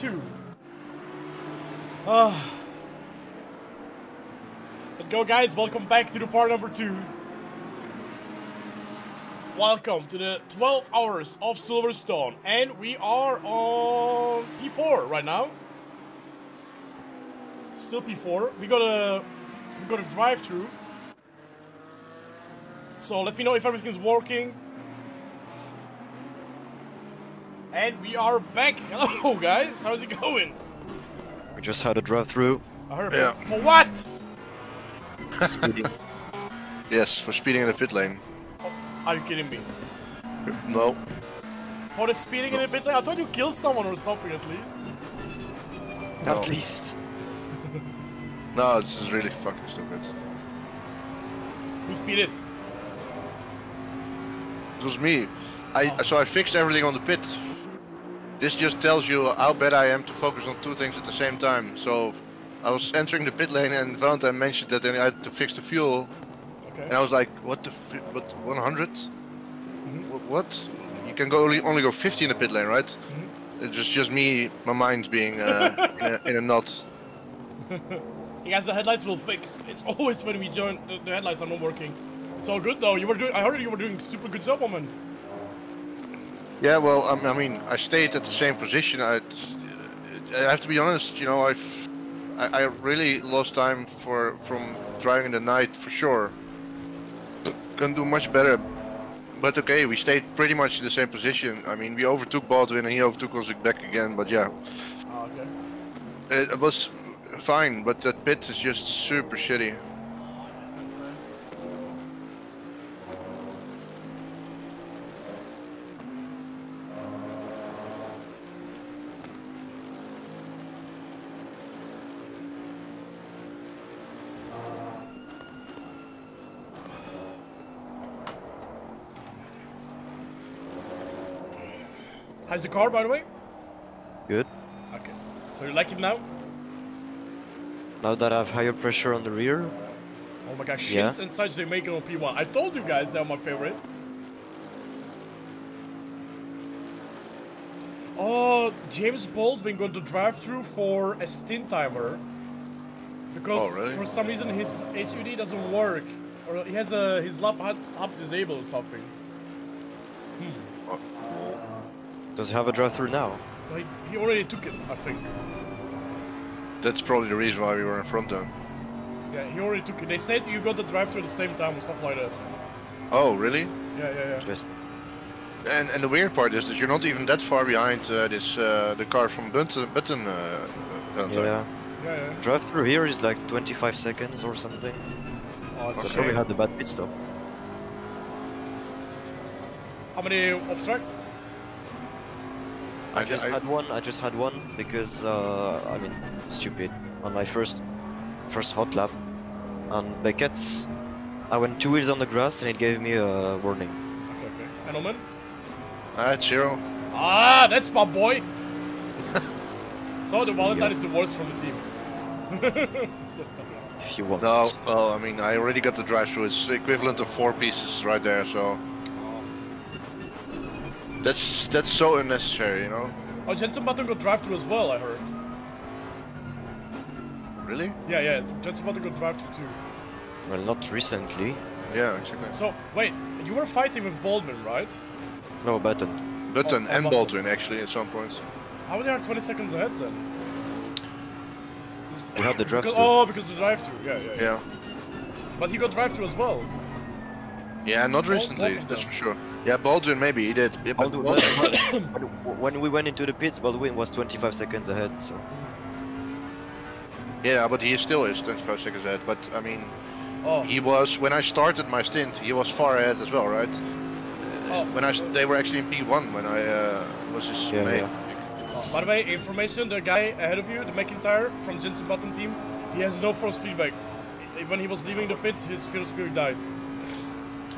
two. Ah. Let's go, guys. Welcome back to the part number two. Welcome to the 12 hours of Silverstone. And we are on P4 right now. Still P4. We got a we got a drive through. So let me know if everything's working. And we are back. Hello guys, how's it going? We just had a drive through. I Yeah. for, for what? Speeding. Yes, for speeding in the pit lane. Oh, are you kidding me? No. For the speeding in the pit lane? I thought you killed someone or something at least. No. At least. No, this is really fucking stupid. Who speeded? It was me. I oh. so I fixed everything on the pit. This just tells you how bad I am to focus on two things at the same time. So I was entering the pit lane and Valentine mentioned that I had to fix the fuel, Okay. and I was like, "What the? F- what? 100? Wh- What? You can go only, only go 50 in the pit lane, right?" It's just just me, my mind being uh, in, a, in a knot. You guys, the headlights will fix. It's always when we join, the, the headlights are not working. It's all good though. You were doing. I heard you were doing super good job, woman. Yeah, well, I mean, I stayed at the same position. I, I have to be honest, you know, I've, I, I really lost time for from driving in the night for sure. Can do much better, but okay, we stayed pretty much in the same position. I mean, we overtook Baldwin and he overtook us back again. But yeah, Ah, okay. it, it was fine. But that pit is just super shitty. Car, by the way? Good. Okay. So you like it now? Now that I have higher pressure on the rear, Oh my gosh, Yeah. shins and such they make it on P1. I told you guys they're my favorites. Oh, James Baldwin got the drive-through for a stint timer. Because Oh, really? for some reason his HUD doesn't work. Or he has a his lap hub, hub disabled or something. Hmm. Does he have a drive through now? No, He, he already took it, I think. That's probably the reason why we were in front then. Yeah, he already took it. They said you got the drive-through at the same time or stuff like that. Oh, really? Yeah, yeah, yeah. Just And and the weird part is that you're not even that far behind uh, this uh, the car from Button Button. Uh, yeah. Yeah, yeah. Drive through here is like 25 seconds or something. Oh, it's So a probably shame. had the bad pit stop. How many off tracks? I just had one. I just had one because uh, I mean, stupid. On my first first hot lap on Beckett's, I went two wheels on the grass and it gave me a warning. Okay, okay. And Omen? I zero. Ah, that's my boy. so the Valentine is the worst from the team. So- If you want. No, well, I mean, I already got the drive-through. It's equivalent of four pieces right there, so that's that's so unnecessary, you know. oh, Jensen Button got drive-through as well, I heard. Really? Yeah, yeah, Jensen Button got drive-through too. Well, not recently. Yeah, exactly. So, wait, you were fighting with Baldwin, right? No button. Button oh, and Button. Baldwin actually at some points. How they are 20 seconds ahead then? We have the drive Because, through. oh, because the drive-through, yeah, yeah, yeah. Yeah. But he got drive-through as well. Yeah, not both recently, of that's for sure. Yeah, Baldwin maybe he did. Yeah, but Baldwin- Baldwin- when- when we went into the pits, Baldwin was 25 seconds ahead. So yeah, but he still is 25 seconds ahead. But I mean, Oh, he was when I started my stint. He was far ahead as well, right? Uh, Oh. When I s- they were actually in P1 when I uh, was his Yeah, mate. yeah. oh, by the way, information, the guy ahead of you, the McIntyre from Jensen Button team, he has no force feedback. When he was leaving the pits, his fuel spirit died.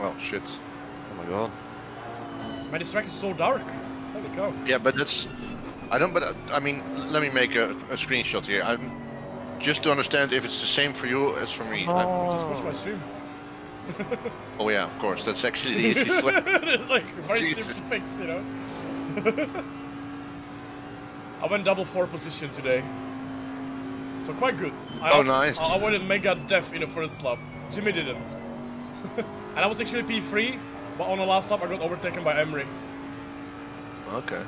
Oh shit. oh my god. Man, this track is so dark. There we go. Yeah, but that's. I don't. But I mean, let me make a, a screenshot here. I'm just to understand if it's the same for you as for me. I'm- Just watch my stream. oh yeah, of course. That's actually the easiest way. it's like very Jesus. simple fix, you know. I went double four position today. So quite good. I, Oh, nice. I, I went mega def in the first lap. Jimmy didn't. and I was actually P3, but on the last lap I got overtaken by Emery. Okay.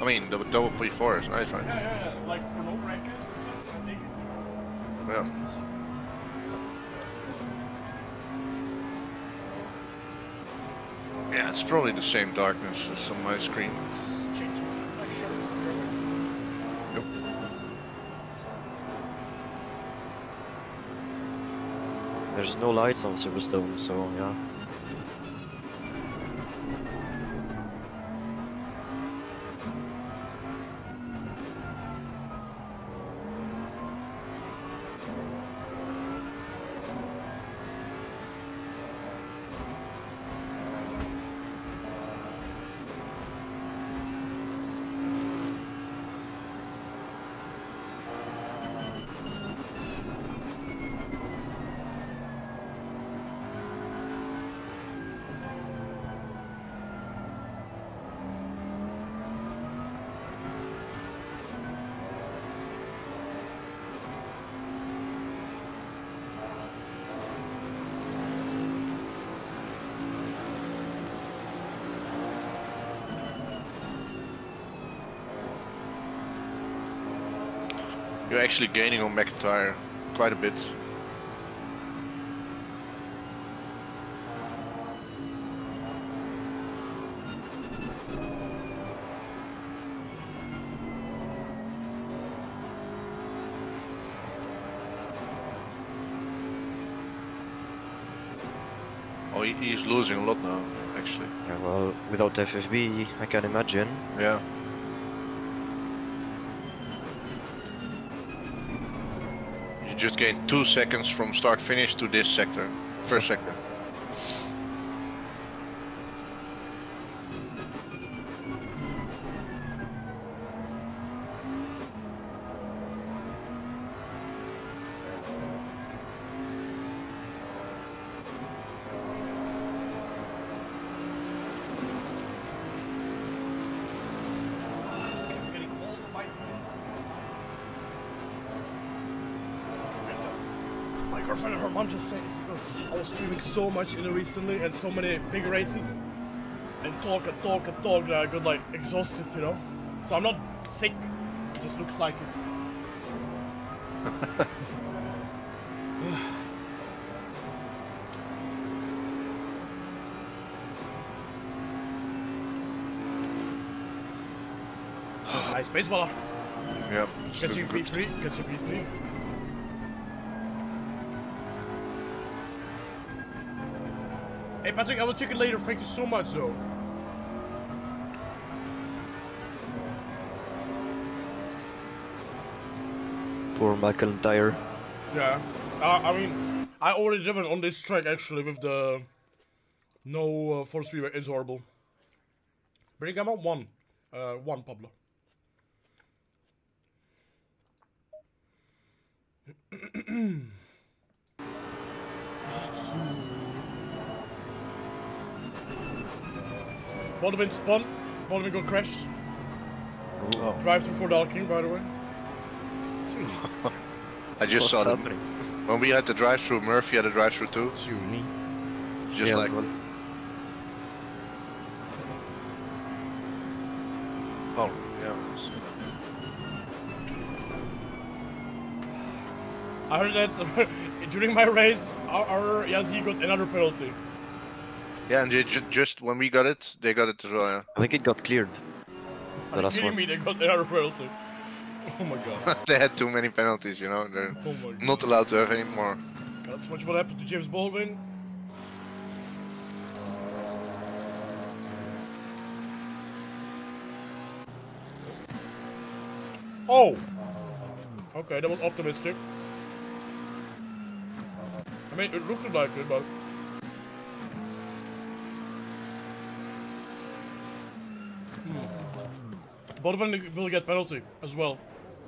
I mean, the double P4 is nice, right? Yeah, yeah, yeah. Like for no brackets, it's just I take. Yeah. Yeah, it's probably the same darkness as on my screen. Just change it. Like, sure. Yep. There's no lights on Silverstone, so yeah. Actually gaining on McIntyre quite a bit. Oh, he's losing a lot now, actually. Yeah, well, without FFB, I can imagine. Yeah. Just gained two seconds from start finish to this sector, first sector. So much in it recently and so many big races and talk and talk and talk that I got like exhausted, you know. So I'm not sick. It just looks like it. nice it's Gets you looking good. P3, gets you P3. Patrick, I will check it later. Thank you so much though. Poor McIntyre. Yeah. Uh, I mean, I already driven on this track actually with the no uh, force feedback. It's horrible. Bring him Bergamo one, uh, one Pablo. Baldwin spun. Baldwin got crashed. Oh, Drive through for Dalking, by the way. I just saw them. happening? When we had the drive-through, Murphy had a drive-through too. Juni. Just Yeah, like, well, oh, yeah. I heard that during my race, our, our Yazzie got another penalty. Yeah, and ju- just when we got it, they got it as well. I think it got cleared. The you last kidding one. me? They got another penalty. Oh my god. They had too many penalties, you know. They're Oh not allowed to have any more. That's much what happened to James Baldwin. Oh! Okay, that was optimistic. I mean, it looked like it, but... Baldwin will get penalty as well,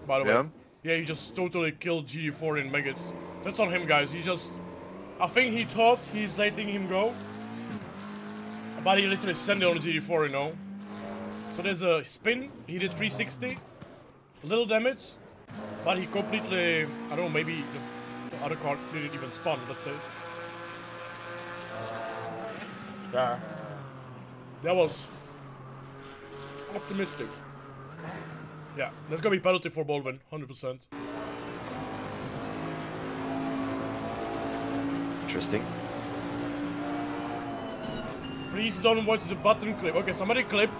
by the way. Yeah. Yeah, he just totally killed GD4 in Maggotts. That's on him, guys. He just... I think he thought he's letting him go. But he literally sent it on GD4, you know? So there's a spin. He did 360, a little damage, but he completely. I don't know. Maybe the, the other car didn't even spawn. Let's say. Yeah. That was optimistic. Yeah, there's gonna be penalty for Baldwin, 100%. Interesting. Please don't watch the button clip. Okay, somebody clipped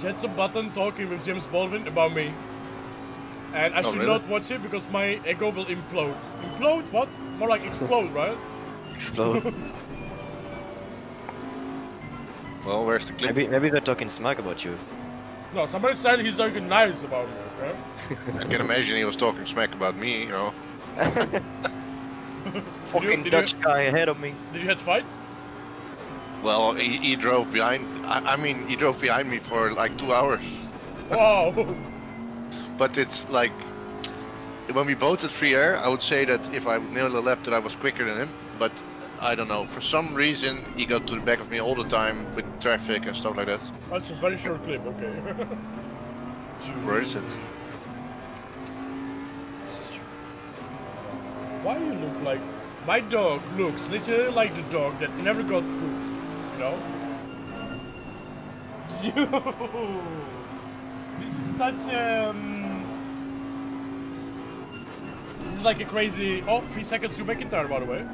Jensen Button talking with James Baldwin about me. And I Oh, should really? not watch it because my ego will implode. Implode? What? More like explode, right? Explode. Well, where's the clip? maybe maybe they're talking smack about you. No, somebody said he's talking nice about me, okay? I can imagine he was talking smack about me, you know. Fucking did Dutch you- guy ahead of me. Did you had fight? Well, he, he drove behind. I, I mean, he drove behind me for like two hours. Wow. But it's like when we both had free air, I would say that if I nailed a lap, that I was quicker than him. But I don't know. For some reason, he got to the back of me all the time with traffic and stuff like that. That's a very short clip, okay. Where is it? Why do you look like... My dog looks literally like the dog that never got food, you know? You... This is such um... This is like a crazy... Oh, three seconds to McIntyre, by the way.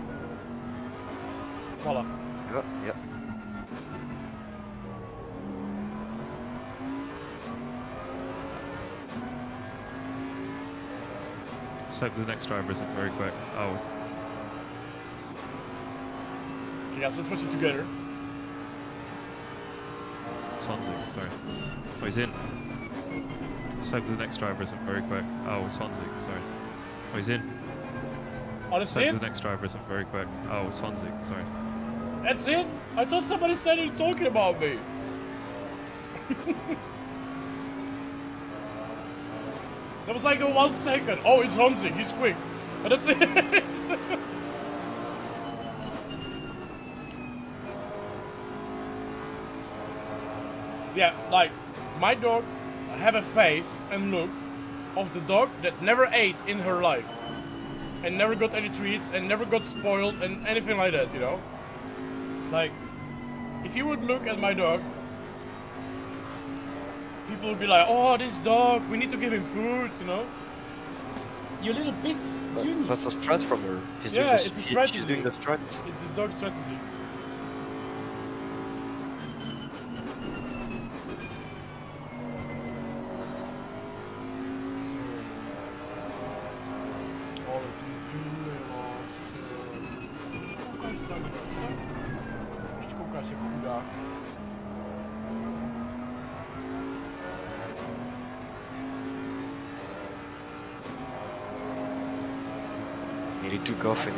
Voila. Yeah, yeah. Let's hope the next driver isn't very quick. Oh, Okay, guys, let's watch it together. Swansea, sorry. Oh, he's in. Let's hope the next driver isn't very quick. Oh, Swansea, sorry. Oh, he's in. Oh, Let's hope the next driver isn't very quick. Oh, Swansea, sorry. That's it? I thought somebody said was talking about me. that was like a one second. Oh, it's Hansi. He's quick. And that's it. yeah, like my dog have a face and look of the dog that never ate in her life and never got any treats and never got spoiled and anything like that, you know? Like, if you would look at my dog, people would be like, oh, this dog, we need to give him food, you know? You little bit. That's a strat from her. He's Yeah, doing the, it's a strategy. She's doing the strat. It's the dog strategy.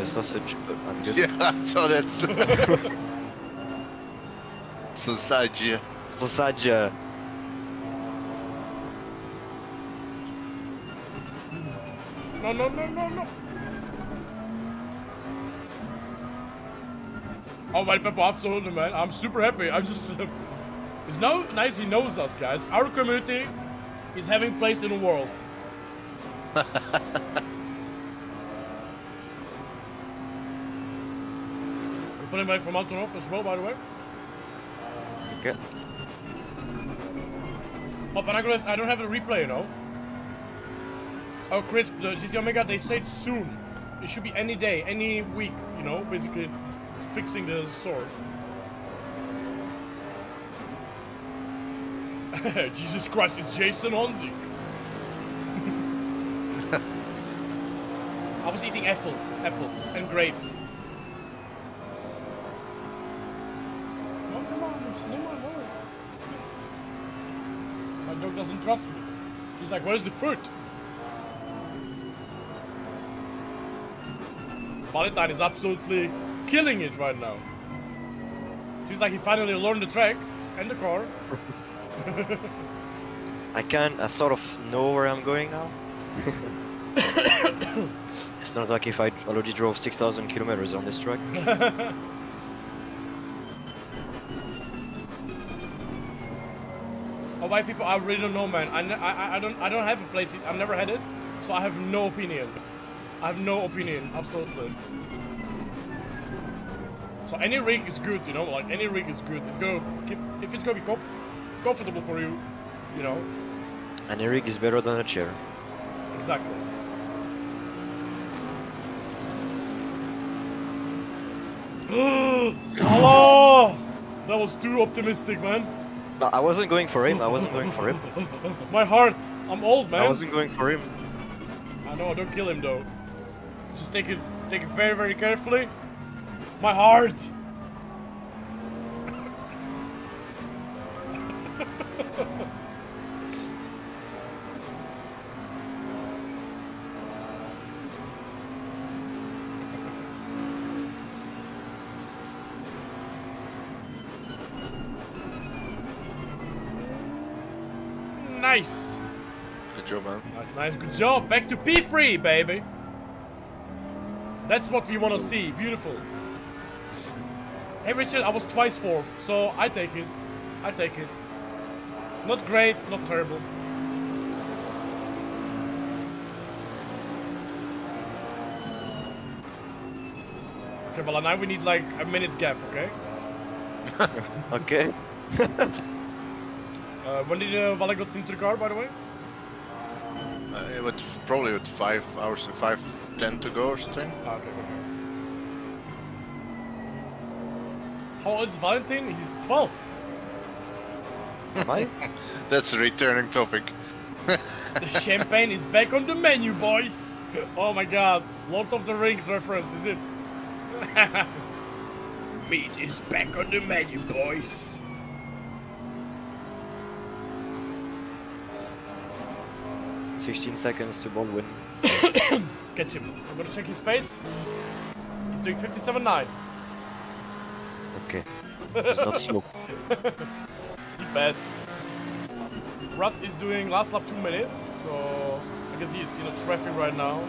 Sausage, but I'm good. Yeah, I saw that. Sausage. Sausage. No, no, no, no, no. Oh, my Peppo, absolutely, man. I'm super happy. I'm just. it's now nice he knows us, guys. Our community is having place in the world. Putting back from Antonov as well, by the way. Okay. Oh, Panagos, I don't have a replay, you know. Oh, Chris, the GT Omega, they said soon. It should be any day, any week, you know, basically fixing the sword. Jesus Christ, it's Jason Honzi. I was eating apples, apples, and grapes. Like, where's the fruit? Valentine is absolutely killing it right now. Seems like he finally learned the track and the car. I can, I sort of know where I'm going now. it's not like if I already drove 6,000 kilometers on this track. Hawaii people, I really don't know, man. I, I, I- don't I don't have a place. I've never had it, so I have no opinion. I have no opinion, absolutely. So any rig is good, you know. Like any rig is good. It's gonna keep, if it's gonna be comf- comfortable for you, you know. An rig is better than a chair. Exactly. Hello! That was too optimistic, man. No, I wasn't going for him. I wasn't going for him. My heart. I'm old, man. I wasn't going for him. I know, don't kill him though. Just take it take it very very carefully. My heart! Nice, nice, good job. Back to P3, baby. That's what we want to see. Beautiful. Hey, Richard, I was twice fourth, so I take it. I take it. Not great, not terrible. Okay, well, now we need like a minute gap, okay? Okay. Uh, when did uh, Valle got into the car, by the way? Uh, it would probably with five hours, five ten to go or something. Ah, okay, okay. How old is Valentine? He's 12. Am That's a returning topic. The champagne is back on the menu, boys. Oh my god, Lord of the Rings reference, is it? Meat is back on the menu, boys. Sixteen seconds to Baldwin. Catch him. I'm gonna check his pace. He's doing 57.9. Okay. It's not slow. He fast. Rats is doing last lap 2 minutes, so I guess he's in a traffic right now.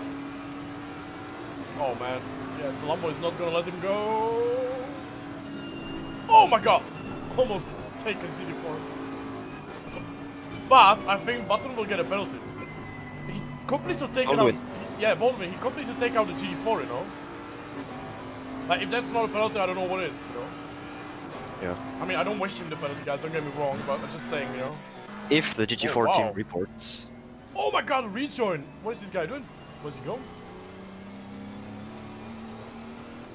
Oh man. Yeah, Salambo is not gonna let him go. Oh my god! Almost taken GD4. But I think Button will get a penalty. He completely take it out. Yeah, Baldwin. He completely take out the GD4, you know. Like if that's not a penalty, I don't know what is, you know. Yeah. I mean, I don't wish him the penalty, guys. Don't get me wrong, but I'm just saying, you know. If the GT14 Oh, wow. reports. Oh my god, rejoin! What is this guy doing? Where's he going?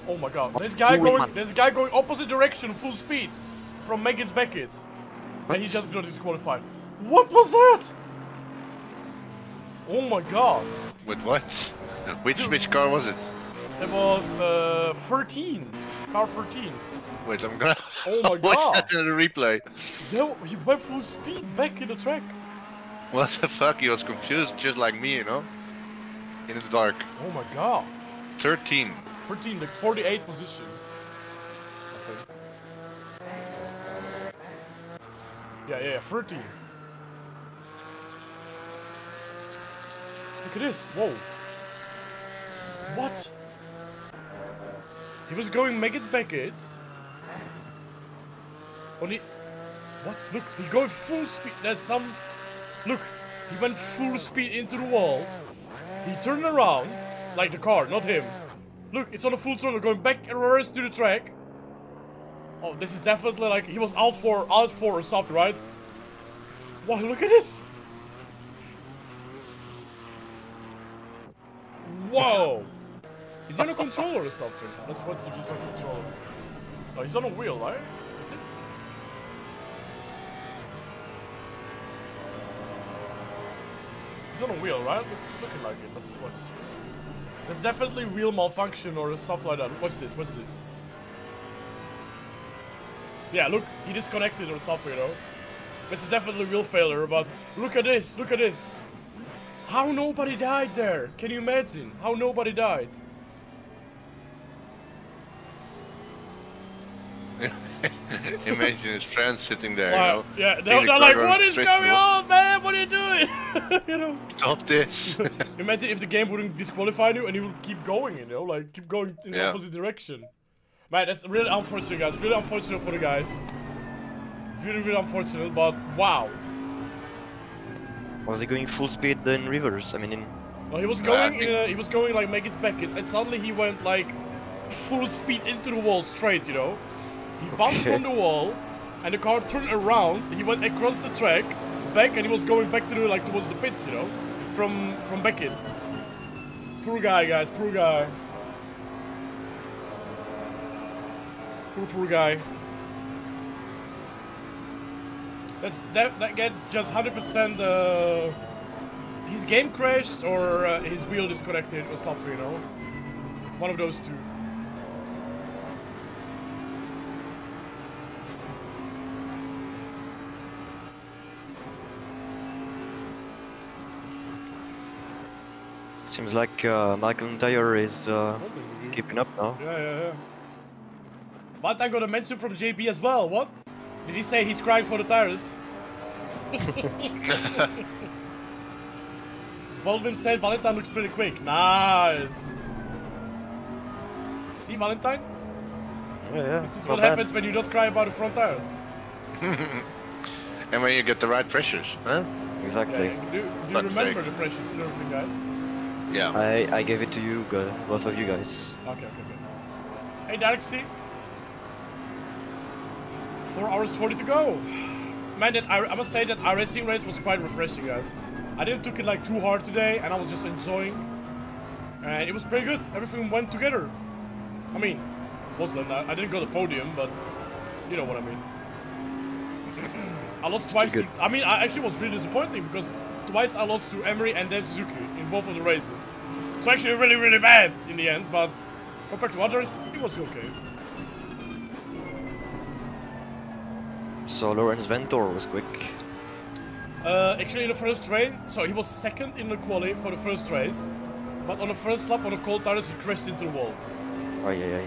Oh my god, What's this guy going, man? this guy going opposite direction, full speed, from Maggotts Beckett, and he just got disqualified. What was that? Oh my god, With what? Which which car was it? it was uh 13, car 13. Wait, I'm gonna Oh my watch god, that in the replay. There- he went full speed back in the track. What the fuck? He was confused, just like me, you know. In the dark. Oh my god, 13. 13, like 48 position. Yeah, yeah, yeah, 13. Look at this. Whoa. What? He was going Maggotts Beckett. Only. What? Look, he going full speed. There's some. Look, he went full speed into the wall. He turned around, like the car, not him. Look, it's on a full throttle, going back and reverse to the track. Oh, this is definitely like he was out for out for or something, right? Wow, look at this! Whoa! Is he on a controller or something? Let's watch if he's on a controller. Oh, he's on a wheel, right? Is it? He's on a wheel, right? Look, looking like it. Let's watch. There's definitely wheel malfunction or stuff like that. Watch this, watch this. Yeah, look, he disconnected or something, you know. It's definitely wheel failure, but look at this, look at this. How nobody died there? Can you imagine? How nobody died? Imagine his friends sitting there, Wow, you know. yeah, they're, they're like, what is going on, man? What are you doing? you know. Stop this. Imagine if the game wouldn't disqualify you and you would keep going, you know, like keep going in the opposite direction. Man, that's really unfortunate, guys. Really unfortunate for the guys. Really, really unfortunate, but wow. Was he going full speed in reverse? I mean, in Well, he was going, uh, he was going like make it and suddenly he went like full speed into the wall straight. You know, he bounced Okay. from the wall, and the car turned around. He went across the track, back, and he was going back to the like towards the pits. You know, from from Beckett. Poor guy, guys. Poor guy. Poor poor guy. That's that that gets just hundred percent. Uh, his game crashed or uh, his wheel disconnected or something, you know? One of those two. seems like uh, McIntyre is uh, keeping up now. Yeah, yeah, yeah. But I got a mention from JP as well. What? Did he say he's crying for the tires? Baldwin said Valentine looks pretty quick. Nice. See Valentine? Yeah, yeah. This is what bad. happens when you don't cry about the front tires. and when you get the right pressures, huh? Exactly. Yeah, do, do you remember the pressures guys? Yeah. I, I gave it to you, both of you guys. Okay, okay, okay. Hey, Darcy. see? 4 hours 40 to go. Man, that I, I must say that our racing race was quite refreshing, guys. I didn't took it like too hard today, and I was just enjoying. And it was pretty good. Everything went together. I mean, wasn't I, I didn't go to the podium, but you know what I mean. I lost twice. To, I mean, I actually was really disappointing because twice I lost to Emery and then Suzuki in both of the races. So actually, really, really bad in the end. But compared to others, it was okay. So Lawrence Ventor was quick. Uh, actually, in the first race, so he was second in the quali for the first race, but on the first lap on the cold tires, he crashed into the wall. Oh yeah, yeah.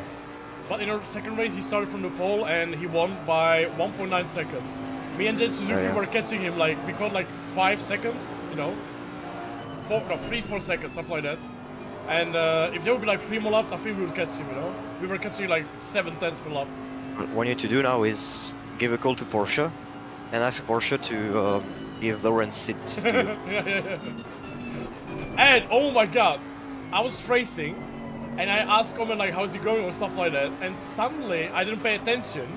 But in the second race, he started from the pole and he won by 1.9 seconds. Me and Jen Suzuki Oh, yeah. were catching him like we caught like five seconds, you know, four, no, three, four seconds, something like that. And uh, if there would be like three more laps, I think we would catch him, you know. We were catching like seven tenths per lap. What you need to do now is give a call to Porsche and ask Porsche to um, give Lawrence seat. And oh my god, I was racing, and I asked Omen like, "How's it going?" or stuff like that. And suddenly, I didn't pay attention,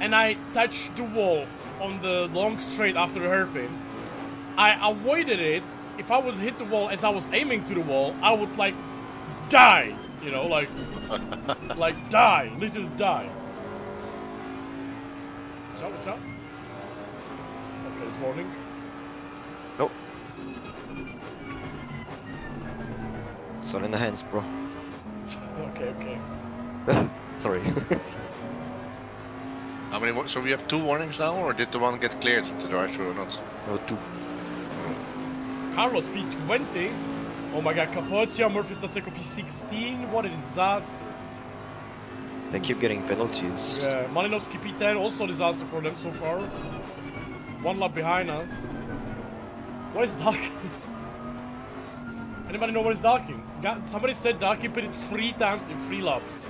and I touched the wall on the long straight after the hairpin. I avoided it. If I would hit the wall as I was aiming to the wall, I would like die. You know, like like die, literally die. What's up? What's up? Okay, it's morning. Nope. It's all in the hands, bro. okay, okay. Sorry. How many? So we have two warnings now, or did the one get cleared to drive through or not? no, two. Carlos P20. Oh my god, Capoccia, Murphy Staseco P16. What a disaster. They keep getting penalties. Yeah, Malinowski P10, also a disaster for them so far. One lap behind us. What is Darkin? Anybody know what is Darkin? God, somebody said Darkin put it three times in three laps.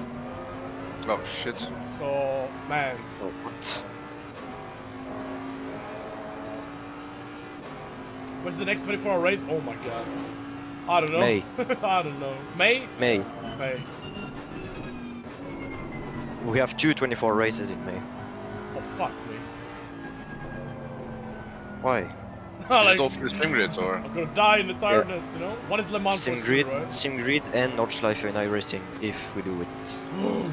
Oh shit! So, man. Oh, what? When's the next 24 hour race? Oh my god. I don't know. May. I don't know. May? May. May. We have two 24 races in May. Oh fuck me. Why? Is like, it all for the sim grid or? I'm gonna die in the tiredness, you know? What is Le Mans for Simgrid, sure, right? Simgrid and Nordschleife in iRacing, if we do it.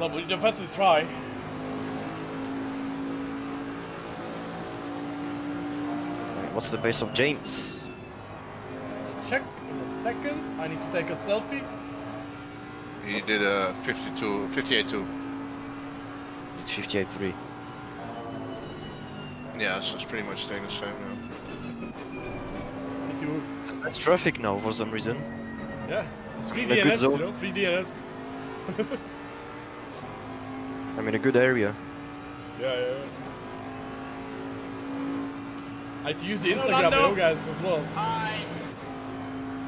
No, but you definitely try. What's the pace of James? Check in a second. I need to take a selfie. He did a 52, 58.2. It's 58.3. Yeah, so it's pretty much staying the same now. Need to, It's traffic now for some reason. yeah. It's three In a good DNFs, you zone. know? Three DNFs. I'm in a good area. Yeah, yeah. yeah. I had to use the Instagram, you know, guys, as well. The nurse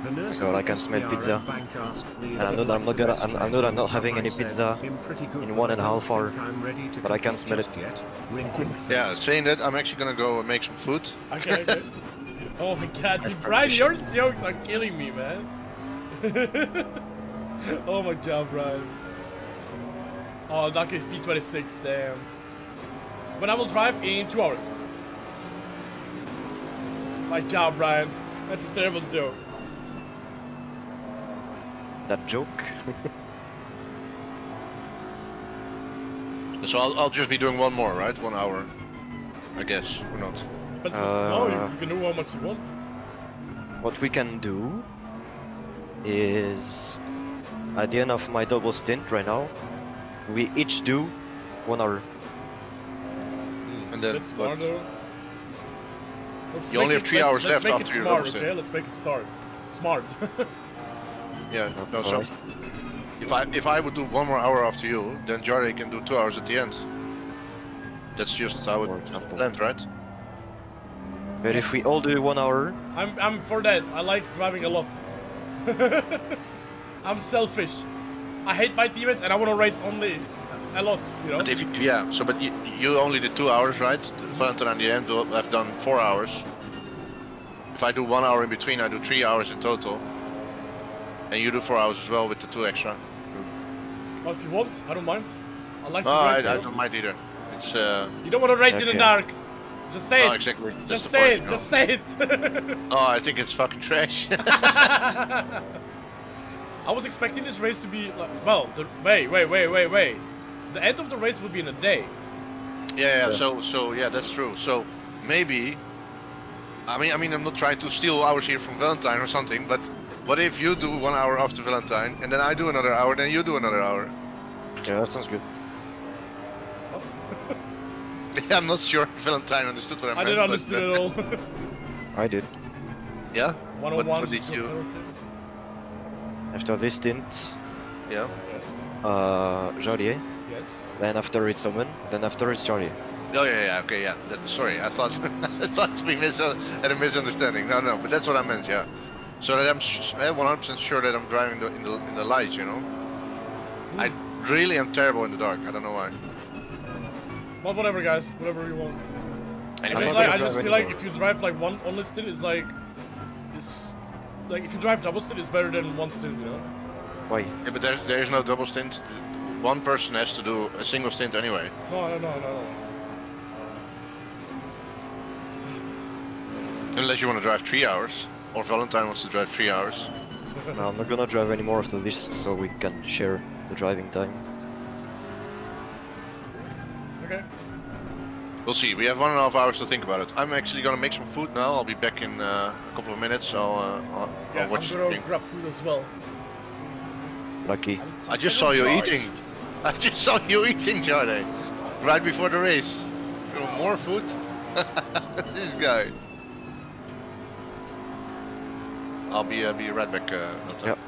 God, I can smell pizza. Bank asked me And I know that I'm not gonna- I'm- I know that I'm not having any pizza "I'm pretty good, in one and a half one I and a don't half hour, think I'm ready to but I can't smell it. just Yet. Wrinkling Yeah, saying that, I'm actually gonna go and make some food. Okay, okay. Oh my god, That's dude, Brian, your jokes are killing me, man. oh my god, Brian. Oh, Duck is P26, damn. But I will drive in two hours. My god, Brian. That's a terrible joke. That joke. So I'll, I'll just be doing one more, right? One hour, I guess, or not. But no, you, Uh. you can do how much you want. What we can do is at the end of my double stint right now, we each do one hour. And then, That's but- smart though. Let's You make only have it- three let's- hours let's left make after it your smart, double okay? Let's make it start. Smart. yeah, no, so if I if I would do one more hour after you, then Jari can do two hours at the end. That's just how For it example. planned, right? But if we all do one hour, I'm I'm for that. I like driving a lot. I'm selfish. I hate my teammates and I want to race only a lot, you know? But if you, yeah, so but you, you only did two hours, right? Valentine and the end will have done four hours. If I do one hour in between, I do three hours in total. And you do four hours as well with the two extra. Well, if you want, I don't mind. I like No, to I, race. I you, don't mind either. It's uh, You don't want to race in the dark. Just say no, it. exactly. Just the say point, it. you know? Just say it. Oh, I think it's fucking trash. I was expecting this race to be like, well, the, wait, wait, wait, wait, wait. The end of the race will be in a day. Yeah, yeah, so so yeah, that's true. So maybe I mean I mean I'm not trying to steal hours here from Valentine or something, but what if you do one hour after Valentine and then I do another hour, then you do another hour? yeah, that sounds good. Yeah, I'm not sure Valentine understood what I, I meant. I didn't but, understand uh, it all. I did. Yeah. 101. What, what did you? After this stint, Yeah. Yes. uh, Joliet. Yes. Then after it's Omen. Then after it's Joliet. Oh yeah, yeah. Okay, yeah. That, sorry, I thought I thought we mis- had a misunderstanding. No, no, but that's what I meant. Yeah. So that I'm eh, 100% sure that I'm driving the, in the in the light. You know. I really am terrible in the dark. I don't know why. But whatever, guys. Whatever you want. And I just, like, I just drive feel like if you drive like one only stint, it's like, it's like if you drive double stint, it's better than one stint, you know? Why? Yeah, but there's there's no double stint. One person has to do a single stint anyway. No, no, no, no, no. Unless you want to drive three hours, or Valentine wants to drive three hours. No, I'm not gonna drive anymore after this, so we can share the driving time. Okay. We'll see. We have one and a half hours to think about it. I'm actually gonna make some food now. I'll be back in uh, a couple of minutes. I'll, uh, I'll, Yeah, I'll watch I'm gonna thing. grab food as well. Lucky. I just saw you eating. I just saw you eating, Jade. Right before the race. You know, more food? this guy. I'll be uh, be right back. Uh, Yep.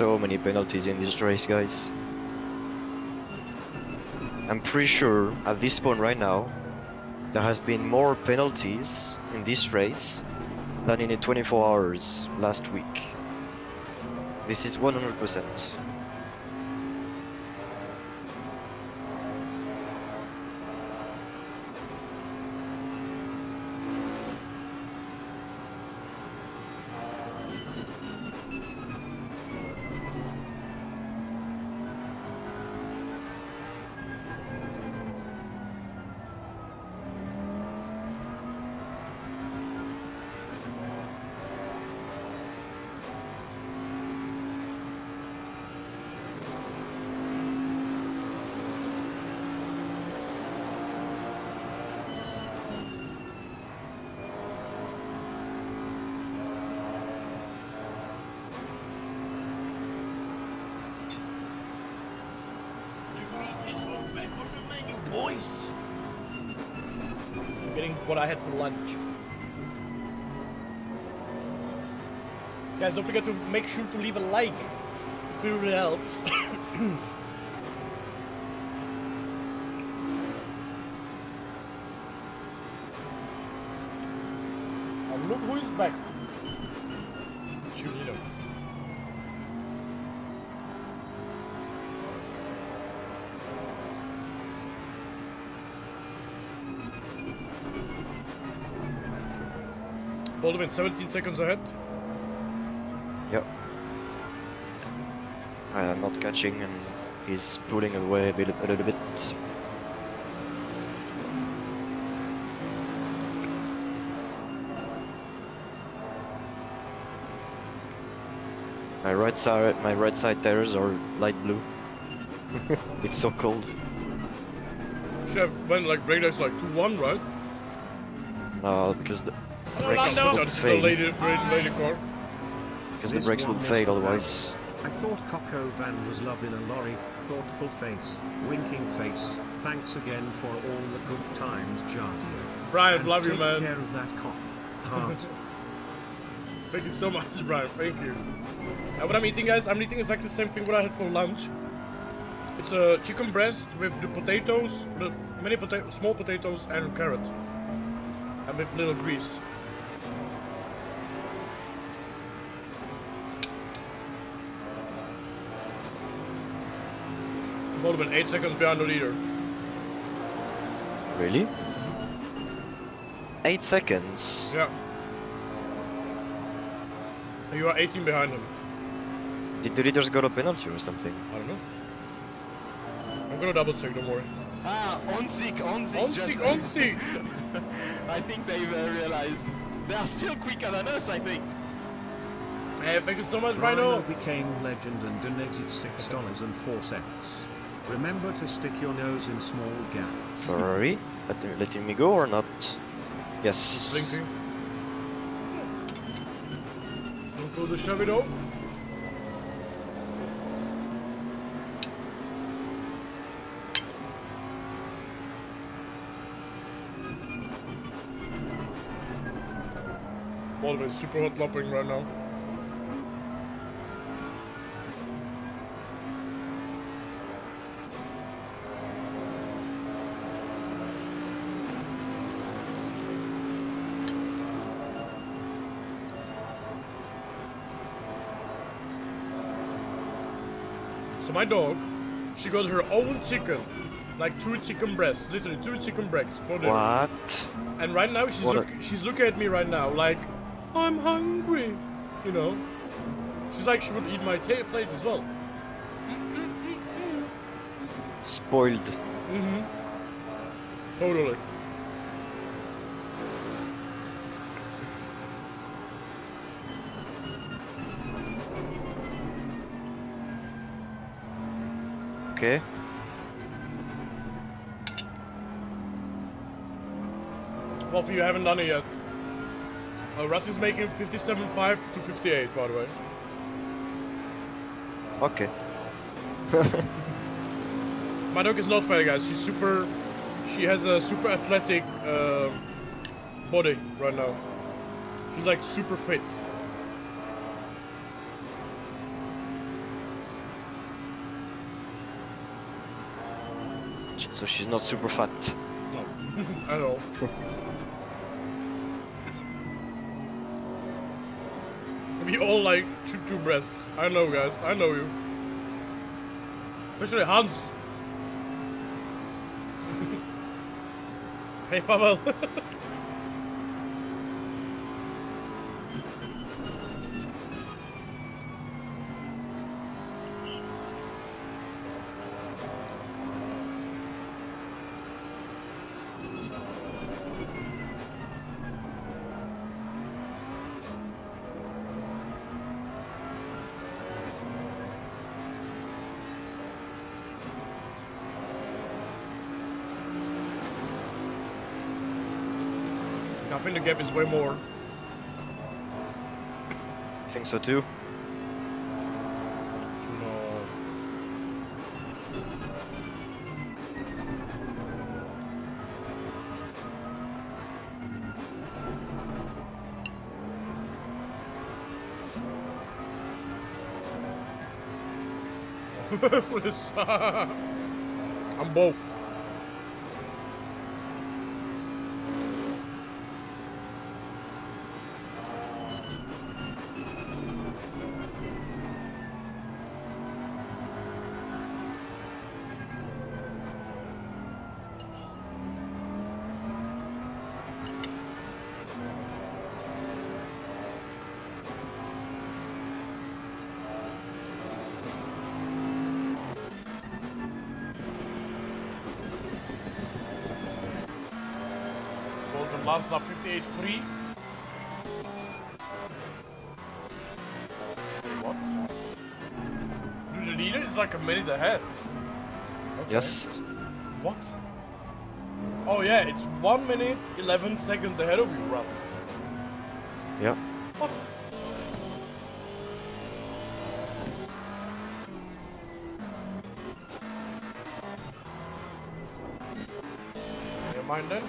So many penalties in this race, guys. I'm pretty sure at this point right now, there has been more penalties in this race than in the 24 hours last week. This is 100%. Had for lunch. Guys, don't forget to make sure to leave a like. If it really helps. Baldwin 17 seconds ahead. Yep. I am not catching and he's pulling away a, bit, a little bit. My right side, my right side tires are light blue. it's so cold. Should have went like breakdowns like 2-1, right? No, because the brakes Lando! will That's the lady, lady, lady. Because the This brakes will one is otherwise. I thought Coco Van was loving a lorry. Thoughtful face, winking face. Thanks again for all the good times, Jardier. Brian, And love you, take man. care of that cough. Heart. Thank you so much, Brian. Thank you. Uh, what I'm eating, guys, I'm eating exactly the same thing what I had for lunch. It's a chicken breast with the potatoes, the many potato, small potatoes and carrot, and with little grease. would have been eight seconds behind the leader. Really? Eight seconds? Yeah. You are 18 behind him. Did the leaders got a penalty or something? I don't know. I'm gonna double check, don't worry. Ah, Onzik, Onzik, Onzik, Onzik! I think they've uh, realized. They are still quicker than us, I think. Hey, thank you so much, Rhino! Rhino became legend and donated $6.04. Remember to stick your nose in small gaps. Ferrari? Let, letting me go or not? Yes. Blinking. Don't go the Chevy though. Always super hot lapping right now. So my dog, she got her own chicken, like two chicken breasts, literally two chicken breasts for dinner. What? And right now she's look, she's looking at me right now like I'm hungry, you know. She's like she would eat my plate as well. Spoiled. Mm-hmm. Totally. Okay. Well, for you haven't done it yet. Uh, Russ is making 57.5 to 58, by the way. Okay. My dog is not fat, guys. She's super. She has a super athletic uh, body right now. She's like super fit. So she's not super fat. No, I know. we all like two two breasts. I know, guys. I know you. Especially Hans. hey, Pavel. the gap is way more. I think so too. No. I'm both. Yes. What? Oh yeah, it's 1 minute 11 seconds ahead of you, Rats. Yeah. What? Never mind then.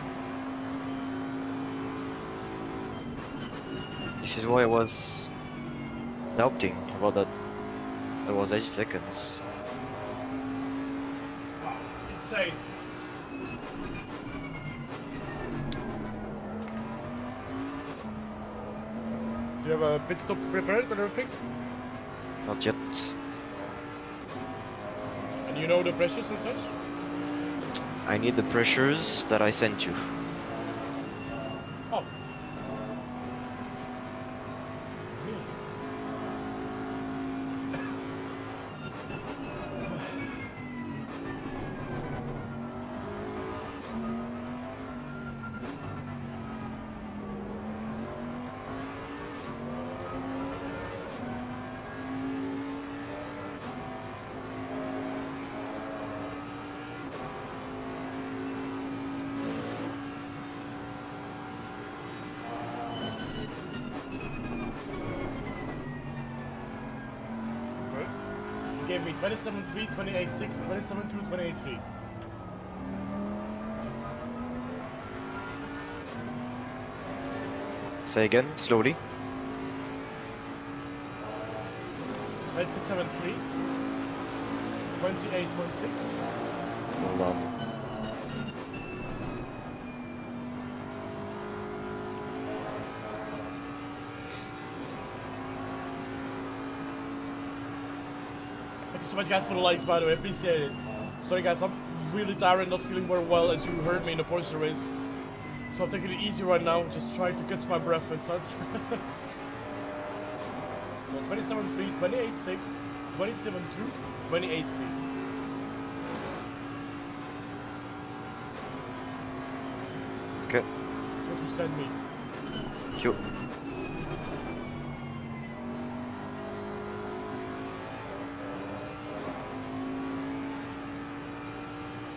This is why I was doubting about that. That was 80 seconds. Insane. Do you have a pit stop prepared and everything? Not yet. And you know the pressures and such? I need the pressures that I sent you. 28 6, 27 2, 28 3. Say again, slowly. 27 3, 28.6. Hold on. So much, guys, for the likes, by the way. Appreciate it. Sorry, guys, I'm really tired, not feeling very well, as you heard me in the Porsche race. So I'm taking it easy right now, just trying to catch my breath and such. so 27 feet, 28 6, 27 2, 28 feet. Okay. That's what you sent me. Q.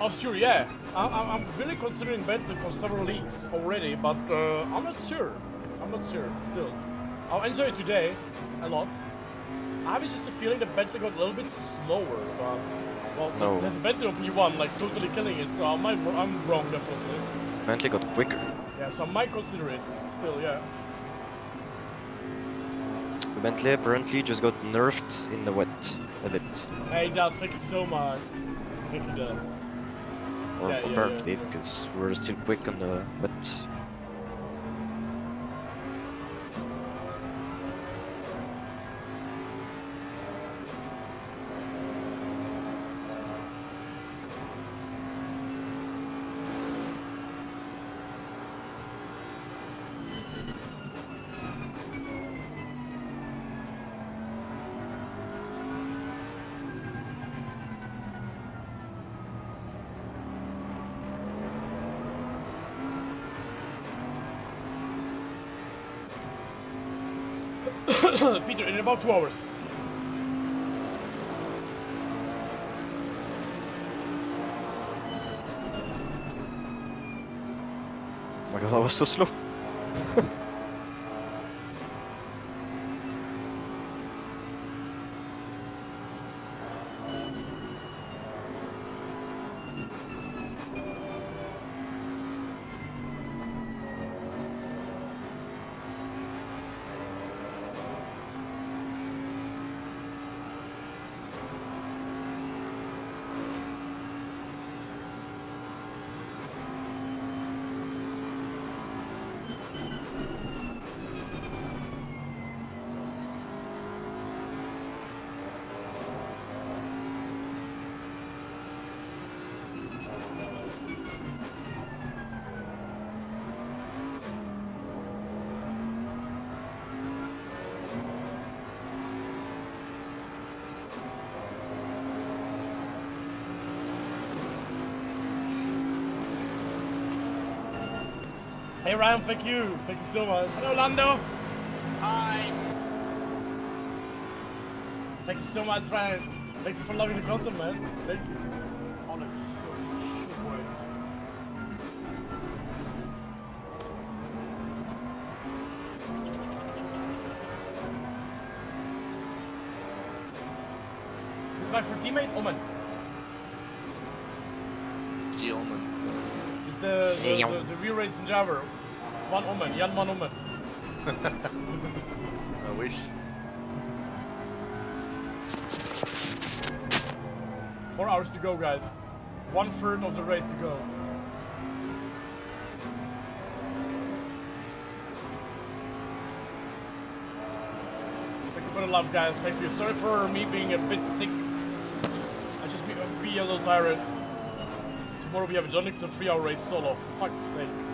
Oh, sure, yeah. I, I, I'm really considering Bentley for several leagues already, but uh, I'm not sure. I'm not sure, still. I'll enjoy it today a lot. I have just a feeling that Bentley got a little bit slower, but... Well, No. there's a Bentley on P1, like, totally killing it, so I might, I'm wrong, definitely. Bentley got quicker. Yeah, so I might consider it, still, yeah. The Bentley apparently just got nerfed in the wet a bit. Hey, Das, thank you so much. Thank you, Das. Yeah, yeah, apparently, yeah. because we're still quick on the wet. About two hours. Oh my god, that was so slow. Hey Ryan, thank you. Thank you so much. Hello Lando. Hi. Thank you so much, Ryan. Thank you for loving the content, man. Thank you. Oh, that's so shit, boy. My for teammate? Omen. Steelman. Is the the, the, the real racing driver. One Omen, Jan one Omen. I wish. Four hours to go, guys. One third of the race to go. Thank you for the love, guys. Thank you. Sorry for me being a bit sick. I just be, be a little tired. Tomorrow we have a Donington three-hour race solo. For fuck's sake.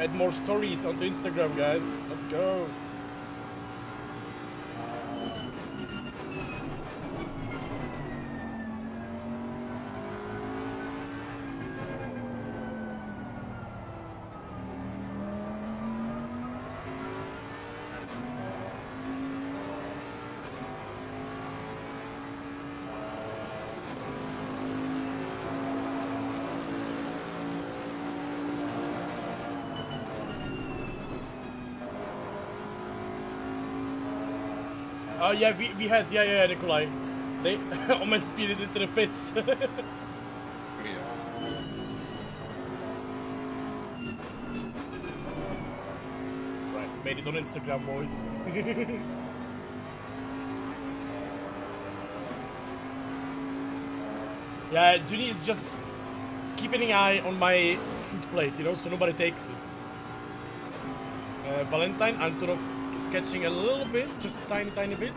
add more stories onto Instagram, guys. Let's go. Oh yeah, we, we had yeah yeah Nikolai. They almost speeded into the pits. Yeah. right, made it on Instagram, boys. yeah, Zuni is just keeping an eye on my food plate, you know, so nobody takes it. Uh, Valentine, I'm sketching a little bit, just a tiny, tiny bit.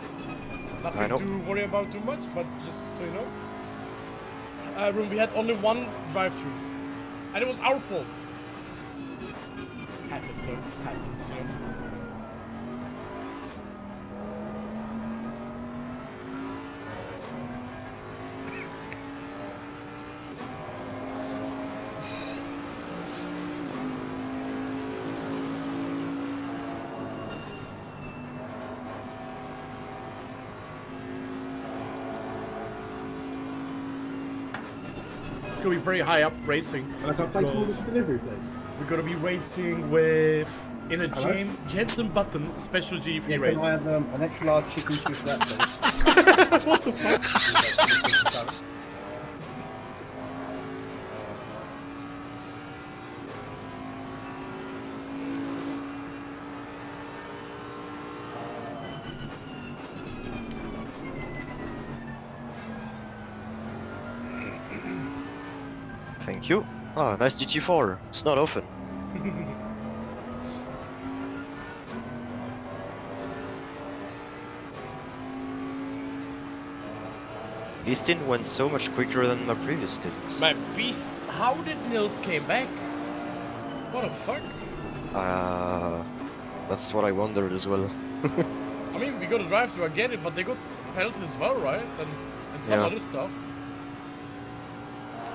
Nothing to worry about too much, but just so you know. Uh, room, we had only one drive-through, and it was our fault. Happens though, happens, you know. Very high up racing. And I got place all Because- this delivery, please. We're gonna be racing with in a? Jam- Jensen Button special G3 Yeah, race. can I have um, an extra large chicken for that, please? what the fuck? Ah, nice GT4. It's not often. This stint went so much quicker than my previous stint. My beast. How did Nils came back? What the fuck? Uh, that's what I wondered as well. I mean, we got a drive through, I get it, but they got penalties as well, right? And, and some Yeah. other stuff.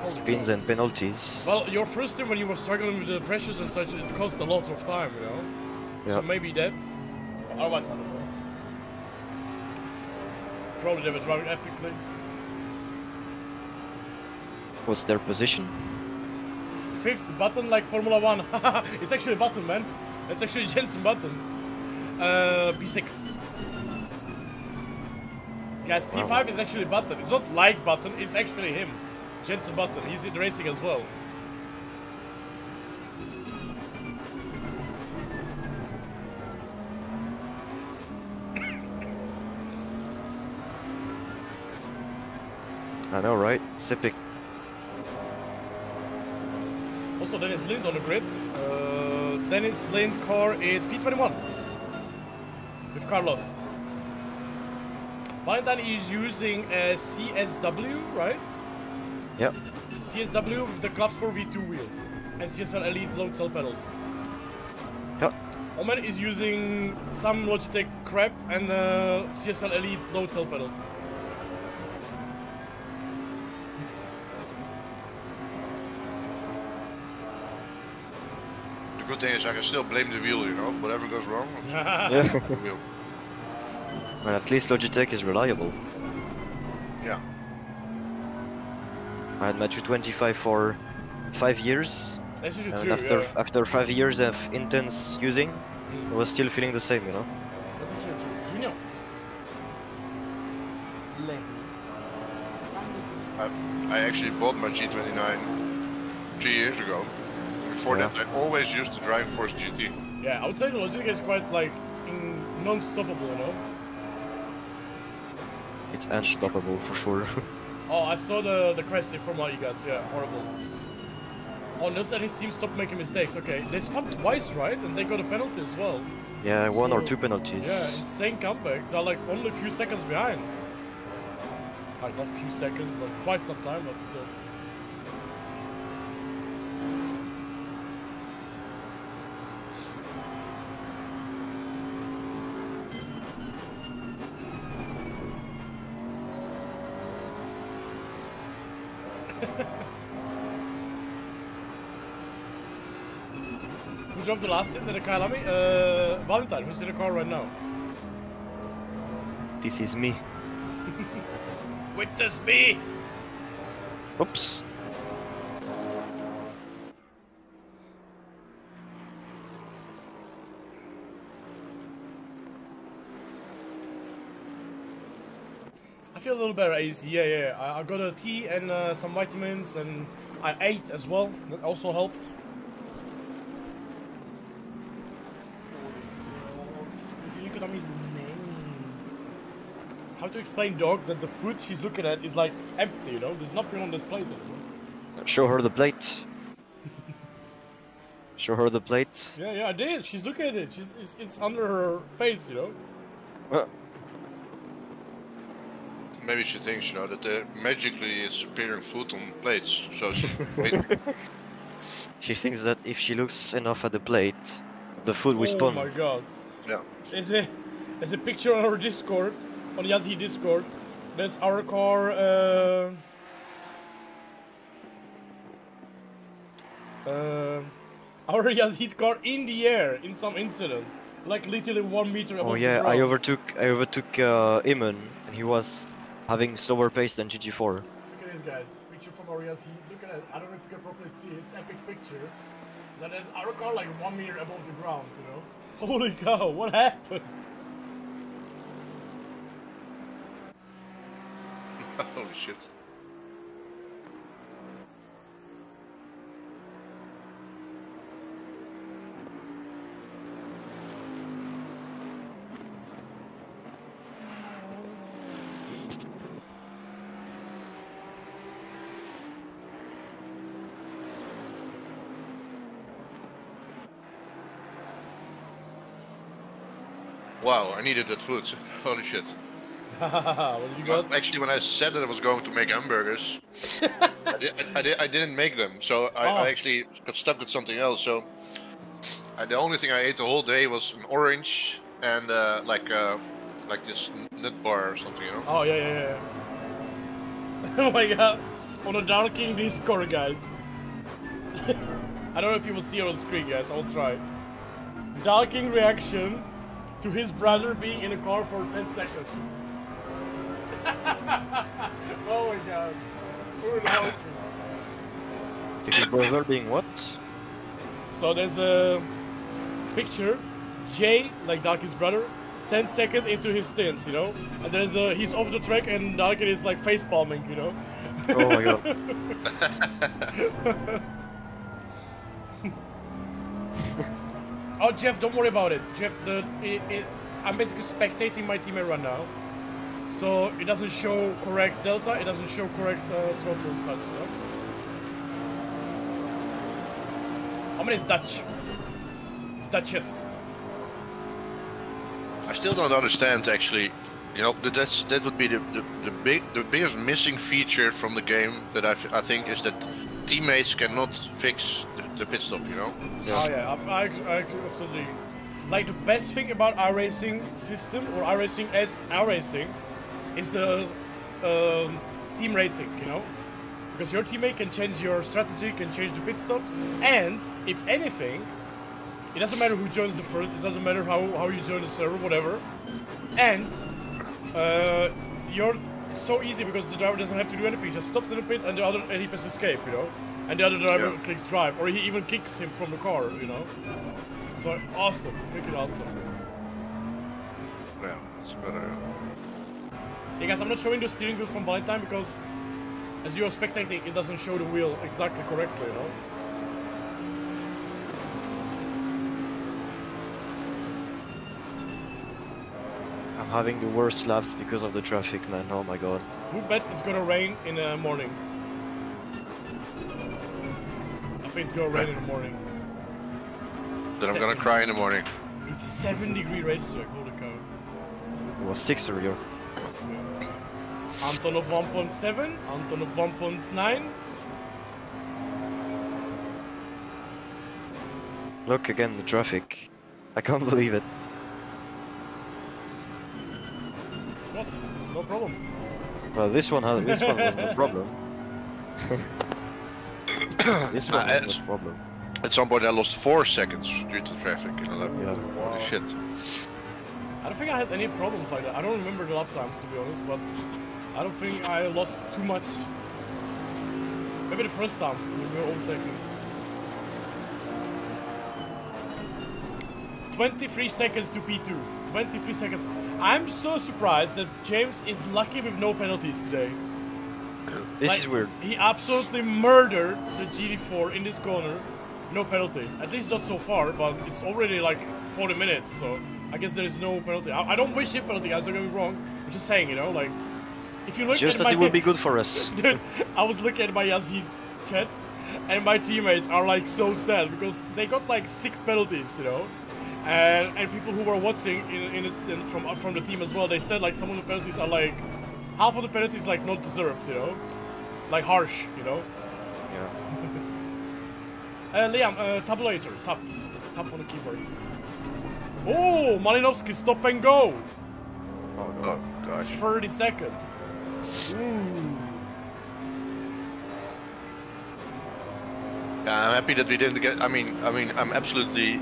Holy Spins and penalties. Well, your first time when you were struggling with the pressures and such, it cost a lot of time, you know? So maybe that. Otherwise, I don't know. Probably they were driving epically. What's their position? Fifth button like Formula One. it's actually a button, man. It's actually Jensen Button. Uh, P6. Guys, P5 is actually button. It's not like button, it's actually him. Jensen Button. He's in racing as well. I know, right? Epic. Also, Dennis Lind on the grid. Uh, Dennis Lind car is P21 with Carlos. Valentine is using a CSW, right? Yep. CSW with the Club Sport V2 wheel and CSL Elite load cell pedals. Yep. Omen is using some Logitech crap and uh, CSL Elite load cell pedals. The good thing is I can still blame the wheel, you know. Whatever goes wrong, Yeah. the wheel. well, at least Logitech is reliable. Yeah. I had my 225 for five years, and true, after yeah. after five years of intense using, I was still feeling the same, you know. That's actually true. Junior. I, I actually bought my G29 three years ago. Before Yeah. that, I always used the Driving Force GT. Yeah, I would say the Logitech is quite like in non-stoppable, you know. It's unstoppable for sure. Oh, I saw the the crash in Formula E guys. Yeah, horrible. Oh, Nils and his team stopped making mistakes. Okay, they spun twice, right? And they got a penalty as well. yeah, one or two penalties. Yeah, insane comeback. They're like only a few seconds behind. Like not few seconds, but quite some time, but still. Who drove the last in the Kyalami? Uh, Valentine, who's in the car right now. This is me. Witness me! Oops. I feel a little better, AC. Yeah, yeah. I, I got a tea and uh, some vitamins, and I ate as well. That also helped. How to explain dog that the food she's looking at is like empty, you know? There's nothing on that plate anymore. Show her the plate. Show her the plate. Yeah, yeah, I did. She's looking at it. She's, it's, it's under her face, you know? Uh, Maybe she thinks, you know, that there magically is appearing food on plates. So she, she thinks that if she looks enough at the plate, the food will oh spawn. Oh my god. yeah. There's a there's a picture on our Discord, on Yazzie Discord. There's our car. Uh, uh, our Yas Heat car in the air in some incident, like literally one meter above Oh the yeah, I overtook I overtook uh, Iman, and he was having slower pace than GT4. Look at this, guys. Picture from our Yas Heat. Look at it. I don't know if you can properly see it. It's epic picture. That is our car like one meter above the ground. You know. Holy cow! What happened? Holy shit. Wow, I needed that food. Holy shit. What you Well, actually, when I said that I was going to make hamburgers, I, di- I, di- I didn't make them. So I, Oh. I actually got stuck with something else. So I, the only thing I ate the whole day was an orange and uh, like uh, like this nut bar or something, you know. Oh yeah, yeah, yeah. oh my god. On a Dark King Discord, guys. I don't know if you will see it on screen, guys. I'll try. Dark King reaction to his brother being in a car for 10 seconds. Oh my god. King. His brother being what? So there's a picture, Jay, like Darky's brother, 10 seconds into his stance, you know? And there's a, he's off the track and Darky is like face palming, you know? Oh my god. Oh, Jeff, don't worry about it. Jeff, the it, it, I'm basically spectating my teammate right now. So it doesn't show correct delta, it doesn't show correct uh, throttle and such, know? How many is Dutch? It's Dutchess. I still don't understand actually. You know, that that's that would be the, the, the big the biggest missing feature from the game that I, I think is that teammates cannot fix the, the pit stop. You know. Oh yeah, I, I, I absolutely. Like the best thing about iRacing system or our iRacing as iRacing is the um, team racing, you know, because your teammate can change your strategy, can change the pit stops, and if anything, it doesn't matter who joins the first. It doesn't matter how how you join the server, whatever, and uh, you're it's so easy because the driver doesn't have to do anything. He just stops in the pits and the other and he presses escape, you know, and the other driver Yeah. clicks drive, or he even kicks him from the car, you know. So awesome, freaking awesome. Yeah, it's better. Hey guys, I'm not showing the steering wheel from Valentine because as you're spectating, it doesn't show the wheel exactly correctly, you know? I'm having the worst laps because of the traffic, man. Oh my god. Who bets it's gonna rain in the morning? I think it's gonna rain in the morning. Then I'm gonna cry in the morning. It's 7 degree racetrack, holy cow. It was six earlier. Antonov 1.7, Antonov 1.9. Look again, the traffic. I can't believe it. What? No problem. Well, this one has this one was no problem. this one Ah, was it's- no problem. At some point, I lost four seconds due to traffic in a lap. Yeah. Holy shit. I don't think I had any problems like that. I don't remember the lap times to be honest, but I don't think I lost too much. Maybe the first time when we were overtaking. 23 seconds to P2. 23 seconds. I'm so surprised that James is lucky with no penalties today. This Like, is weird. He absolutely murdered the GT4 in this corner. No penalty. At least not so far, but it's already like 40 minutes, so I guess there is no penalty. I, I don't wish him penalty, guys, don't get me wrong. I'm just saying, you know, like, if you look Just at that my... it will be good for us. Dude, I was looking at my Yas Heat's chat, and my teammates are like so sad because they got like six penalties, you know. And, and people who were watching in, in, in from uh, from the team as well, they said like some of the penalties are like half of the penalties like not deserved, you know, like harsh, you know. Yeah. Uh, Liam, uh, tabulator, tap, tap on the keyboard. Oh, Malinowski, stop and go. Oh gosh. 30 seconds. Ooh. Yeah, I'm happy that we didn't get. I mean, I mean, I'm absolutely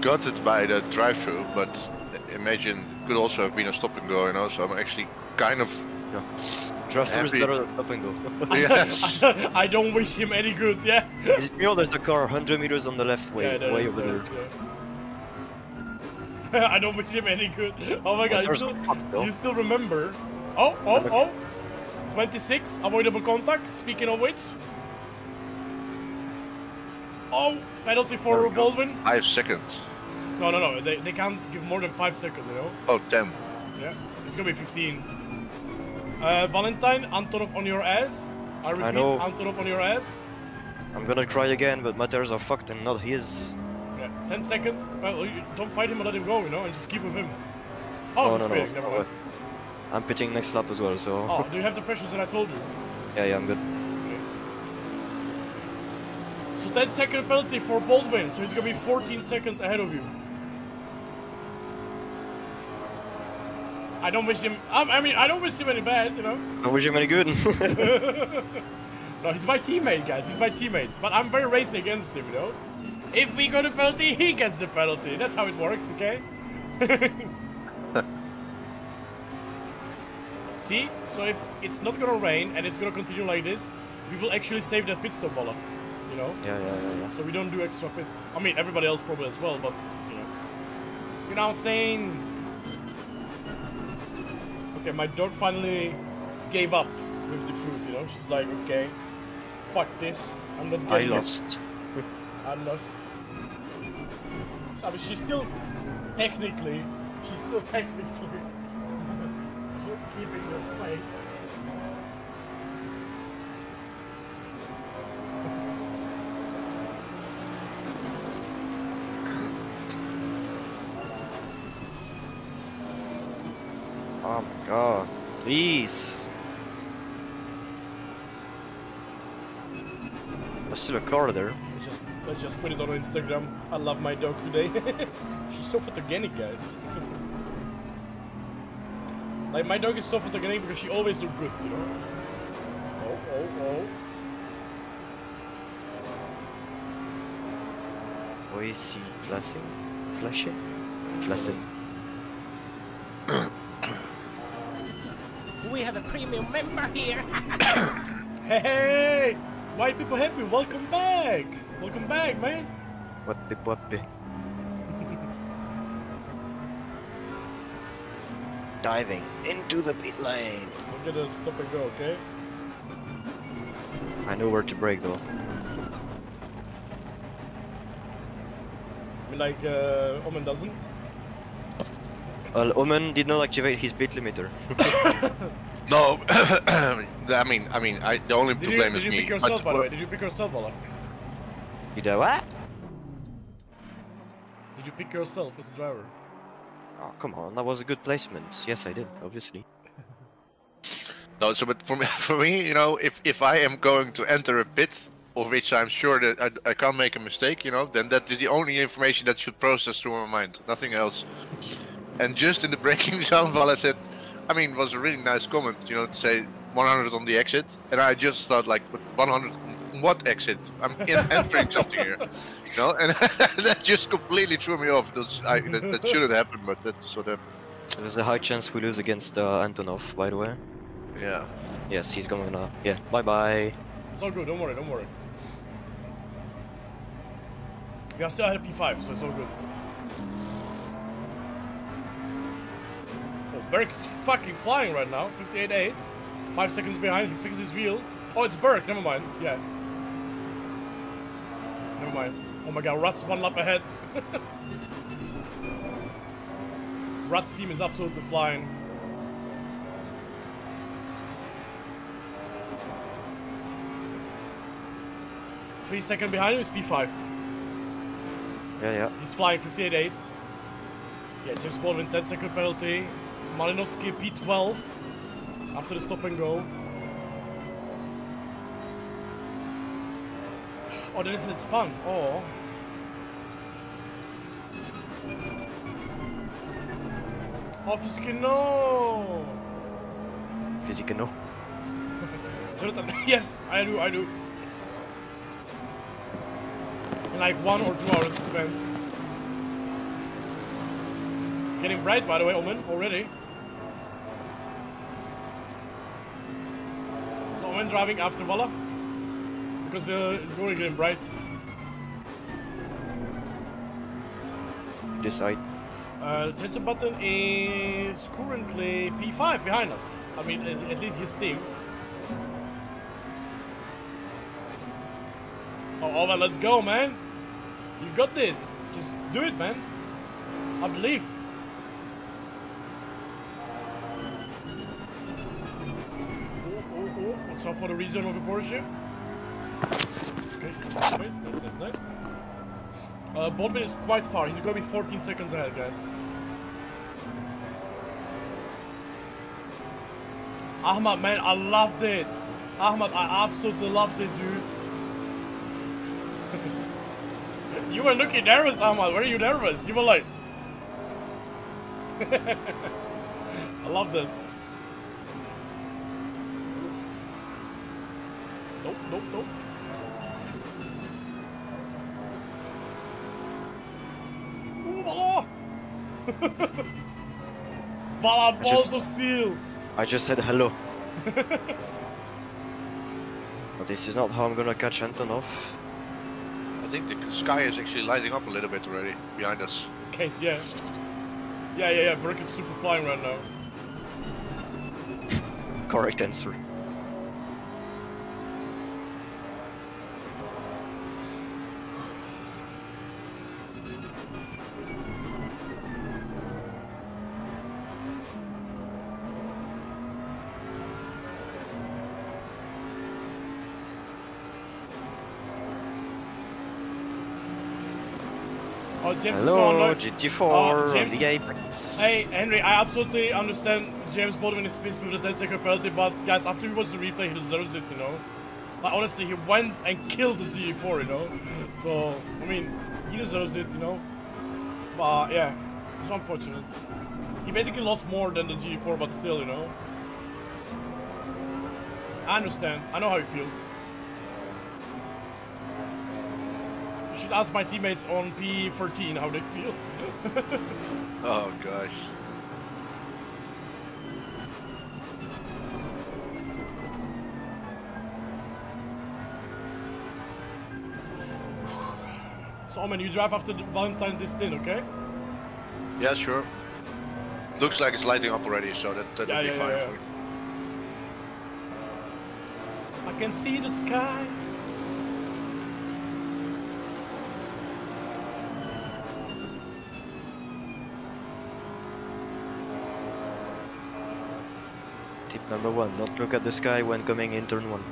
gutted by the drive-through, but imagine could also have been a stop and go, you know. So I'm actually kind of. Draft is Happy. better than stop and go. yes. I don't wish him any good, yeah. Is it- you know, there's a car 100 meters on the left way, yeah, way is, over there there. is, yeah. I don't wish him any good. Oh my god, you still, some fuck, though. you still remember? Oh, oh, oh. 26, avoidable contact, speaking of which. Oh, penalty for we go. Baldwin. Five seconds. No, no, no, they, they can't give more than 5 seconds, you know? Oh damn. Yeah, it's gonna be 15. Uh, Valentine, Antonov on your ass. I repeat, know. Antonov on your ass. I'm gonna try again, but my tires are fucked and not his. Yeah, 10 seconds. Well, don't fight him and let him go, you know, and just keep with him. Oh, he's no, no, never no, mind. I'm pitting next lap as well, so Oh, do you have the pressures that I told you? yeah, yeah, I'm good. So 10 second penalty for Baldwin, so he's gonna be 14 seconds ahead of you. I don't wish him. I, I mean, I don't wish him any bad, you know. I wish him any good. No, he's my teammate, guys. He's my teammate. But I'm very racing against him, you know. If we go to penalty, he gets the penalty. That's how it works, okay? See? So if it's not gonna rain and it's gonna continue like this, we will actually save that pit stop, Voila. You know? yeah, yeah, yeah, yeah. So we don't do extra pit. I mean, everybody else probably as well, but you know. You know what I'm saying? Okay, my dog finally gave up with the food, you know? She's like, okay, fuck this. I'm not I getting it. lost. I lost. I mean, she's still technically, she's still technically god. Please. There's still a car there. Let's just let's just put it on Instagram. I love my dog today. She's so photogenic, guys. like my dog is so photogenic because she always look good, you know. Oh oh oh. Why is he flashing? Flashing? Flashing. We have a premium member here. Hey, hey, white people happy. Welcome back. Welcome back, man. What the what the? Diving into the pit lane. We're gonna stop and go, okay? I know where to break though. I mean, like uh, Omen doesn't. Well, Omen did not activate his pit limiter. No, I mean, I mean, I, the only Did to you, blame did is you me. pick yourself, by the way? Did you pick yourself, Ola? you know what? Did you pick yourself as a driver? Oh, come on, that was a good placement. Yes, I did, obviously. No, so but for me, for me, you know, if if I am going to enter a pit of which I'm sure that I, I can't make a mistake, you know, then that is the only information that should process through my mind, nothing else. And just in the braking zone, Vala said, I mean, it was a really nice comment, you know, to say 100 on the exit, and I just thought like, 100 on what exit? I'm in, entering something here, you know, and that just completely threw me off. Those, I, that, that shouldn't happen, but that's what happened. There's a high chance we lose against uh, Antonov, by the way. Yeah. Yes, he's gonna. Yeah, bye bye. It's all good, don't worry, don't worry. We are still ahead of P5, so it's all good. Berg is fucking flying right now, 58.8. Five seconds behind, he fixes his wheel. Oh, it's Burke. never mind, yeah. Never mind. Oh my god, Rat's one lap ahead. Rat's team is absolutely flying. Three second behind him is P5. Yeah, yeah. He's flying 58.8. Yeah, James Baldwin 10 second penalty. Malinowski P12 after the stop and go. Oh, then isn't it spun? Oh. Oh, Fusky, no! Physical no. Jonathan, yes, I do, I do. In like one or two hours, depends. It's getting bright, by the way, Omen, already. Driving after Walla? Because uh, it's going getting bright. This side. Uh, Jensen Button is currently P5 behind us. I mean, at least his team. Oh, oh let's go, man. You got this. Just do it, man. I believe. Out for the return of the Porsche. Okay, nice, nice, nice, nice. Uh, Baldwin is quite far. He's gonna be 14 seconds ahead, guys. Ahmad, man, I loved it. Ahmad, I absolutely loved it, dude. you were looking nervous, Ahmad. Were you nervous? You were like... I loved that. Nope, nope, nope. Ooh, Vala! Vala, balls just- of steel! I just said hello. but this is not how I'm gonna catch Antonov. I think the sky is actually lighting up a little bit already behind us. Case, yeah. Yeah, yeah, yeah, Burke is super flying right now. Correct answer. James is Hello, annoyed. GT4 Uh, the is- Apex. Hey, Henry, I absolutely understand James Baldwin is pissed with the 10 second penalty, but guys, after he watched the replay, he deserves it, you know? Like, honestly, he went and killed the GT4, you know? So, I mean, he deserves it, you know? But, yeah, it's unfortunate. He basically lost more than the GT4, but still, you know? I understand. I know how he feels. Should ask my teammates on P13 how they feel. Oh gosh. So, Omen, you drive after the Valentine this din, okay? Yeah, sure. Looks like it's lighting up already, so that that Yeah, be yeah, fine yeah. I can see the sky. Number one, don't look at the sky when coming in turn one.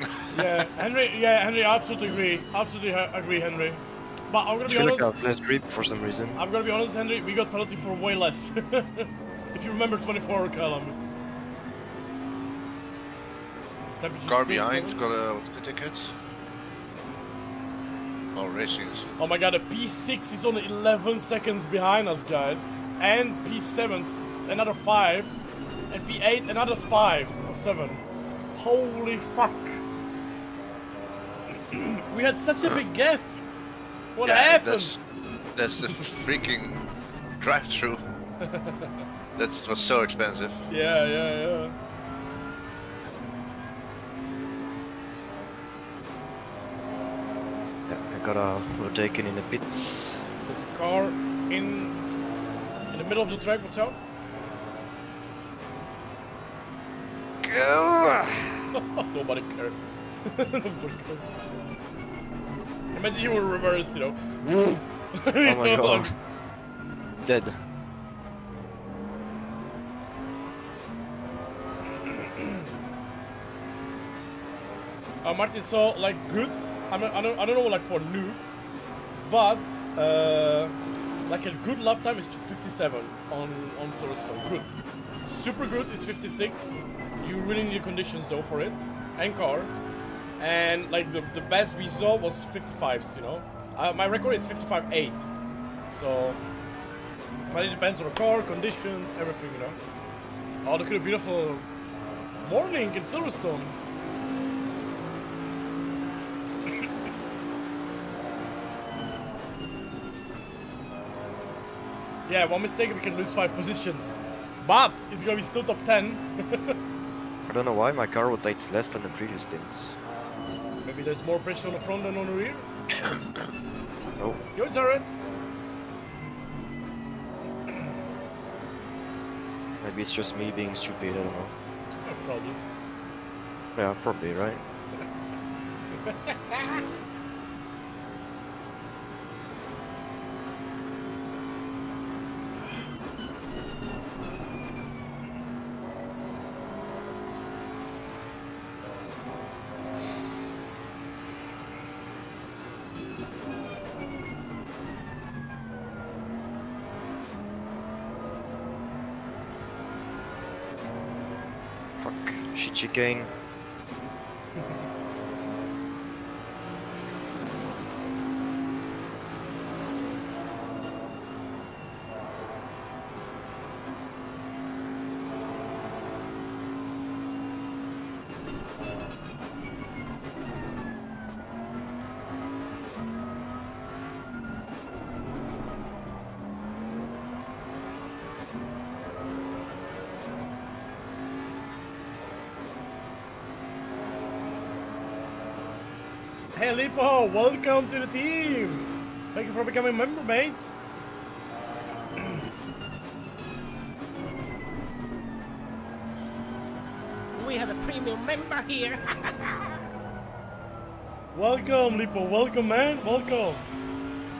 Yeah, Henry. Yeah, Henry. I absolutely agree. Absolutely agree, Henry. But I'm gonna be feel like honest. have less drip for some reason. I'm gonna be honest, Henry. We got penalty for way less. if you remember 24 column. Car behind seven. got a the ticket? Oh, racing. Oh my god, the P6 is only 11 seconds behind us, guys. And P7's another 5. And P8 another 5 or 7. Holy fuck. we had such a big gap. What yeah, happened? That's that's the freaking drive-through. that was so expensive. Yeah, yeah, yeah. Yeah, I got a overtaken in the pits. There's a car in in the middle of the track. Watch out. Nobody cared. Nobody cared. Imagine you were reversed, you know. Oh my god. Dead. Uh, Martin, so like good. I mean, I don't, I don't know like for new, but uh, like a good lap time is 57 on on Silverstone. Good. Super good is 56. You really need conditions though for it, and car. And like the, the best we saw was 55s. You know, uh, my record is 55.8. So, but it depends on the car, conditions, everything. You know. Oh, look at the beautiful morning in Silverstone. Yeah, one mistake we can lose five positions. But it's gonna be still top 10. I don't know why my car rotates less than the previous things. Maybe there's more pressure on the front than on the rear. Oh, Yo, Jared. maybe it's just me being stupid, I don't know. Probably. Yeah, probably, right? Shit chicane. Lipo, welcome to the team! Thank you for becoming a member, mate! We have a premium member here. Welcome, Lipo, welcome, man, welcome!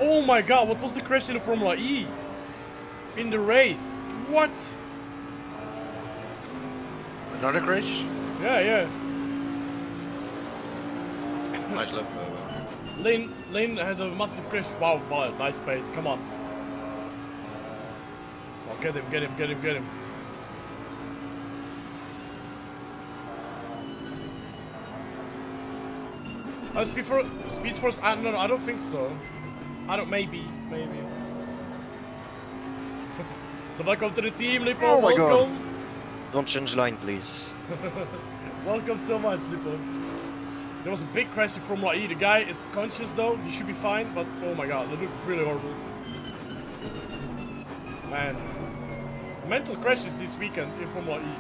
Oh my god, what was the crash in the Formula E? In the race? What? Another crash? Yeah, yeah. Nice lap. Uh, Lane, Lane had a massive crash. Wow, wow, nice pace, come on. Oh, get him, get him, get him, get him. Oh, Speed Force, Speed Force, I, no, no, I don't think so. I don't, maybe, maybe. so welcome to the team, Lipo, Oh my God. welcome. Don't change line, please. Welcome so much, Lipo. There was a big crash from E. The guy is conscious though, he should be fine, but oh my god, that looked really horrible. Man. Mental crashes this weekend in Formula E.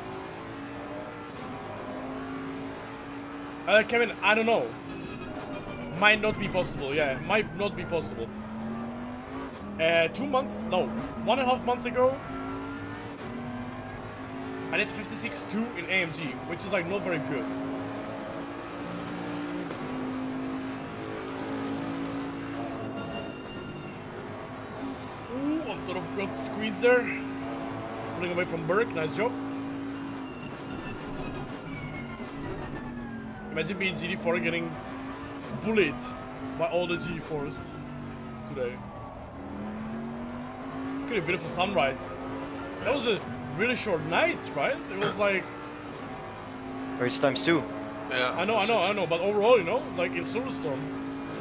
Uh, Kevin, I don't know. Might not be possible, yeah, might not be possible. Uh, two months, no, one and a half months ago, I did 56.2 in AMG, which is like not very good. Ooh, a lot of good squeeze there. Pulling away from Burke, nice job. Imagine being GT4 getting bullied by all the G4s today. Could have been a bit sunrise. That was a really short night, right? It was like Or it's times two. yeah. I know, I know, I know, but overall, you know, like in Silverstone.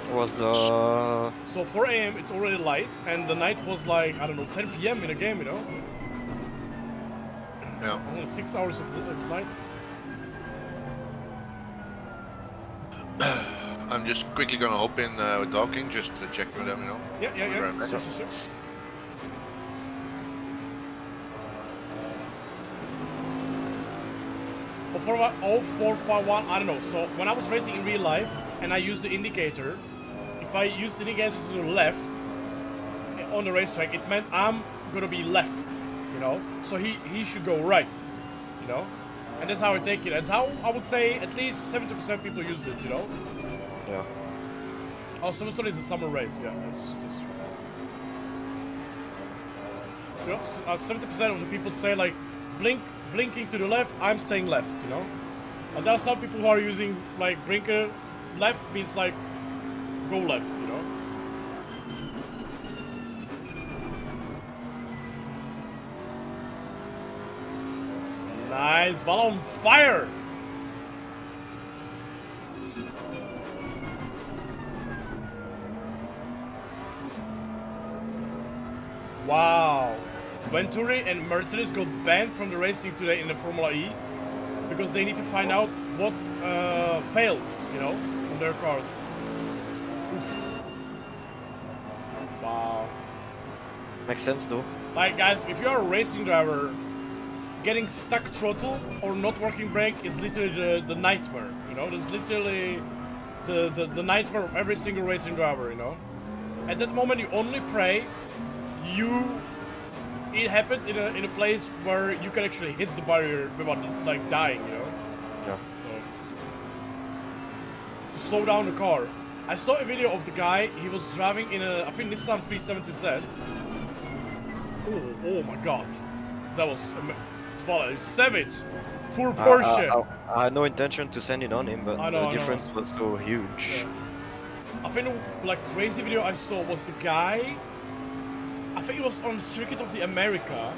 It was uh So 4 a.m. it's already light, and the night was like I don't know 10 p.m. in a game, you know, Yeah. only six hours of, of night. I'm just quickly gonna hop in uh, with Docking just to check with them, you know. Yeah, yeah, yeah. right. Sure, sure, sure. Oh, four, one- oh, four, five, one, I don't know. So when I was racing in real life and I used the indicator, if I used the indicator to the left on the racetrack, it meant I'm gonna be left, you know. So he he should go right, you know. And that's how I take it. That's how I would say at least 70% people use it, you know. yeah. Oh, Silverstone is a summer race. Yeah, that's, that's true. You know, uh, seventy percent of the people say like, blink, blinking to the left. I'm staying left. You know, and there are some people who are using like blinker left means like go left. You know. Nice, Val on fire! Wow. Venturi and Mercedes got banned from the racing today in the Formula E because they need to find out what uh, failed, you know, on their cars. Makes sense though. Like, guys, if you're a racing driver, getting stuck throttle or not working brake is literally the, the nightmare, you know? That's literally the, the, the nightmare of every single racing driver, you know? At that moment, you only pray you... It happens in a, in a place where you can actually hit the barrier without, like, dying, you know? Yeah. So... Slow down the car. I saw a video of the guy, he was driving in a, I think Nissan 370Z. Oh, oh my god. That was Voilà, savage. Poor Porsche. I, I, I had no intention to send it on him, but know, the difference was so huge. I think the like crazy video I saw was the guy. I think it was on Circuit of the America.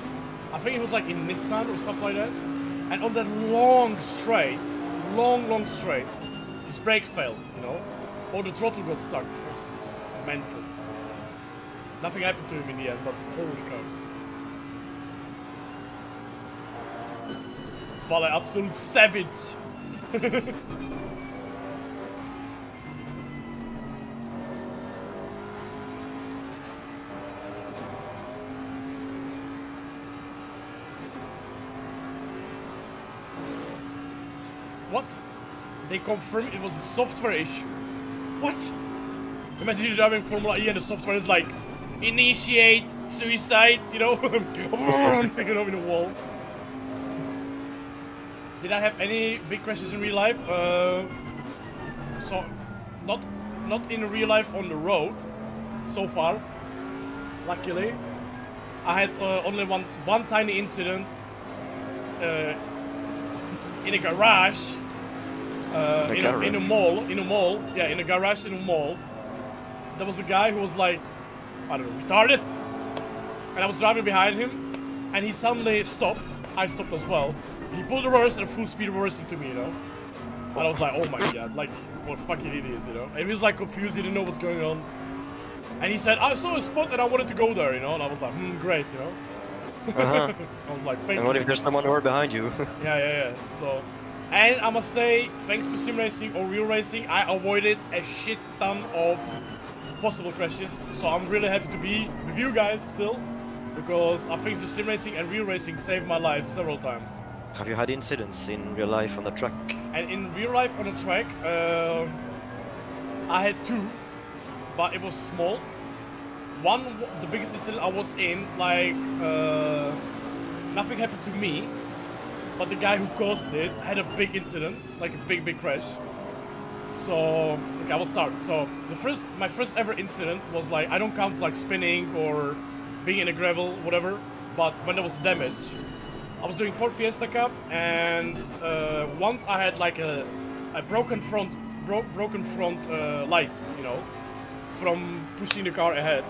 I think it was like in Nissan or stuff like that. And on that long straight, long long straight, his brake failed. You know, or the throttle got stuck. It was just mental. Nothing happened to him in the end, but holy cow. Voilà, absolute savage. What? They confirmed it was a software issue. What? Imagine you're driving Formula E and the software is like, initiate suicide, you know, you in a wall. Did I have any big crashes in real life? Uh, so, not not in real life on the road, so far. Luckily, I had uh, only one one tiny incident uh, in a garage, uh, in, a, in a mall, in a mall, yeah, in a garage in a mall. There was a guy who was like, I don't know, retarded, and I was driving behind him, and he suddenly stopped. I stopped as well. He pulled the reverse and full speed reverse into me, you know. And I was like, oh my god, like, what a fucking idiot, you know. And he was like confused, he didn't know what's going on. And he said, I saw a spot and I wanted to go there, you know. And I was like, hmm, great, you know. Uh-huh. I was like, thank and what you. if there's someone more behind you? Yeah, yeah, yeah. So, and I must say, thanks to sim racing or real racing, I avoided a shit ton of possible crashes. So I'm really happy to be with you guys still, because I think the sim racing and real racing saved my life several times. Have you had incidents in real life on the track? And in real life on the track, uh, I had two, but it was small. One, the biggest incident I was in, like, uh, nothing happened to me, but the guy who caused it had a big incident, like a big, big crash. So, okay, I will start. So, the first, my first ever incident was like, I don't count like spinning or being in a gravel, whatever, but when there was damage, I was doing Ford Fiesta Cup, and uh, once I had like a, a broken front, bro- broken front uh, light, you know, from pushing the car ahead.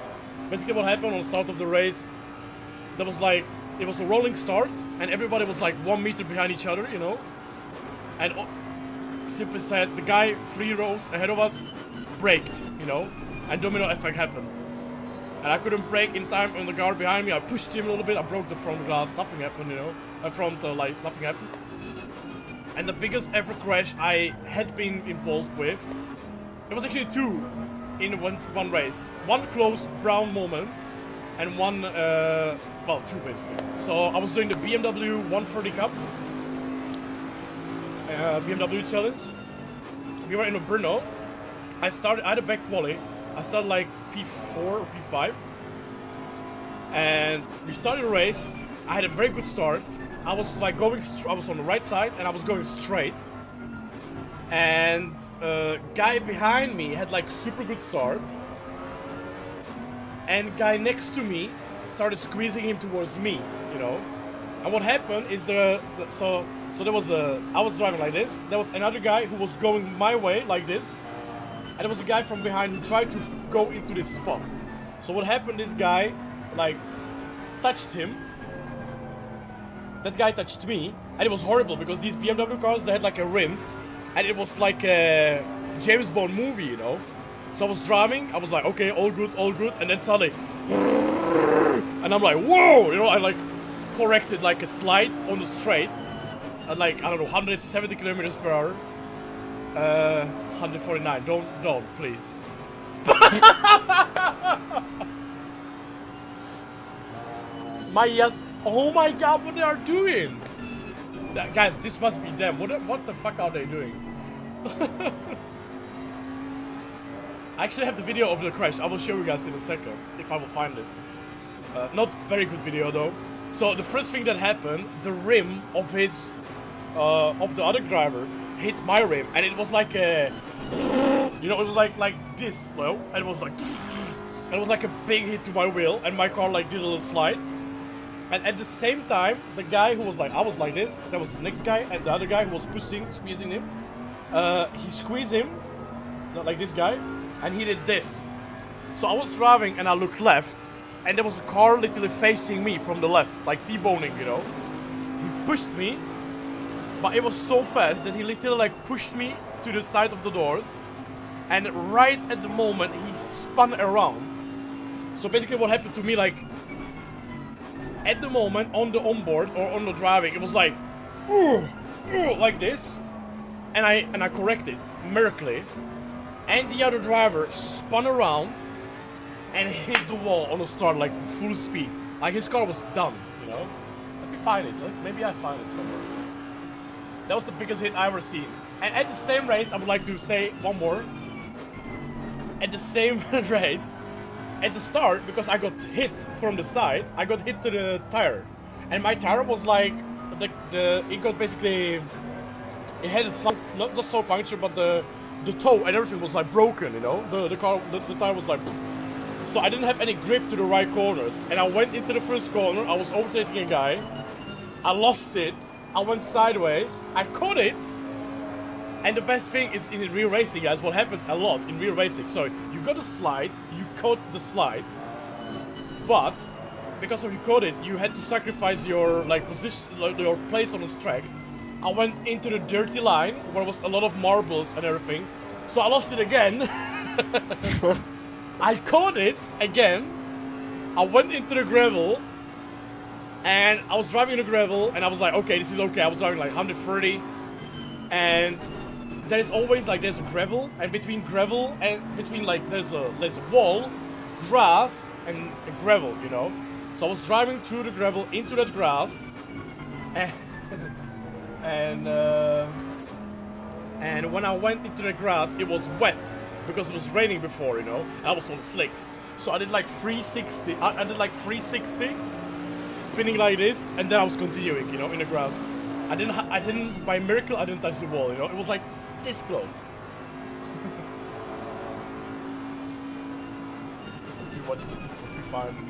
Basically, what happened on the start of the race, there was like it was a rolling start, and everybody was like one meter behind each other, you know, and simply said the guy three rows ahead of us braked, you know, and domino effect happened. And I couldn't brake in time on the car behind me. I pushed him a little bit. I broke the front glass. Nothing happened, you know. Uh, front uh, light. Nothing happened. And the biggest ever crash I had been involved with, it was actually two in one, one race. One close brown moment, and one, uh, well, two basically. So I was doing the BMW 130 Cup, uh, BMW Challenge. We were in a Brno. I started, I had a back quali. I started like P4 or P5. And we started a race. I had a very good start. I was like going, I was on the right side and I was going straight. And uh, guy behind me had like super good start. And guy next to me started squeezing him towards me, you know. And what happened is the, the so so there was a I was driving like this. There was another guy who was going my way like this, and there was a guy from behind who tried to go into this spot. So what happened? This guy like touched him. That guy touched me, and it was horrible because these BMW cars they had like a rims, and it was like a James Bond movie, you know. So I was driving, I was like, okay, all good, all good, and then suddenly, and I'm like, whoa, you know, I like corrected like a slide on the straight at like I don't know 170 kilometers per hour. Uh, 149. Don't, don't, please. my yes. Oh my God, what they are doing? That- guys, this must be them. What, what the fuck are they doing? I actually have the video of the crash. I will show you guys in a second if I will find it. Uh, not very good video though. So the first thing that happened, the rim of his, uh, of the other driver hit my rim, and it was like a, you know, it was like like this, low, and it was like, it was like a big hit to my wheel, and my car like did a little slide. And at the same time, the guy who was like, I was like this, that was the next guy, and the other guy who was pushing, squeezing him, uh, he squeezed him, not like this guy, and he did this. So I was driving and I looked left, and there was a car literally facing me from the left, like T-boning, you know. He pushed me, but it was so fast that he literally like pushed me to the side of the doors, and right at the moment he spun around. So basically, what happened to me, like at the moment on the onboard or on the driving, it was like, "Ooh, ooh," like this, and I and I corrected miraculously, and the other driver spun around and hit the wall on the start like full speed. Like his car was done, you know. Let me find it. Like, maybe I find it somewhere. That was the biggest hit I ever seen. And at the same race, I would like to say one more. At the same race, at the start, because I got hit from the side, I got hit to the tire, and my tire was like the the it got basically it had a slight, not the slow puncture, but the the toe and everything was like broken. You know, the the car the, the tire was like. So I didn't have any grip to the right corners, and I went into the first corner. I was overtaking a guy. I lost it. I went sideways. I caught it. And the best thing is in real racing, guys, what happens a lot in real racing. So you got a slide, you caught the slide, but because of you caught it, you had to sacrifice your like position, like, your place on the track. I went into the dirty line where was a lot of marbles and everything, so I lost it again. I caught it again. I went into the gravel, and I was driving the gravel, and I was like, okay, this is okay. I was driving like 130, and there's always like there's a gravel, and between gravel and between like there's a there's a wall, grass and gravel, you know. So I was driving through the gravel into that grass, and and uh, and when I went into the grass, it was wet because it was raining before, you know. I was on slicks, so I did like 360. I, I did like 360, spinning like this, and then I was continuing, you know, in the grass. I didn't. I didn't. By miracle, I didn't touch the wall. You know, it was like this close. What's? We find.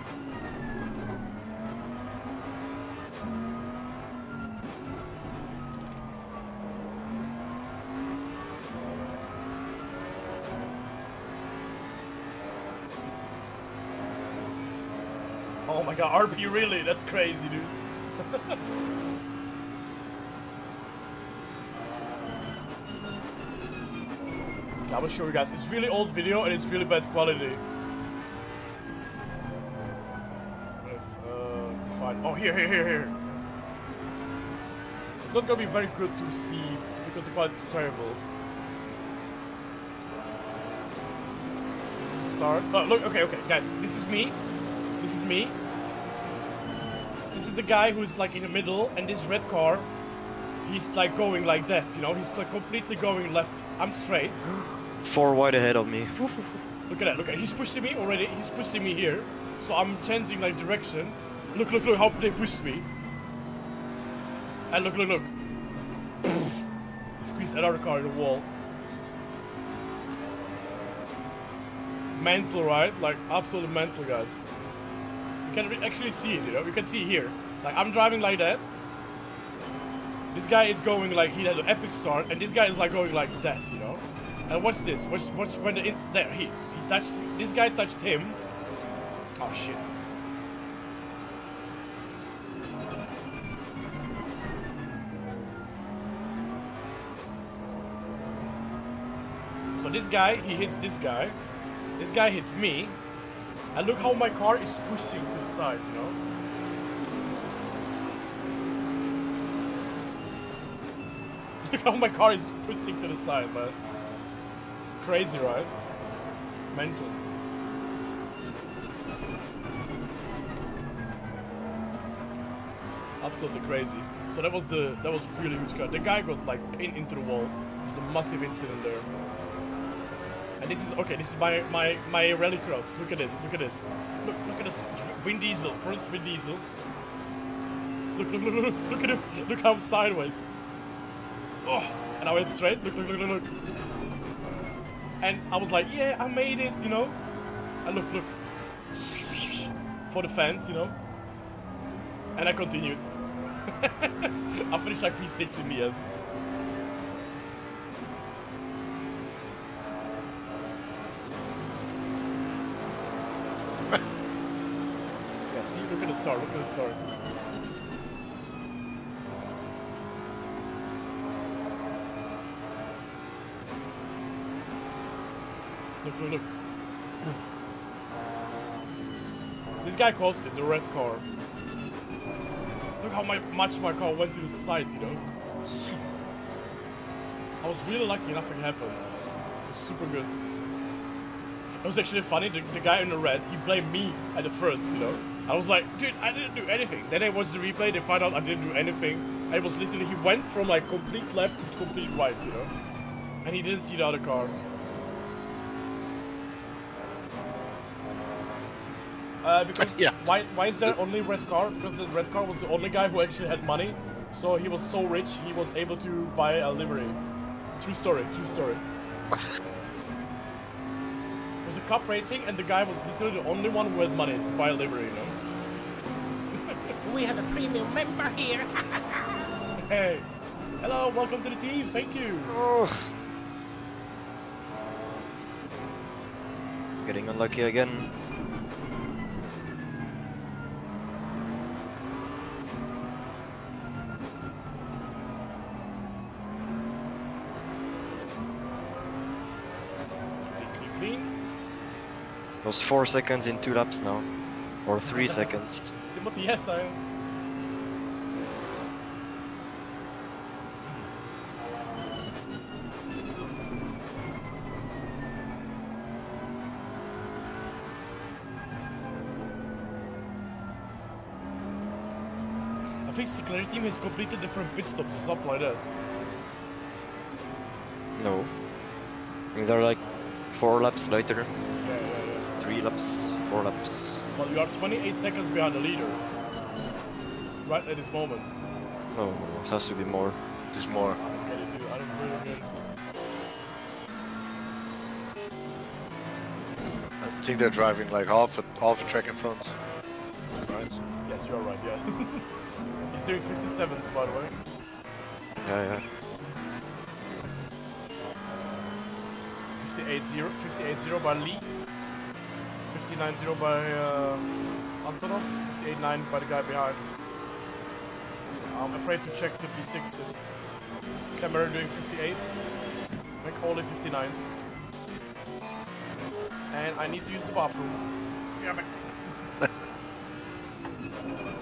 My god, RP really? That's crazy, dude. I will show you guys. It's really old video and it's really bad quality. If, uh, oh, here, here, here, here. It's not gonna be very good to see because the quality is terrible. This is start. Oh, look, okay, okay, guys. This is me. This is me. This is the guy who's like in the middle, and this red car, he's like going like that, you know? He's like completely going left. I'm straight. Four wide ahead of me. Look at that, look at He's pushing me already. He's pushing me here. So I'm changing like direction. Look, look, look how they pushed me. And look, look, look. Squeeze another car in the wall. Mental, right? Like, absolute mental, guys. Can actually see it, you know? You can see here. Like, I'm driving like that. This guy is going like, he had an epic start, and this guy is like going like that, you know? And what's this? What's, what's when the in there? He, he touched, this guy touched him. Oh shit. So this guy, he hits this guy. This guy hits me. And look how my car is pushing to the side, you know? Look how my car is pushing to the side, man. Crazy, right? Mental. Absolutely crazy. So that was the that was really huge car. The guy got like pinned into the wall. There's a massive incident there. And this is okay. This is my my my rallycross. Look at this. Look at this. Look look at this. Vin Diesel. First Vin Diesel. Look look look look look at him. Look how sideways. Oh, and I went straight. Look look look look look. And I was like, yeah, I made it, you know. And look look. For the fans, you know. And I continued. I finished like P6 in the end. yeah, see, look at look. Look, look, look. This guy caused it, the red car. Look how my, much my car went to the side, you know? I was really lucky nothing happened. It was super good. It was actually funny, the, the guy in the red, he blamed me at the first, you know. I was like, dude, I didn't do anything. Then I watched the replay, they find out I didn't do anything. I was literally, he went from like complete left to complete right, you know. And he didn't see the other car. Uh, because Yeah. why, why is there only red car? Because the red car was the only guy who actually had money. So he was so rich, he was able to buy a livery. True story, true story. It was a cup racing and the guy was literally the only one who had money to buy a livery, you know? We have a premium member here. Hey! Hello, welcome to the team, thank you! Getting unlucky again. Was four seconds in two laps now. Or three seconds. I I think Sinclair team has completed different pit stops or stuff like that. No. I think they're like four laps later. Yeah, yeah, yeah. Three laps, four laps. Well, you are 28 seconds behind the leader. Right at this moment. No, it has to be more. There's more. I get it, dude. I don't really get it. I think they're driving like half a half a track in front. Right? Yes, you are right, yeah. He's doing 57s, by the way. Yeah, yeah. 58-0, 58-0 by Lee. 59-0 by uh, Antonov. 58-9 by the guy behind. I'm afraid to check the B6s. Camera doing 58s. make only 59s. And I need to use the bathroom. Yeah,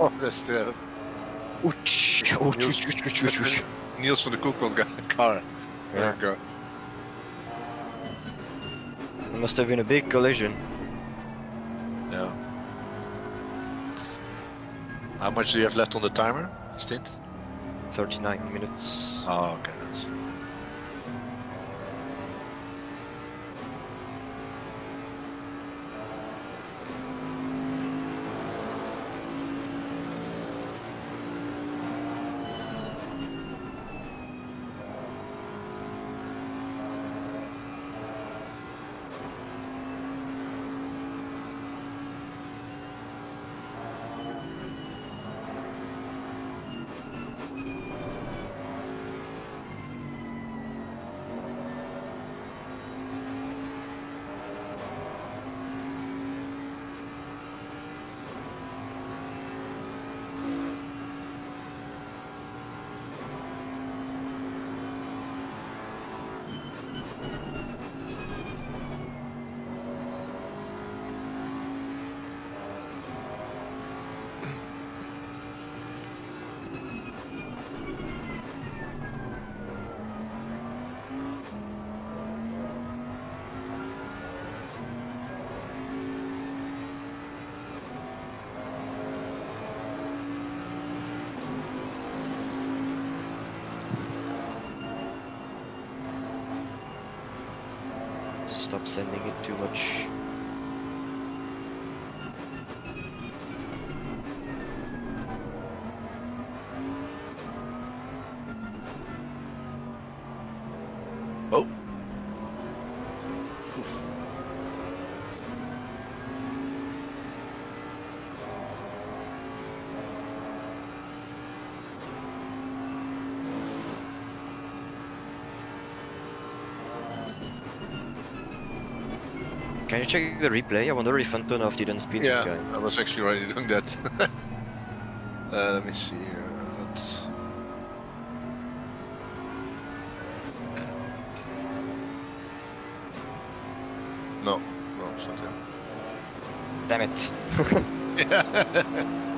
but Shh. That's the Ouch. Ouch, ouch, ouch, ouch, ouch, ouch. Niels van de Koekold guy- car. There Yeah. we go. It must have been a big collision. Yeah. How much do you have left on the timer? Stint? 39 minutes. Oh, okay, nice. Stop sending it too much. Oh. Can you check the replay? I wonder if Antonov didn't speed Yeah, this guy. I was actually already doing that. uh, let me see. It's- No, no, it's not him. Damn it.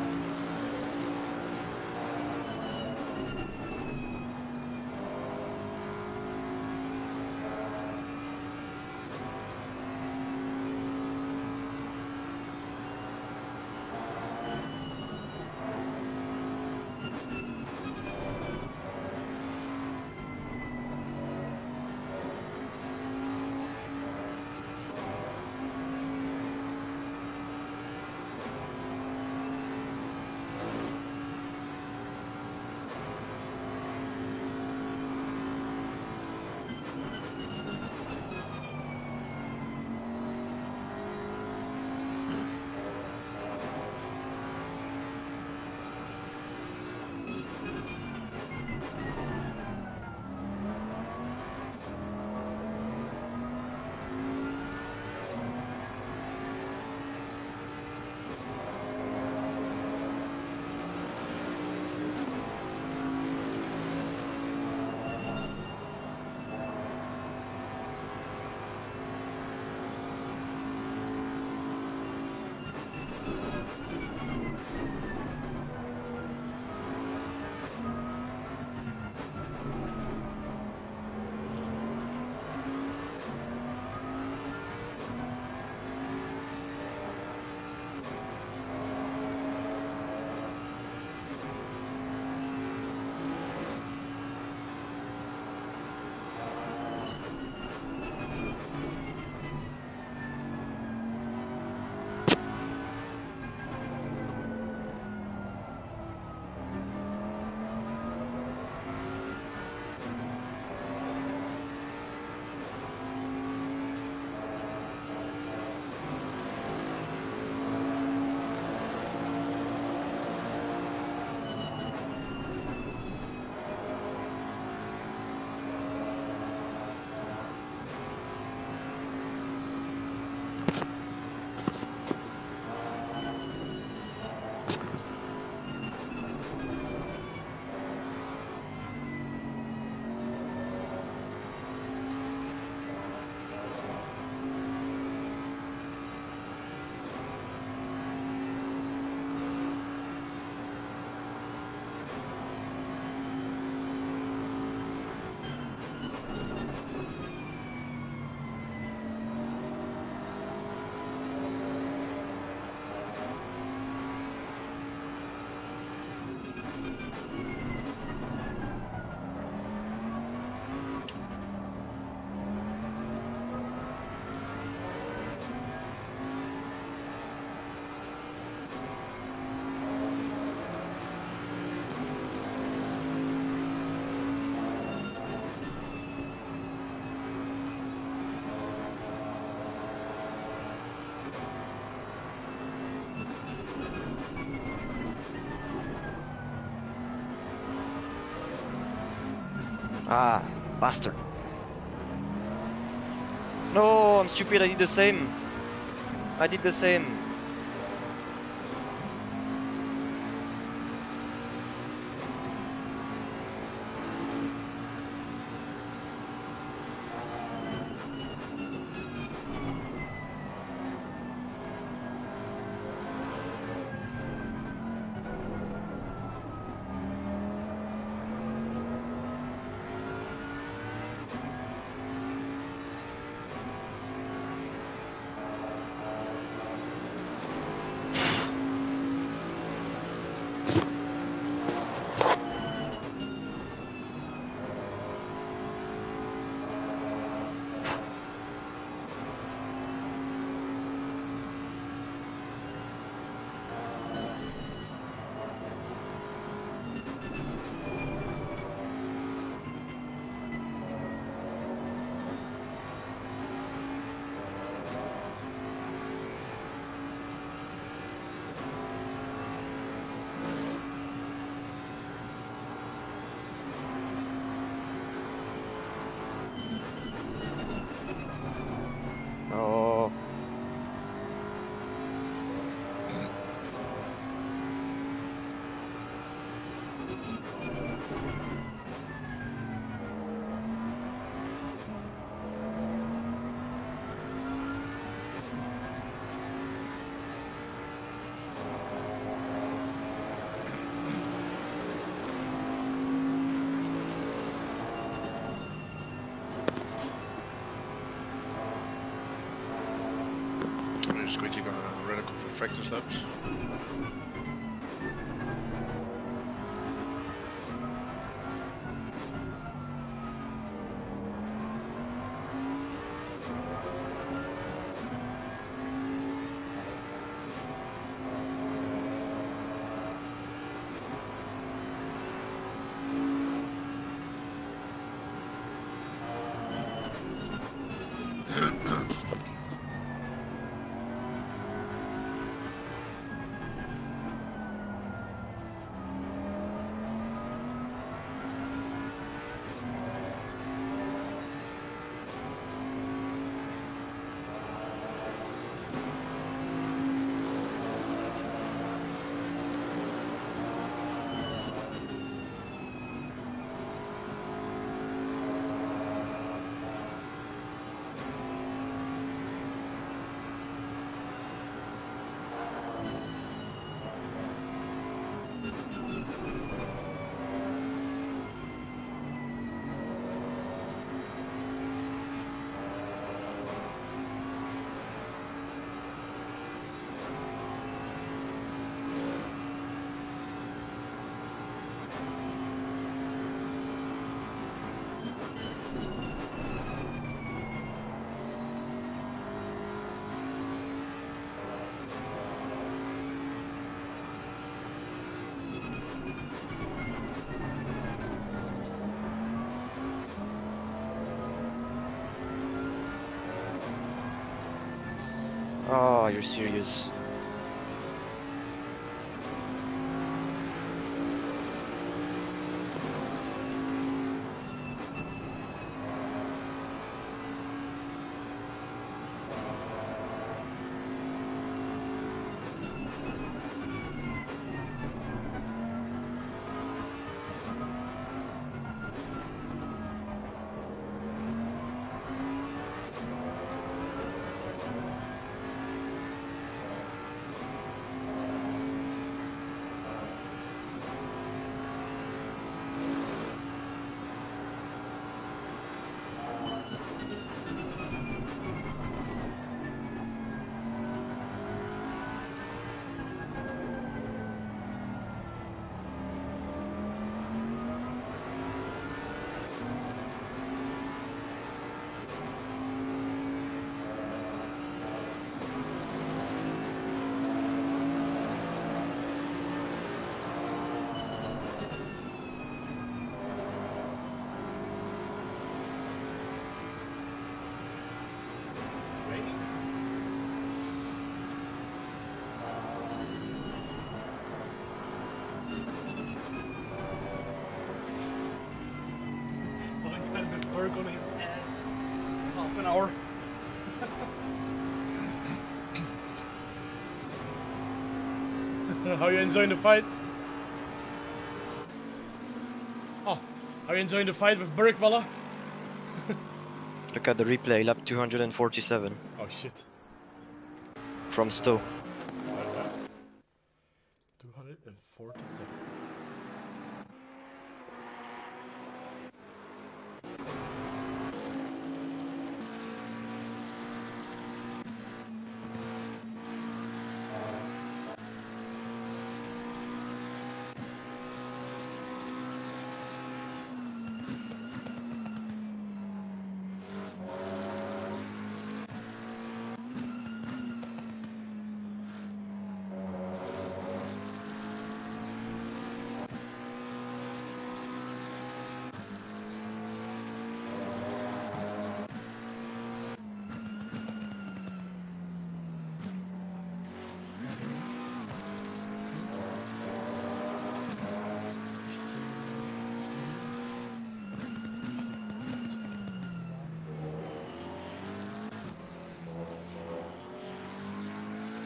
Ah, bastard. No, I'm stupid, I did the same. I did the same. Run a couple you're serious. How are you enjoying the fight? Oh, are you enjoying the fight with Burke Valla? Look at the replay, lap 247 Oh shit. from Stowe. 247.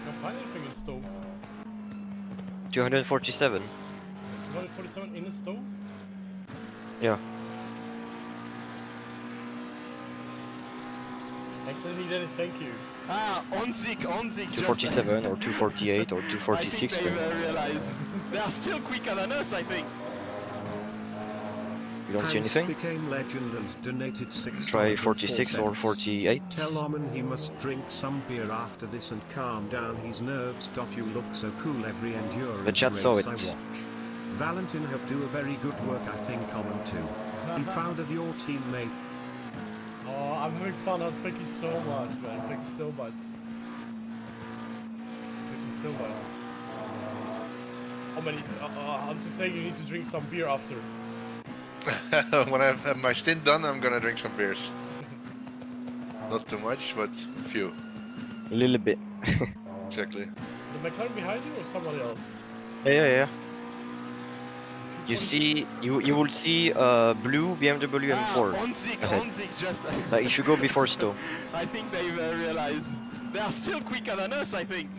Can't find anything in Stowe. 247. 247 in the Stowe? Yeah. Excellent, Dennis, thank you. Ah, on sick, on sick. 247 or 248 or I think 246 they uh, realize they are still quicker than us, I think. You don't see anything? and donated six Try dollars and four 46 or 48. Tell Omen he must drink some beer after this and calm down his nerves. You look so cool every endurance The chat race saw I it. watch. Valentin have do a very good work I think Omen too. Be proud of your teammate. Oh, I'm having fun, Hans. Thank you so much, man. Thank you so much. Thank you so much. How many? Uh, uh, Hans is saying you need to drink some beer after. when I have my stint done, I'm gonna drink some beers. Not too much, but a few. A little bit. Exactly. The McLaren behind you or somebody else? Yeah, yeah, yeah. You see, you you will see uh, blue BMW Ah, M4. Honzik, ahead. Honzik just. Like if you go before Stowe. I think they've uh, realized they are still quicker than us. I think.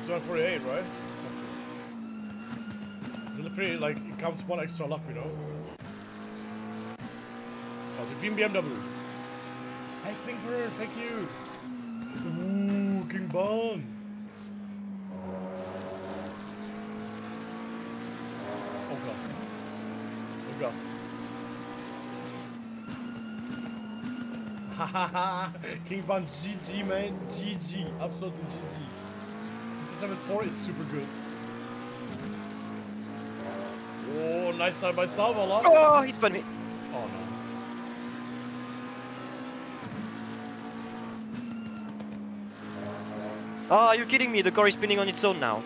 It's 148, right? Pretty, like, it counts one extra lap, you know? Oh, the green BMW. Hey, Pinkbird, thank you! Ooh, King Bon! Oh god. Oh god. Hahaha! King Bon, GG, man! GG! Absolutely GG! 57.4 is super good. Oh, nice side by side, Ola. Oh, he spun me. Oh no. Ah, are you kidding me? The car is spinning on its own now.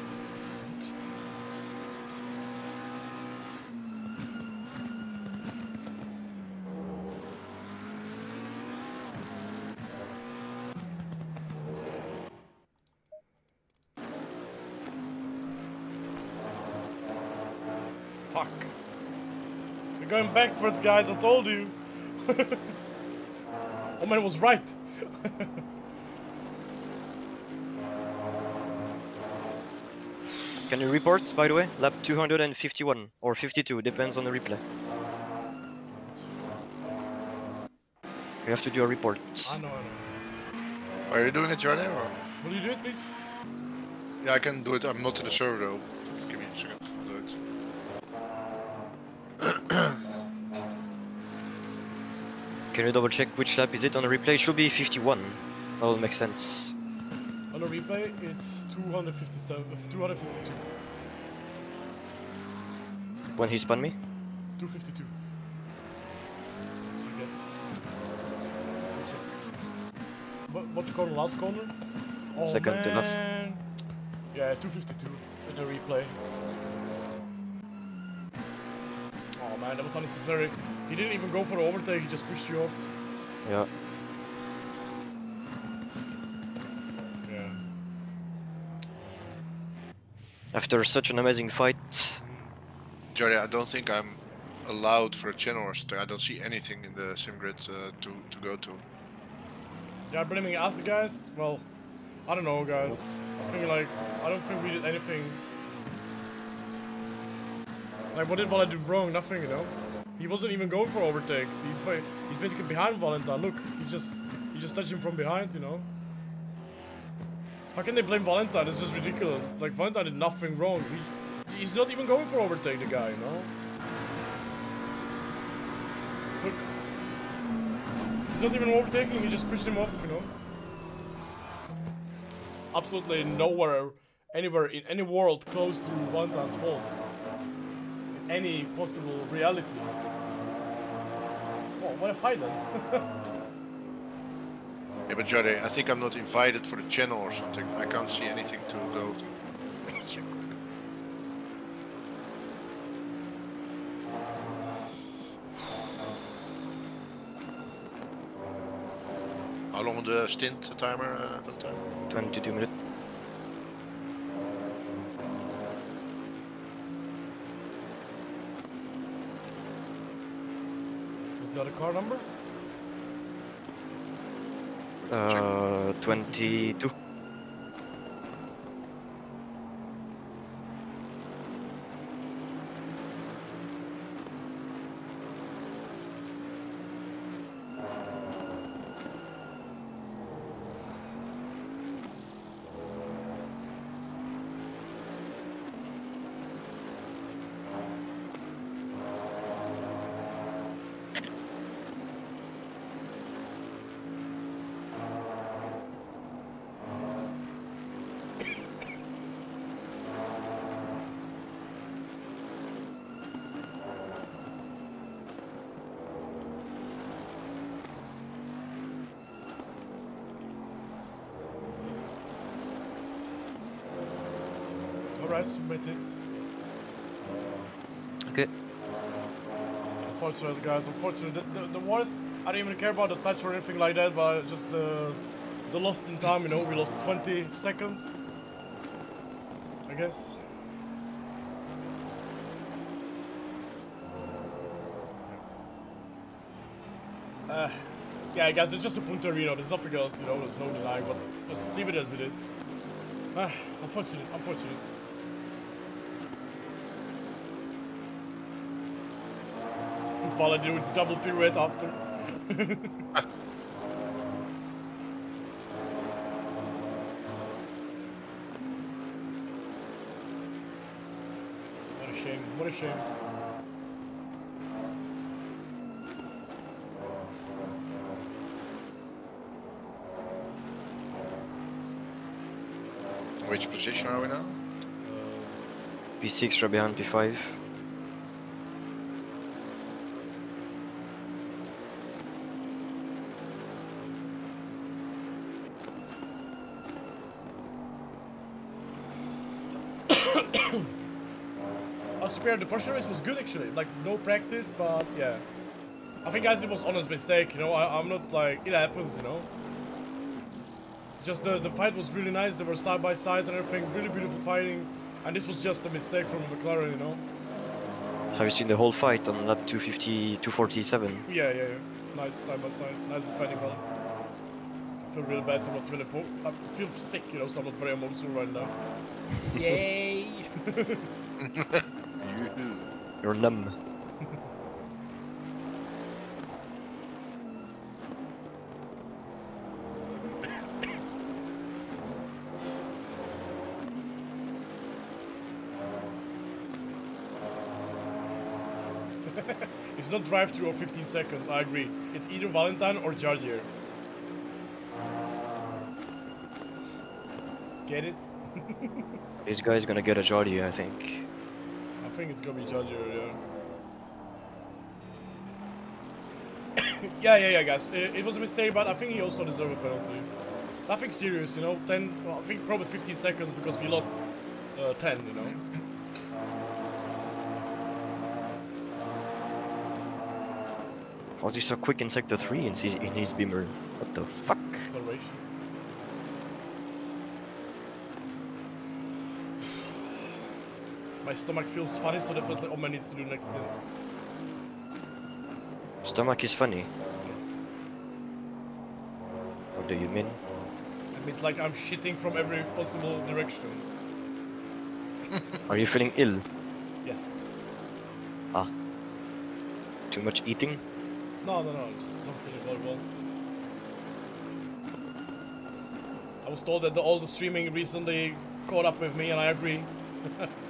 Fuck. We're going backwards, guys, I told you. oh man, was right. Can you report, by the way? Lap 251 or 52, depends on the replay. You have to do a report. I know, I know. Are you doing it, Jordan? Or? Will you do it, please? Yeah, I can do it. I'm not in the server though. Give me a second. I'll do it. Can you double check which lap is it on the replay? It should be 51. That will make sense. On the replay, it's 257, uh, 252. When he spun me? 252. I guess. I'll check. What, what corner? Last corner? Oh, Second to last. Yeah, 252 in the replay. That was unnecessary. He didn't even go for the overtake, he just pushed you off. Yeah. Yeah. After such an amazing fight. Jordan, I don't think I'm allowed for a channel or something. I don't see anything in the SimGrid uh, to to go to. Yeah, blaming us guys? Well, I don't know guys. I think like, I don't think we did anything. Like what did Valentin do wrong? Nothing, you know? He wasn't even going for overtakes. He's he's basically behind Valentin. Look, he just he just touched him from behind, you know? How can they blame Valentin? It's just ridiculous. Like Valentin did nothing wrong. He, he's not even going for overtake, the guy, you know? Look. He's not even overtaking, he just pushed him off, you know? It's absolutely nowhere, anywhere in any world close to Valentin's fault. In any possible reality. Oh, what a fight then. Yeah, but Jordan, I think I'm not invited for the channel or something. I can't see anything to go to. Check quick. How long the stint timer uh, for the time? 22 minutes. That a car number? Uh, 22. I submitted. Okay. Unfortunate, guys. Unfortunate. The, the, the worst. I don't even care about the touch or anything like that, but just the the lost in time. You know, we lost 20 seconds. I guess. Uh, yeah, guys, it's just a Punterino. There's nothing else, you know. There's no denying, but just leave it as it is. Ah, unfortunate. Unfortunate. Vala do a double pirouette after. what a shame, what a shame. Which position are we now? P6 right behind P5. Oh, Superior, the Porsche race was good actually. Like, no practice, but yeah. I think, guys, it was honest mistake, you know. I, I'm not like, it happened, you know. Just the, the fight was really nice. They were side by side and everything. Really beautiful fighting. And this was just a mistake from McLaren, you know. Have you seen the whole fight on lap 250, 247? Yeah, yeah, yeah. Nice side by side. Nice defending well. I feel really bad, so I'm not really po I feel sick, you know, so I'm not very emotional right now. Yay! You're numb. it's not drive through or 15 seconds, I agree. It's either Valentine or Jardier. Get it? This guy's gonna get a Jardy, I think. Think it's gonna be Jardier, yeah. yeah, yeah, yeah, guys. It, it was a mistake, but I think he also deserved a penalty. Nothing serious, you know. 10, well, I think probably 15 seconds because we lost uh, 10, you know. How's he so quick in sector 3 in in his beamer? What the fuck? Acceleration. My stomach feels funny, so definitely Omen needs to do next stint. Stomach is funny. Yes. What do you mean? It means like I'm shitting from every possible direction. Are you feeling ill? Yes. Ah. Too much eating? No, no, no, just don't feel very well. I was told that the, all the streaming recently caught up with me, and I agree.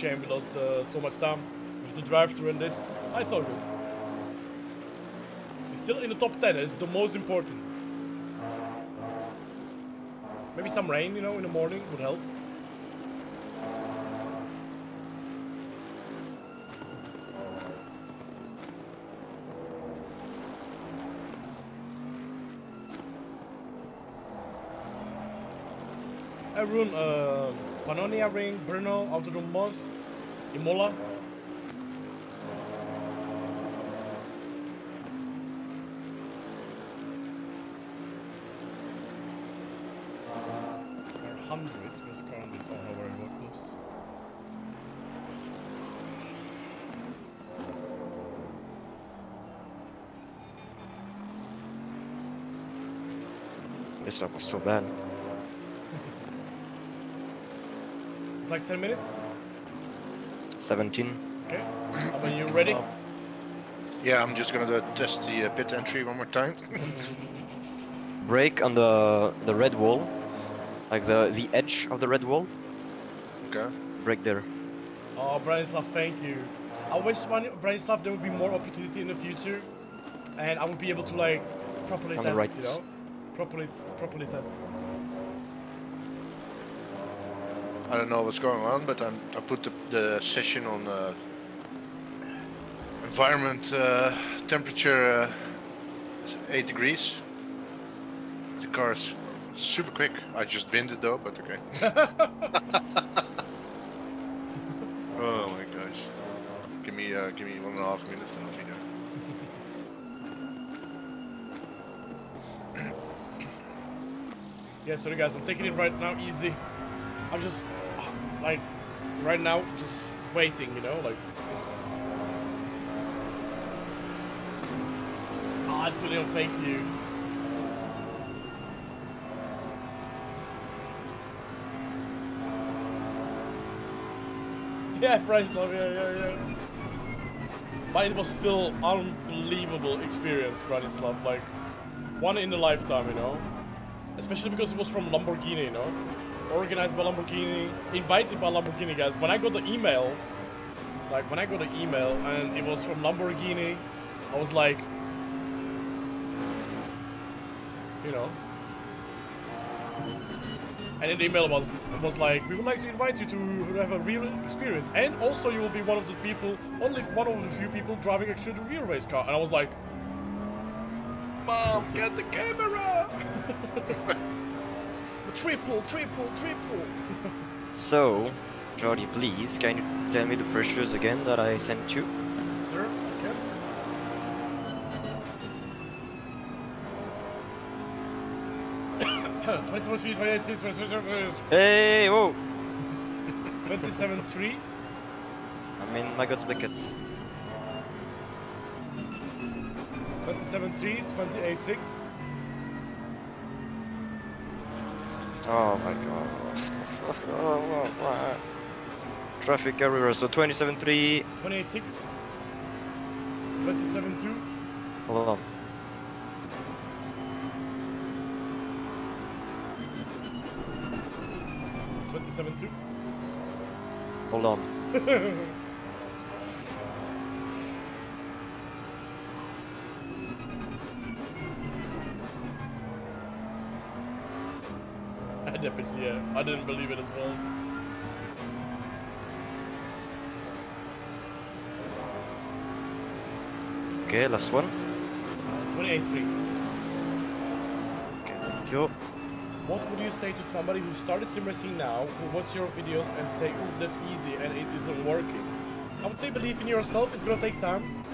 shame we lost uh, so much time with the drive-through and this. I all good. He's still in the top 10, it's the most important. Maybe some rain, you know, in the morning would help. Arun, uh, Pannonia Ring, Brno, Autodrome Most, Imola. Hundreds, it's currently oh no, very. This one was so bad. It's like 10 minutes. 17. Okay. Are you ready? Yeah, I'm just gonna do- test the uh, pit entry one more time. Break on the the red wall. Like the, the edge of the red wall. okay. Break there. Oh, Branislav, thank you. I wish one Branislav there would be more opportunity in the future, and I would be able to like properly On the test, right. you know, properly properly test. I don't know what's going on, but I'm, I put the, the session on uh, environment uh, temperature uh, 8 degrees. The car's super quick. I just binned it though, but okay. oh my gosh. Give me uh, give me one and a half minutes and I'll be there. Yeah, sorry guys, I'm taking it right now easy. I'm just, right now, just waiting, you know, like. Ah, it's really thank you. Yeah, price love, yeah, yeah, yeah. But it was still unbelievable experience, Branislav. Like, one in a lifetime, you know? Especially because it was from Lamborghini, you know? Organized by Lamborghini, invited by Lamborghini, guys. When I got the email, like, when I got the email and it was from Lamborghini, I was like, you know? And in the email was was like, we would like to invite you to have a real experience, and also you will be one of the people, only one of the few people driving actually the real race car. And I was like, Mom, get the camera! triple, triple, triple. So, Jordi, please, can you tell me the pressures again that I sent you? Sir, okay. Twenty-seven feet, twenty-eight six, twenty-seven, Hey, whoa! twenty-seven three. I'm in my God's buckets. 27 3, Oh my god. Traffic everywhere, so 27.3. 28 6. 27 2. Hold on. Twenty-seven two. Hold on. I yeah. I didn't believe it as well. Okay, last one. 28 3. Okay, thank you. What would you say to somebody who started sim racing now, who watches your videos and say, "Oof, that's easy," and it isn't working? I would say believe in yourself. It's gonna take time.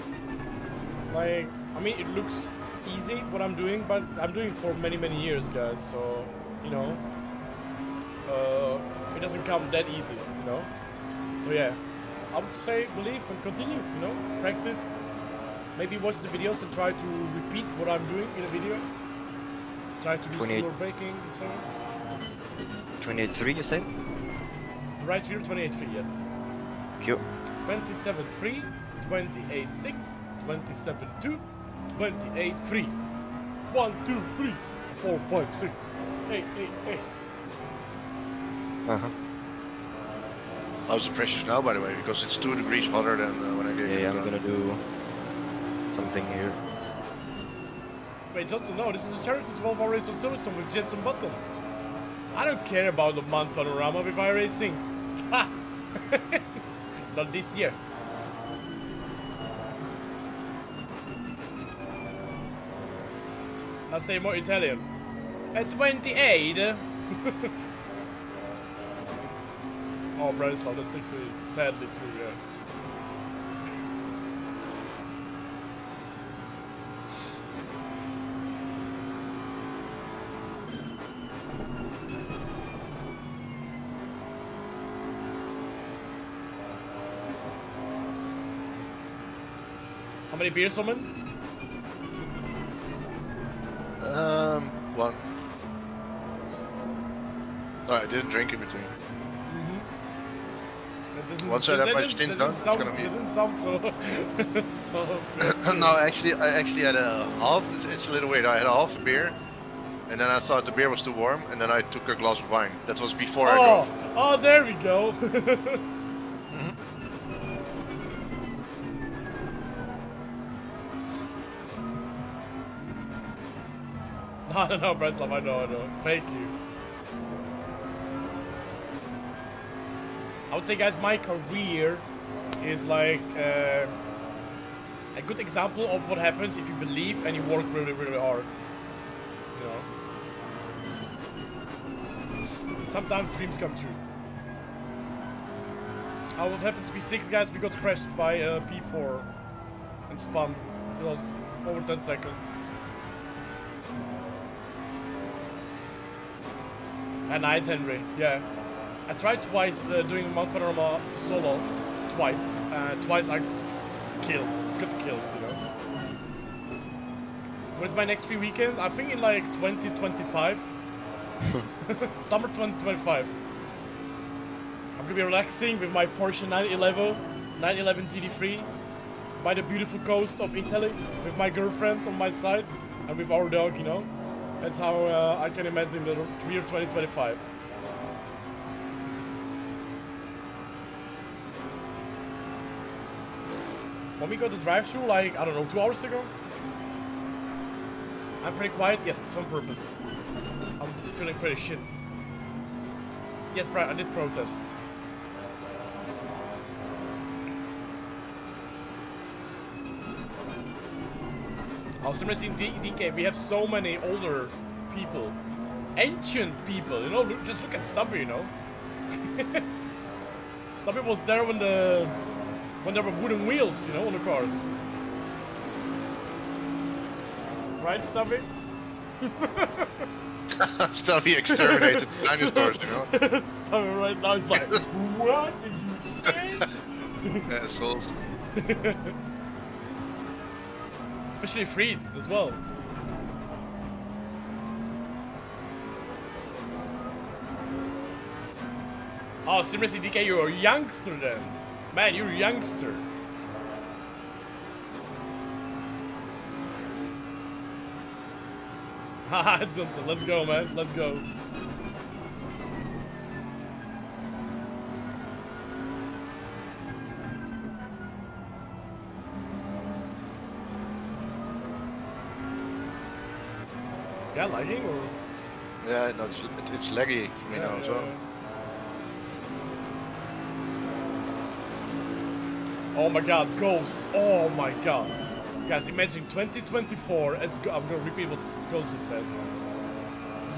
Like, I mean, it looks easy what I'm doing, but I'm doing it for many, many years, guys. So, you know, uh, it doesn't come that easy, you know. So yeah, I would say believe and continue. You know, practice. Maybe watch the videos and try to repeat what I'm doing in a video. Try to do 28. slower braking and so on. 28.3 you said? Right here, 28 3, yes. Q. 27 3, 28 6, 27 2, 28 3. 1, 2, 3, 4, 5, 6, 8, 8, 8. Uh-huh. How's the pressure now, by the way? Because it's two degrees hotter than uh, when I gave Yeah, you yeah, I'm gonna do something here. Wait, Johnson, no, this is a charity 12 hour race on Silverstone with Jensen Button. I don't care about the Mount Panorama with iRacing. Ha! Not this year. Now say more Italian. At 28. oh, Branislav, that's actually sadly true, yeah. How many beers, woman? Um, one. No, I didn't drink in between. Doesn't- Once I that have my didn't- stint that done, it's gonna be- It didn't sound so. so no, actually, I actually had a half. It's, it's a little weird. I had a half a beer, and then I thought the beer was too warm, and then I took a glass of wine. That was before I oh, drove. oh, there we go. Mm-hmm. no, no, no, Breslov, I know, I know. Thank you. Would say, guys, my career is like uh, a good example of what happens if you believe and you work really, really hard. You know. Sometimes dreams come true. I would happen to be six guys. We got crashed by uh, P4 and spun. It was over 10 seconds. And nice, Henry. Yeah. I tried twice uh, doing Mount Panorama solo. Twice. Uh, twice I killed. Got killed, you know. Where's my next free weekend? I think in like 2025. Summer 2025. I'm gonna be relaxing with my Porsche 911, 911 GT3 by the beautiful coast of Italy with my girlfriend on my side and with our dog, you know. That's how uh, I can imagine the year 2025. When we got the drive-through, like, I don't know, two hours ago? I'm pretty quiet? Yes, it's on purpose. I'm feeling pretty shit. Yes, Brian, I did protest. I was in D DK, we have so many older people. Ancient people, you know, look, just look at Stubby, you know. Stubby was there when the when there were wooden wheels, you know, on the cars. Right, Stubby? Stubby exterminated dinosaurs, you know? Stubby right now is like, what did you say? Assholes. Especially Freed as well. Oh, seriously, DK, you're a youngster then. Man, you're a youngster. Haha, let's go, man. Let's go. Is that lagging or? Yeah, no, it's, it's laggy for me now as well. Oh my god, Ghost. Oh my god. Guys, imagine 2024, as I'm gonna repeat what Ghost just said.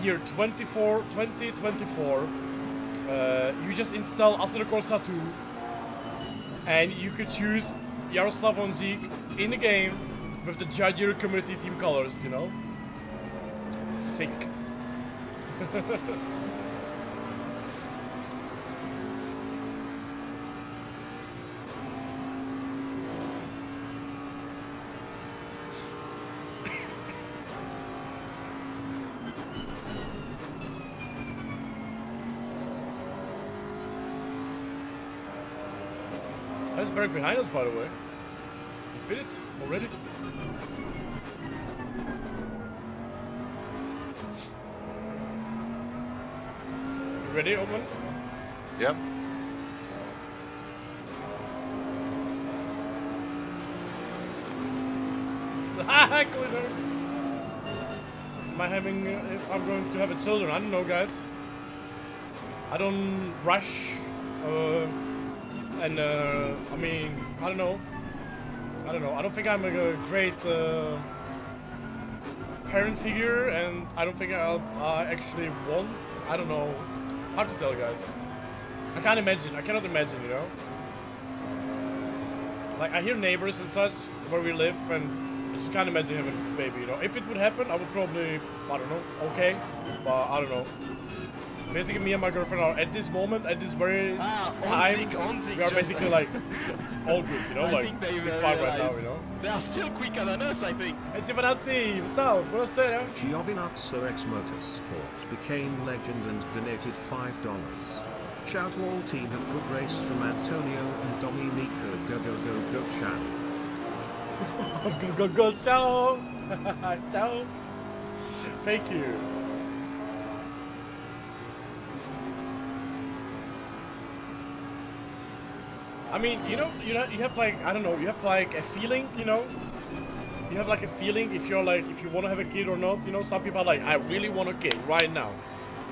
Year 24, 2024, uh, you just install Assetto Corsa 2, and you could choose Jaroslav Honzik in the game with the Jaguar community team colors, you know? Sick. Berg behind us, by the way. You did it already. You ready, Open? Glitter! Am I having, uh, if I'm going to have a children? I don't know, guys. I don't rush, uh, and, uh, I mean, I don't know. I don't know. I don't think I'm a great, uh, parent figure, and I don't think I'll, I actually want. I don't know. Hard to tell, guys. I can't imagine. I cannot imagine, you know? Like, I hear neighbors and such where we live, and I just can't imagine having a baby, you know? If it would happen, I would probably, I don't know, okay, but I don't know. Basically, me and my girlfriend are at this moment, at this very Ah, time, Honzik, Honzik we are basically like all good, you know? I like, think they we're uh, fine right now, you know? They are still quicker than us, I think. Hey, Tifanazzi, what's up? Buonasera. Giovinazzo X Motorsport became legend and donated $5. Shout to all team have good race from Antonio and Dominico go go go go ciao. go, go, go, ciao! ciao! Thank you. I mean, you know, you know, you have like, I don't know, you have like a feeling, you know? You have like a feeling if you're like, if you want to have a kid or not, you know? Some people are like, I really want a kid right now.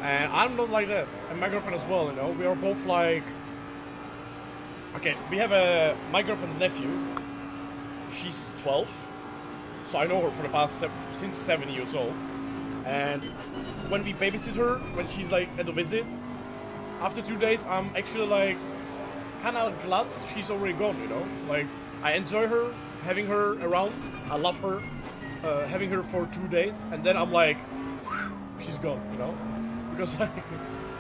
And I'm not like that. And my girlfriend as well, you know? We are both like, Okay, we have a my girlfriend's nephew. She's 12, so I know her for the past se- since seven years old. And when we babysit her, when she's like at a visit, after two days, I'm actually like kind of glad she's already gone. You know, like I enjoy her, having her around. I love her, uh, having her for two days, and then I'm like, she's gone. You know, because like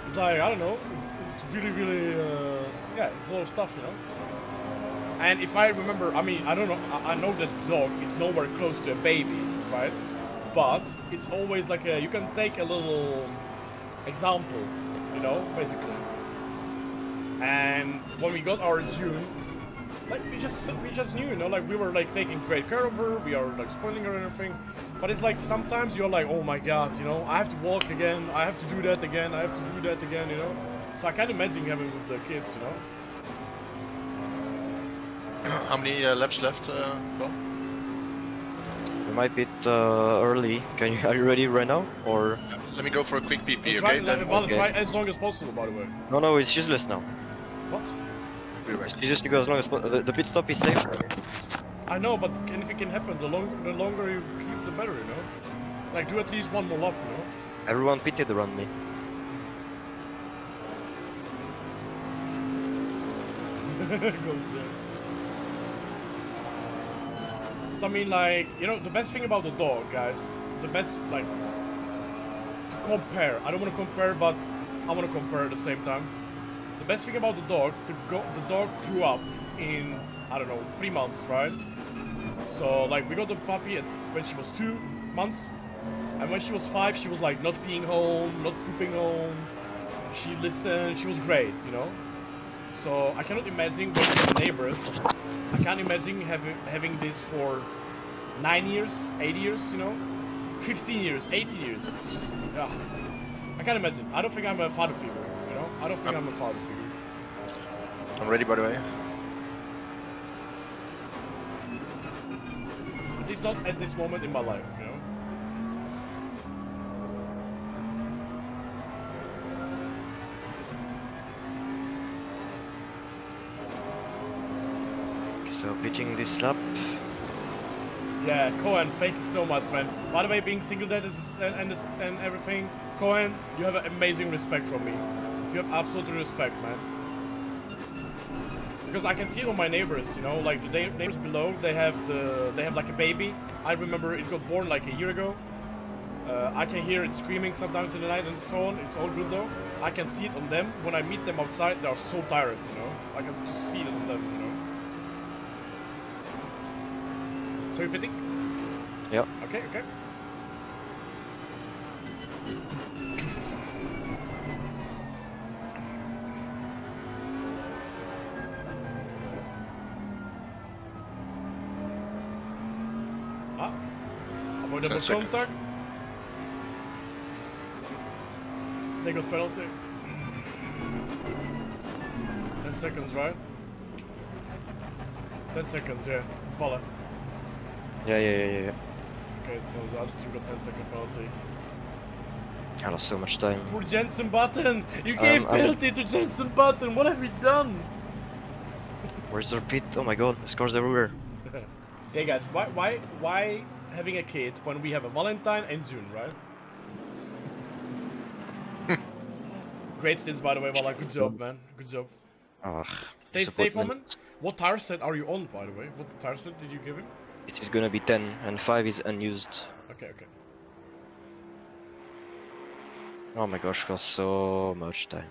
it's like I don't know, it's, it's really really uh, yeah, it's a lot of stuff. You know. And if I remember, I mean, I don't know, I, I know that dog is nowhere close to a baby, right? But it's always like a, you can take a little example, you know, basically. And when we got our June, like we just we just knew, you know, like we were like taking great care of her, we are like spoiling her and everything. But it's like sometimes you're like, oh my god, you know, I have to walk again, I have to do that again, I have to do that again, you know. So I can't imagine having with the kids, you know. How many uh, laps left, uh, Paul? We might be uh, early. Can you are you ready right now or? Let me go for a quick PP, try, okay? Then well, okay. try as long as possible, by the way. No, no, it's useless now. What? we'll be back. It's just go as long as the, the pit stop is safe. I know, but anything can happen. The longer, the longer you keep, the better, you know. Like do at least one more lap, you know. Everyone pitted around me. Goes there. So I mean, like you know, the best thing about the dog, guys, the best like to compare. I don't want to compare, but I want to compare at the same time. The best thing about the dog, the the dog grew up in I don't know three months, right? So like we got the puppy at, when she was two months, and when she was five, she was like not peeing home, not pooping home. She listened. She was great, you know. So I cannot imagine to the neighbors. I can't imagine having having this for nine years, eight years, you know, fifteen years, eighteen years. It's just, yeah. I can't imagine. I don't think I'm a father figure. I don't think I'm a father figure. I'm ready, by the way. At least not at this moment in my life, you know. So pitching this lap. Yeah, Cohen, thank you so much, man. By the way, being single dad is, and, and, and everything, Cohen, you have an amazing respect from me. You have absolute respect, man. Because I can see it on my neighbors, you know, like the neighbors below, they have the, they have like a baby. I remember it got born like a year ago. Uh, I can hear it screaming sometimes in the night and so on. It's all good though. I can see it on them. When I meet them outside, they are so tired, you know. I can just see it on them, you know. So you pitting? Yeah. Okay, okay. Ten seconds. contact. They got penalty. 10 seconds, right? 10 seconds, yeah. Volley. Yeah, yeah, yeah, yeah. Okay, so the other team got 10 second penalty. I lost so much time. Poor Jensen Button! You gave Um, I penalty to Jensen Button! What have you done? Where's their pit? Oh my god, scores everywhere. Hey guys, why why why having a kid when we have a Valentine and June, right? Great stints by the way, Walla. Good job, man. Good job. Ah, Stay safe, woman. What tire set are you on, by the way? What tire set did you give him? It is gonna be 10 and 5 is unused. Okay, okay. Oh my gosh, lost so much time.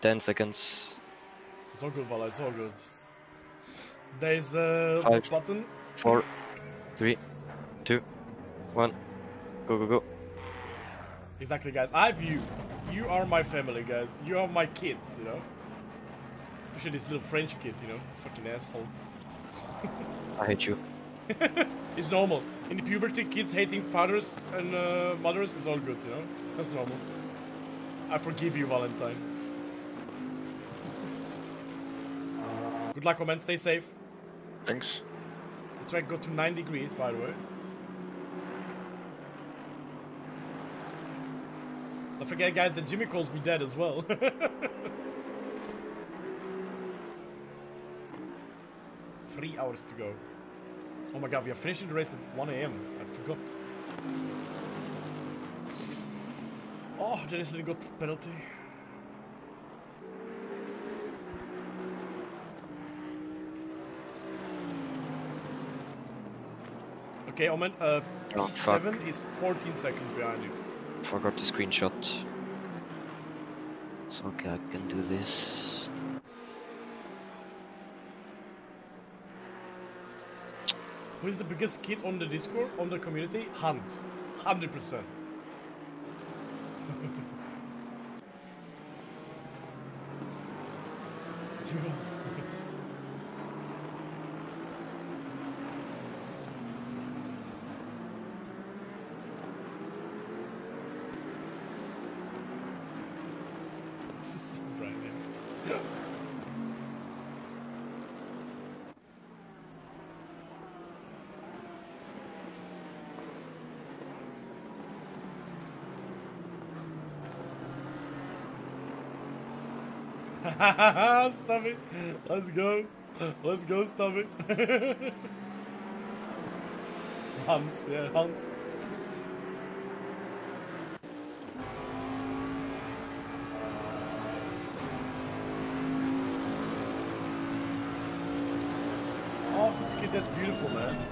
10 seconds. It's all good, Walla. It's all good. There's a Five. button. 4, 3, 2, 1. Go, go, go. Exactly, guys. I have you. You are my family, guys. You are my kids, you know? Especially this little French kid, you know? Fucking asshole. I hate you. It's normal. In the puberty, kids hating fathers and uh, mothers is all good, you know? That's normal. I forgive you, Valentine. Good luck, man. Stay safe. Thanks. The track got to 9 degrees, by the way. Don't forget, guys, that Jimmy calls me dead as well. Three hours to go. Oh my god, we are finishing the race at 1 a.m. I forgot. Oh, that is a good penalty. Okay, Omen, uh, Oh, fuck. P7 is 14 seconds behind you. Forgot the screenshot. So okay, I can do this. Who is the biggest kid on the Discord, on the community? Hans. 100%. Jules. Brian, yeah. Stop it. Let's go. Let's go, stop it. Hans, yeah, Hans. Oh, this kid, that's beautiful, man.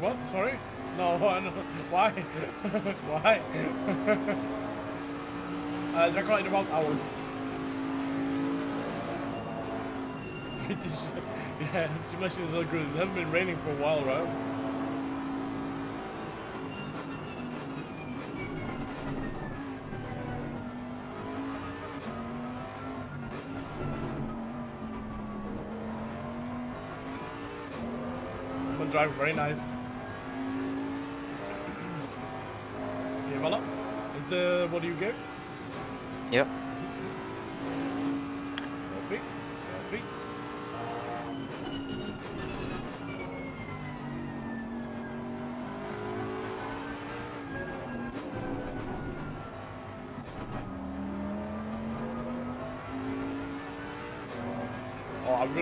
What? Sorry? No, know. Why? Why? uh, Dracula in about hour. British. Yeah, simulation is not good. It hasn't been raining for a while, right? Drive, very nice.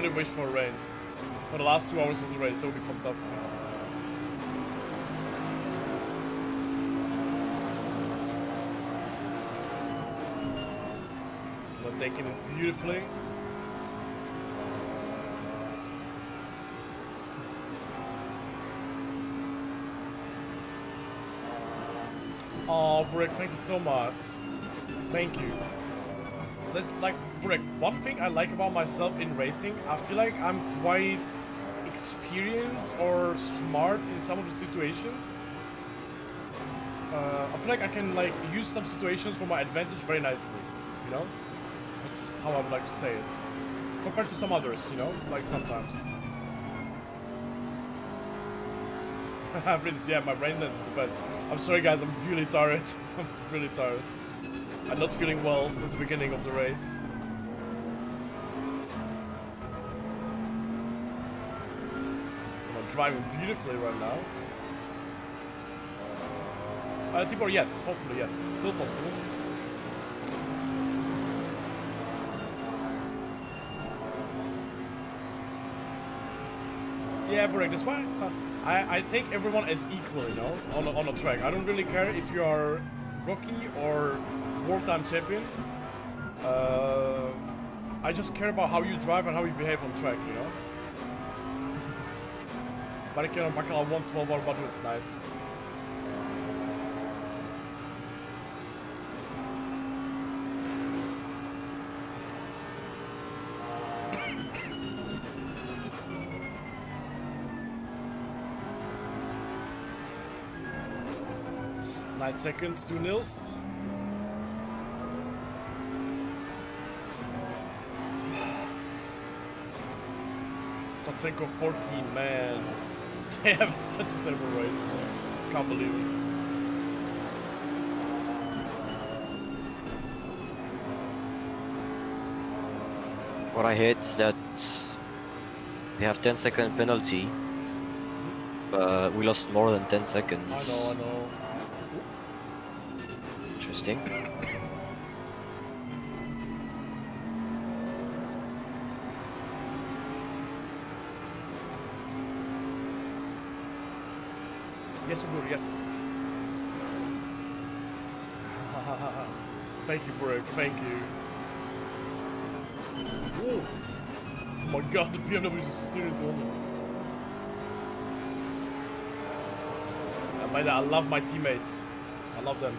Really wish for rain. For the last two hours of the race, that would be fantastic. But taking it beautifully. Oh, Brick, thank you so much. Thank you. That's like, Brick, one thing I like about myself in racing, I feel like I'm quite experienced or smart in some of the situations. Uh, I feel like I can like use some situations for my advantage very nicely, you know? That's how I would like to say it. Compared to some others, you know? Like sometimes. Yeah, my brain is the best. I'm sorry guys, I'm really tired. I'm really tired. I'm not feeling well since the beginning of the race. Driving beautifully right now. Uh, Tibor, yes, hopefully, yes. Still possible. Yeah, Brick, that's why uh, I, I take everyone as equal, you know, on a, on a track. I don't really care if you are rookie or wartime champion. Uh, I just care about how you drive and how you behave on track, you know. But I can back on one twelve water buttons, nice. Nine seconds, two nils. Statsenko 14, man. They have such a terrible race. Can't believe it. What I hate is that they have 10 second penalty, but we lost more than 10 seconds. I know, I know. Interesting. Yes, yes. thank you, Burek, thank you. Whoa. Oh my god, the BMW is Honda. Uh, by that, I love my teammates. I love them.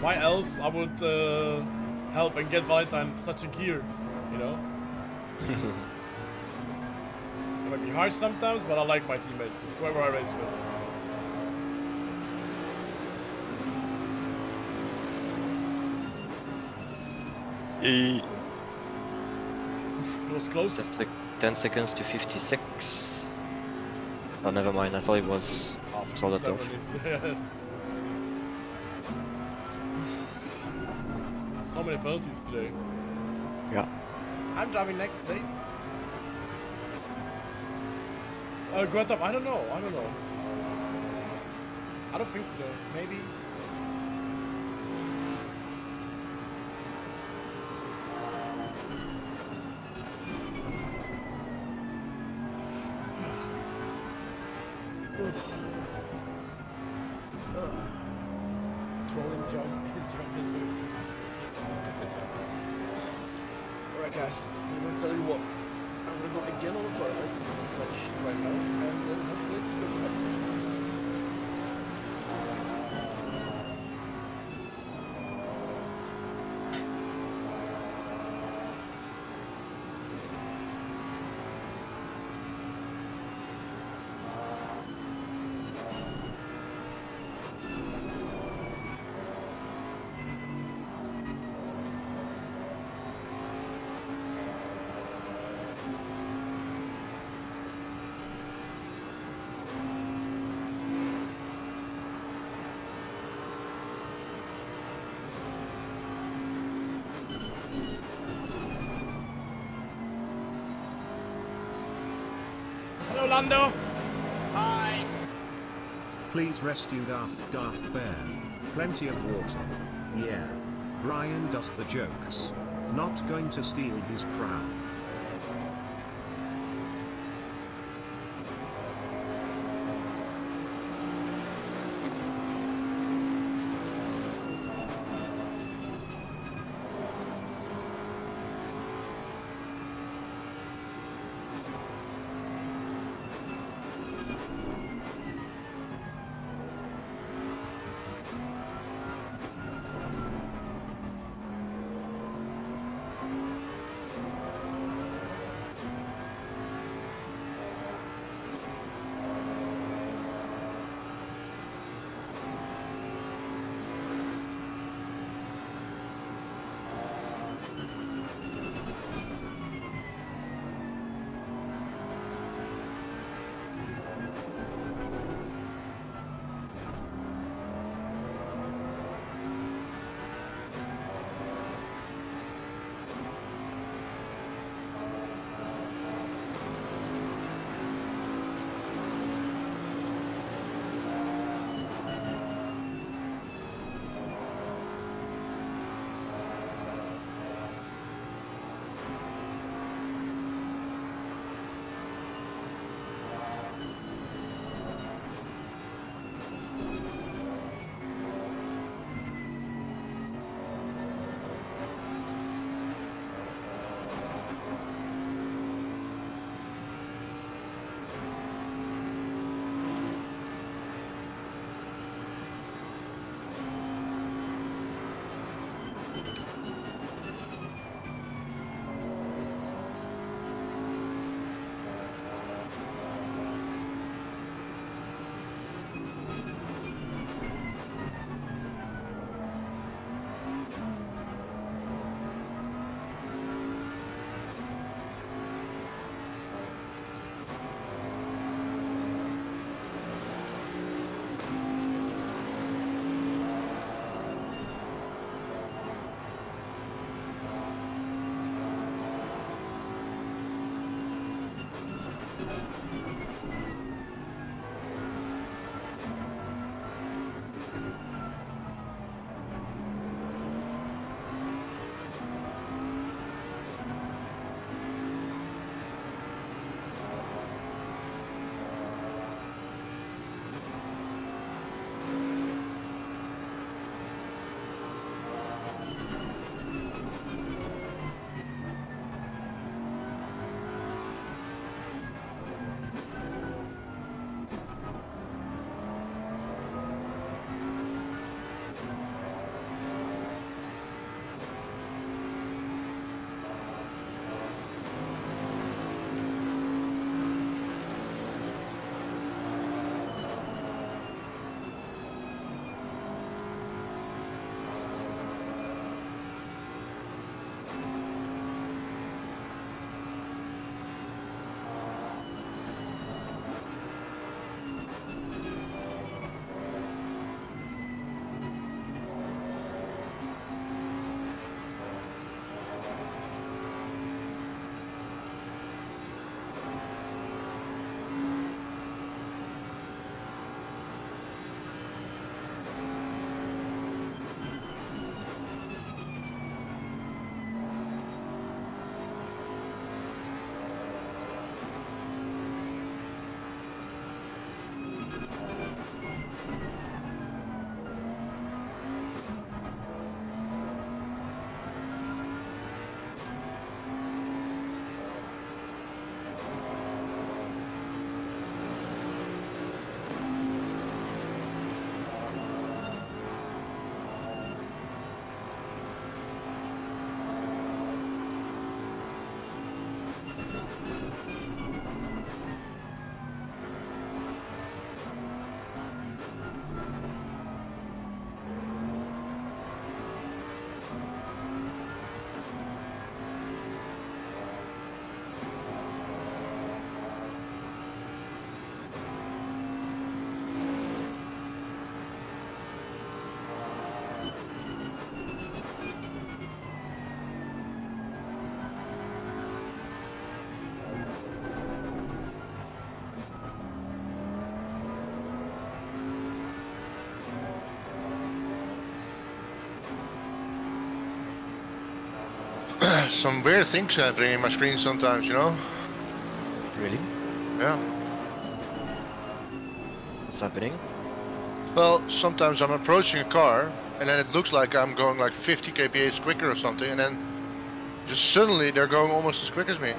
Why else I would uh, help and get Valentine such a gear, you know? It be harsh sometimes, but I like my teammates, whoever I race with. E- It was close. 10, sec- 10 seconds to 56. Oh, never mind. I thought it was Oh, saw that off. yes. So many penalties today. Yeah. I'm driving next day. Uh, I don't know, I don't know. I don't think so. Maybe. Hello, Lando. Hi. Please rescue Daft Daft Bear. Plenty of water. Yeah. Brian does the jokes. Not going to steal his crown. Some weird things happening in my screen sometimes, you know? Really? Yeah. What's happening? Well, sometimes I'm approaching a car, and then it looks like I'm going like 50 kph quicker or something, and then just suddenly they're going almost as quick as me.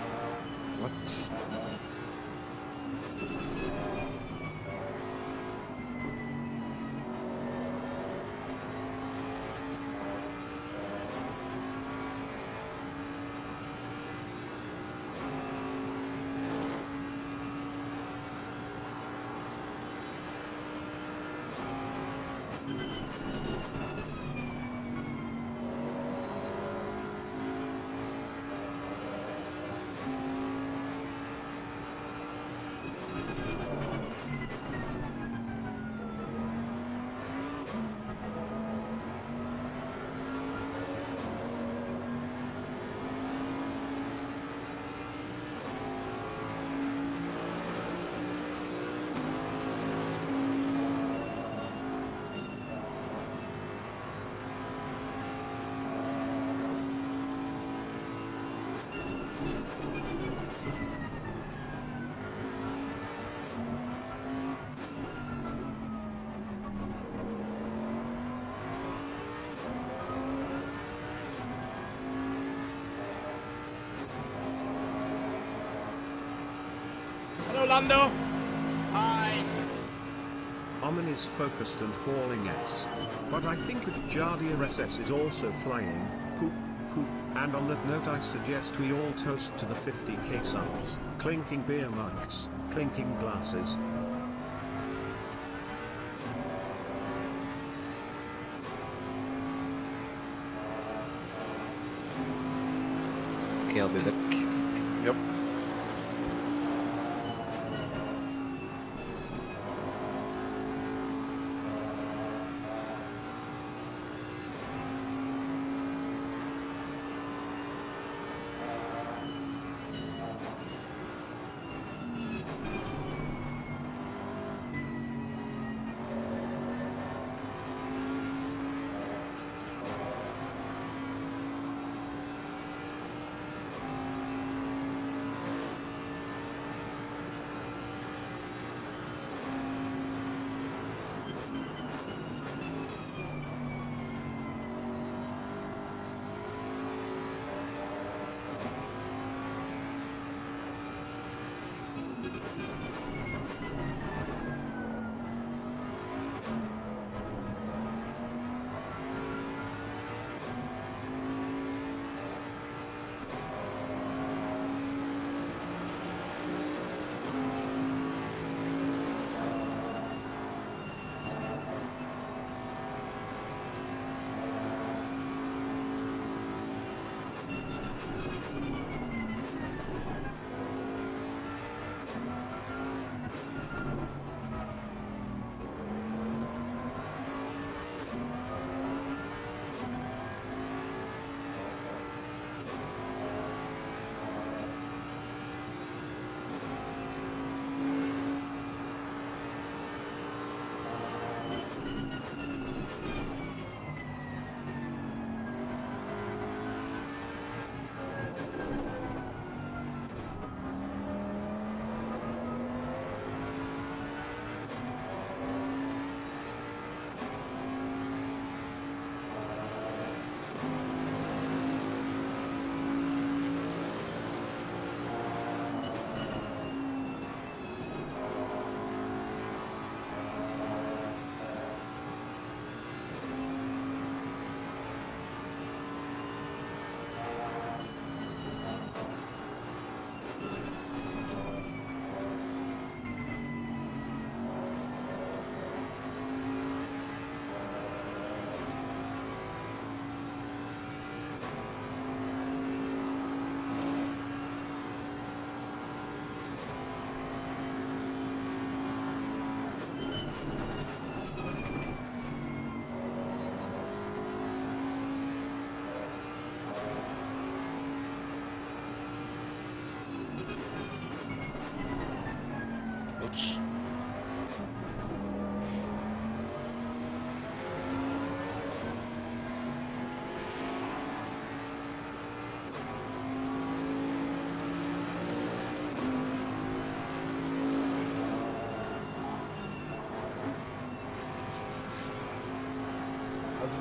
Hello, Lando. Hi. Omen is focused and hauling S. But I think Jardier SS is also flying. Poop, poop. And on that note I suggest we all toast to the 50k subs, clinking beer mugs, clinking glasses. Okay, I'll be back. Yep.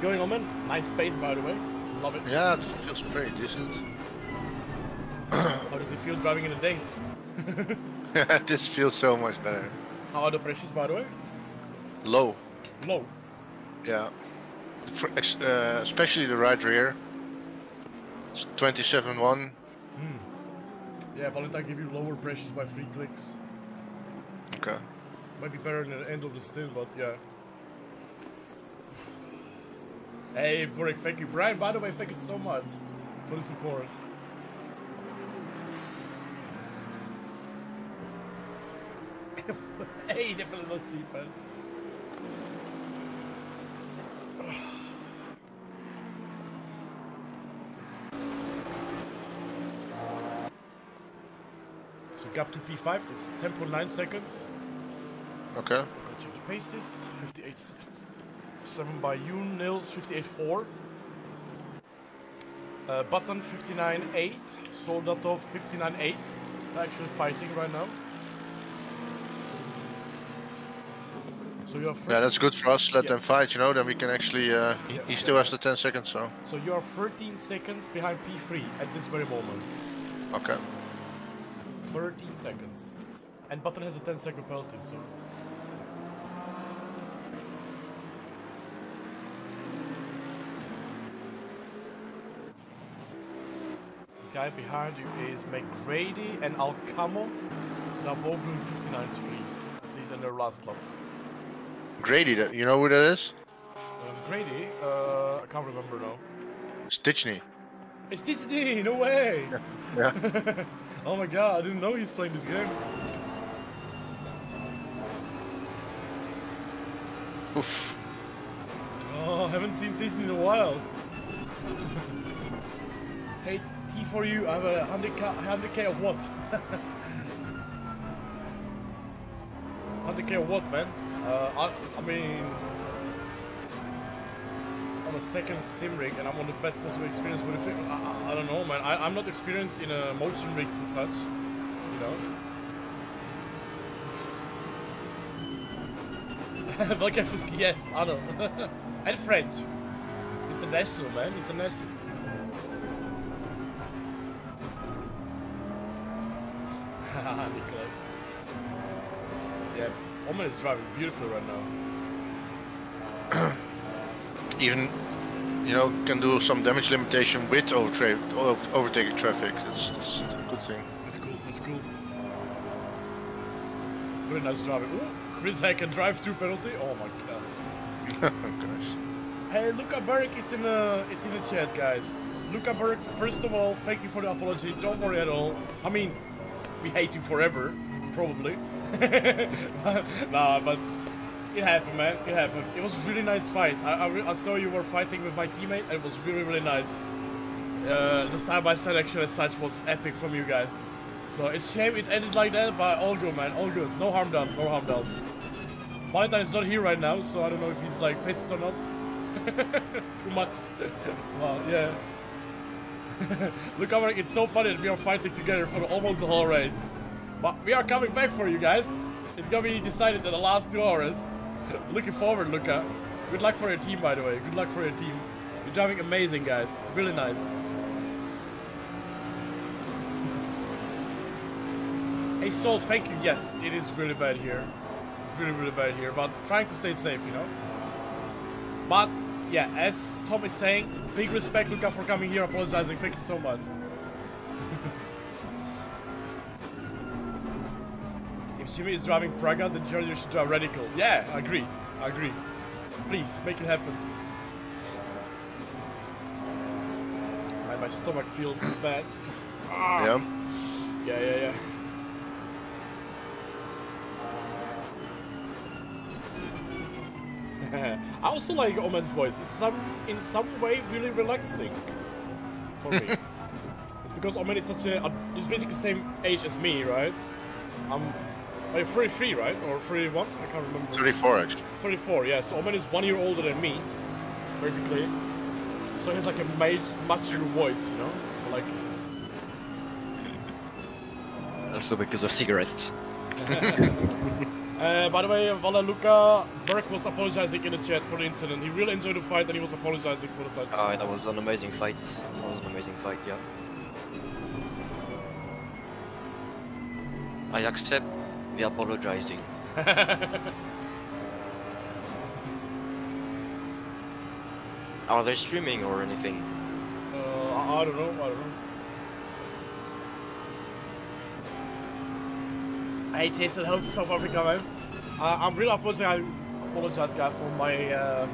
Going, Omen? Nice pace, by the way. Love it. Yeah, it feels pretty decent. How does it feel driving in the day? this feels so much better. How are the pressures, by the way? Low. Low. Yeah. For, uh, especially the right rear. It's 27.1. Yeah, Valentine give you lower pressures by three clicks. Okay. Might be better than the end of the stint, but yeah. Hey, Burik, thank you. Brian, by the way, thank you so much for the support. hey, definitely not C-fan. So gap to P5 is 10.9 seconds. Okay. Go check the paces. 58 s- 7 by you, Nils 58 4. Uh, Button 59 8. Soldatov 59 8. They're actually fighting right now. So you're Yeah, that's good for us. Let Yeah. them fight, you know, then we can actually. Uh, Yeah. he still has the 10 seconds, so. so you are 13 seconds behind P3 at this very moment. Okay. 13 seconds. And Button has a 10 second penalty, so. Guy behind you is McGrady and Alcamo. They're both doing 59s free. At least in their last lap. Grady, you know who that is? Um, Grady, uh, I can't remember now. Stitchney. It's Disney, no way! Yeah. oh my god, I didn't know he's playing this game. Oof. Oh, I haven't seen Disney in a while. for you, I have a 100k, 100k of what? 100k of what, man? Uh, I, I mean, on a second sim rig, and I'm on the best possible experience with it. I, I, I don't know, man. I, I'm not experienced in uh, motion rigs and such, you know. Yes, I know. and French. International, man, international. Nikolai. Yeah, Omen is driving beautifully right now. Even, you know, can do some damage limitation with overtra- overtaking traffic. That's, that's a good thing. That's cool, that's cool. Very nice driving. Ooh, Chris Heck can drive through penalty. Oh my god. Gosh. Hey, Luca Burke is in the is in the chat, guys. Luca Burke, first of all, thank you for the apology. Don't worry at all. I mean, we hate you forever, probably. nah, but it happened, man. It happened. It was a really nice fight. I, I, I saw you were fighting with my teammate, and it was really, really nice. Uh, the side by side action as such was epic from you guys. So it's shame it ended like that, but all good, man. All good. No harm done. No harm done. Valentine is not here right now, so I don't know if he's like pissed or not. Too much. well, yeah. Look, Amrik, it's so funny that we are fighting together for almost the whole race. But we are coming back for you guys. It's gonna be decided in the last two hours. Looking forward, Luca. Good luck for your team, by the way. Good luck for your team. You're driving amazing, guys. Really nice. Hey, Salt, thank you. Yes, it is really bad here. Really, really bad here, but trying to stay safe, you know? But, yeah, as Tom is saying, big respect, Luca, for coming here, apologizing. Thank you so much. if Jimmy is driving Praga, then Junior should drive Radical. Yeah, I agree. I agree. Please, make it happen. Man, my stomach feels bad. Ah. Yeah. Yeah, yeah, yeah. I also like Omen's voice. It's some, in some way, really relaxing for me. it's because Omen is such a, a, he's basically the same age as me, right? Um, I'm, like 33, right? Or 31? I can't remember. 34 actually. 34, yeah. So Omen is one year older than me, basically. So he has like a ma- mature voice, you know? Like, Also because of cigarettes. Uh, by the way, Vala Luca, Burke was apologizing in the chat for the incident. He really enjoyed the fight and he was apologizing for the touch. Uh, that was an amazing fight. That was an amazing fight, yeah. I accept the apologizing. Are they streaming or anything? Uh, I, I don't know, I don't know. Hey Jason, hello to South Africa, man. Uh, I'm really apologize, I apologize, guys, for my uh,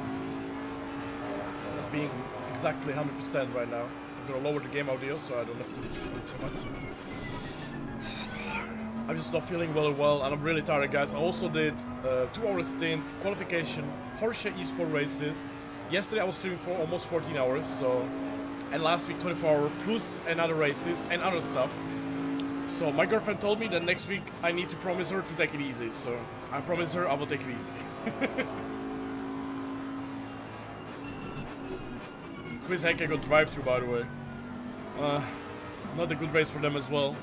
being exactly 100% right now. I'm gonna lower the game audio so I don't have to shoot so much. I'm just not feeling well well, and I'm really tired, guys. I also did uh, two hours stint qualification Porsche eSport races. Yesterday I was streaming for almost 14 hours, so and last week 24 hours plus another races and other stuff. So my girlfriend told me that next week I need to promise her to take it easy. So I promise her I will take it easy. Chris Henke got drive through by the way. Uh, not a good race for them as well.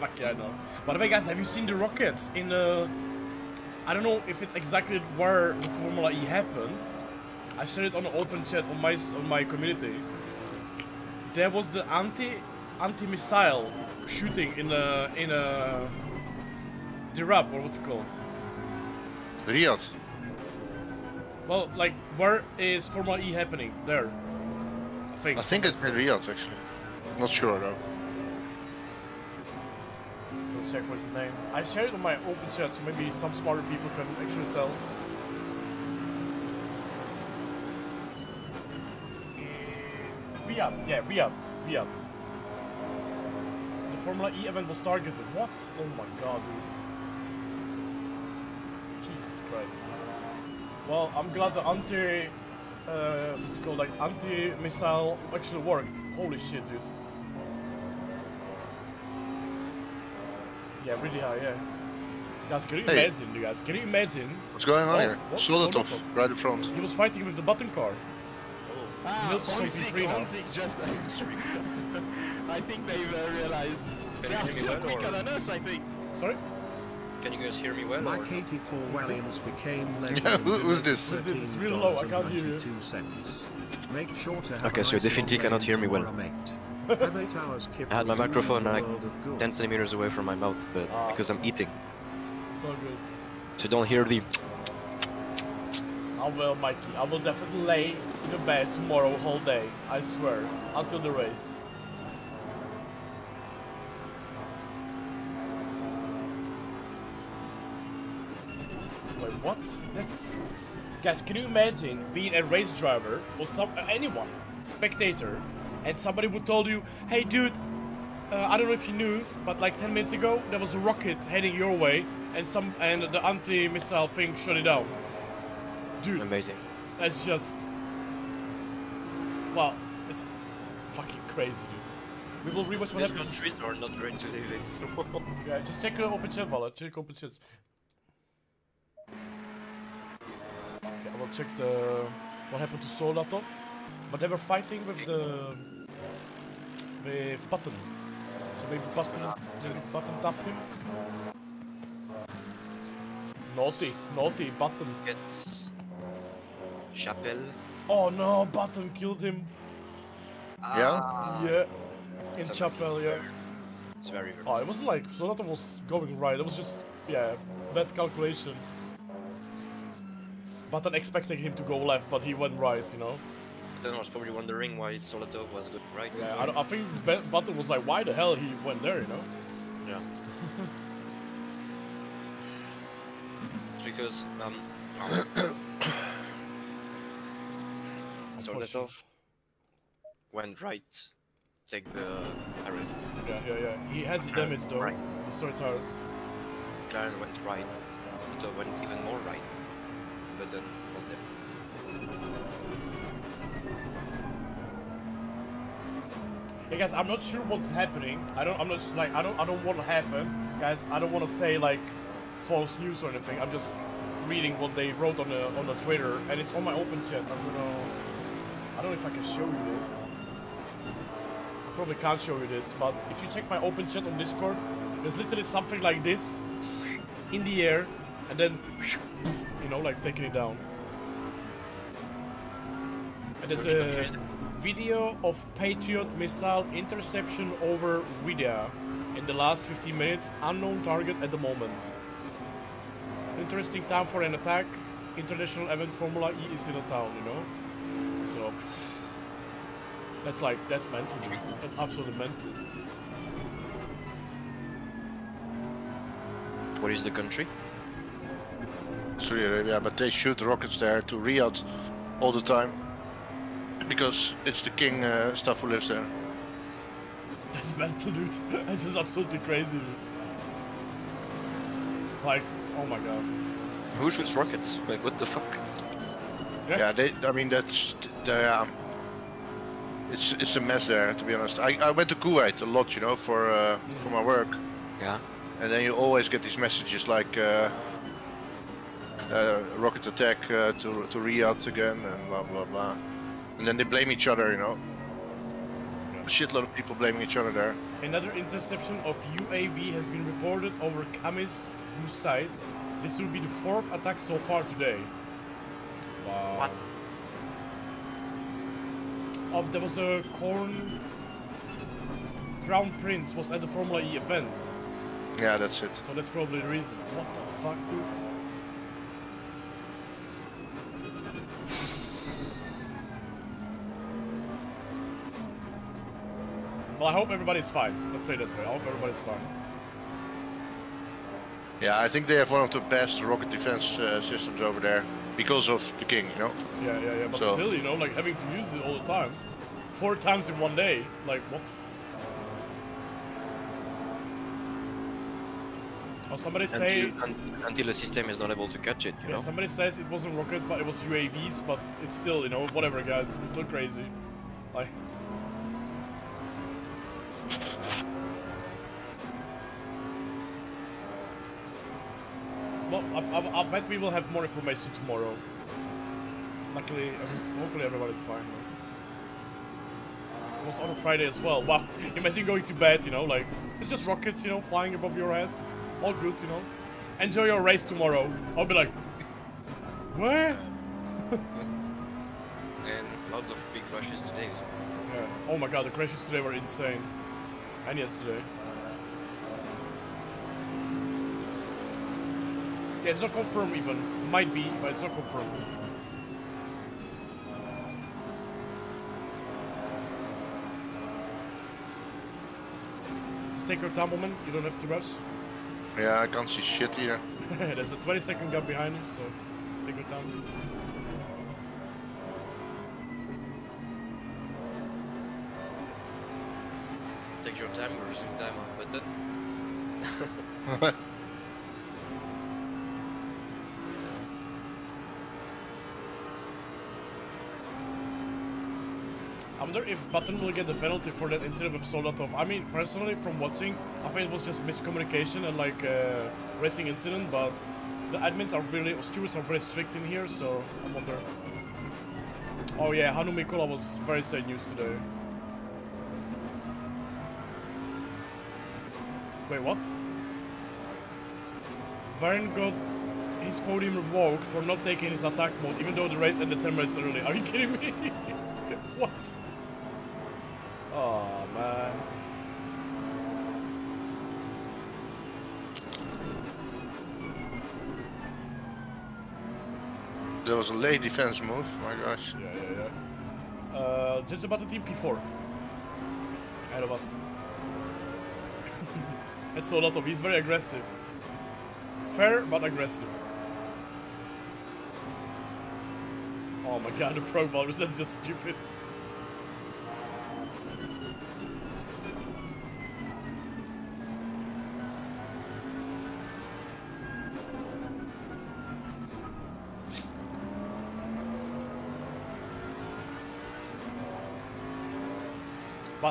Fuck yeah, I know. By the way, guys, have you seen the rockets in the? I don't know if it's exactly where the Formula E happened. I shared it on the open chat on my on my community. There was the anti anti missile shooting in a in a Diriyah or what's it called? Riyadh. Well, like where is Formula E happening? There, I think. I think it's in Riyadh actually. Not sure though. Go check what's the name. I shared it on my open chat, so maybe some smarter people can actually tell. Eh, Riyadh, yeah, Riyadh, Riyadh. The Formula E event was targeted. What? Oh my god, dude. Jesus Christ. Well, I'm glad the anti, uh, what's it called, like anti-missile actually worked. Holy shit, dude. Yeah, really high, yeah. Guys, can you Hey. imagine, you guys? Can you imagine? What's going on Oh, here? Solotov. right in front. He was fighting with the button car. Ah, Nils is Honzik, 83 now. Honzik just... I think they've uh, realized. Can they are still well, quicker or- than us, I think. Sorry? Can you guys hear me well? Mike or- 84 Williams became legend. Yeah, who- who's this? This is really low, I can't hear you. $13.92. Make sure to have Okay, so you definitely cannot hear me well. tomorrow, mate. Have eight hours kept I had my microphone like world of good. 10 centimeters away from my mouth, but Ah. because I'm eating. It's all good. So you don't hear the. I will, Mikey. I will definitely lay in the bed tomorrow whole day. I swear. Until the race. Wait, what? That's... Guys, can you imagine being a race driver or some anyone, spectator, and somebody would told you, hey dude, uh, I don't know if you knew, but like 10 minutes ago, there was a rocket heading your way, and some and the anti-missile thing shut it down. Dude, Amazing. that's just. Well, it's fucking crazy, dude. We will rewatch what These happened. countries are not great to live in. Yeah, just check uh, open chat, Vala. Check open chats. Okay, I will check the what happened to Solatov, but they were fighting with the with Button. So maybe Button didn't Button tap him. Naughty, naughty Button. Gets. Chapel. Oh no, Button killed him. Yeah? Yeah, in It's Chapel, yeah. It's very, very. Oh, it wasn't like Solatov was going right. It was just yeah, bad calculation. Button expecting him to go left, but he went right. You know. Then I was probably wondering why Solatov was good, right? Yeah, I, don't- I think Be- Button was like, why the hell he went there? You know. Yeah. because um, Soldatov went right, take the arrow. Yeah, yeah, yeah. He has the damage though. Right. Destroy tires. McLaren went right, Soldatov went even more right, but then was there. Hey guys, I'm not sure what's happening. I don't. I'm not like. I don't. I don't want to happen, guys. I don't want to say like false news or anything. I'm just reading what they wrote on the on the Twitter, and it's on my open chat. I'm gonna. I don't know if I can show you this. I probably can't show you this, but if you check my open chat on Discord, There's literally something like this in the air, and then you know, like taking it down. And there's a video of Patriot missile interception over Widya in the last 15 minutes. Unknown target at the moment. Interesting time for an attack. International event Formula E is in the town, you know. So that's like that's mental. dude. That's absolutely mental. What is the country? Saudi Arabia, but they shoot rockets there to Riyadh all the time because it's the king uh, stuff who lives there. That's mental, dude. That's just absolutely crazy. Dude. Like, oh my god. Who shoots rockets? Like, what the fuck? Yeah, they. I mean, that's the. Um, it's it's a mess there, to be honest. I, I went to Kuwait a lot, you know, for uh, for my work, Yeah. and then you always get these messages like uh, uh, rocket attack uh, to to Riyadh again, and blah blah blah, and then they blame each other, you know. A shitload of people blaming each other there. Another interception of UAV has been reported over Kamis Blue site. This will be the fourth attack so far today. Wow. What? Oh, there was a corn. Crown Prince was at the Formula E event, Yeah, that's it. so that's probably the reason. What the fuck, dude? Well, I hope everybody's fine. Let's say that way. I hope everybody's fine. Yeah, I think they have one of the best rocket defense uh, systems over there because of the king, you know. Yeah, yeah, yeah. But So- still, you know, like having to use it all the time, four times in one day. Like what? Or somebody say, Until, un- until the system is not able to catch it, you yeah, know? somebody says it wasn't rockets, but it was UAVs. But it's still, you know, whatever, guys. It's still crazy. Like, well, I, I, I bet we will have more information tomorrow. Luckily, hopefully everybody's fine. though. Uh, it was on a Friday as well. Wow, imagine going to bed, you know, like, it's just rockets, you know, flying above your head. All good, you know. Enjoy your race tomorrow. I'll be like, where? And lots of big crashes today. Yeah. Oh my god, the crashes today were insane. And yesterday. Yeah, it's not confirmed even. Might be, but it's not confirmed. Just take your time, woman. You don't have to rush. Yeah, I can't see shit here. There's a 20 second gap behind you, so take your time. Take your time, we're losing time on button. I wonder if Button will get the penalty for that incident with Soldatov. I mean, personally, from watching, I think it was just miscommunication and like uh, racing incident, but the admins are really, stewards are very strict in here, so I wonder. Oh yeah, Hannu Mikkola was very sad news today. Wait, what? Varen got his podium revoked for not taking his attack mode, even though the race ended 10 minutes early. Are you kidding me? what? Oh man. There was a late defense move. My gosh. Yeah, yeah, yeah. Uh, just about the team P4. Ahead of us. That's a lot of. He's very aggressive. Fair but aggressive. Oh my god, the pro ballers, that's just stupid.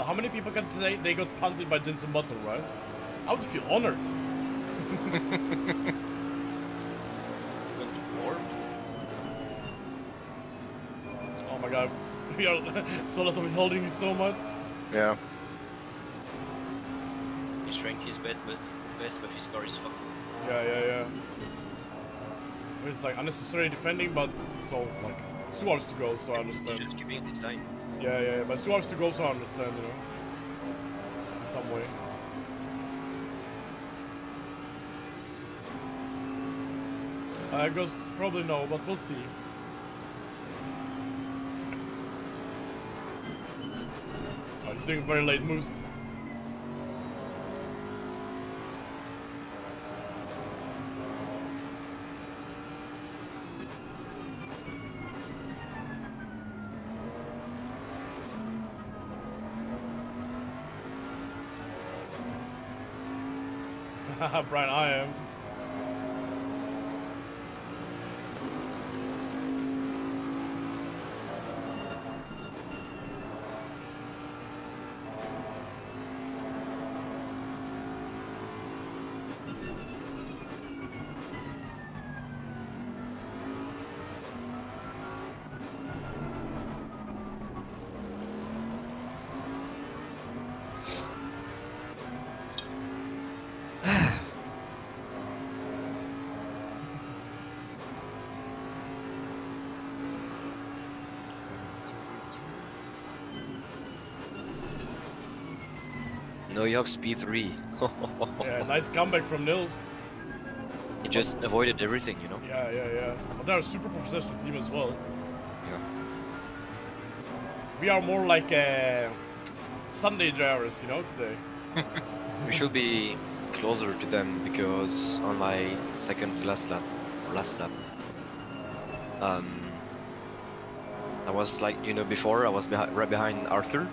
How many people can say they got punted by Jensen Button, right? I would feel honored. Went to war. Oh my god, we are Soldatov is holding me so much. Yeah. He shrank his best, but best, but his car is fucked. Yeah, yeah, yeah. It's like unnecessary defending, but it's all like it's two hours to go, so I He's understand. just keeping this line. Yeah, yeah, but two hours to go, so I understand, you know, in some way. I guess probably no, but we'll see. Oh, he's doing very late moves. Brian, I am. No Yox P3. Yeah, nice comeback from Nils. he just avoided everything, you know? Yeah, yeah, yeah. But they're a super professional team as well. Yeah. We are more like uh, Sunday drivers, you know, today. We should be closer to them because on my second to last lap, or last lap, um, I was like, you know, before I was behi- right behind Arthur,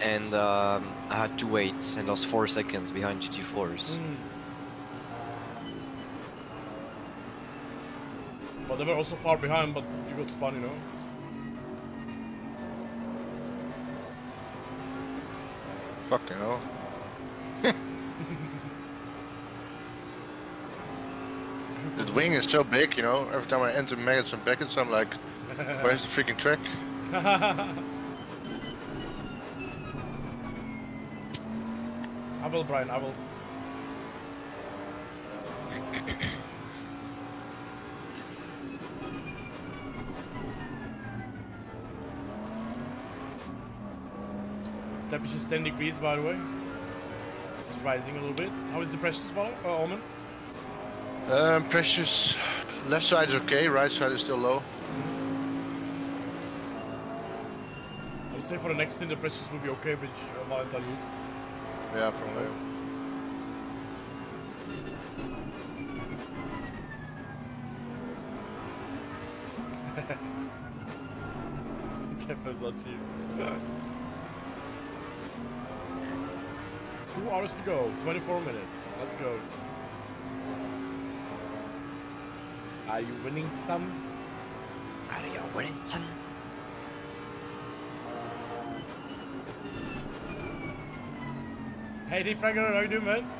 and um, I had to wait and lost four seconds behind GT4s. Mm. But they were also far behind, but you got spun, you know. Fucking hell. the wing is so big, you know. Every time I enter Maggotts and Becketts, I'm like, where's the freaking track? will, Brian, I will. Temperature is 10 degrees, by the way. It's rising a little bit. How is the pressure, Svallo? Uh, Almond? Um, pressures. Left side is okay, right side is still low. I would say for the next thing, the pressures will be okay, which uh, Valentine used. Yeah, probably. Definitely not see. Two hours to go, 24 minutes. Let's go. Are you winning some? Are you winning, son? Hey, D Franco, how you doing, man?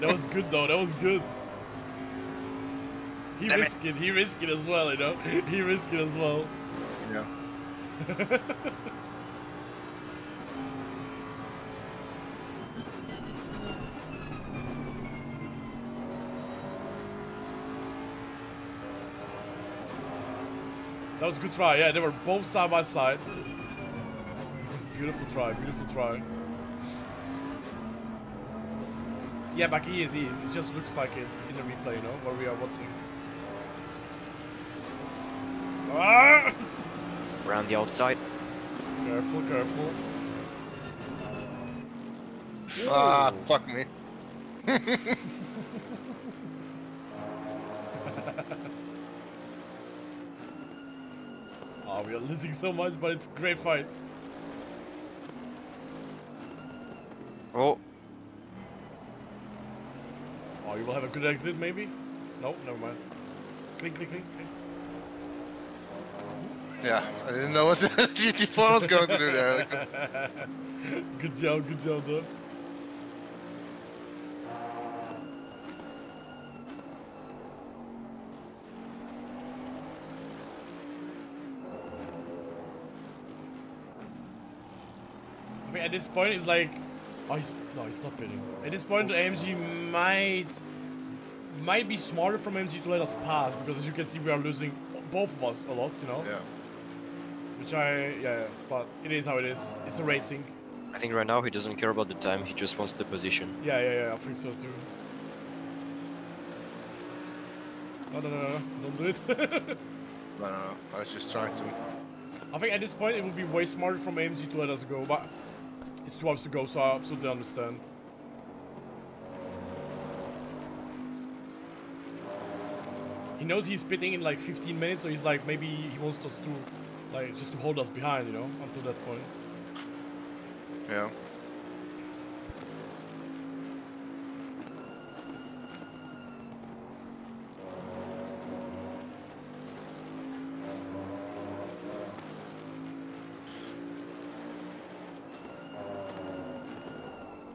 That was good, though. That was good. He Damn it. risked it. He risked it as well, you know. He risked it as well. Yeah. That was a good try. Yeah, they were both side by side. Beautiful try. Beautiful try. Yeah, but he is. He is. It just looks like it in the replay, you know, what we are watching. Ah! Around the outside. careful, careful. Ah, fuck me. oh, we are losing so much, but it's a great fight. Oh, Oh, you will have a good exit, maybe? No, never mind. Clink, clink, clink. clink. Yeah, I didn't know what GT4 was going to do there. Good job, good job, though. I think at this point it's like, oh, he's no, he's not pitting. At this point, the AMG might might be smarter from AMG to let us pass because as you can see, we are losing both of us a lot, you know. Yeah. Which I yeah, yeah, but it is how it is. It's a racing. I think right now he doesn't care about the time, he just wants the position. Yeah, yeah, yeah, I think so too. No, no, no, no, don't do it. No, no, no. I was just trying to. I think at this point it would be way smarter from AMG to let us go, but it's two hours to go, so I absolutely understand. He knows he's pitting in like 15 minutes, so he's like, maybe he wants us to, like, just to hold us behind, you know, until that point. Yeah.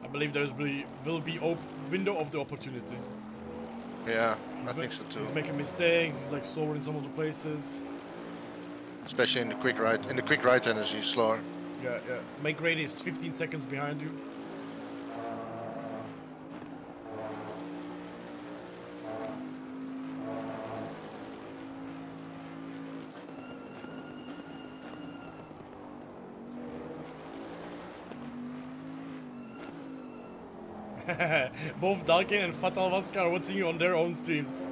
I believe there's be, will be window of the opportunity. Yeah, I He's think so too. He's making mistakes. He's like slower in some of the places. Especially in the quick right. In the quick right he's slower. Yeah, yeah. Make ready is 15 seconds behind you. Both Dalkin and Fatal Vasca are watching you on their own streams.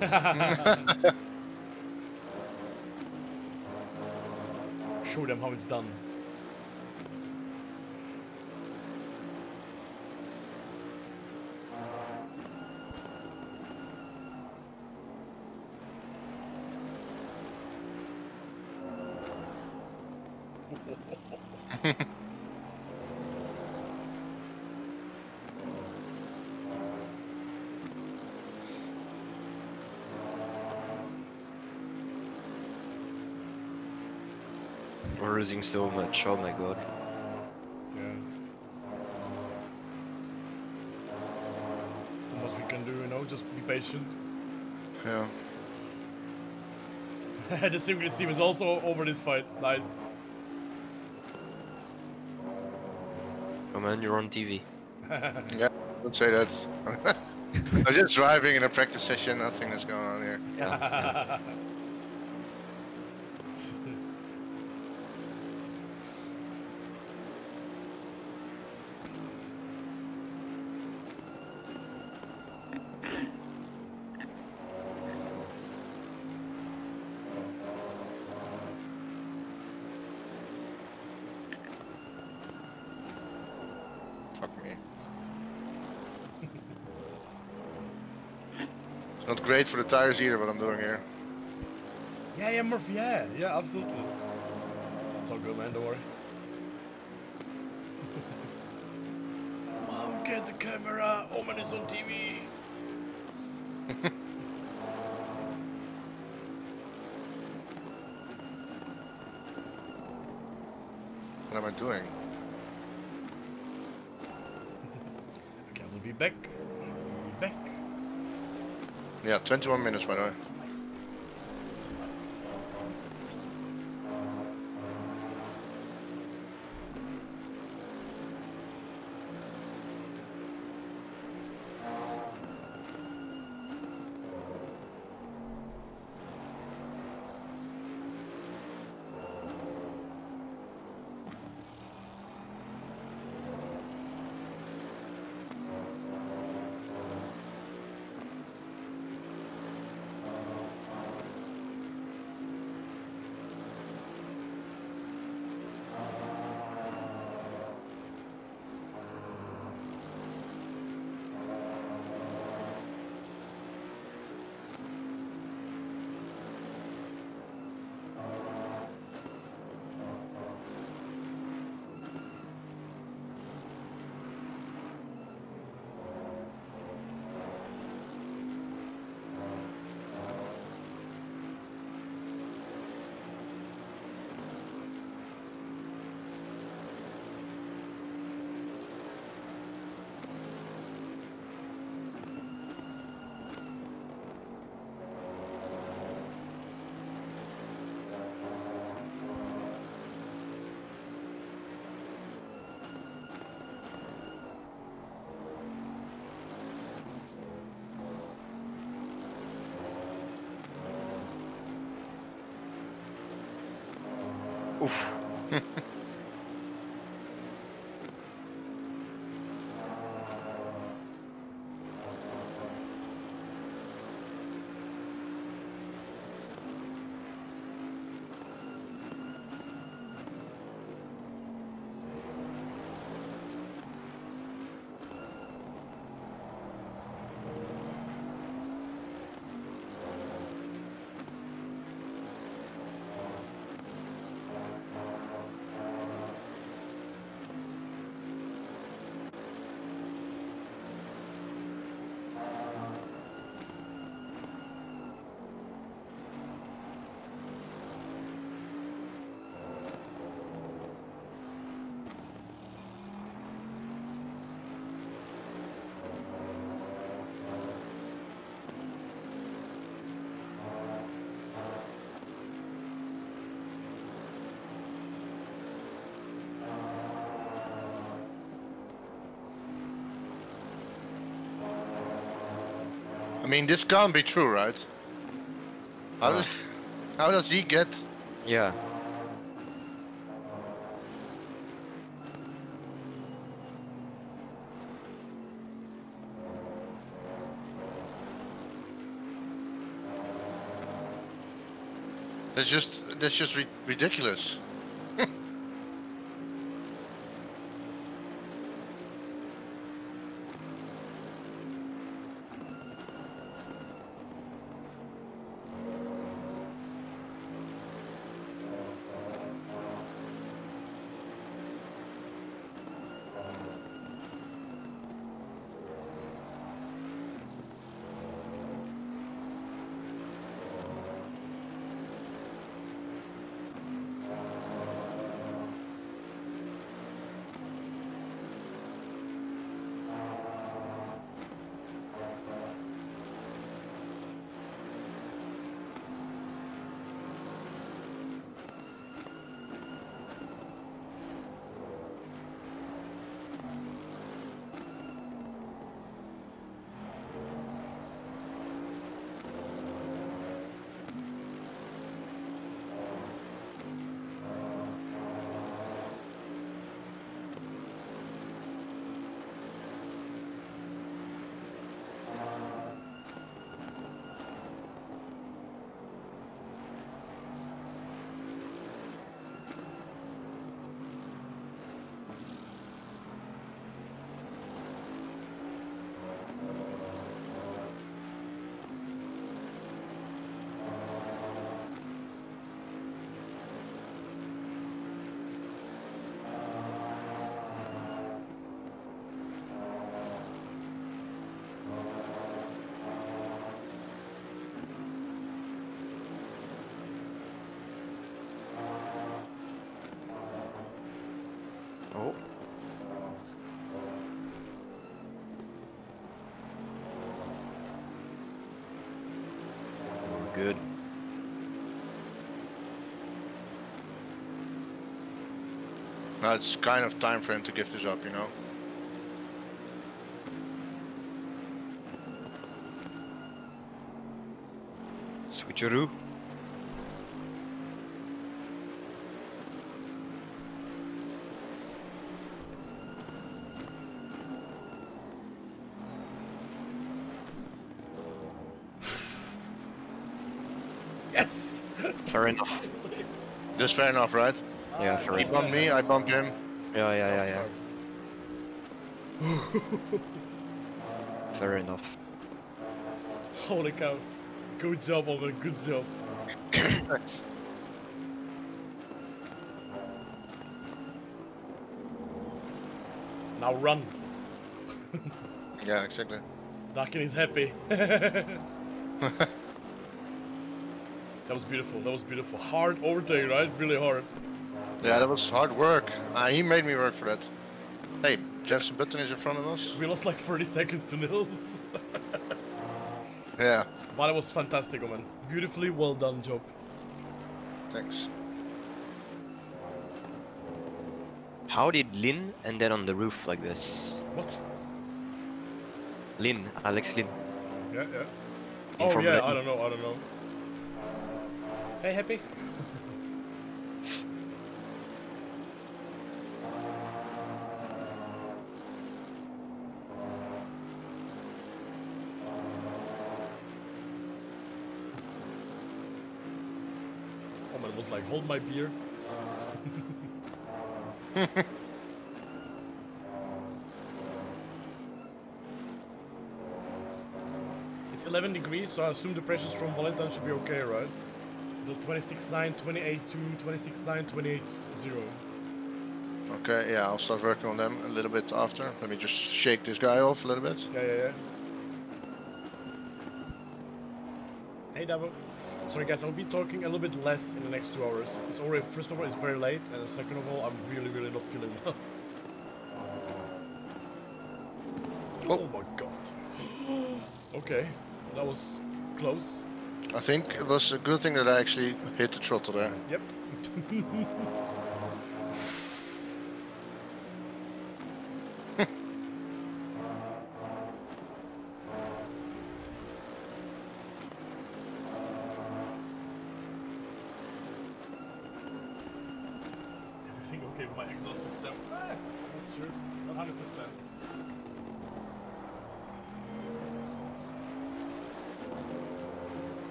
Show them how it's done. We're losing so much, oh my god. Yeah. Not much we can do, you know, just be patient. Yeah. the Synchronous team is also over this fight. Nice. Oh Come on, you're on TV. Yeah. Don't say that. I'm just driving in a practice session. Nothing is going on here. Yeah, Fuck me. For the tires either, what I'm doing here. Yeah, yeah, Murphy, yeah, yeah, absolutely. It's all good, man, don't worry. Mom, get the camera! Omen is on TV! What am I doing? Okay, we'll be back. Yeah, 21 minutes by the way. I mean, this can't be true, right? How does how does he get? Yeah. That's just that's just ri- ridiculous. Now it's kind of time for him to give this up, you know. Switcheroo. Yes! Fair enough. That's fair enough, right? Yeah, fair He enough. bumped me, I bumped him. Yeah, yeah, yeah, yeah. Fair enough. Holy cow. Good job, Owen, good job. Thanks. Now run. Yeah, exactly. Dakin is happy. that was beautiful, that was beautiful. Hard overtake, right? Really hard. Yeah, that was hard work. Uh, he made me work for that. Hey, Jensen Button is in front of us. We lost like 30 seconds to Nils. Yeah, but it was fantastic, Owen. Beautifully well done job. thanks. How did Lynn end then on the roof like this? What? Lynn, Alex Lynn. Yeah, yeah. In oh Formula yeah, I don't know, I don't know. Hey, happy? Omen was like, hold my beer. it's 11 degrees, so I assume the pressures from Valentine should be okay, right? The 26.9, 28.2, 26.9, 28.0. Okay, yeah, I'll start working on them a little bit after. Let me just shake this guy off a little bit. Yeah, yeah, yeah. Hey, Davo. Sorry, guys, I'll be talking a little bit less in the next two hours. It's already, first of all, it's very late, and second of all, I'm really, really not feeling well. oh my god. okay, that was close. I think it was a good thing that I actually hit the throttle there. Yep.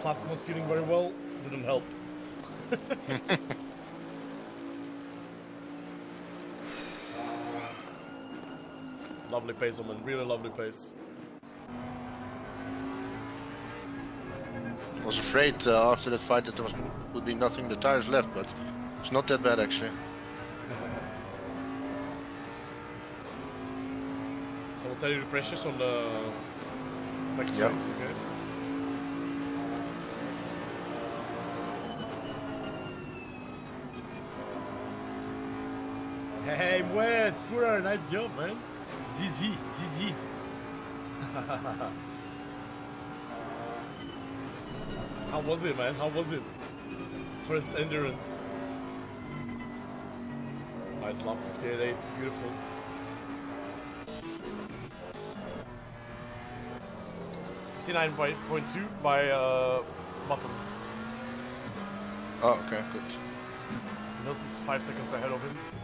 plus not feeling very well didn't help. lovely pace, man. Really lovely pace. I was afraid uh, after that fight that there was, would be nothing, the tires left, but it's not that bad actually. So I'll tell you the pressures on the next Yeah. okay? Mwet, Fuhrer, nice job, man. GG, GG. How was it, man? How was it? First endurance. Nice lap, 58.8, beautiful. Fifty-nine point two by uh, bottom. Oh, okay, good. Nils is five seconds ahead of him.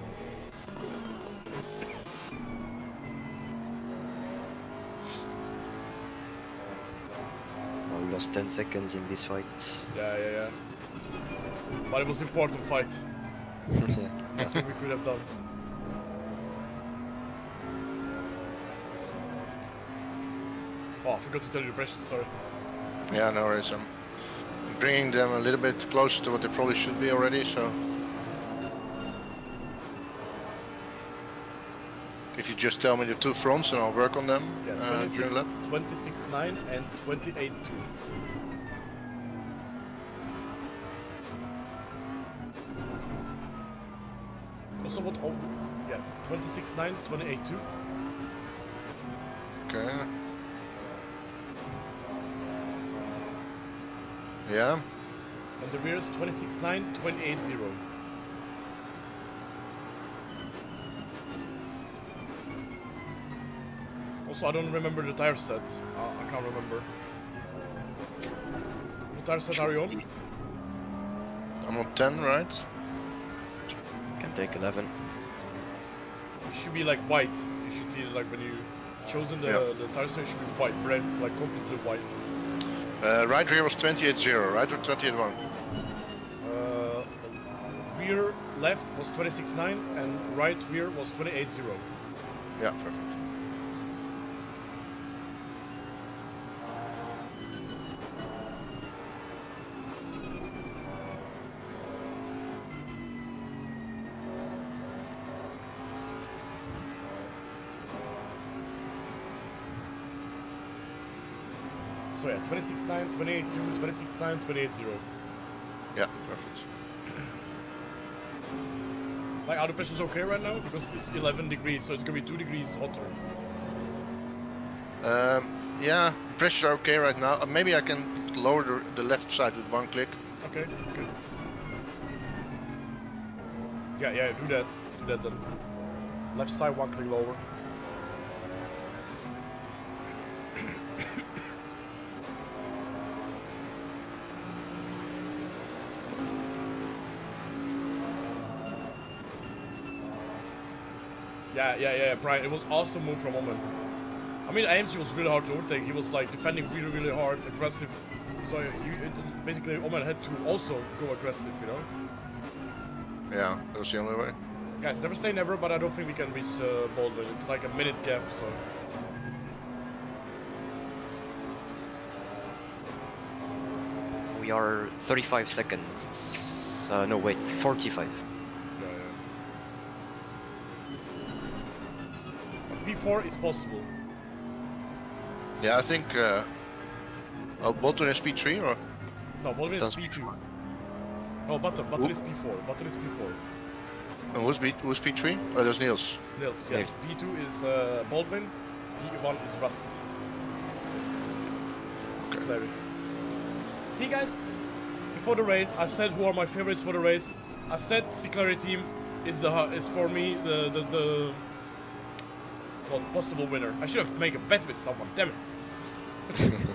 10 seconds in this fight. Yeah, yeah, yeah. But it was important fight. yeah. Nothing we could have done. Oh, I forgot to tell you the pressure. Sorry. Yeah, no worries. I'm bringing them a little bit closer to what they probably should be already, so... If you just tell me the two fronts and I'll work on them Yeah, uh, during lap. 26.9 and 28.2. Also, what? Oh, yeah, 26.9, 28.2. Okay. Yeah. And the rear is 26.9, 28.0. Also, I don't remember the tire set. Uh, I can't remember. What tire set are you on? I'm on 10, right? Can take 11. It should be like white. You should see it like when you chosen the, Yeah. the tire set, it should be white, red, like completely white. Uh, right rear was 28.0, right? Or 28.1? Uh, rear left was 26.9 and right rear was 28.0. Yeah, perfect. So yeah, 26.9, 28.2, 26.9, 28.0. Yeah, perfect. Like, are the pressures okay right now? Because it's 11 degrees, so it's gonna be 2 degrees hotter. Um, yeah, pressures are okay right now. Uh, maybe I can lower the, the left side with one click. Okay, good. Yeah, yeah, do that. Do that then. Left side, one click lower. Yeah, yeah, yeah, Brian. It was awesome move from Omen. I mean, AMG was really hard to overtake. He was like defending really, really hard, aggressive. So you, it, basically, Omen had to also go aggressive, you know. Yeah, that was the only way. Guys, never say never, but I don't think we can reach uh, Baldwin. It's like a minute gap, so. We are 35 seconds. Uh, no, wait, 45. Yeah, yeah. But P4 is possible. Yeah, I think. Uh, oh, Bolton is P3 or? No, Baldwin is Does- P2. No, Button. Button is P4. Button is P4. And who's, B, who's P3? Oh, there's Niels. Nils, yes. P2 is uh, Baldwin. P1 is Rats. Clarity. See, guys? Before the race, I said who are my favorites for the race. I said Siclary team is the is for me the the, the well possible winner. I should have made a bet with someone. Damn it.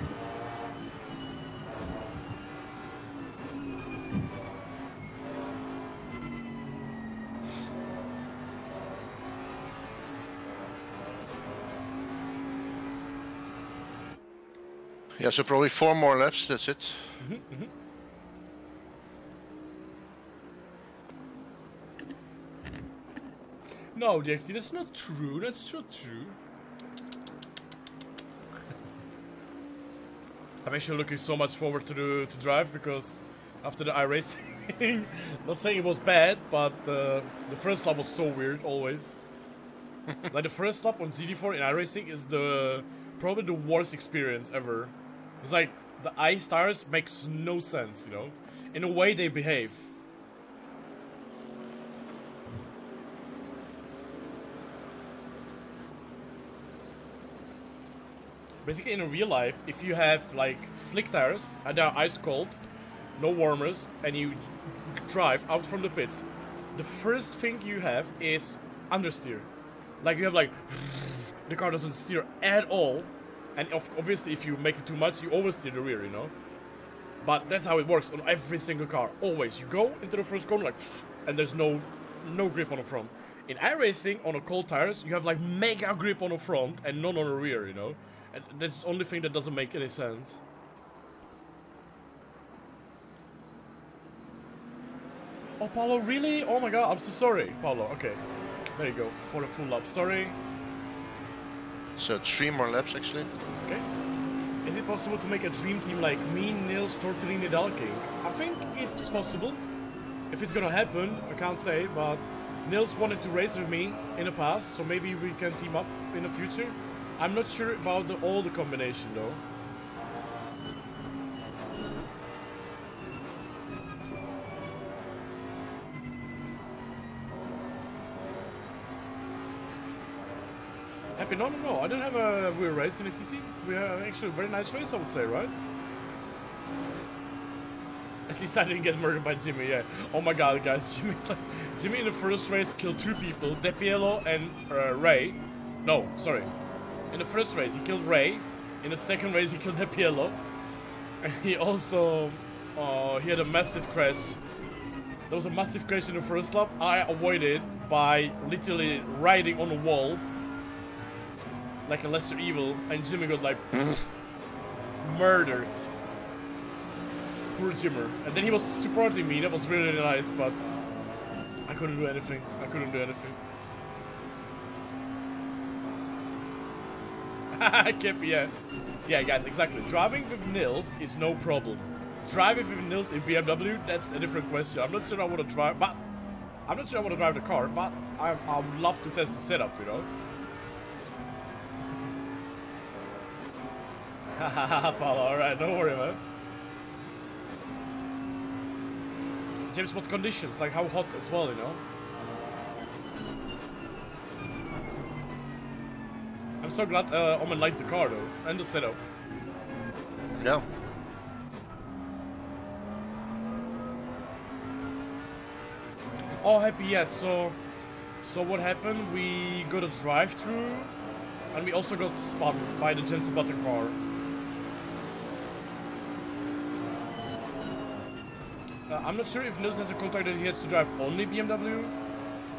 Yeah, so probably four more laps, that's it. Mm-hmm, mm-hmm. No, DXT, that's not true. That's not true. I'm actually looking so much forward to the to drive because after the iRacing, not saying it was bad, but uh, the first lap was so weird always. like the first lap on GT4 in iRacing is the probably the worst experience ever. It's like the ice tires makes no sense, you know, in the way they behave. Basically, in real life, if you have like slick tires and they're ice cold, no warmers, and you drive out from the pits, the first thing you have is understeer. Like you have like the car doesn't steer at all, and obviously if you make it too much, you oversteer the rear, you know. But that's how it works on every single car. Always, you go into the first corner like, and there's no no grip on the front. In iRacing, on the cold tires, you have like mega grip on the front and none on the rear, you know. And that's the only thing that doesn't make any sense. Oh, Paulo, really? Oh my god, I'm so sorry, Paulo. Okay, there you go for the full lap. Sorry. So three more laps actually. Okay. Is it possible to make a dream team like me, Nils, Tortellini, Dalking? I think it's possible. If it's gonna happen, I can't say, but Nils wanted to race with me in the past, so maybe we can team up in the future. I'm not sure about the all the combination though. Happy? No, no, no. I don't have a weird race in the CC. We have actually a very nice race, I would say, right? At least I didn't get murdered by Jimmy, yeah. Oh my god, guys. Jimmy, Jimmy in the first race killed two people, Depiello and uh, Ray. No, sorry. In the first race, he killed Ray. In the second race, he killed Depiello. And he also... Uh, he had a massive crash. There was a massive crash in the first lap. I avoided by literally riding on a wall like a lesser evil, and Jimmy got like murdered. Poor Jimmer. And then he was supporting me, that was really nice, but I couldn't do anything. I couldn't do anything. Yeah. Yeah, guys, exactly. Driving with Nils is no problem. Driving with Nils in BMW, that's a different question. I'm not sure I want to drive, but I'm not sure I want to drive the car, but I, I would love to test the setup, you know. Hahaha, alright, don't worry, man. James, what conditions? Like how hot as well, you know? I'm so glad uh, Omen likes the car though, and the setup. Yeah. Oh, happy, yes. So, so what happened? We got a drive-through, and we also got spun by the Jensen Button car. Uh, I'm not sure if Nils has a contract that he has to drive only BMW,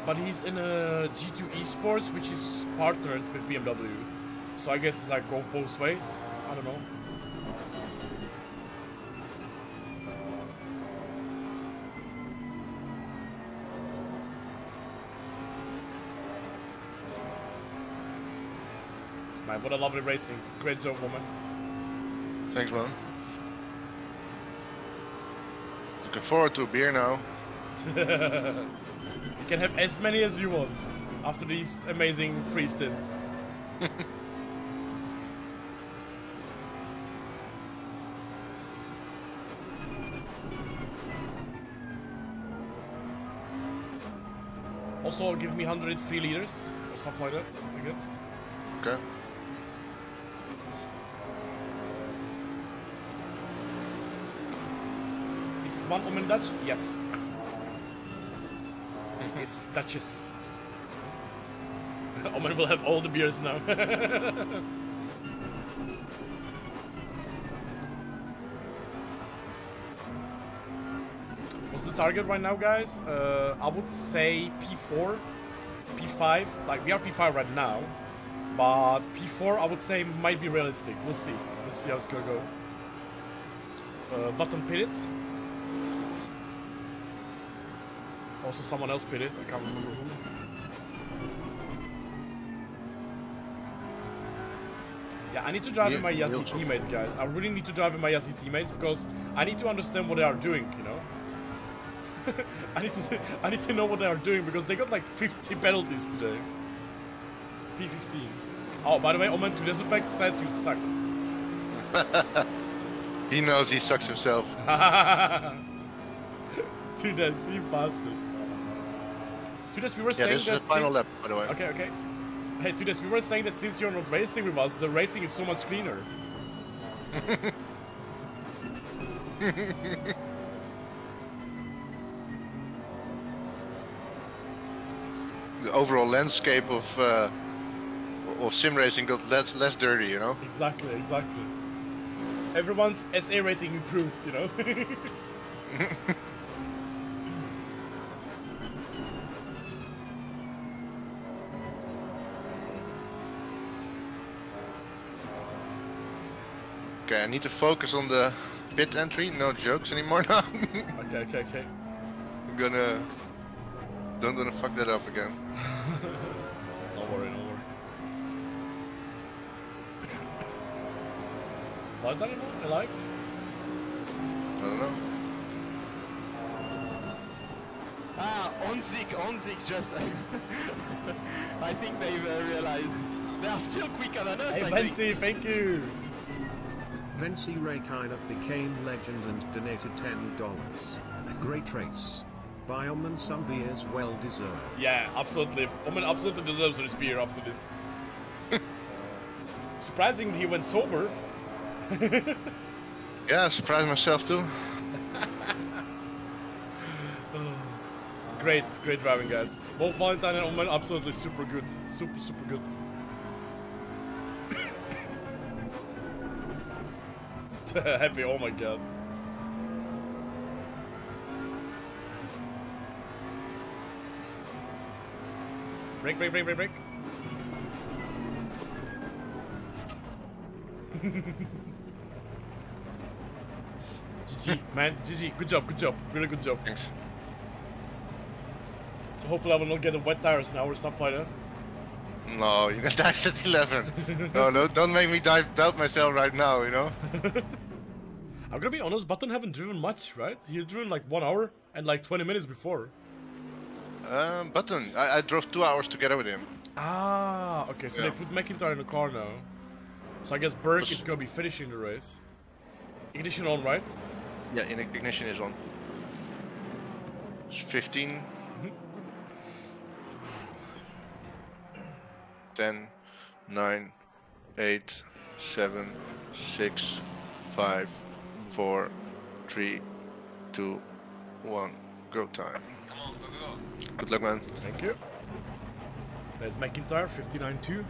but he's in a G2 Esports, which is partnered with BMW. So I guess it's like go both ways. I don't know. Man, what a lovely racing. Great job, woman. Thanks, man. Looking forward to a beer now. You can have as many as you want after these amazing free stints. also, give me 100 free liters or something like that, I guess. Okay. Is one Omen um Dutch? Yes. It's Dutchess. Omen will have all the beers now. What's the target right now, guys? Uh, I would say P4, P5. Like, we are P5 right now. But P4, I would say, might be realistic. We'll see. We'll see how it's gonna go. Uh, Button pit it. Also, someone else pit it. I can't remember who. Yeah, I need to drive Yeah, with my talk. teammates, guys. I really need to drive with my Yas Heat teammates because I need to understand what they are doing, you know? I need to I need to know what they are doing because they got like 50 penalties today. P15. Oh, by the way, Omen to Disrespect says you suck. He knows he sucks himself. Dude, that's you bastard. Tudes, we were Yeah, saying this is the final since- lap, by the way. Okay, okay. Hey, Tudes, we were saying that since you're not racing with us, the racing is so much cleaner. The overall landscape of uh, of sim racing got less less dirty, you know. Exactly, exactly. Everyone's SA rating improved, you know? Okay, I need to focus on the pit entry. No jokes anymore now. okay, okay, okay. I'm gonna don't wanna fuck that up again. Don't worry, don't worry. Is Valentine alive? I don't know. Ah, Honzik, Honzik just. I think they've uh, realized they are still quicker than us. Hey, I think. Fancy, thank you. Vency Ray kind became legend and donated $10. Great race. Bioman some beers well deserved. Yeah, absolutely. Omen absolutely deserves this beer after this. Uh, surprisingly, he went sober. Yeah, I surprised myself too. Great, great driving, guys. Both Valentine and Omen absolutely super good. Super, super good. Happy, oh my god. Break, break, break, break, break. GG, man. GG. Good job, good job. Really good job. Thanks. So hopefully I will not get a wet tires now or stuff like that. No, you got dice at 11. no, no, don't make me di- doubt myself right now, you know? I'm gonna be honest, Button haven't driven much, right? He driven like one hour and like 20 minutes before. Um, Button, I, I drove two hours together with him. Ah, okay, so Yeah. they put McIntyre in the car now. So I guess Burke is gonna be finishing the race. Ignition on, right? Yeah, ignition is on. It's 15. 10, 9, 8, 7, 6, 5, 4, 3, 2, 1. Go time. Good luck, man. Thank you. There's McIntyre, 59-2.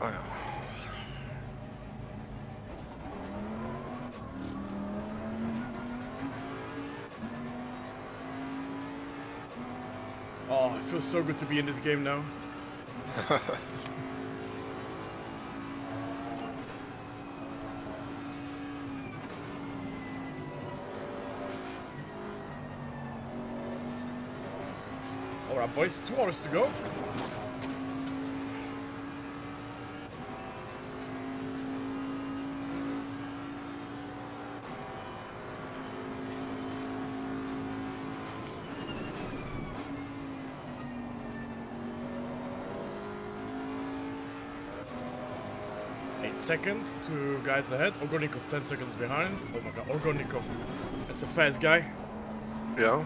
Oh, yeah. Oh, it feels so good to be in this game now. Alright, boys, two hours to go. Eight seconds, two guys ahead. Orgonikov 10 seconds behind. Oh my god, Orgonikov. That's a fast guy. Yeah.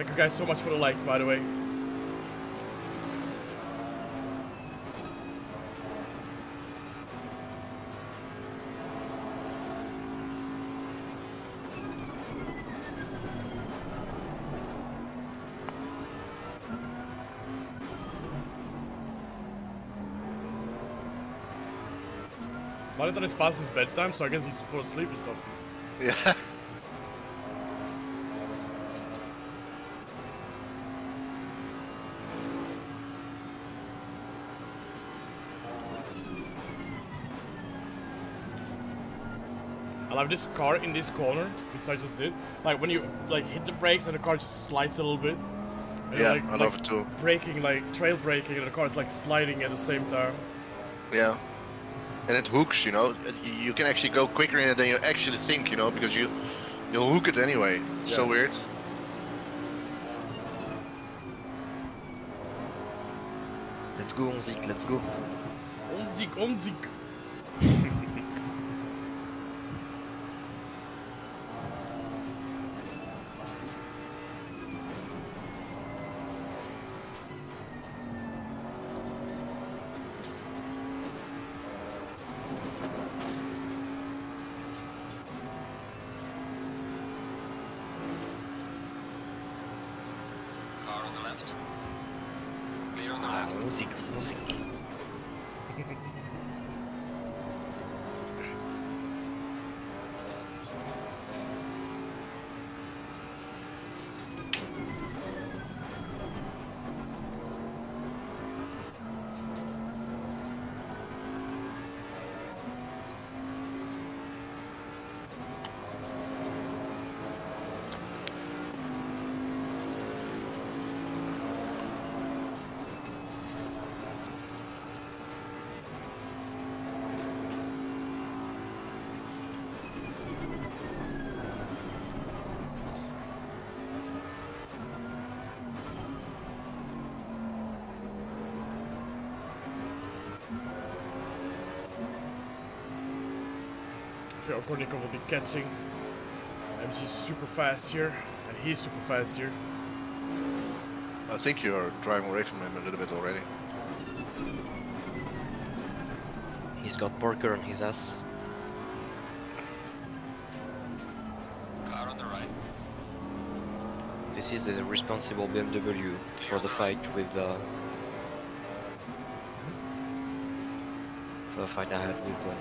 Thank you guys so much for the likes, by the way. Valentine is past his bedtime, so I guess he's full asleep or something. Yeah. I love this car in this corner, which I just did. Like when you like hit the brakes and the car just slides a little bit. And Yeah, like, I love it too. Braking, like trail braking, and the car is like sliding at the same time. Yeah. And it hooks, you know. You you can actually go quicker in it than you actually think, you know, because you you'll hook it anyway. So weird. Let's go, Honzik, let's go. Honzik, honzik. I will be catching. MG's super fast here, and he's super fast here. I think you're driving away from him a little bit already. He's got Parker on his ass. Car on the right. This is a responsible BMW for the fight with uh, for the fight I had with uh,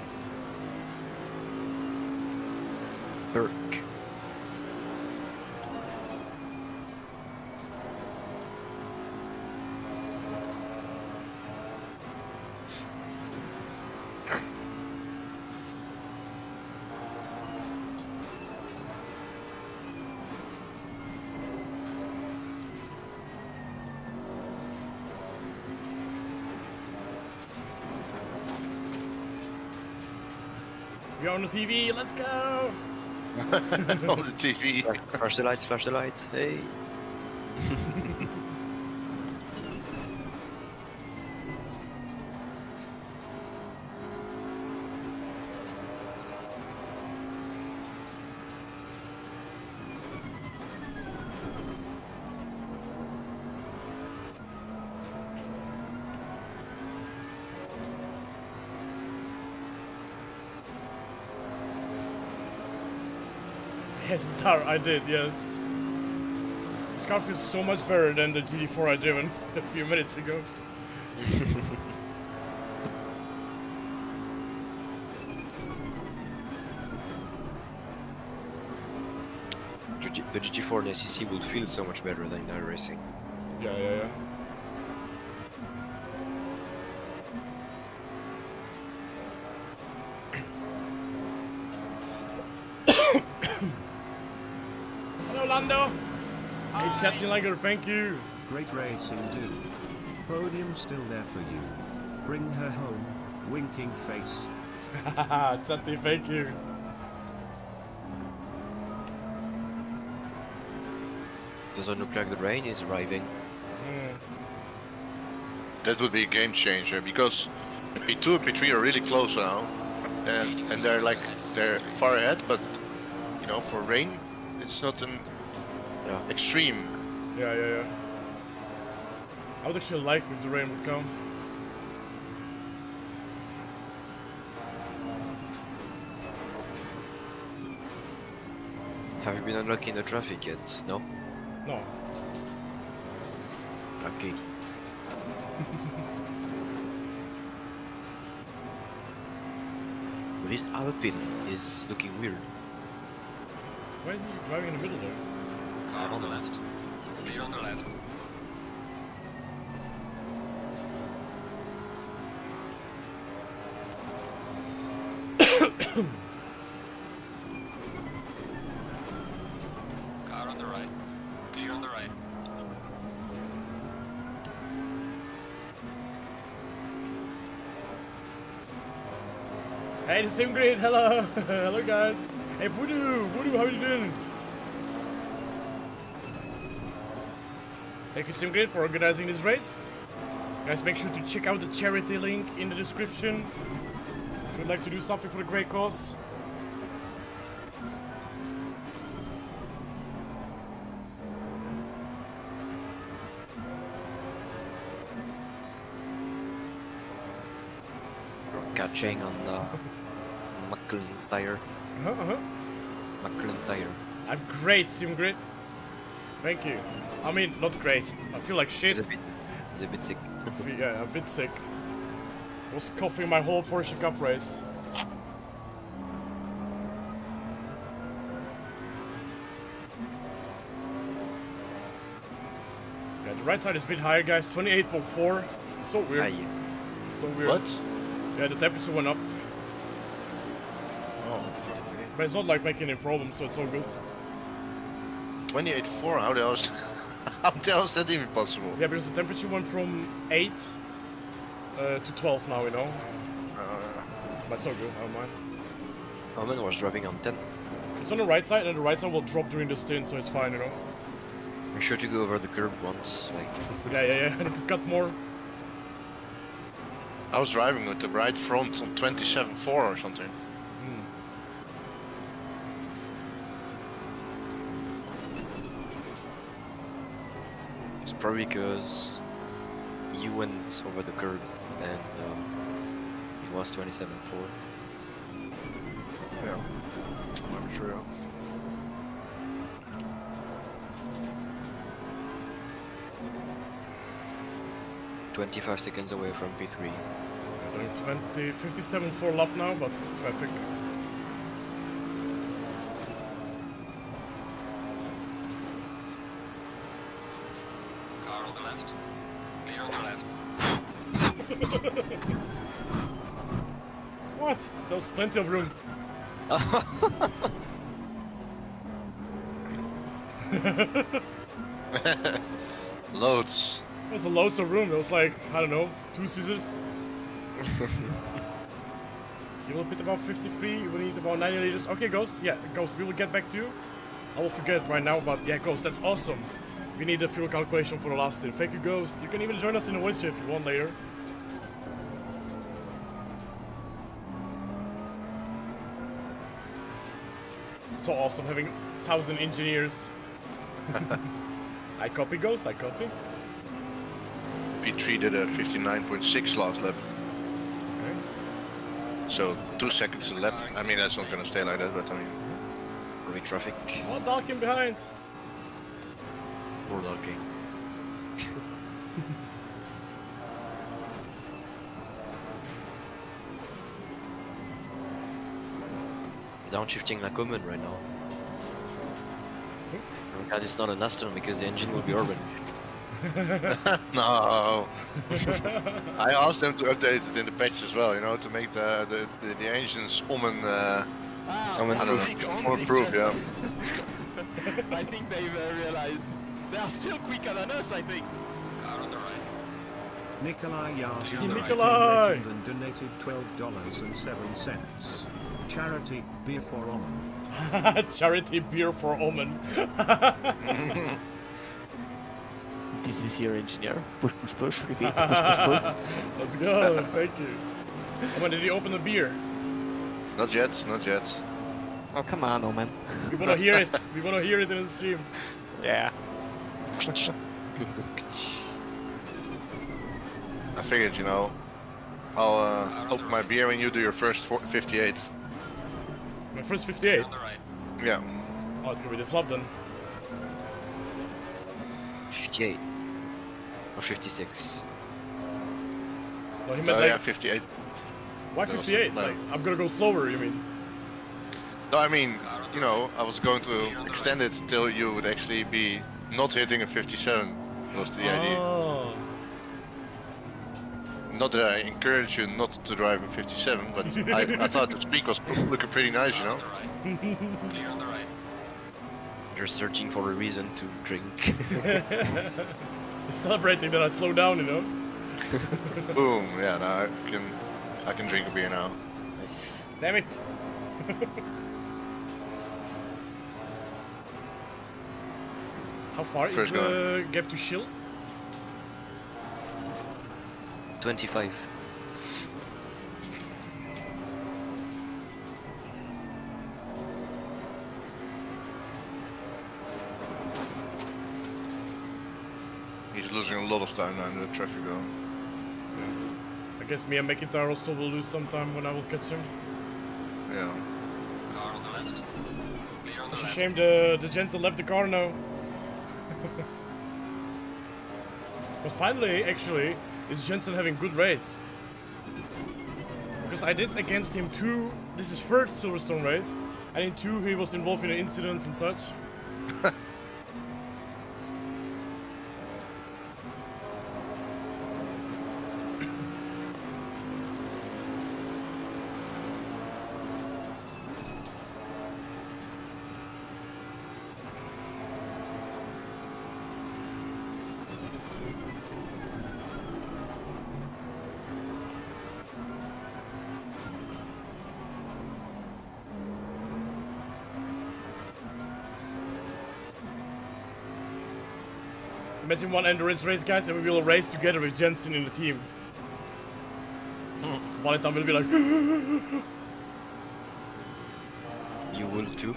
on the TV, let's go! on the TV. Flash, flash the lights, flash the lights. Hey. Dar, I did, yes. This car feels so much better than the GT4 I driven a few minutes ago. The GT4 and ACC would feel so much better than in racing. Yeah, yeah, yeah. Hey, Chatnilager, thank you. Great racing dude. Podium still there for you. Bring her home. Winking face. Haha, Chatty, thank you. Doesn't look like the rain is arriving. Hmm. That would be a game changer because P2 and P3 are really close now, and and they're like they're far ahead. But you know, for rain, it's not an Yeah. extreme. Yeah, yeah, yeah. I would actually like if the rain would come. Have you been unlocking the traffic yet? No? No. Okay. this Alpine is looking weird. Why is he driving in the middle there? Car on the left. Clear on the left. Car on the right. Clear on the right. Hey, the SimGrid. Hello, hello guys. Hey, Voodoo, Voodoo, how you doing? Thank you, SimGrid, for organizing this race. Guys, make sure to check out the charity link in the description if you'd like to do something for the great cause. Catching on the Macklin tire. Uh-huh, uh-huh. Macklin tire. I'm great, SimGrid. Thank you. I mean, not great. I feel like shit. He's a bit, he's a bit sick. Yeah, a bit sick. Was coughing my whole Porsche Cup race. Yeah, the right side is a bit higher, guys. 28.4. So weird. Aye. So weird. What? Yeah, the temperature went up. Oh, But it's not like making any problems, so it's all good. 28.4. How the hell is how the hell is that even possible? Yeah, because the temperature went from 8 uh, to 12 now, you know. Uh, But it's all good, I don't mind. Omen was driving on 10. It's on the right side, and the right side will drop during the stint, so it's fine, you know. Make sure to go over the curb once, like Yeah, yeah, yeah. I need to cut more. I was driving with the right front on 27.4 or something. it's probably because you went over the curb and um, it was 27.4. Yeah. I'm sure. 25 seconds away from P3. Doing 20, 57 for lap now, but traffic. Car on the left. Clear on the left. What? There's plenty of room. Loads. There's a loads of room. There was like, I don't know, two scissors. you will pit about 53, you will need about 90 liters. Okay, Ghost, yeah, Ghost, we will get back to you. I will forget right now, but yeah, Ghost, that's awesome. We need the fuel calculation for the last thing. Thank you, Ghost. You can even join us in the voice if you want later. So awesome having 1000 engineers. I copy Ghost, I copy. P3 did a 59.6 last lap. Okay. So two seconds a lap. I mean, that's not gonna stay like that, but I mean, Probably traffic. Oh, Dalkin behind. Poor Dalking. Downshifting like Omen right now. God, it's not an Aston because the engine will be orange. no. I asked them to update it in the patch as well, you know, to make the the, the, the engines Omen, uh, Ah, Omen I don't know, Onzik more proof, yeah. I think they've uh, realized they are still quicker than us. I think. Car on the right. Nikolai Yarzin Nikolai! legend and donated $12.07. Charity, beer for Omen. Charity beer for Omen. This is your engineer. Push, push, push. Repeat. Push, push, push. Let's go. Thank you. Omen, did you open the beer? Not yet, not yet. Oh, come on, Omen. We wanna hear it. We wanna hear it in the stream. Yeah. I figured, you know, I'll uh, open my beer when you do your first four- 58. My first 58. On the right. Yeah. Oh, it's gonna be this lap then. 58. Or 56. No, he oh, meant Oh like, yeah, 58. why 58? like- Like, I'm gonna go slower, you mean? No, I mean, you know, I was going to extend it till you would actually be not hitting a 57. Was the idea. Oh. Not that I encourage you not to drive a 57, but I, I thought the speed was looking pretty nice, you know. On the right. Clear on the right. You're searching for a reason to drink. Celebrating that I slowed down, you know? Boom. Yeah, now I can I can drink a beer now. nice. Damn it. How far is the gap to Shill? 25. He's losing a lot of time now in the traffic though. I guess me and McIntyre also will lose some time when I will catch him. Yeah. Car on the left. Clear on the It's a shame the, the Jensen left the car now. but finally, actually, is Jensen having good race. Because I did against him two, this is third Silverstone race, and in two he was involved in incidents and such. Imagine one endurance race, guys, and we will race together with Jensen in the team. Hmm. Valentine will be like, You will too.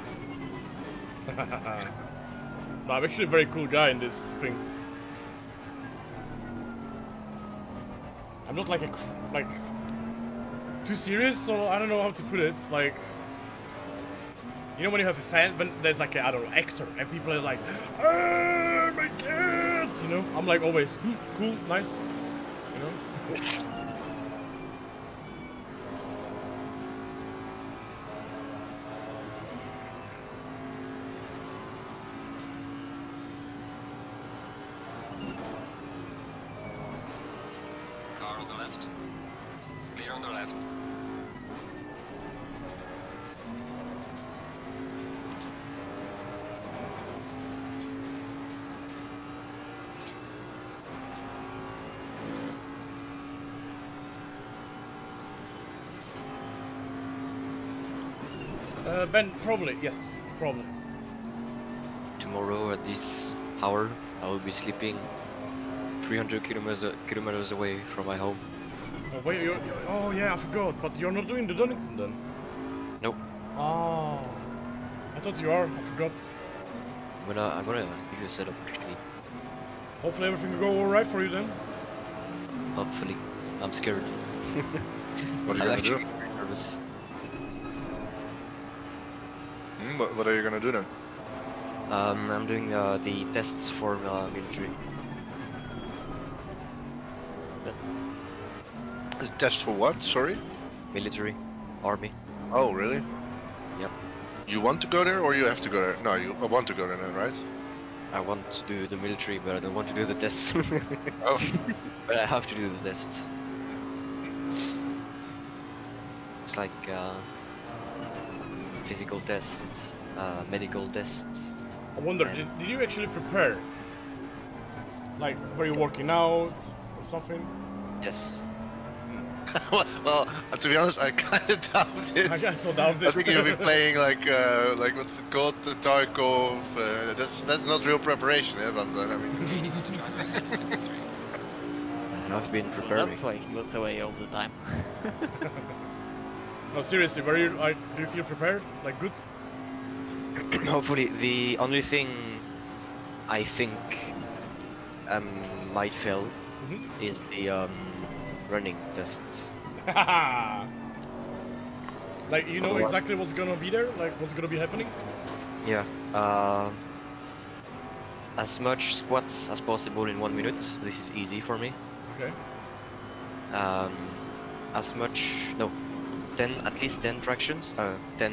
no, I'm actually a very cool guy in these things. I'm not like a like too serious, so I don't know how to put it. Like, you know, when you have a fan, when there's like a I don't know actor, and people are like, "Oh my god," know, I'm like always "Hmm, cool, nice, you know. Probably yes, probably. Tomorrow at this hour, I will be sleeping 300 kilometers, kilometers away from my home. Oh wait, you're, you're- oh yeah, I forgot. But you're not doing the Donington then. Nope. Oh, I thought you are. I forgot. I'm gonna, I'm gonna give you a setup actually. Hopefully everything will go alright for you then. Hopefully. I'm scared. What are I'm you gonna actually do? very nervous. What, what are you gonna do then? Um, I'm doing uh, the tests for uh, military. The test for what? Sorry. Military. Army. Oh, really? Yep. You want to go there or you have to go there? No, you want to go there then, right? I want to do the military, but I don't want to do the tests. Oh. but I have to do the tests. It's like uh, physical tests, uh, medical tests, I wonder, did, did you actually prepare? Like, were you working out or something? Yes. well, well, uh, to be honest, I kind of doubt it. I guess so doubt I think you'll be playing like, uh, like what's it called, the Tarkov. Uh, that's that's not real preparation, eh? But uh, I mean, Gaining on the driver ahead is 73. I've been preparing. That's why he looks away all the time. No, seriously, were you, like, do you feel prepared? Like, good? Hopefully, the only thing I think um, might fail Mhm. is the um, running test. like, you know exactly what's gonna be there? Like, what's gonna be happening? Yeah. Uh, as much squats as possible in one minute. This is easy for me. Okay. Um, as much no, ten at least ten tractions. Uh, ten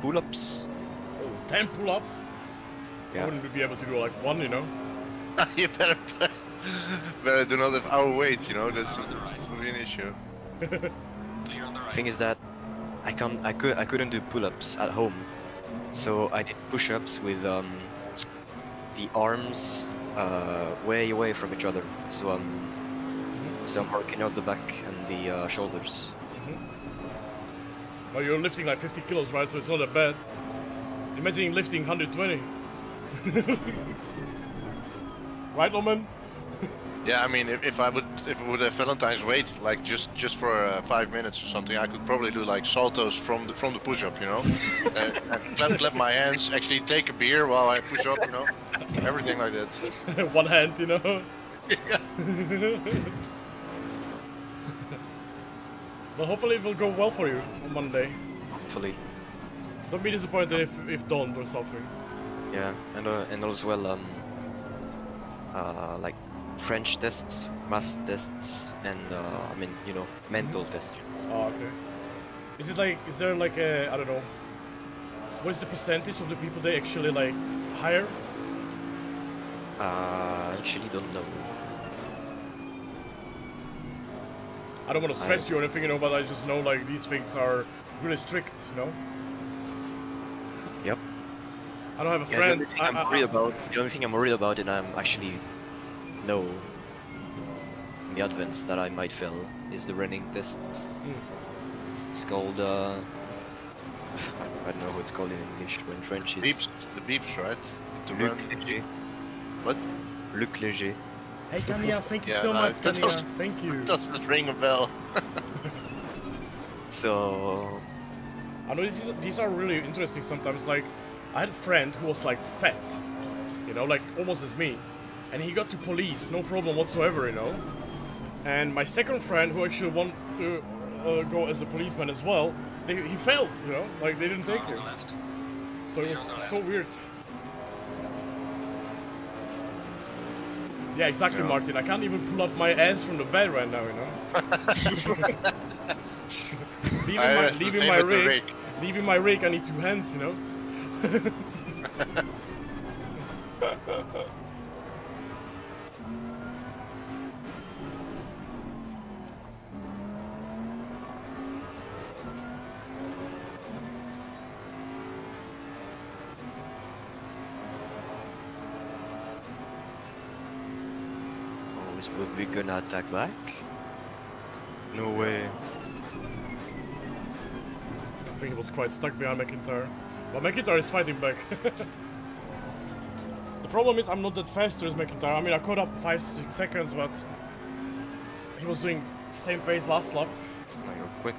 pull-ups. Oh, 10 pull-ups? I Yeah. wouldn't be able to do like one, you know? you better better do not have our weight. You know, that's On the right. be an issue. Clear on the right. Thing is that I can't. I could. I couldn't do pull-ups at home, so I did push-ups with um, the arms uh, way away from each other. So um, so I'm working out the back and the uh, shoulders. Well, you're lifting like 50 kilos, right? So it's not that bad. Imagine lifting 120. right, Loman? Yeah, I mean, if, if I would if it would have Valentine's weight, like just just for uh, five minutes or something, I could probably do like saltos from the from the push up, you know, uh, and clap, clap my hands, actually take a beer while I push up, you know, everything like that. One hand, you know? Well, hopefully it will go well for you on Monday. Hopefully. Don't be disappointed if, if don't or something. Yeah, and uh, and also well um, uh, like French tests, math tests, and uh, I mean you know mental tests. Oh, okay. Is it like, is there like a, I don't know, what is the percentage of the people they actually like hire? Uh, I actually don't know. I don't want to stress you or anything, you know, but I just know like these things are really strict, you know? Yep. I don't have a Yeah, friend. the only thing I- I'm I- worried I- about, the only thing I'm worried about, and I'm actually know in the advance that I might fail, is the running tests. Mm. It's called, uh, I don't know what it's called in English, but in French it's Beeps, the beeps, right? To Luc run. Léger. What? Luc Léger. Hey, Kania, thank you Yeah, so no, much, that Thank you. Doesn't ring a bell. So, I know these, these are really interesting sometimes. Like, I had a friend who was like fat, you know, like almost as me, and he got to police, no problem whatsoever, you know. And my second friend, who actually wanted to uh, go as a policeman as well, they, he failed, you know, like they didn't take him. So it was so weird. Yeah, exactly, Yeah. Martin. I can't even pull up my ass from the bed right now, you know. leaving I my, leaving my rig, rake. leaving my rig, I need two hands, you know. gonna attack back? No way. I think he was quite stuck behind McIntyre. But McIntyre is fighting back. the problem is I'm not that faster as McIntyre. I mean, I caught up 5-6 seconds, but he was doing same pace last lap. Now you're quick.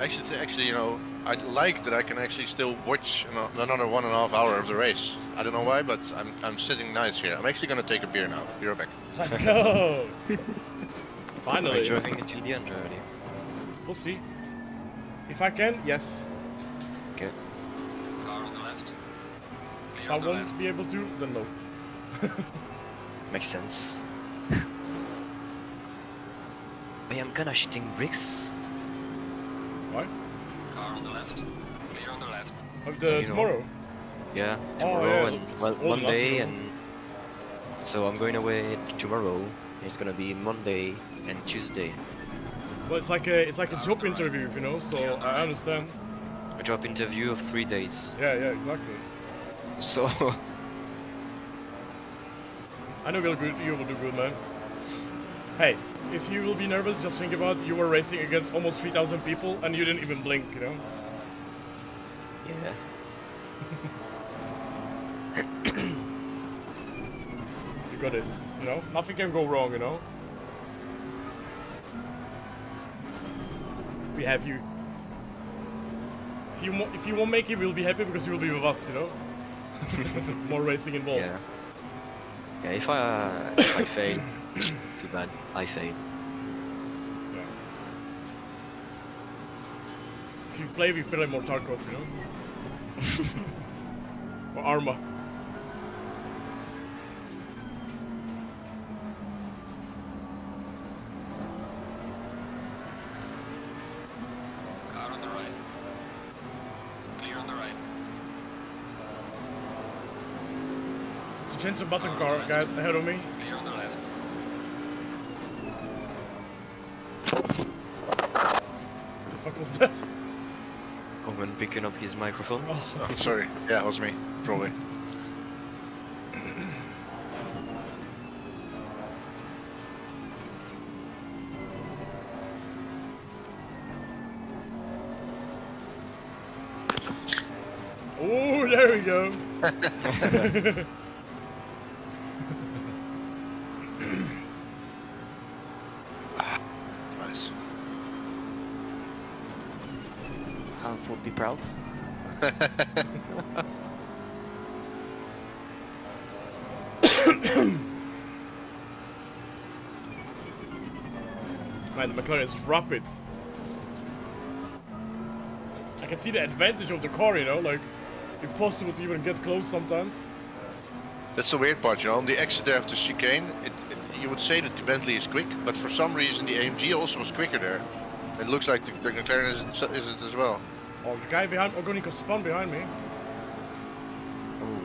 Actually, actually, you know, I like that I can actually still watch another one and a half hour of the race. I don't know why, but I'm, I'm sitting nice here. I'm actually gonna take a beer now. Be right back. Let's go! Are you Finally. driving until the end already? We'll see. If I can, yes. Okay. Car on the left. If I won't left. be able to, then no. Makes sense. I am gonna shooting bricks. Why? Car on the left. Clear on the left. Of the You know. tomorrow. Yeah, Oh, tomorrow yeah, and well, Monday and So I'm going away tomorrow. It's gonna be Monday and Tuesday. Well, it's like a it's like a job interview, you know. So I understand. A job interview of three days. Yeah, yeah, exactly. So I know you'll good. You will do good, man. Hey, if you will be nervous, just think about you were racing against almost 3,000 people and you didn't even blink, you know. yeah. You got this, you know. Nothing can go wrong, you know. We have you. If you if you won't make it, we'll be happy because you will be with us, you know. More racing involved. Yeah. Yeah, if I if I fail, too bad. I fail. Yeah. If you've played, we've played more Tarkov, you know? or Arma. Car on the right. Clear on the right. It's a Jensen Button car, guys, ahead of me. Picking up his microphone. Oh, sorry. Yeah, it was me. Probably. Oh, there we go. Nice. Hans proud. Man, the McLaren is rapid. I can see the advantage of the car, you know, like impossible to even get close sometimes. That's the weird part, you know. On the exit there of the chicane, it, it, you would say that the Bentley is quick, but for some reason the AMG also was quicker there. It looks like the, the McLaren is, is it as well. Oh, the guy behind oh, Organico spun behind me. Oh,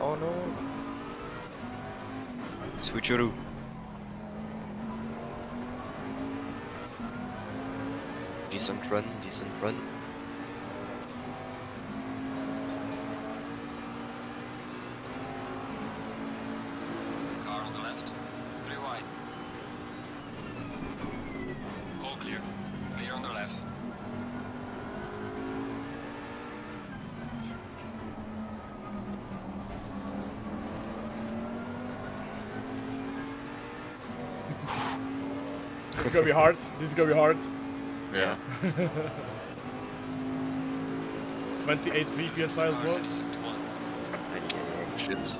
oh no. Switcheroo. Decent run, decent run. Is gonna be hard. Yeah. 28 free PSI as well. ready. Shit.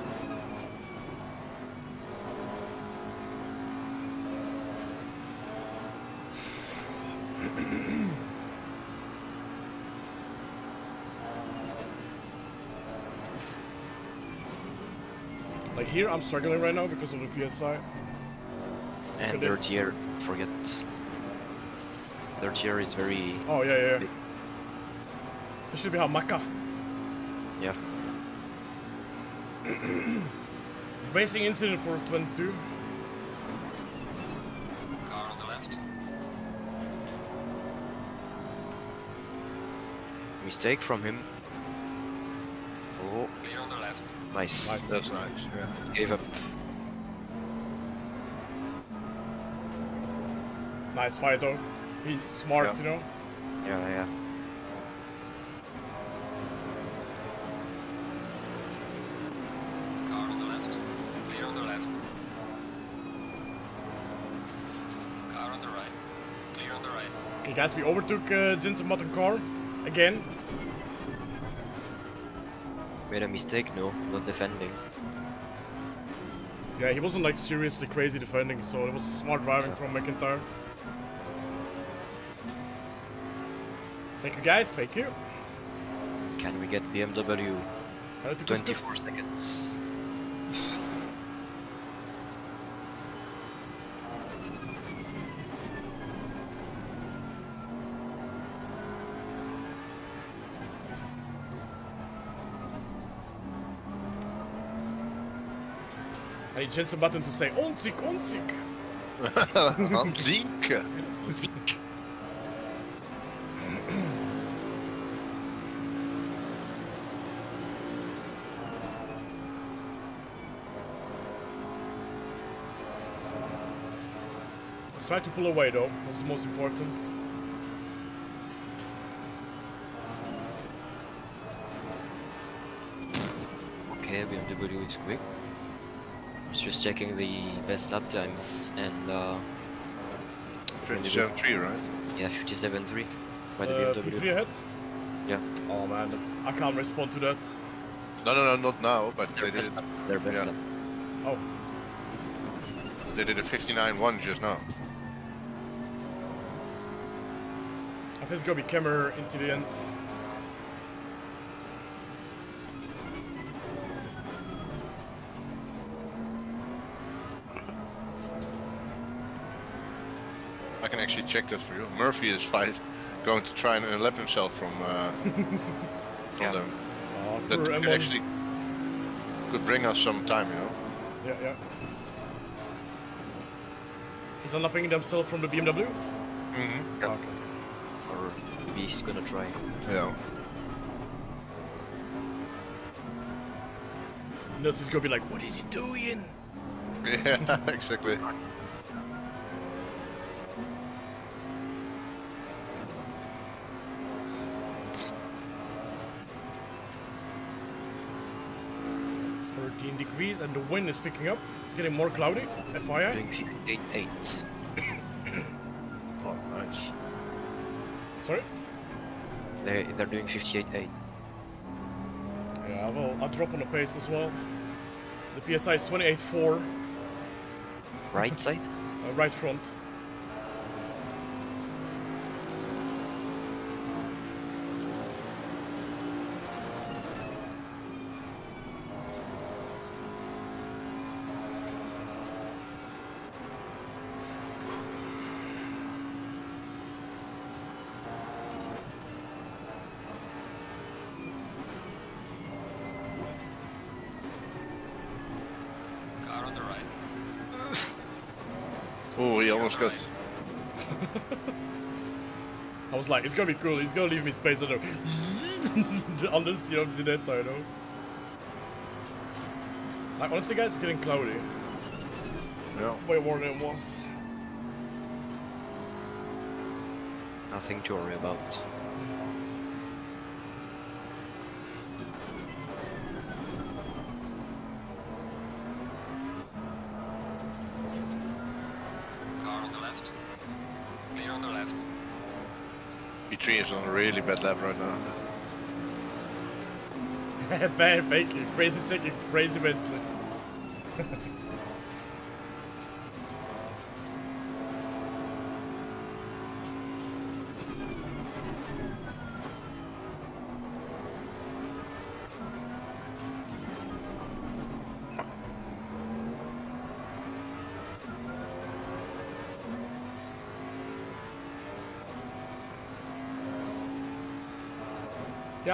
Like here, I'm struggling right now because of the PSI. And their tier, forget. Their tier is very. Oh yeah, yeah. big. Especially behind Maka. Yeah. Racing incident for 22. Car on the left. Mistake from him. Oh, Clear on the left. nice. Nice. That's nice. Yeah. Gave up. Nice fight though. He smart, Yeah. you know. Yeah, yeah. Car on the left. Clear on the left. Car on the right. Clear on the right. Okay, guys, we overtook uh, Jensen Button car again. Made a mistake? No, not defending. Yeah, he wasn't like seriously crazy defending, so it was smart driving from McIntyre. Thank you guys, thank you. Can we get BMW? 24 seconds. I need a button to say Honzik, Honzik! Honzik! Try to pull away though. That's the most important. Okay, BMW is quick. I was just checking the best lap times and uh, 57.3, right? yeah, 57.3 by the Uh, BMW. P3 ahead? Yeah. Oh man, that's I can't respond to that. No, no, no, not now, but Their they did, best lap. Their best yeah. lap. Oh, they did a 59-1 just now. I think it's gonna be Kemmer into the end. I can actually check that for you. Murphy is fight going to try and unlap himself from, uh, from Yeah. them. Oh, That could actually could bring us some time, you know. Yeah, yeah. He's unlapping themselves from the BMW? Mm-hmm. Okay he's gonna try. Yeah. Nelson's gonna be like, what is he doing? Yeah, exactly. degrees and the wind is picking up. It's getting more cloudy. FYI. 28. They're, they're doing 58.8. Yeah, well, I'll drop on the pace as well. The PSI is 28.4, Right side? uh, right front. Like, it's gonna be cool. He's gonna leave me space. I know. Unless you know, Ginetta, you know. Like honestly, guys, it's getting cloudy. Yeah. Way more than it was. Nothing to worry about. Really bad lap right now. Bad faking, crazy taking, crazy Bentley.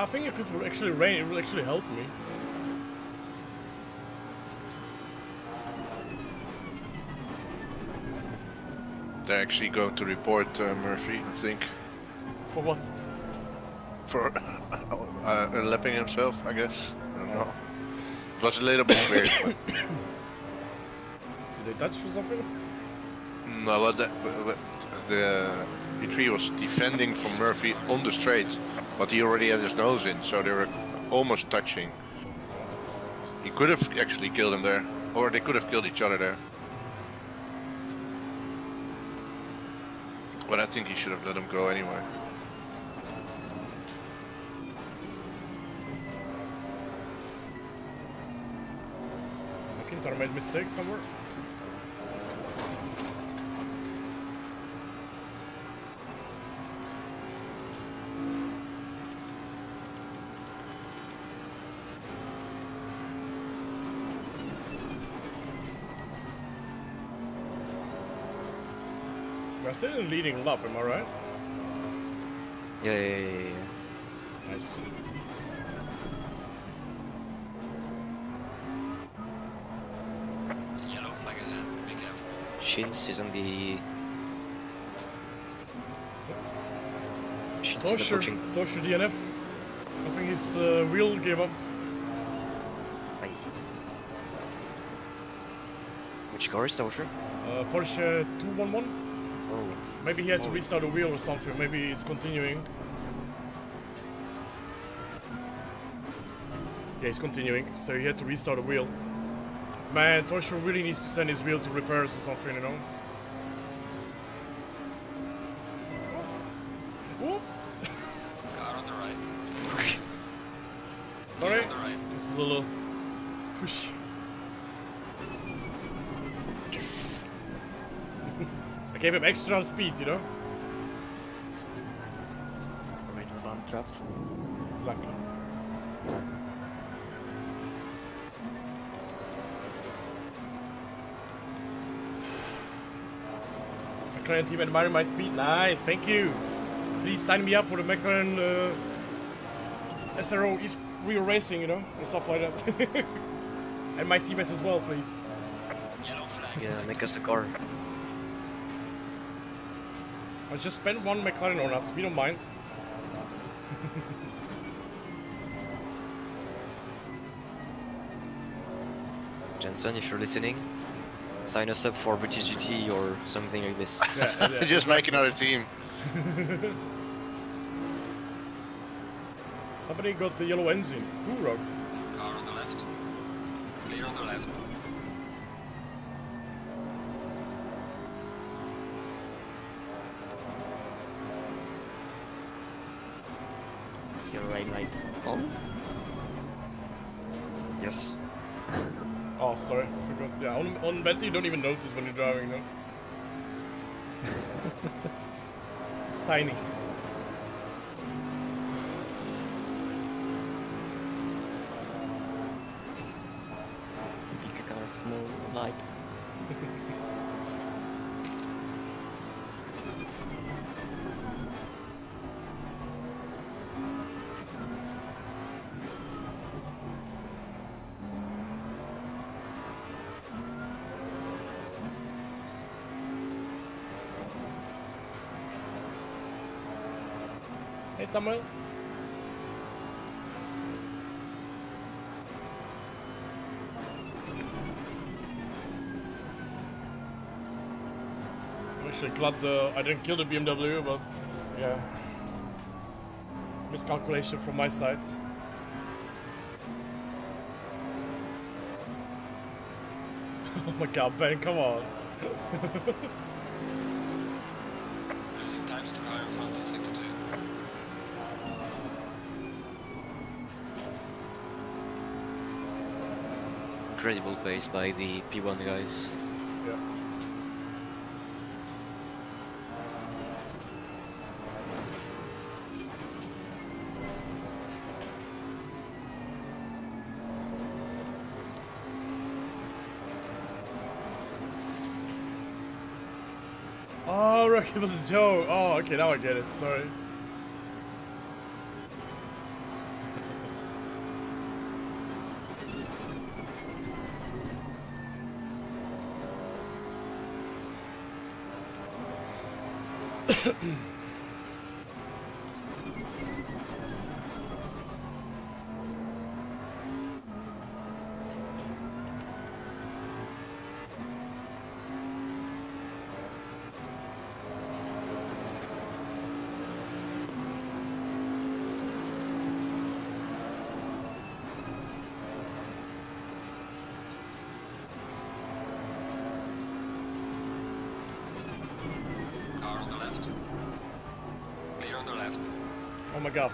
Think if it would actually rain, it would actually help me. They're actually going to report uh, Murphy, I think, For what? for uh, unlapping himself, I guess. I don't know. It was a little bit weird. but- Did they touch or something? No, but the, but the P3 was defending from Murphy on the straight, but he already had his nose in, so they were almost touching. He could have actually killed him there, or they could have killed each other there. But I think he should have let him go anyway. McIntyre made mistakes somewhere. Still in leading lap, am I right? Yeah, yeah, yeah, yeah, yeah. Nice. machines is on the. Machines is Tosher, approaching. Tosher DNF. I think his uh, wheel gave up. Aye. Which car is Tosher? Uh, Porsche 211. Maybe he had to restart the wheel or something. Maybe it's continuing. Yeah, he's continuing. So he had to restart the wheel. Man, Tosher really needs to send his wheel to repairs or something, you know? Extra speed, you know? Right on bankrupt. Exactly. McLaren team admiring my speed. Nice, thank you. Please sign me up for the McLaren uh, SRO East Real Racing, you know, and stuff like that. and my teammates as well, please. Yellow flag. Yeah, second. make us the car. I just spent one McLaren on us, we don't mind. Jensen, if you're listening, sign us up for British GT or something like this. Yeah, yeah. Just make another team. Somebody got the yellow engine. Who rock? Car on the left. Clear on the left. Your right on. yes. Oh, sorry, I forgot. Yeah, on, on Bentley you don't even notice when you're driving, no? it's tiny. Hey, I'm actually glad uh, I didn't kill the BMW, but yeah. Miscalculation from my side. oh my god, Ben, come on. Incredible pace by the P1 guys. Oh, Rocky was a joke. Oh, okay, now I get it. Sorry. Yeah.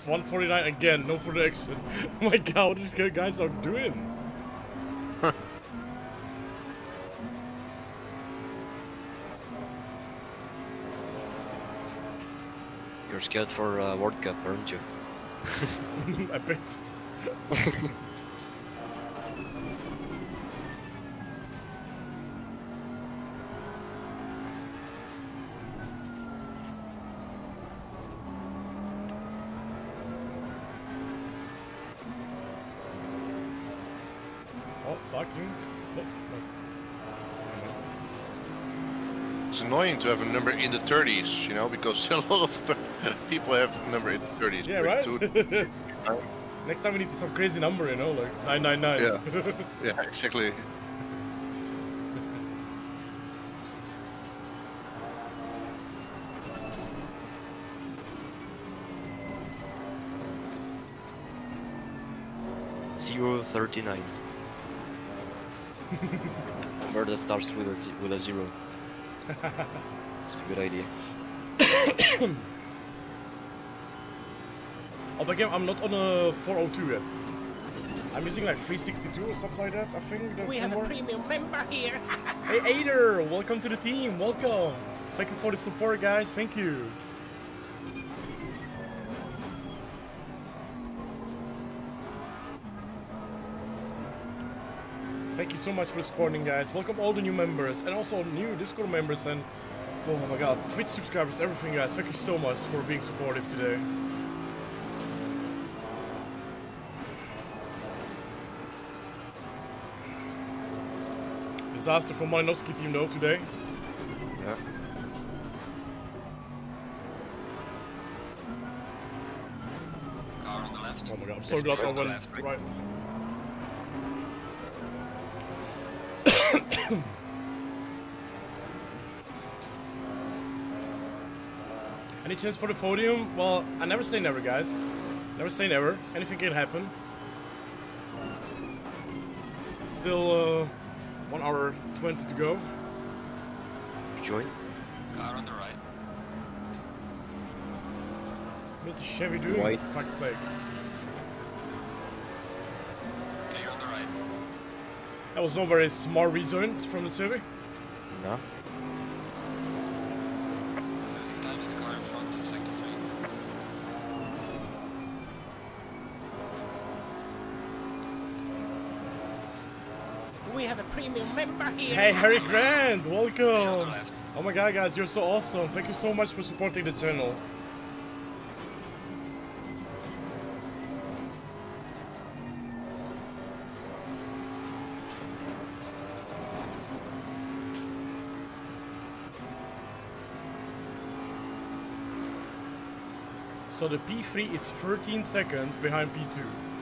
149 again, no further. Oh my god, what these guys are doing? You're scared for uh, World Cup, aren't you? I bet. Oh, fucking. Oops, no. it's annoying to have a number in the 30s, you know, because a lot of people have a number in the 30s. Yeah, but right? to- Next time we need some crazy number, you know, like 999. Yeah. yeah, exactly. Zero thirty nine. Number that starts with a, with a zero. It's a good idea. oh, but again, I'm not on a 402 yet. I'm using like 362 or stuff like that, I think. the We have a premium member here. Hey, Aider, welcome to the team. Welcome. Thank you for the support, guys. Thank you. So much for supporting, guys. Welcome all the new members and also new Discord members and oh my god, Twitch subscribers, everything, guys. Thank you so much for being supportive today. Disaster for Malinowski team though today. Yeah. Car on the left. Oh my god, I'm so glad I went left. right. Any chance for the podium? Well, I never say never, guys. Never say never. Anything can happen. Still uh, 1 hour 20 to go. Join. Car on the right. What's the Chevy doing? White. For fuck's sake. Clear on the right. That was not very smart rejoin from the Chevy. Hey, Harry Grant, welcome. Oh my god, guys, you're so awesome. Thank you so much for supporting the channel. So the P3 is 13 seconds behind P2.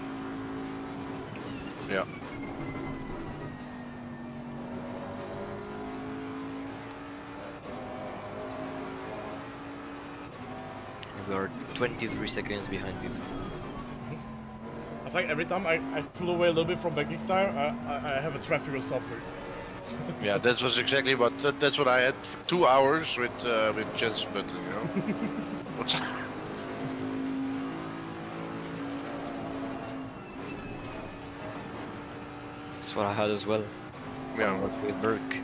23 seconds behind this. I think every time I, I pull away a little bit from backing tire, I, I, I have a traffic or something. Yeah, that was exactly what that, that's what I had for two hours with uh, with Jensen Button, you know. What's That's what I had as well. yeah, With Burke.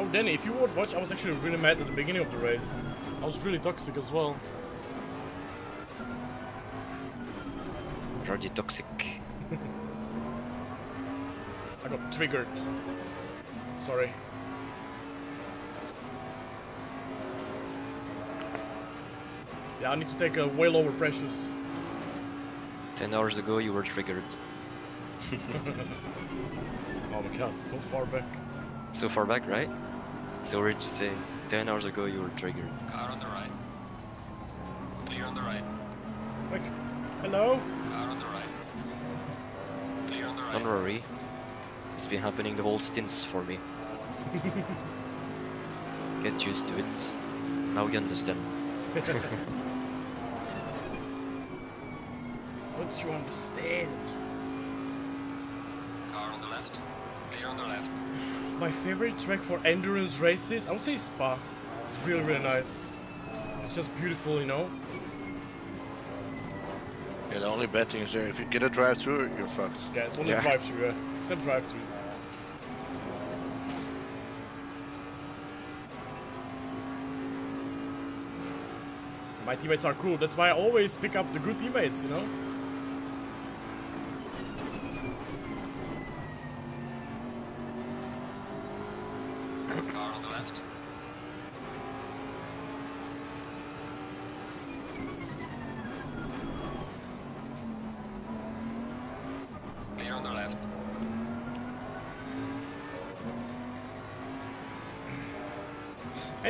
Oh, Danny, if you would watch, I was actually really mad at the beginning of the race. I was really toxic as well. Pretty toxic. I got triggered. Sorry. Yeah, I need to take a way lower pressures. 10 hours ago you were triggered. Oh my god, so far back. So far back, right? So we're just saying 10 hours ago you were triggered. Car been happening the whole stints for me. Get used to it. Now you understand. Don't you understand? Car on the left. Clear on the left. My favorite track for endurance races, I would say Spa. It's really, really nice. It's just beautiful, you know? Yeah. The only bad thing is there if you get a drive through, you're fucked. Yeah, it's only Yeah. drive-through, yeah. Except drive-throughs. My teammates are cool. That's why I always pick up the good teammates, you know?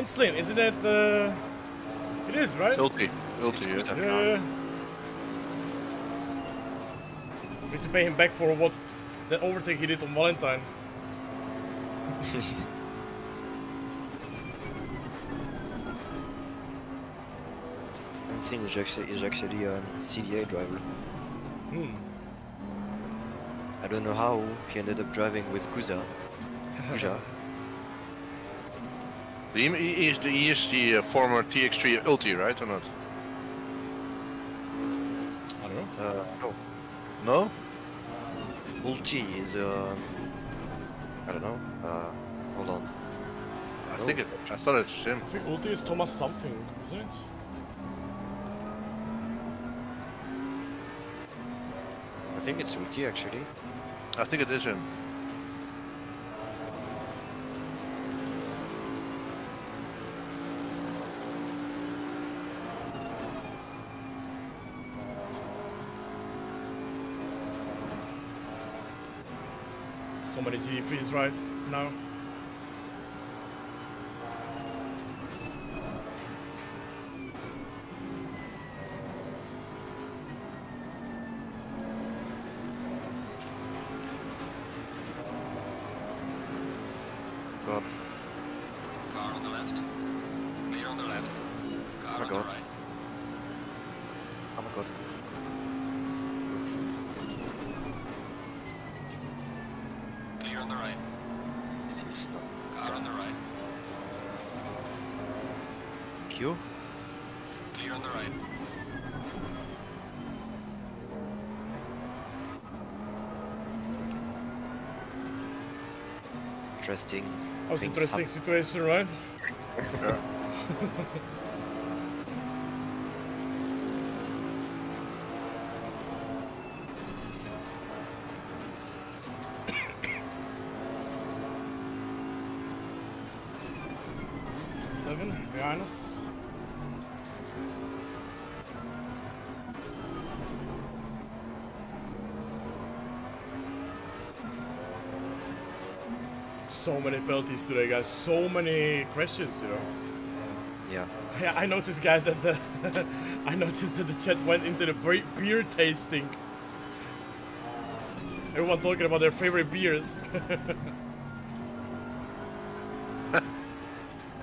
And Slim, isn't it? Uh, it is, right? Ulti. It's- Ulti, yeah. Yeah, yeah. We need to pay him back for what that overtake he did on Valentine. And Sin is actually, is actually a CDA driver. Hmm. I don't know how he ended up driving with Kuza. Kuja. He, he is the, he is the uh, former TX3 Ulti, right, or not? I don't know. Uh, no. No? Ulti is uh, I don't know. Uh, hold on. I No. think it. I thought it was him. I think Ulti is Thomas something, isn't it? I think it's Ulti actually. I think it is him. Many GFEs right now. Interesting. That was things interesting situation, right? Eleven So many penalties today, guys. So many questions, you know. Yeah. Yeah, I noticed, guys, that the I noticed that the chat went into the beer tasting. Everyone talking about their favorite beers.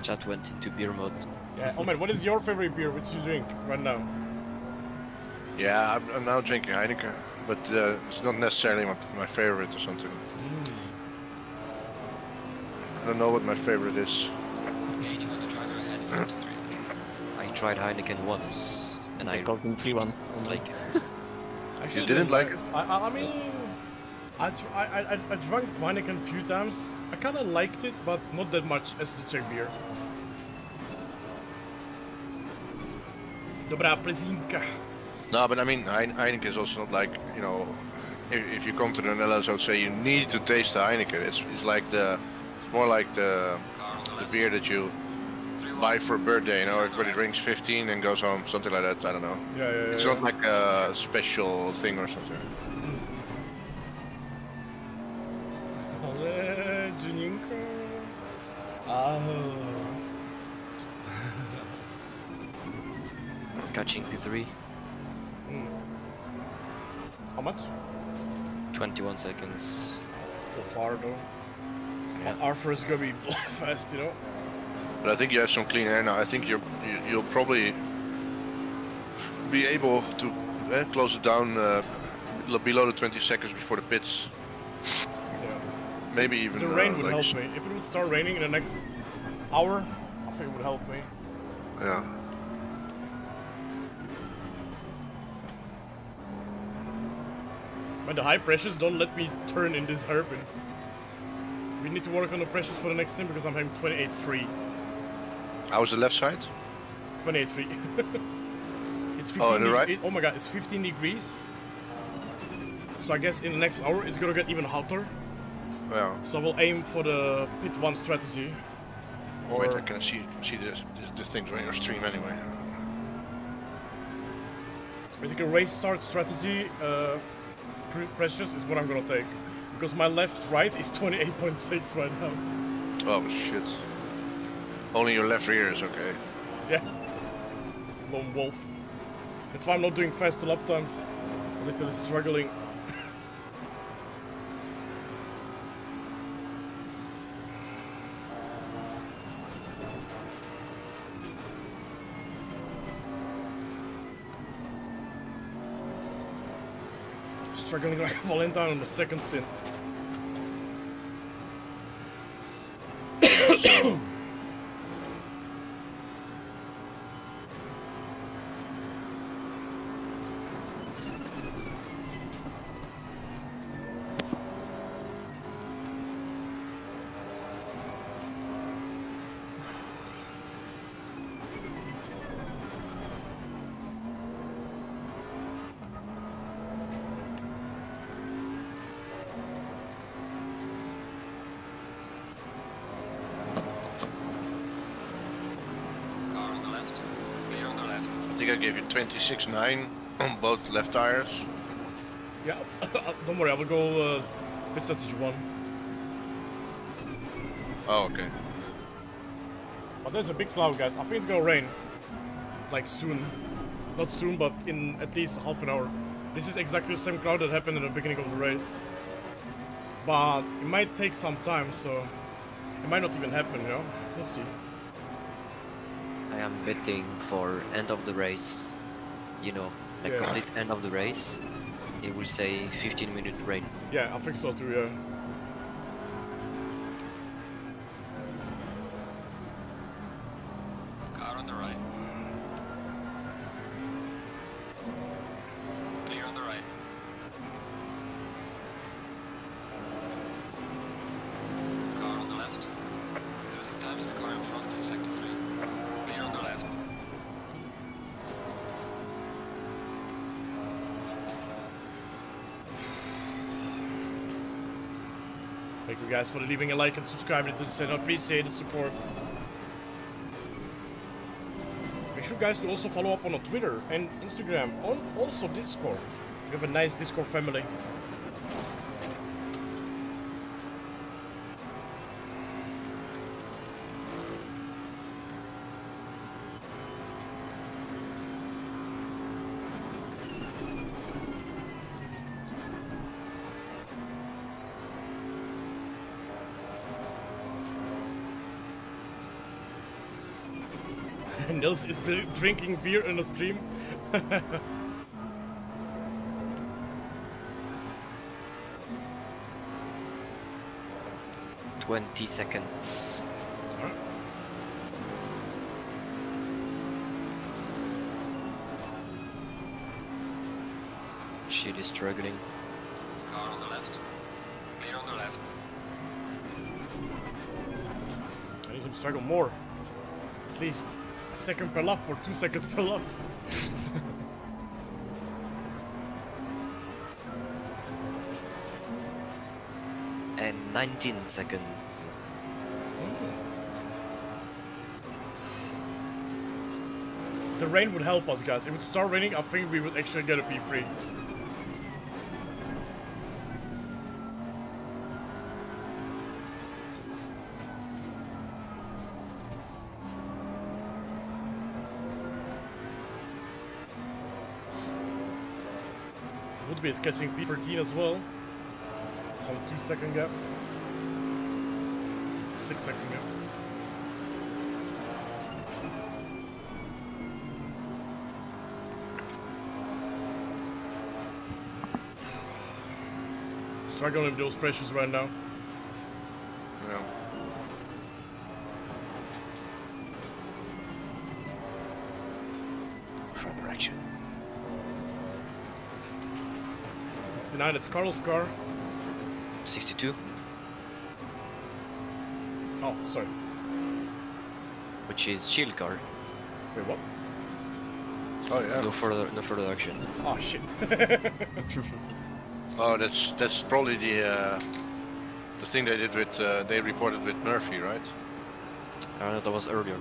Chat went into beer mode. yeah. Oh man, what is your favorite beer? Which you drink right now? Yeah, I'm, I'm now drinking Heineken, but uh, it's not necessarily my, my favorite or something. I don't know what my favorite is. Gaining on the driver ahead is 73. I tried Heineken once and I talking 3 1. don't like it. Actually, You didn't like it? I, I, I mean, I, tr- I, I, I drank Heineken a few times. I kind of liked it, but not that much as the Czech beer. Dobrá plzeňka. No, but I mean, Hein- Heineken is also not like, you know, if, if you come to the Netherlands, I would say you need to taste the Heineken. It's, it's like the, it's more like the, the the beer that you buy for a birthday, you know, everybody drinks 15 and goes home, something like that, I don't know. Yeah, yeah, yeah. It's not like a special thing or something. Ale, Juninko. Oh. Catching P3, hmm. How much? 21 seconds. Still far though. Yeah. Our first gonna be fast, you know. But I think you have some clean air now. I think you're, you, you'll probably be able to eh, close it down uh, below the 20 seconds before the pits. Yeah. Maybe even The uh, rain would like help me. If it would start raining in the next hour, I think it would help me. Yeah. But the high pressures don't let me turn in this hairpin. We need to work on the pressures for the next time because I'm having 28 free. How's the left side? 28 free. it's 15 Oh, the right- it- oh my god, it's 15 degrees. So I guess in the next hour it's gonna get even hotter. Yeah. So we'll aim for the pit one strategy. Oh, wait, I can see see the, the, the things on your stream anyway. Basically, race start strategy uh, pre- pressures is what I'm gonna take. Because my left right is 28.6 right now. Oh shit. Only your left rear is okay. Yeah. Lone wolf. That's why I'm not doing faster lap times. Literally struggling. Struggling like Valentine on the second stint. 26.9 on both left tires. Yeah, don't worry, I will go uh, pit strategy one. Oh, okay. But there's a big cloud, guys. I think it's gonna rain. Like soon. Not soon, but in at least half an hour. This is exactly the same cloud that happened in the beginning of the race. But it might take some time, so it might not even happen, you know? We'll see. I am betting for end of the race. You know, like Yeah. complete end of the race. It will say 15 minute rain. Yeah, I think so too, yeah. Guys for leaving a like and subscribing to the channel. Appreciate the support. Make sure guys to also follow up on Twitter and Instagram, on also Discord. We have a nice Discord family. Nils is drinking beer in the stream. 20 seconds. Shit is struggling. Car on the left. Clear on the left. I need him to struggle more. At least a second per lap or two seconds per lap. And 19 seconds. The rain would help us, guys. If it would start raining, I think we would actually get a P3. Would be catching P13 as well. So two second gap. Six second gap. Struggling with those pressures right now. 69, it's Carl's car. 62. Oh, sorry. Which is chill car. Wait, what? Oh yeah. No further, no further action. Oh, shit. Oh, that's that's probably the uh, the thing they did with uh, they reported with Murphy, right? I know that was earlier.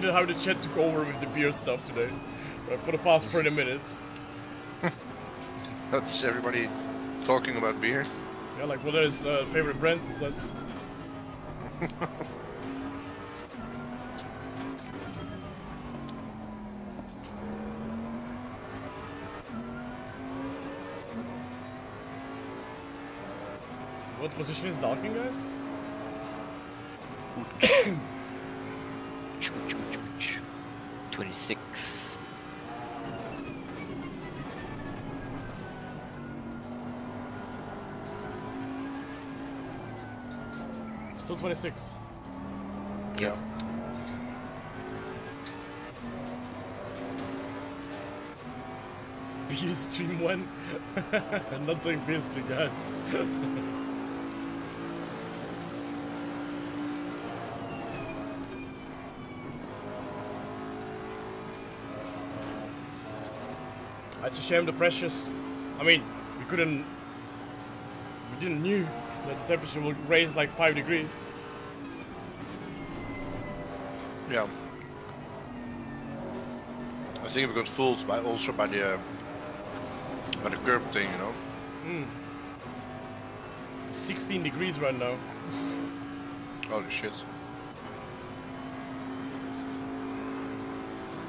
Like how the chat took over with the beer stuff today. Uh, for the past 30 minutes. That's everybody talking about beer. Yeah, like what are his uh, favorite brands and such. what position is Dalkin, guys? 26. Yeah. Beer stream one. Not doing beer stream, guys. It's a shame the precious. I mean, we couldn't. We didn't knew the temperature will raise like five degrees. Yeah. I think we got fooled by also by the uh, by the curb thing, you know. Hmm. 16 degrees right now. Holy shit.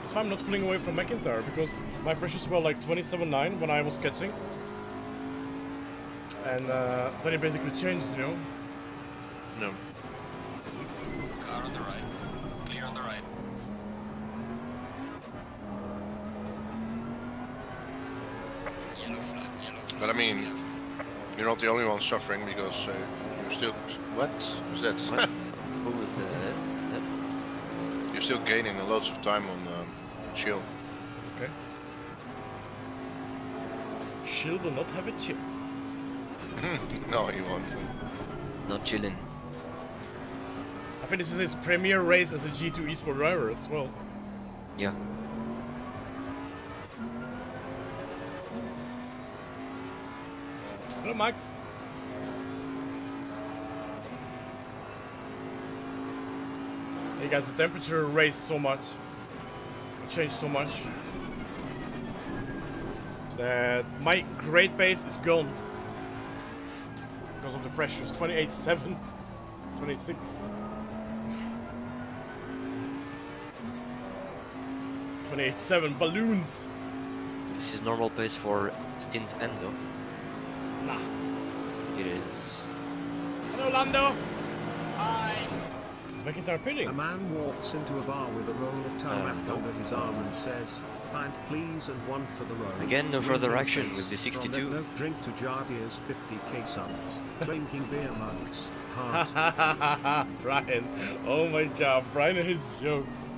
That's why I'm not pulling away from McIntyre because my pressures were like 27.9 when I was catching. And uh, then it basically changed, you know. No. Car on the right. Clear on the right. Yellow flag, yellow flag. But I mean, you're not the only one suffering because uh, you're still. What was that? What? Who was that? you're still gaining loads of time on um, chill. Okay. Shill will not have a chip. no, he won't. Not chilling. I think this is his premier race as a G2 esport driver as well. Yeah. Hello, Max. Hey guys, the temperature raised so much, it changed so much that my great base is gone because of the pressures. 28.7, 26. 28.7 balloons. This is normal pace for stint endo. Nah. It is. Hello, Lando. Hi. Is McIntyre pitting? A man walks into a bar with a roll of uh, tarmac under his arm and says, Pint please and one for the road. Again, no further action with the 62. that note, drink to Jardier's 50k subs. Clinking beer mugs. Heart. Brian. Oh my god, Brian and his jokes.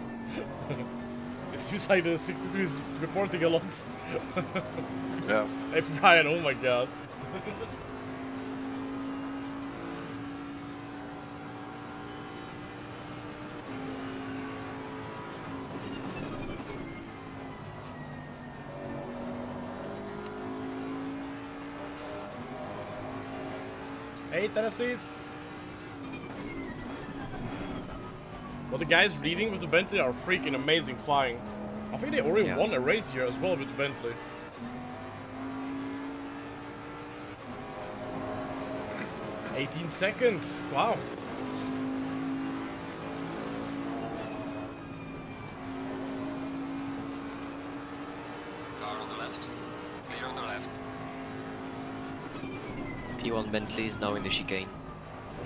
it seems like the 62 is reporting a lot. Yeah. Hey Brian, oh my god. Tennessee's. Well, the guys leading with the Bentley are freaking amazing flying. I think they already Yeah. won a race here as well with the Bentley. Eighteen seconds. Wow. Car on the left. Clear on the left. P1 Bentley is now in the chicane.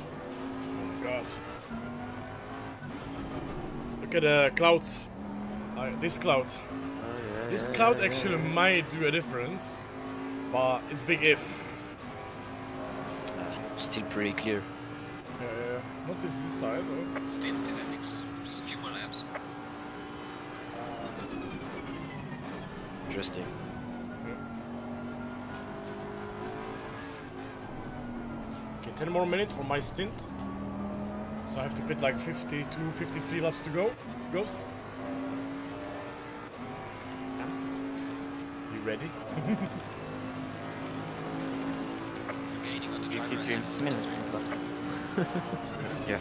Oh god. Look at the clouds. Uh, this cloud. This cloud actually might do a difference, but it's big if. Still pretty clear. Uh, not this, this side though. Stint is ending soon. Just a few more laps. Interesting. Okay, 10 more minutes on my stint. So I have to pit like 52, 53 laps to go. Ghost. You ready? Gaining on the 53 minutes laps. Yeah.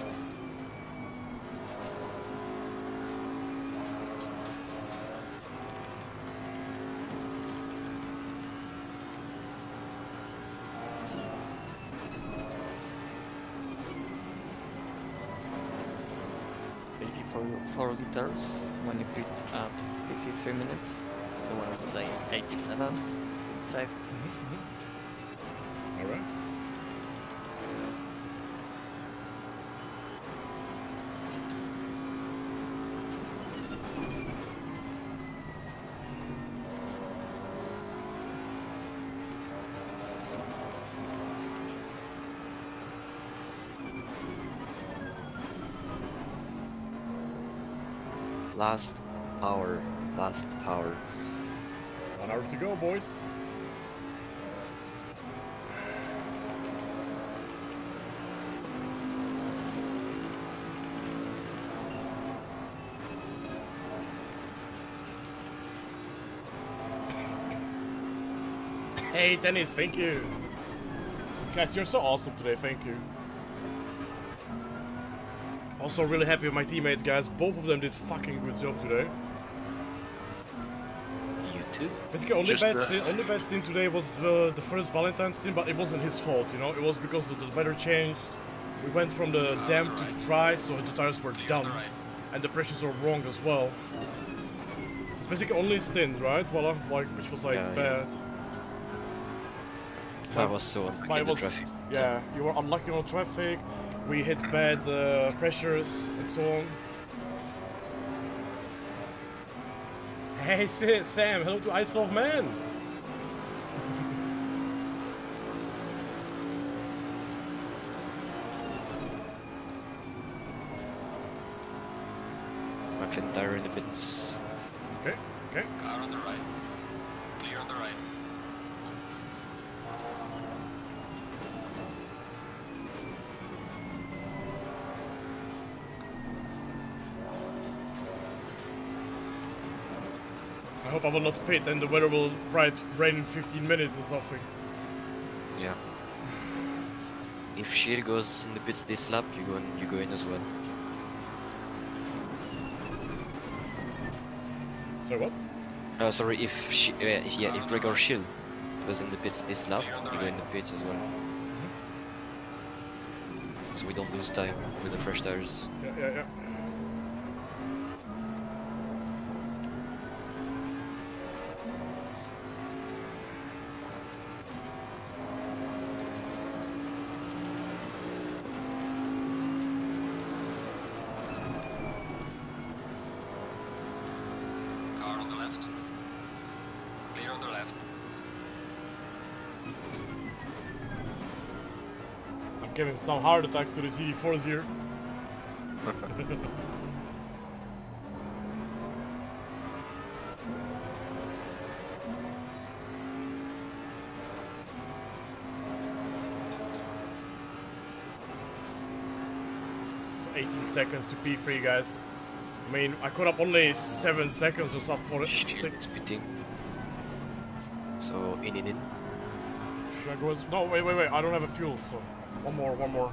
4 liters when you put at 53 minutes. So when I would say 87. Safe. All Last hour. Last hour. One hour to go, boys. Hey, Dennis, thank you. Guys, you're so awesome today, thank you. Also, really happy with my teammates, guys. Both of them did fucking good job today. You too? Basically, only Just, bad, uh, stint, only bad stint today was the, the first Valentine's stint, but it wasn't his fault, you know? It was because the, the weather changed. We went from the damp to the dry, so the tires were dumb. And the pressures were wrong as well. It's basically only stint, right? Voila, like, which was like Yeah, yeah. bad. I was so unlucky in the was, traffic. yeah, you were unlucky on traffic. We hit bad uh, pressures and so on. Hey, Sam, hello to Isle of Man. I will not pit and the weather will right rain in 15 minutes or something. Yeah. If Sheer goes in the pits this lap, you go in, you go in as well. Sorry, what? Uh, sorry, if she, uh, if, yeah, if Gregor Schill goes in the pits this lap, you go in the pits as well. So we don't lose time with the fresh tires. Yeah, yeah, yeah. Some heart attacks to the GT4s here. so 18 seconds to P3, guys. I mean, I caught up only 7 seconds or something, or Sheer 6. pitting. So in in in. Should I go as... No, wait, wait, wait, I don't have a fuel, so... One more, one more.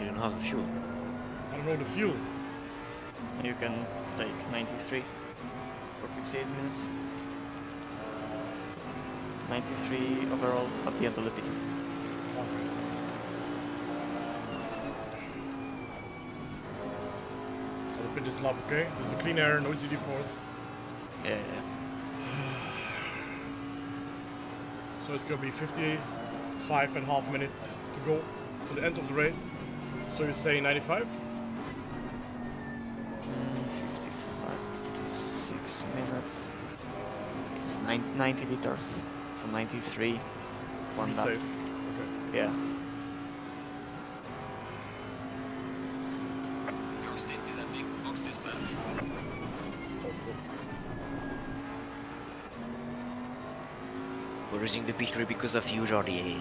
You don't have the fuel. I don't know the fuel. You can take 93 for 58 minutes. 93 overall at the end of the pit. So the pit is lap, okay? There's a clean air, no GT4s. Yeah, yeah. So it's gonna be 55 and a half minute to go to the end of the race. So you say 95? Mm, 55, 6 minutes. It's nine, 90 liters, so 93. One Be lap. safe. Okay. Yeah. Your stint is ending. Box this lap. We're using the B3 because of you, Jordi.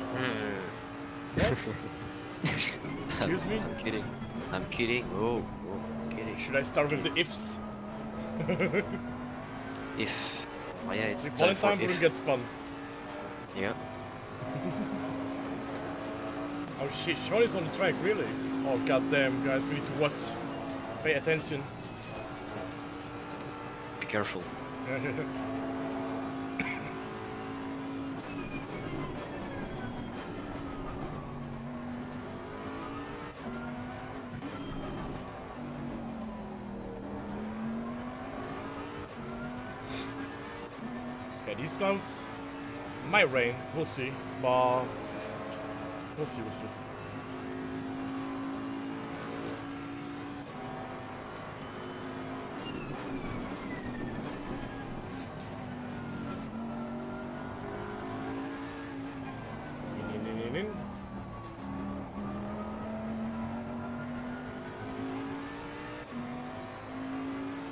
Excuse me? I'm kidding. I'm kidding. Oh, oh, I'm kidding. Should I start with the ifs? If. Oh yeah, it's If time for Valentine wouldn't if. get spun. Yeah. Oh shit, Sean is on the track, really? Oh goddamn, guys, we need to watch. Pay attention. Be careful. clouds might rain. We'll see. But we'll see. We'll see.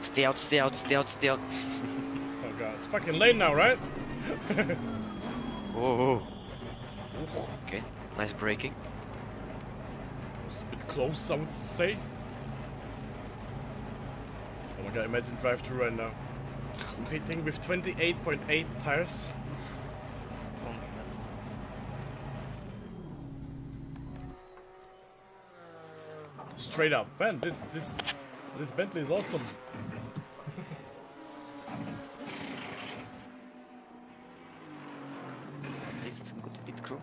Stay out, stay out, stay out, stay out. Oh god, it's fucking late now, right? Whoa, whoa. Oof, Okay, nice braking. was a bit close, I would say. Oh my god, imagine drive through right now. I'm pitting with 28.8 tires. Oh my god. Straight up, man. This this this Bentley is awesome. At least good pit crew.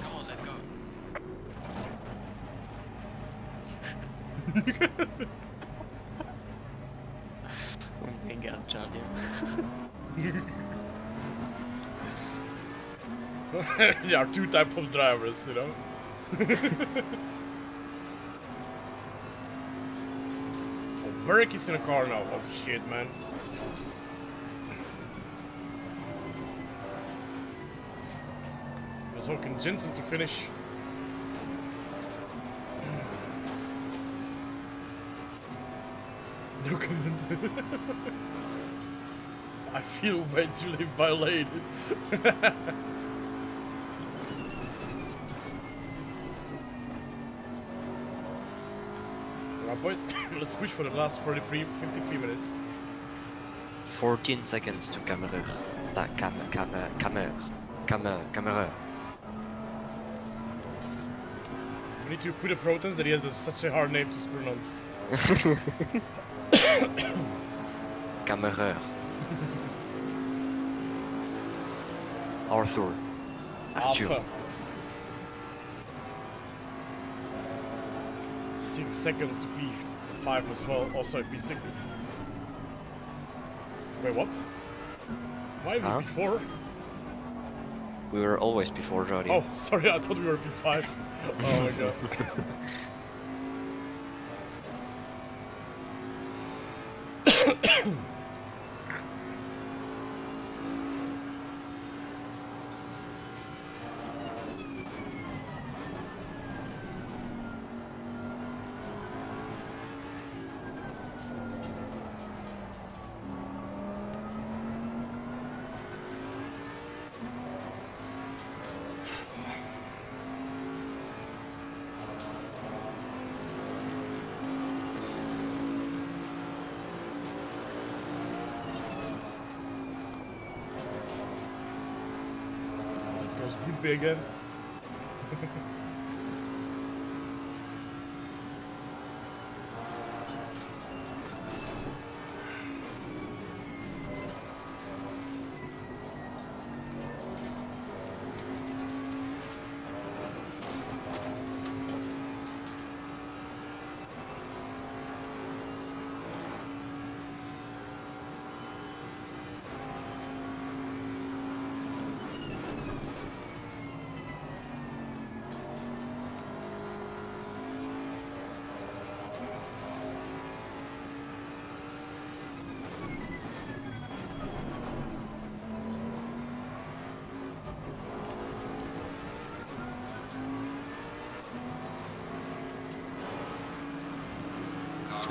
Come on, let's go. Oh my god, Charlie. there are two type of drivers, you know. oh, Burke is in a car now. Oh shit, man. I was hoping Jensen to finish. No comment. I feel virtually violated. Alright boys, let's push for the last 43, 53 minutes. 14 seconds to camera. Ta cam cam uh, camera. Camera. Camera. We need to put a protest that he has a, such a hard name to pronounce. Camera. Arthur. Arthur. Alpha. Seconds to P5 as well, also P6. Wait, what? Why Huh? P4? We were always before Jody. Oh, sorry, I thought we were P5. oh my god.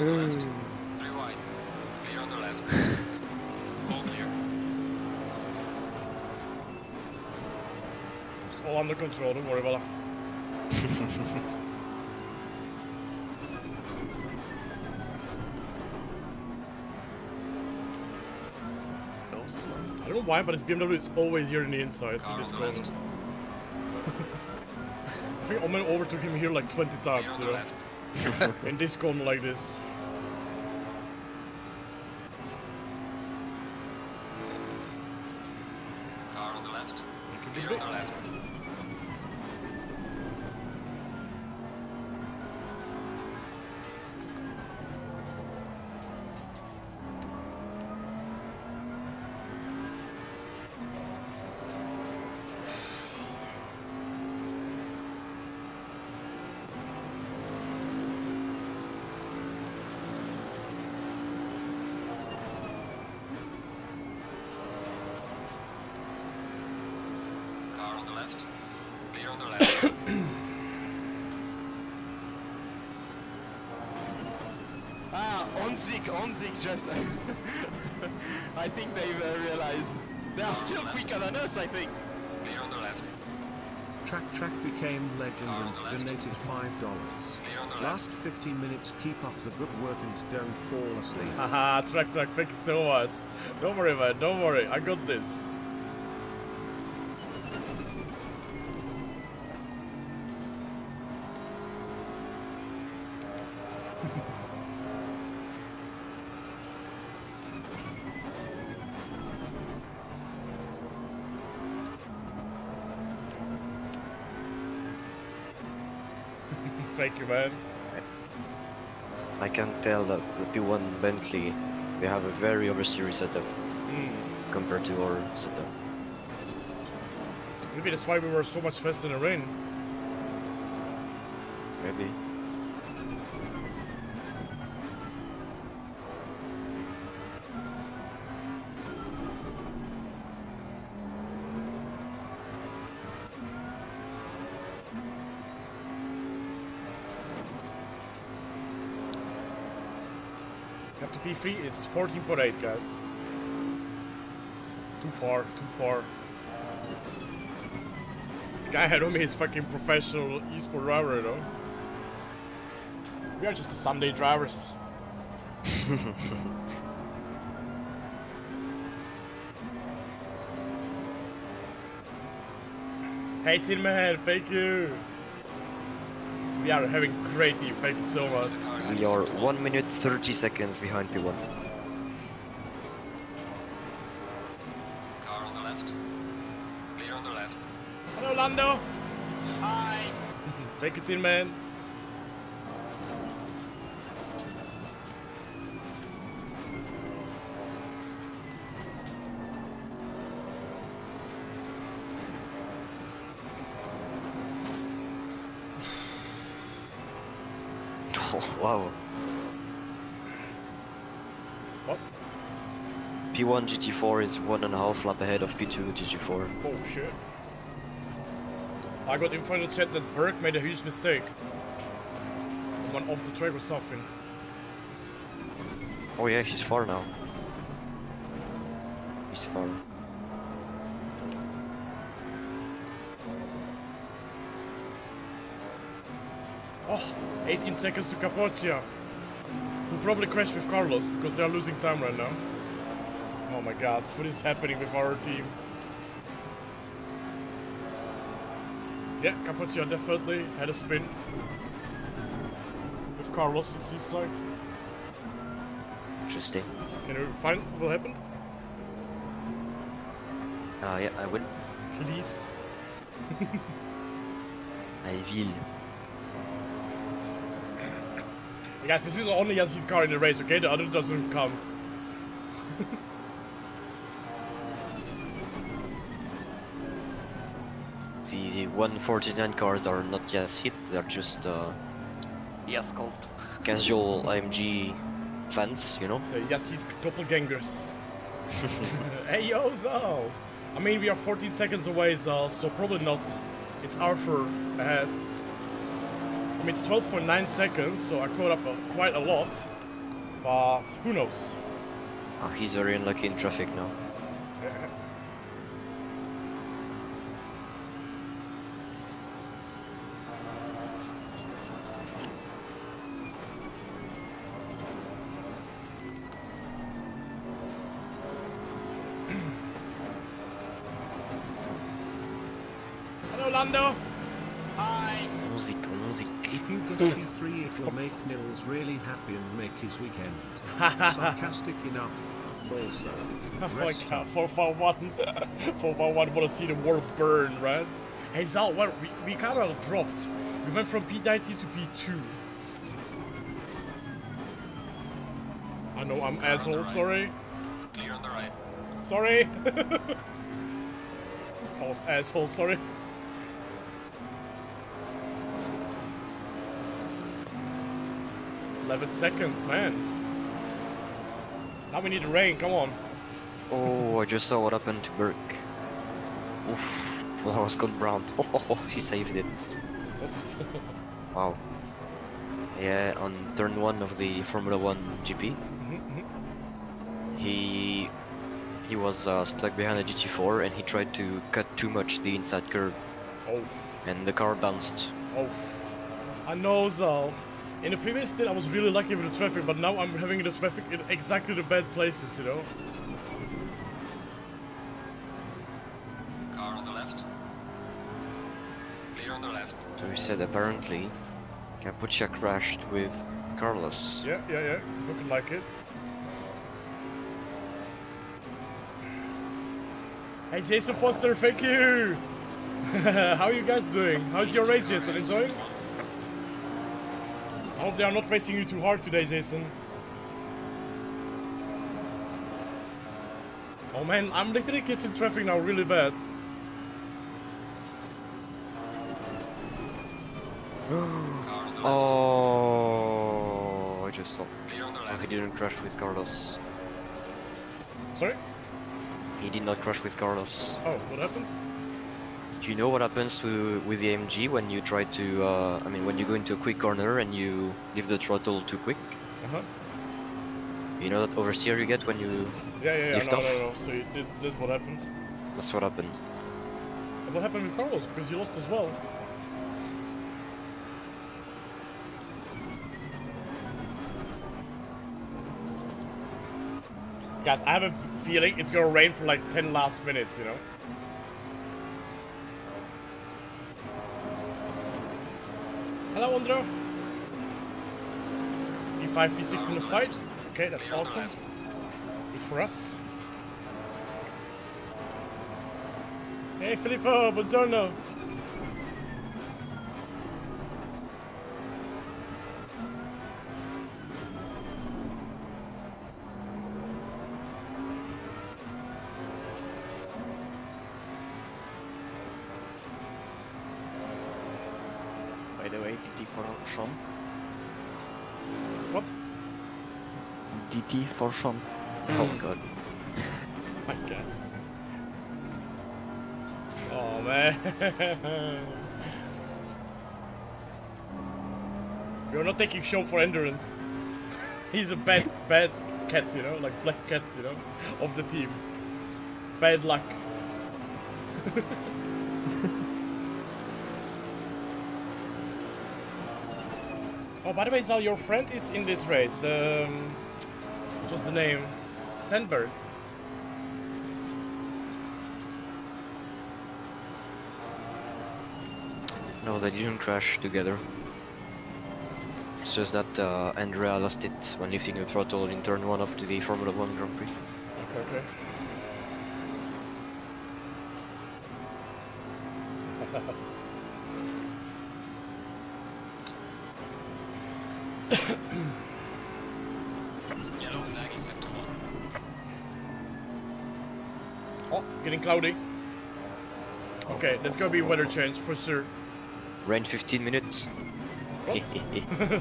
Left. Three wide. Clear on the left. All clear. It's all under control, don't worry about it. Close one. I don't know why, but his BMW is always here in the inside in Car this corner. I think Omen overtook him here like 20 times, you know, in this corner like this. Ah, Honzik, Honzik just. I think they've uh, realized. They are still quicker than us, I think. Clear on the left. Track Track became legend and donated five dollars. Clear on the Last 15 minutes, keep up the good work and don't fall asleep. Haha, track track, thank you so much. Don't worry, man, don't worry, I got this. Bentley, they have a very oversteery setup Mm. compared to our setup. Maybe that's why we were so much faster in the rain. 23 is 14.8, guys. Too far, too far. The guy ahead of me is fucking professional esport driver, though. We are just Sunday drivers. hey, Tin Man, thank you. We are having great team, thank you so much. We are 1 minute 30 seconds behind P1. Car on the left. Clear on the left. Hello, Lando. Hi. Thank you, Tin Man. Wow. What? P1 GT4 is one and a half lap ahead of P2 GT4. Oh shit. I got info in the chat that Burke made a huge mistake. Went off the track or something. Oh yeah, he's far now. He's far. Oh, 18 seconds to Capozia. We'll probably crash with Carlos because they are losing time right now. Oh my god, what is happening with our team? Yeah, Capozia definitely had a spin. With Carlos, it seems like. Interesting. Can you find what happened? Uh, yeah, I will. Please. I will. Guys, this is the only Yas Heat car in the race, okay? The other doesn't count. The 149 cars are not yet hit, they're just uh, Yes, cold. casual AMG fans, you know? Say Yas Heat doppelgangers. hey yo, Zal! I mean, we are 14 seconds away, Zal, so probably not. It's Arthur ahead. I mean, it's 12.9 seconds, so I caught up uh, quite a lot. But who knows? Oh, he's very unlucky in traffic now. His weekend. Sarcastic enough. Also, Oh my rest god, up. 451. 451 wanna see the world burn, right? Hey Zal, well, we, we kind of dropped. We went from P90 to P2. I know I'm asshole, sorry. Clear on the right. Sorry. I was asshole, sorry. Eleven seconds, man. Now we need the rain, come on. Oh, I just saw what happened to Burke. Oof. Well, that was good Brown. Oh, he saved it. Wow. Yeah, on turn one of the Formula One GP, Mhm, mhm. he he was uh, stuck behind a GT4 and he tried to cut too much the inside curve, Oof. and the car bounced. Oof. I know, Zal. In the previous stint, I was really lucky with the traffic, but now I'm having the traffic in exactly the bad places, you know? Car on the left. Clear on the left. So he said apparently Capucha crashed with Carlos. Yeah, yeah, yeah. Looking like it. Hey, Jason Foster, thank you! How are you guys doing? How's your race, Jason? Enjoying? I hope they are not racing you too hard today, Jason. Oh man, I'm literally getting traffic now really bad. Car on the left. Oh, I just saw. Clear on the Oh, he didn't crash with Carlos. Sorry? He did not crash with Carlos. Oh, what happened? You know what happens to, with the MG when you try to, uh, I mean, when you go into a quick corner and you leave the throttle too quick? Uh-huh. You know that oversteer you get when you... Yeah, yeah, yeah, no, off? no, no. So you this what happened. That's what happened. And what happened with Carlos? Because you lost as well. Guys, I have a feeling it's gonna rain for like 10 last minutes, you know? Hello, Andro. P5, P6 in the fight. Okay, that's awesome. Good for us. Hey Filippo, buongiorno. For Sean. Oh god. My god. Oh man. You're not taking show for endurance. He's a bad, bad cat, you know, like black cat, you know, of the team. Bad luck. oh, by the way, Zal, your friend is in this race. The um, what was the name? Sandberg. No, they didn't crash together. It's just that uh, Andrea lost it when lifting the throttle in turn 1 of the Formula 1 Grand Prix. Okay, okay. Cloudy. Okay, there's gonna be weather change for sure. Rain 15 minutes. No,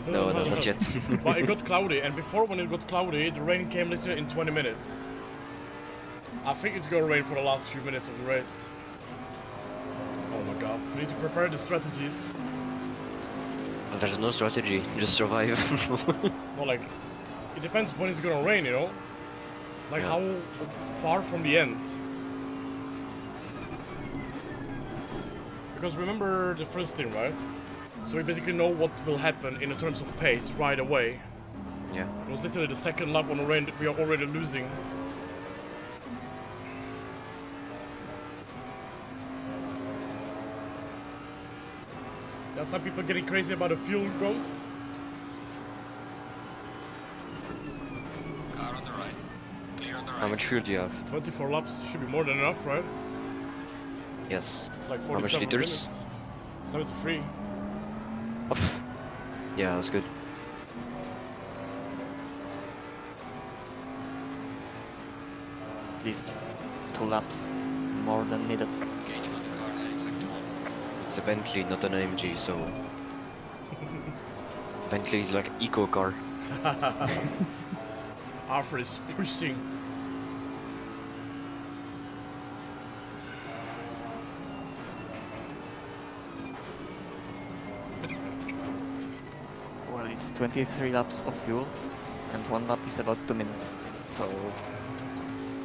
no, not yet. but it got cloudy, and before when it got cloudy, the rain came later in 20 minutes. I think it's gonna rain for the last few minutes of the race. Oh my god, we need to prepare the strategies. There's no strategy, just survive. No, like, it depends when it's gonna rain, you know? Like, Yeah. how far from the end? Because remember the first thing, right? So we basically know what will happen in terms of pace right away. yeah. It was literally the second lap on the rain that we are already losing. There are some people getting crazy about a fuel ghost. Car on the right. Clear on the right. How much fuel do you have? 24 laps should be more than enough, right? Yes. It's like How much 47 liters? minutes. 73. Oof. Yeah, that's good. At least two laps more than needed. Gaining on the car heading sector 1. It's a Bentley, not an AMG, so. Bentley is like eco car. Alfred is pushing. 23 laps of fuel, and one lap is about 2 minutes. So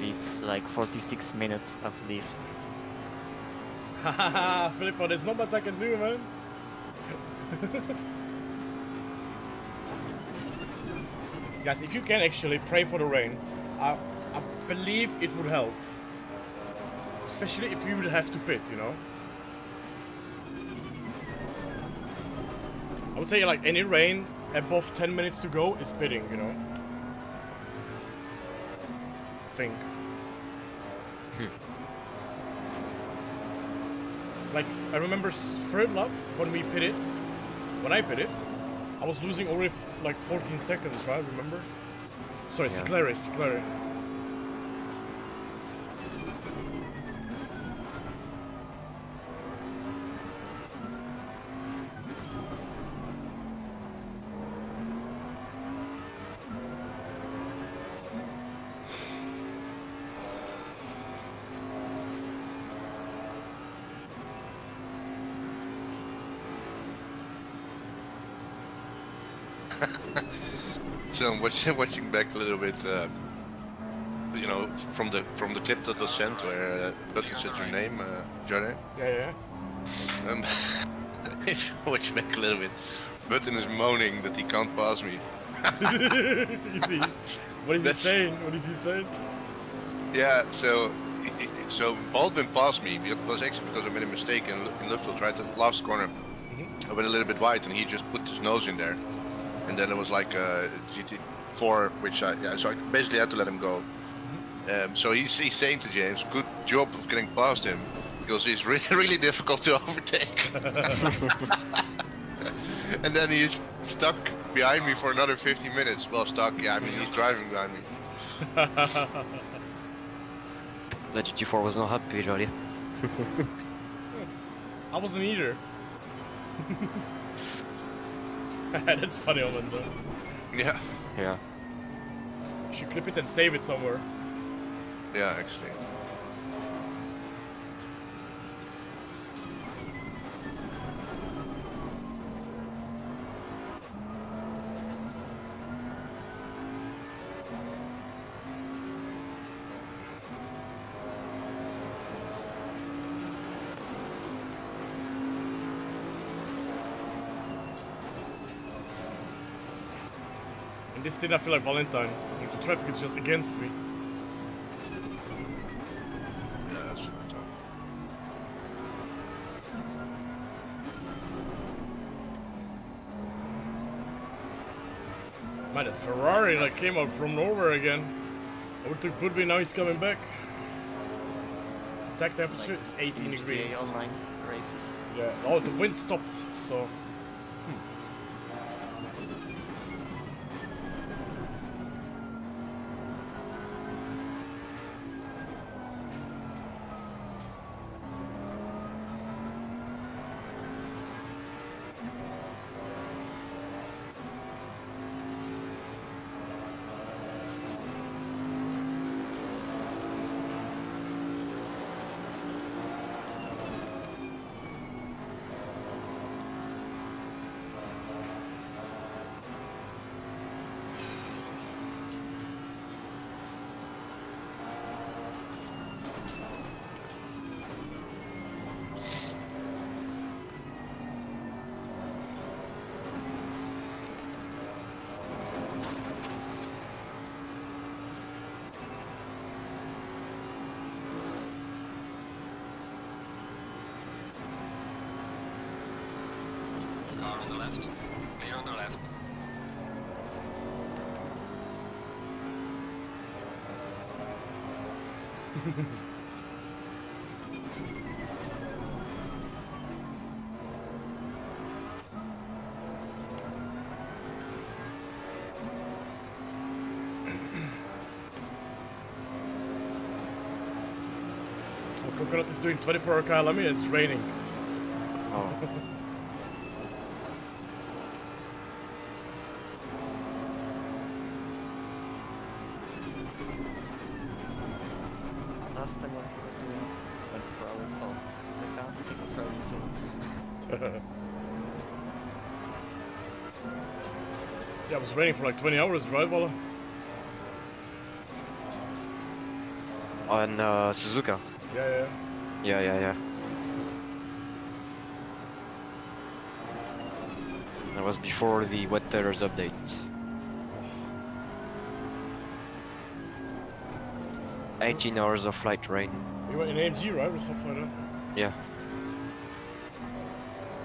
it's like 46 minutes at least. Hahaha, Filippo, there's not much I can do, man. Guys, if you can actually pray for the rain, I, I believe it would help. Especially if you would have to pit, you know? I would say like any rain above 10 minutes to go is pitting, you know? I think. Hmm. Like, I remember third lap when we pitted, when I pitted, I was losing already like 14 seconds, right? Remember? Sorry, Yeah. Ciclari, Ciclari. So I'm watching, watching back a little bit, uh, you know, from the from the clip that was sent where uh, Button said your name, uh, Jordan. Yeah, yeah. Um, if you watch back a little bit, Button is moaning that he can't pass me. you see, what is That's- he saying? What is he saying? Yeah, so so Baldwin passed me because actually because I made a mistake in, in Luffield, right at the last corner. I went a little bit wide and he just put his nose in there. And then it was like uh, GT4, which I, yeah, so I basically had to let him go. Um, so he's, he's saying to James, good job of getting past him because he's really, really difficult to overtake. and then he's stuck behind me for another 50 minutes. Well, stuck, yeah, I mean, he's driving behind me. The GT4 was not happy, really. I wasn't either. That's funny, Owen, though. Yeah, Yeah. You should clip it and save it somewhere. yeah, actually. And this did not feel like Valentine. Like, the traffic is just against me. Yeah, that's fucked up. Man, that Ferrari like came out from nowhere again. Overtook Budby, now he's coming back. Attack temperature is 18 degrees. online races. Yeah. Oh, the wind stopped, so. Doing 24 hour KLM, it's raining. Oh. Last time when he was doing 24 hours of Suzuka, he was riding too. yeah, it was raining for like 20 hours, right, Walla? On uh, Suzuka. Yeah, yeah. Yeah, yeah, yeah. That was before the wet tires update. 18 hours of flight rain. You went in AMG, right, or something like that? Yeah.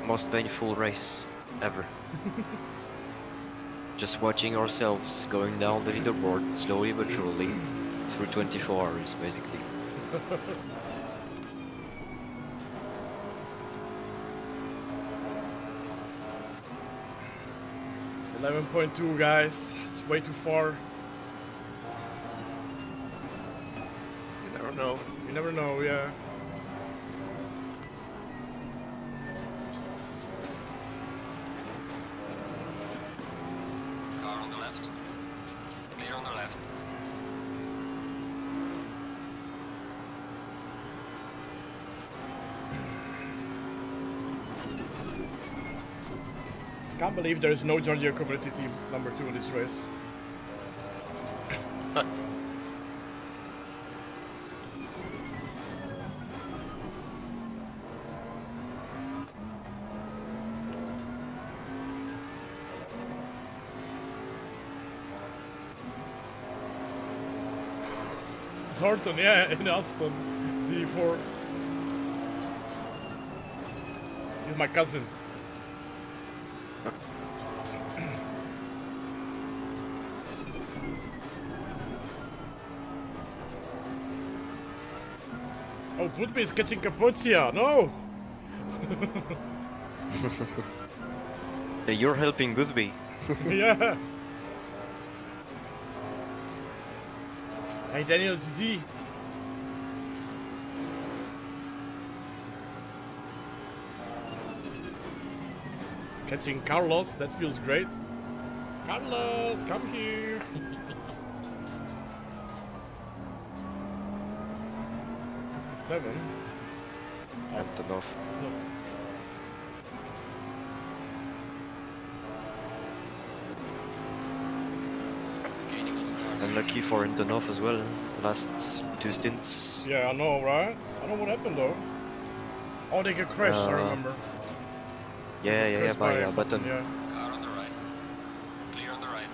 Most painful race ever. Just watching ourselves going down the leaderboard slowly but surely through 24 hours basically. Eleven point two, guys. It's way too far. Believe there is no Jardier community team number two in this race. Uh, it's Horton, yeah, in Aston, Z4. He's my cousin. Woodby is getting Capuzia, no! Yeah, you're helping Boothby. yeah. Hey, Daniel Z. Catching Carlos, that feels great. Carlos, come here. Fifty-seven. That's enough. It's not. Unlucky for Indenov as well. Last two stints. Yeah, I know, right? I don't know what happened though. Oh, they get crashed, I Uh, remember. Yeah, yeah, yeah, by by a Button. Yeah. Car on the right. Clear on the right.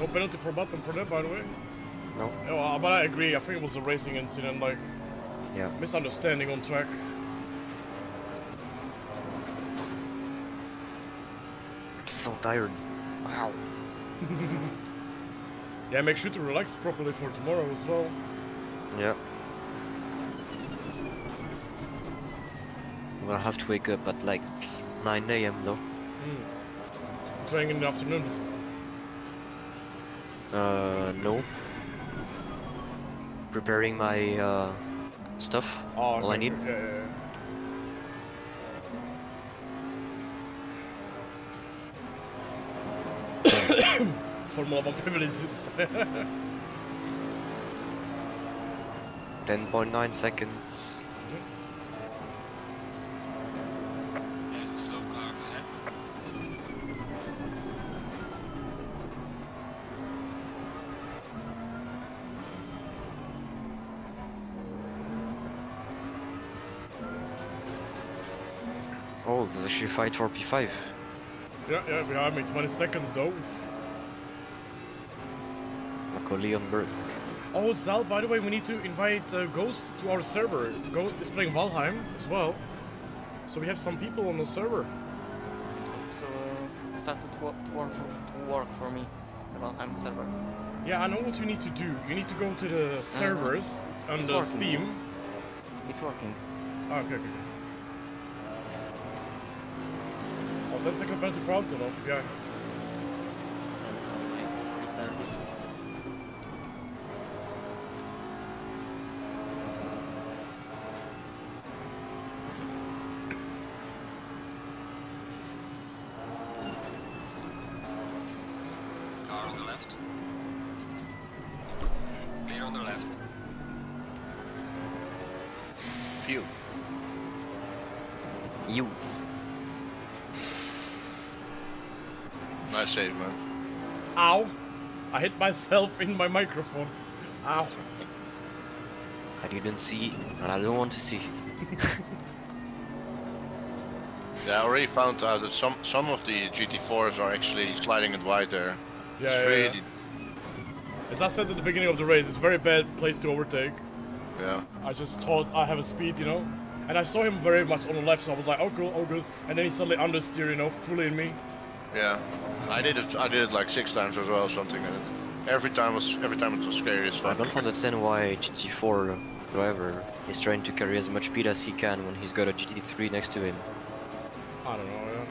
No penalty for Button for that, by the way. No. Yeah, but I agree. I think it was a racing incident, like Yeah. misunderstanding on track. I'm So tired. Wow. Yeah, make sure to relax properly for tomorrow as well. Yeah. I'm gonna have to wake up at like 9 a.m. though. Training in the afternoon. Uh, no. Preparing my uh, stuff. Oh, all I need. Yeah, yeah, yeah. Formula One privileges. 10.9 seconds. Oh, actually fight for P5. yeah, yeah, behind me, 20 seconds though. Macaulay on Berg. Oh, Zal, by the way, we need to invite uh, Ghost to our server. Ghost is playing Valheim as well. So we have some people on the server. So started to work, to work, for, to work for me about I'm server. Yeah, I know what you need to do. You need to go to the servers on the. Steam. It's working. Ah, okay, okay. Okay. Oh, 10 second penalty for Antonov, yeah. I hit myself in my microphone. Ow. I didn't see, and I don't want to see. Yeah, I already found out that some some of the GT4s are actually sliding it wide there. Yeah, it's yeah, really, yeah. As I said at the beginning of the race, it's a very bad place to overtake. yeah. I just thought I have a speed, you know? And I saw him very much on the left, so I was like, oh good, oh good. And then he suddenly understeer, you know, fully in me. Yeah, I did it. I did it like six times as well, or something. And it, every time was every time it was scary as I don't understand why GT4 driver is trying to carry as much speed as he can when he's got a GT3 next to him. I don't know, yeah.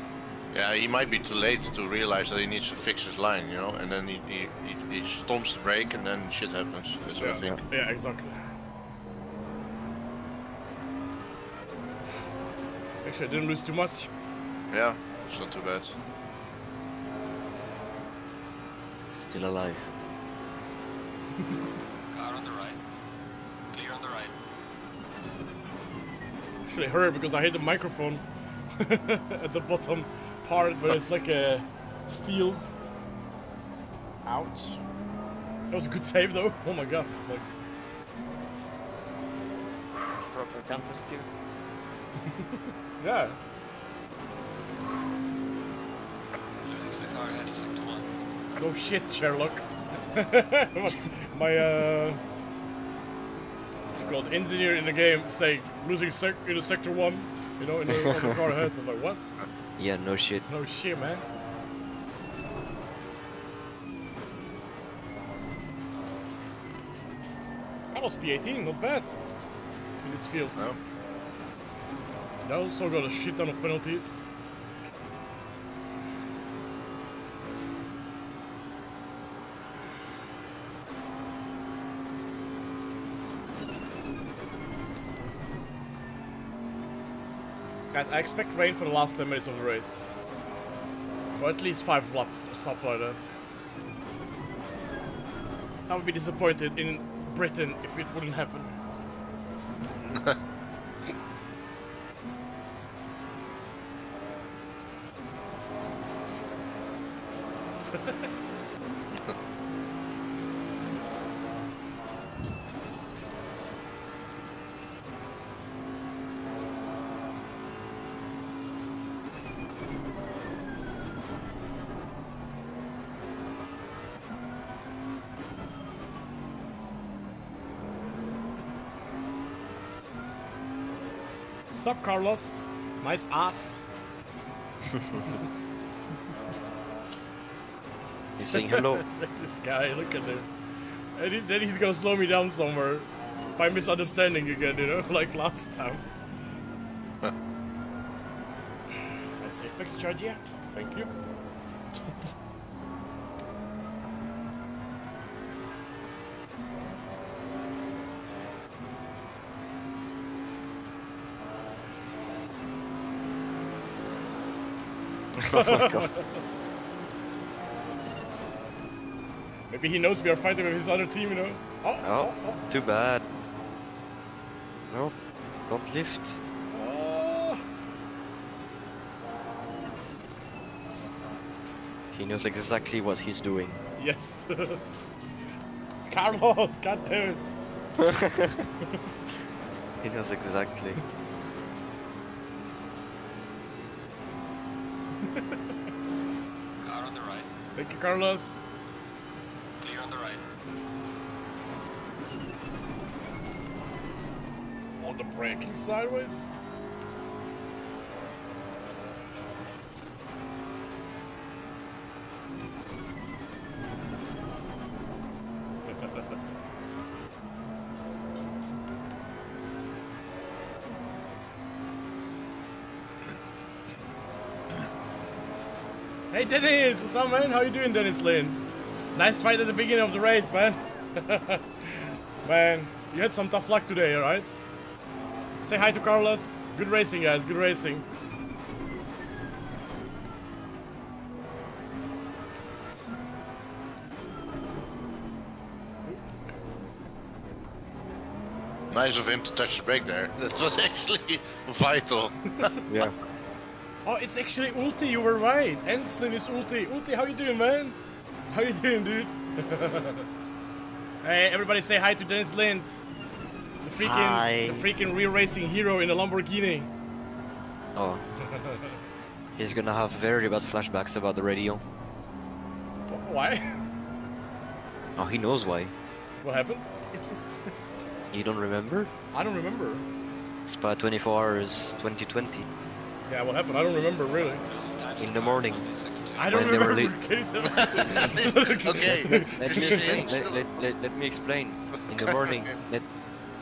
Yeah, he might be too late to realize that he needs to fix his line, you know, and then he he, he, he stomps the brake, and then shit happens. That's what I Yeah, think. yeah, exactly. Actually, I didn't lose too much. Yeah, it's not too bad. Still alive. Car on the right. Clear on the right. Actually hurt because I hit the microphone at the bottom part where it's like a steel. Ouch. That was a good save though. Oh my god. Like, Proper counter steer. yeah. Losing to the car ahead in sector 1. No shit, Sherlock. my uh, what's it called? Engineer in the game say losing sec in the sector one. You know, in the, on the car ahead. I'm like, what? Yeah, no shit. No shit, man. That was P18, not bad. In this field. No. They also got a shit ton of penalties. Guys, I expect rain for the last 10 minutes of the race. Or at least 5 laps or stuff like that. I would be disappointed in Britain if it wouldn't happen. What's up, Carlos? Nice ass. He's saying hello. Look this guy, look at him. And then he's gonna slow me down somewhere by misunderstanding again, you know, like last time. Nice apex charge, yeah. Thank you. oh. Maybe he knows we are fighting with his other team, you know. Oh, Oh, oh. too bad. No, don't lift. oh. He knows exactly what he's doing. Yes. Carlos, god damn it. He knows exactly. Car on the right. Thank you, Carlos. Clear on the right. On the braking sideways. What's up man? How you doing Dennis Lind? Nice fight at the beginning of the race, man. man, you had some tough luck today, alright? Say hi to Carlos. Good racing, guys. Good racing. Nice of him to touch the brake there. That was actually vital. Yeah. Oh, it's actually Ulti, you were right. Enslin is Ulti. Ulti, how you doing, man? How you doing, dude? hey, everybody say hi to Dennis Lind. The freaking, Hi. the freaking real racing hero in a Lamborghini. Oh. He's gonna have very bad flashbacks about the radio. Why? Oh, he knows why. What happened? You don't remember? I don't remember. Spa 24 hours 2020. Yeah, what happened? I don't remember really. Losing time to In the the morning. front in sector two. I don't When they were remember. late. Can you tell me? okay. Let me explain. let, let, let, let me explain. In the morning, let,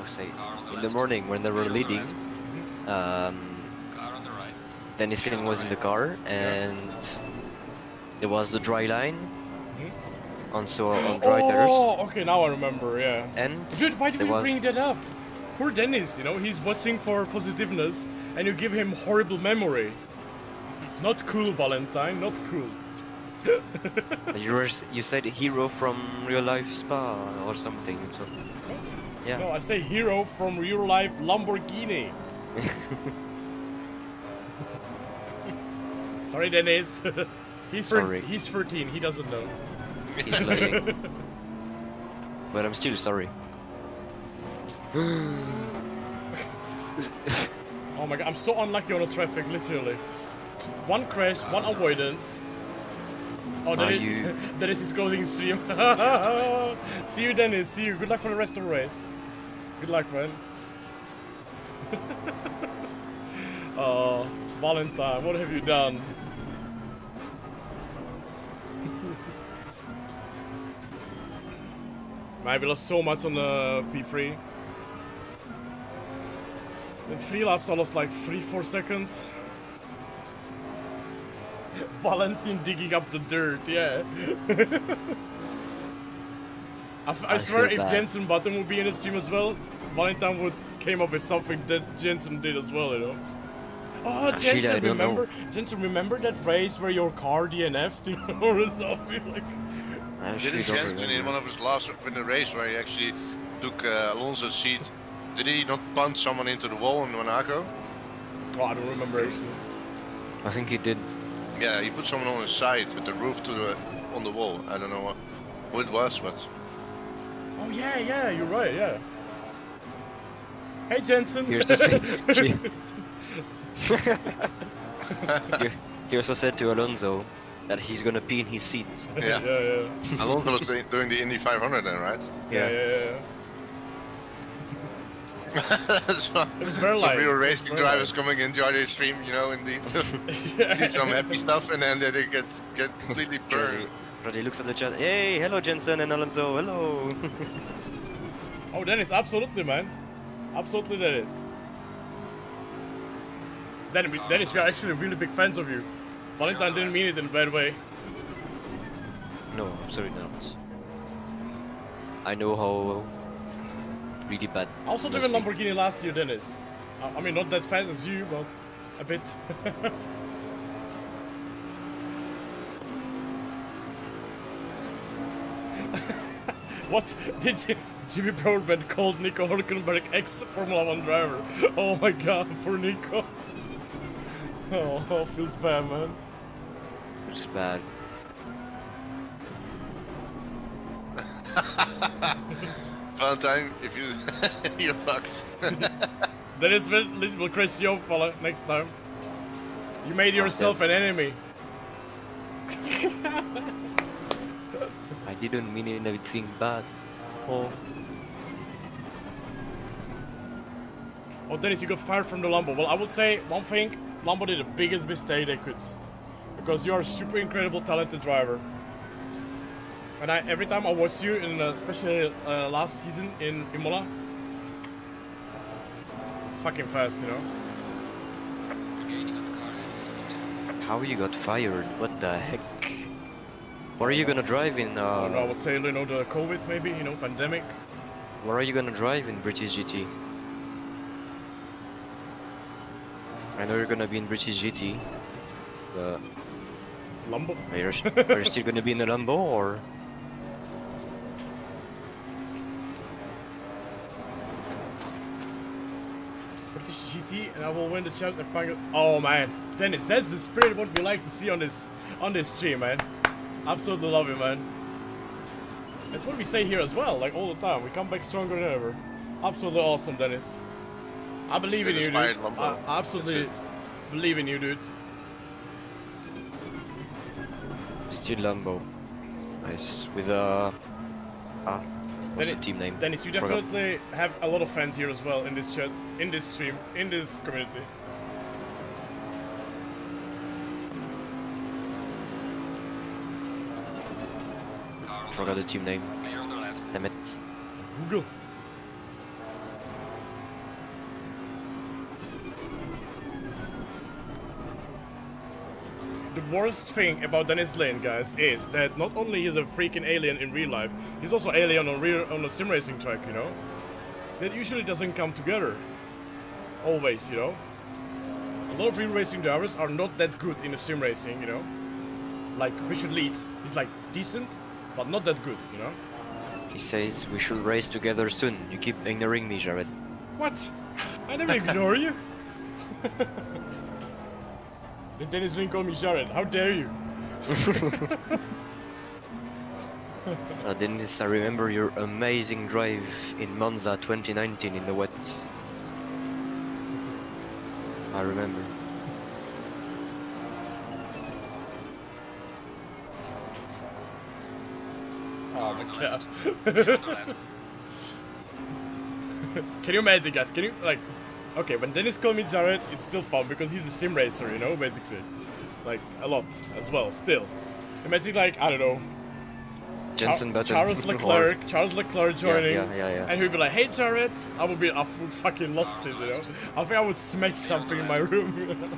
oh, say, Car on the in the morning when they were Wheel on the leading, um, Car on the right. Dennis was in the car and there was the dry line on so on dry tires Oh, okay, now I remember. Yeah. and Dude, why did there we bring that up? Poor Dennis, you know, he's watching for positiveness, and you give him horrible memory. Not cool, Valentine. Not cool. you were you said hero from real life spa or something so What? yeah No, I say hero from real life Lamborghini. Sorry, Dennis. he's Sorry. he's 13. He doesn't know. he's lying but I'm still sorry Oh my god, I'm so unlucky on the traffic, literally. One crash, one avoidance. Oh, Are Dennis, you- Dennis is closing stream. See you, Dennis. See you. Good luck for the rest of the race. Good luck, man. oh, Valentine, what have you done? Man, we lost so much on the P3. In three laps, I lost like three, four seconds. Valentine digging up the dirt, yeah. I, f- I I swear, if bad. Jensen Button would be in the stream as well, Valentine would came up with something that Jensen did as well, you know. Oh, I Jensen, don't know. remember? Jensen, remember that race where your car DNF'd you know, or something like? Actually Didn't don't Jensen in one of his last in the race where he actually took uh, Alonso's seat? Did he not punch someone into the wall in Monaco? Oh, I don't remember actually. I think he did Yeah, he put someone on his side with the roof to the on the wall. I don't know what who it was, but Oh yeah, yeah, you're right, yeah. Hey Jensen. Here's to say he, he, he also said to Alonso that he's gonna pee in his seat yeah. yeah, yeah, Alonso was doing doing the Indy 500 then, right? yeah, yeah, yeah. So, It was very some light. real It was racing drivers light. coming enjoy their stream, you know, indeed. To see some happy stuff, and then they they get get completely burned. Roddy, Roddy looks at the chat hey hello Jensen and Alonso hello Oh, Dennis, absolutely, man. Absolutely, Dennis. Dennis, we- Dennis, we are actually really big fans of you. Valentine didn't mean it in a bad way. no absolutely not I know how really bad I also it drove a must be. Lamborghini last year, Dennis. I I mean, not that fast as you, but a bit. what did you, Jimmy Broadbent called Nico Hulkenberg ex Formula One driver? Oh my god, for Nico. Oh, oh feels bad, man. it's bad Valentine, if you you're fucked. Dennis will, will crash you off, fella, next time. You made yourself an enemy. I didn't mean anything bad oh Oh, Dennis, you got fired from the Lambo. Well, I would say one thing: Lambo did the biggest mistake they could, because you are a super incredible, talented driver. And I, every time I watch you, in uh, especially uh, last season in Imola, fucking fast, you know. Regaining on the car in sector two. how you got fired what the heck What are you gonna drive in I don't know. I uh, would say, you know, the COVID maybe, you know, pandemic. where are you gonna drive in British GT I know you're gonna be in British GT but Lambo. Are you, are you still gonna be in the Lambo or? GT and I will win the champs and Pango. Oh man, Dennis, that's the spirit what we like to see on this on this stream, man. Absolutely love it, man. That's what we say here as well, like all the time. We come back stronger than ever. Absolutely awesome, Dennis. I believe in you, dude. inspired I absolutely believe in you, dude. Still Lambo. Nice. With a. Ah, what's the Dennis- team name? Dennis, you definitely have a lot of fans here as well in this chat, in this stream, in this community. Forgot the team name. Clear on the left. Damn it. Google. The worst thing about Dennis Lane, guys, is that not only is a freaking alien in real life, he's also alien on real on a sim racing track, you know. That usually doesn't come together. Always, you know. A lot of real racing drivers are not that good in the sim racing, you know. Like Richard Leeds, he's like decent, but not that good, you know. He says we should race together soon. You keep ignoring me, Jared. What? I never ignore you. Did Dennis Lind call me Jared? How dare you? Uh, Dennis, I remember your amazing drive in Monza 2019 in the wet. I remember. Oh my god. Can you imagine, guys? Can you, like, okay, when Dennis called me Jared, it's still fun because he's a sim racer, you know, basically. Like, a lot as well, still. Imagine, like, I don't know, Char- Jensen Button. Charles Leclerc, Charles Leclerc joining, yeah, yeah, yeah. and he'd be like, "Hey, Jared," I would be, I would fucking lost it, you know. I think I would smash something in my room.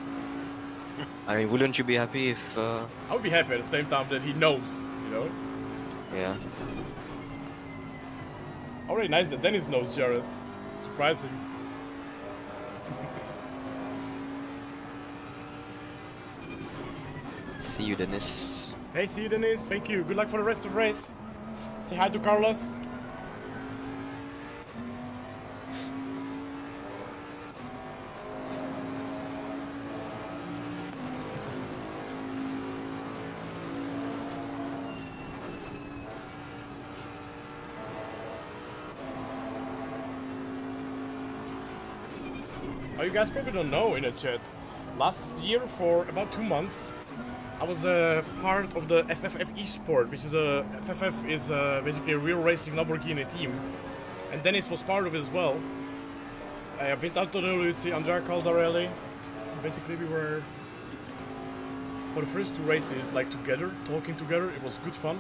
I mean, wouldn't you be happy if? Uh, I would be happy at the same time that he knows, you know. yeah. Already nice that Dennis knows Jared. Surprising. See you, Dennis. Hey, see you, Dennis. Thank you. Good luck for the rest of the race. Say hi to Carlos. Guys probably don't know in the chat. Last year, for about two months, I was a part of the FFF Esport, which is a FFF is uh basically a real racing Lamborghini team, and Dennis was part of it as well. I Uh, Vinto Antonio Luzzi, Andrea Caldarelli. Basically, we were for the first two races like together, talking together. It was good fun,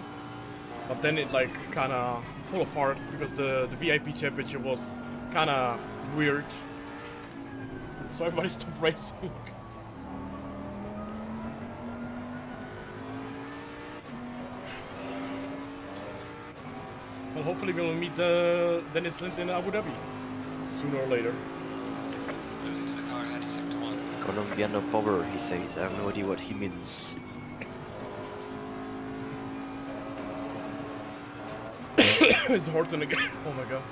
but then it like kind of fell apart because the the VIP championship was kind of weird. So everybody stopped racing. Well, hopefully we'll meet uh, Dennis Lind in Abu Dhabi sooner or later. Losing to the car heading sector 1. Colombiano power, he says. I have no idea what he means. it's Horton again. Oh my god.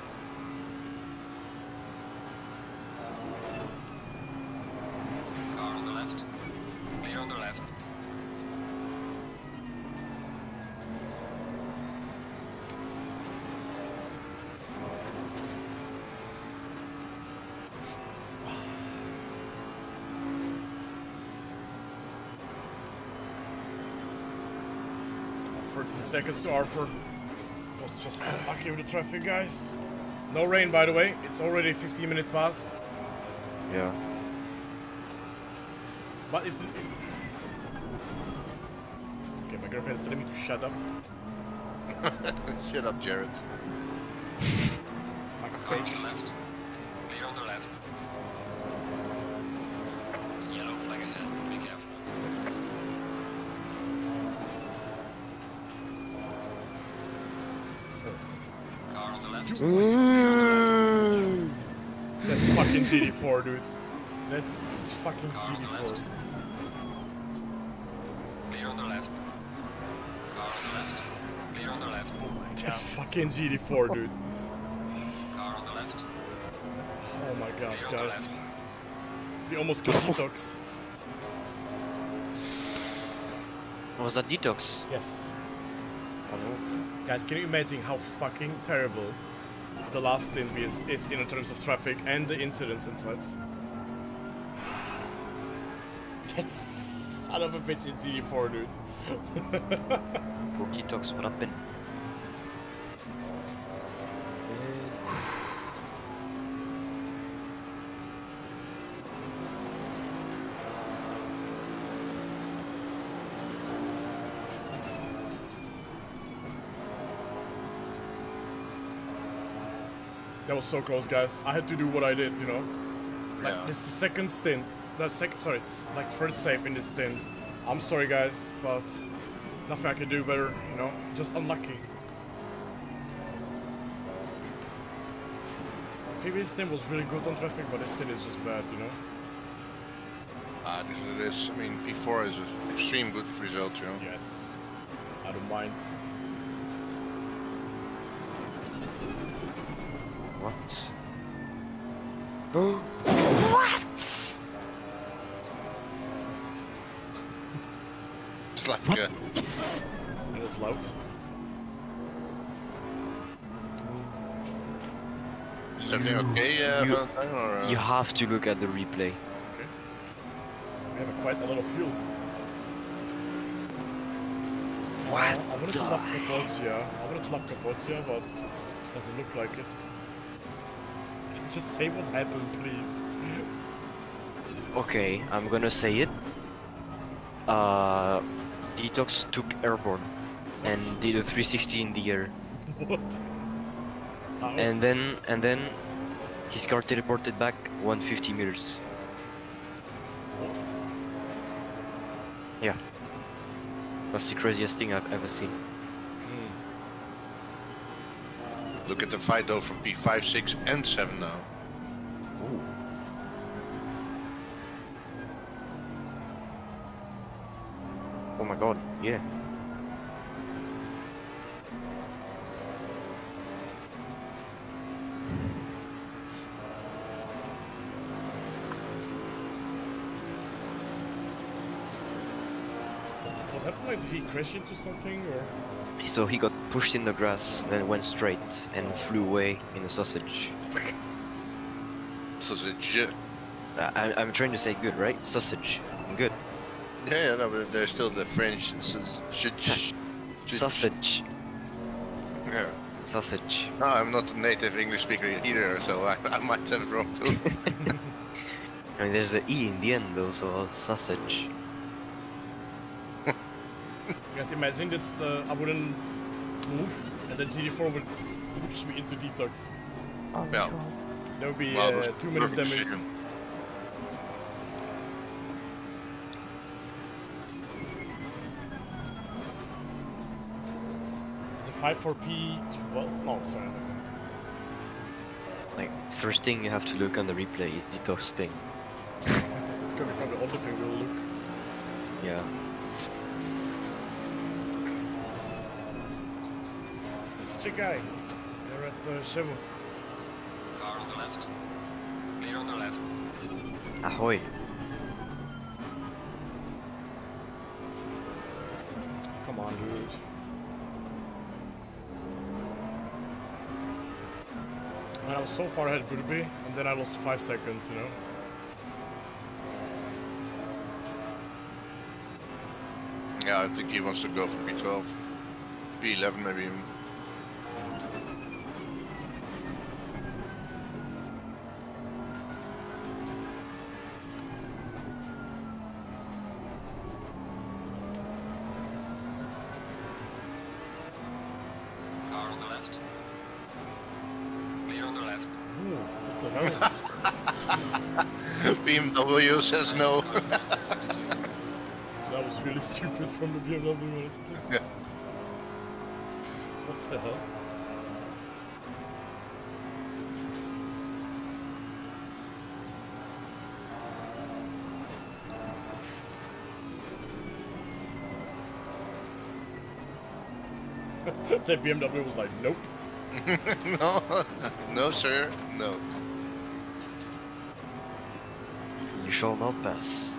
Seconds to Arthur. Was just lucky with the traffic, guys. No rain, by the way. It's already 15 minutes past. Yeah. But it's. Okay, my girlfriend's telling me to shut up. Shut up, Jared. Fuck's sake. left. GT4, dude. That's fucking GT4. Clear on the left. Car on the left. Clear on the left. Oh my god. fucking GT4, dude. Car on the left. Oh my god, guys. We almost got detox. Was that detox? Yes. Hello. Guys, can you imagine how fucking terrible the last thing is, is in terms of traffic and the incidents such? That's son of a bitch in GT4, dude. Poor detox, what happened? Was so close, guys. I had to do what I did, you know. Like Yeah. this the second stint. No, second. Sorry, it's like third save in this stint. I'm sorry, guys, but nothing I can do better. You know, just unlucky. Previous stint was really good on traffic, but this stint is just bad, you know. Ah, this is this. I mean, P4 is an extreme good result, you know. Yes, I don't mind. It's like uh, And it's loud. is everything okay, uh, you- Or, uh, You have to look at the replay. We have quite a lot of fuel. What I wanted to the lap Capozia. I wanted to lap Capozia, but doesn't look like it. Just say what happened, please. Okay, I'm gonna say it. Uh, Detox took airborne and did a 360 in the air, What? How? and then and then his car teleported back 150 meters. Yeah, that's the craziest thing I've ever seen. Look at the fight though from P5, 6, and 7 now. Yeah. What happened? Like, did he crash into something, or? So he got pushed in the grass, then went straight and flew away in a sausage. Sausage. I, I- I'm trying to say good, right? Sausage. Good. Yeah, yeah, no, but there's still the French. Sausage. Sausage. Yeah. Sausage. No, I'm not a native English speaker either, so I, I might have it wrong too. I mean, there's an E in the end though, so sausage. Guys, imagine that uh, I wouldn't move, and then GT4 would push me into detox. Oh yeah. There would be Well, it uh, was two minutes damage. decision. Is it 5 4 P12? No, sorry. Like, first thing you have to look on the replay is detox thing. It's gonna be probably all the thing we'll look. Yeah. It's a guy. They're at uh, Shevu. Car on the left. Clear on the left. Ahoy. Far ahead, Burby, and then I lost 5 seconds, you know? Yeah, I think he wants to go for B12. B11 maybe even. Car on the left. Clear on the left. Ooh, what the hell? BMW says no. Car in front, sector two. that was really stupid from the BMW, honestly. Yeah. What the hell? that BMW was like, nope. no, no, sir, no. You shall not pass.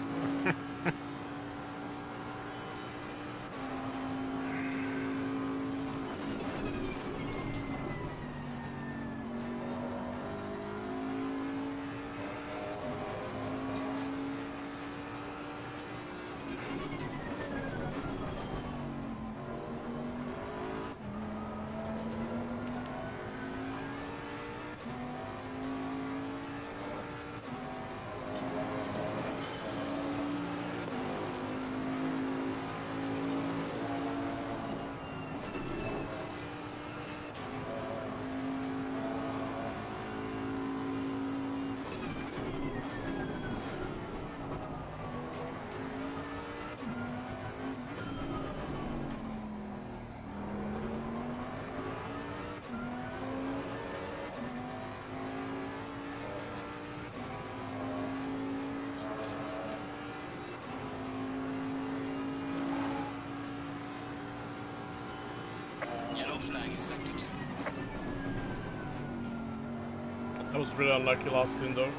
Really unlucky last in though.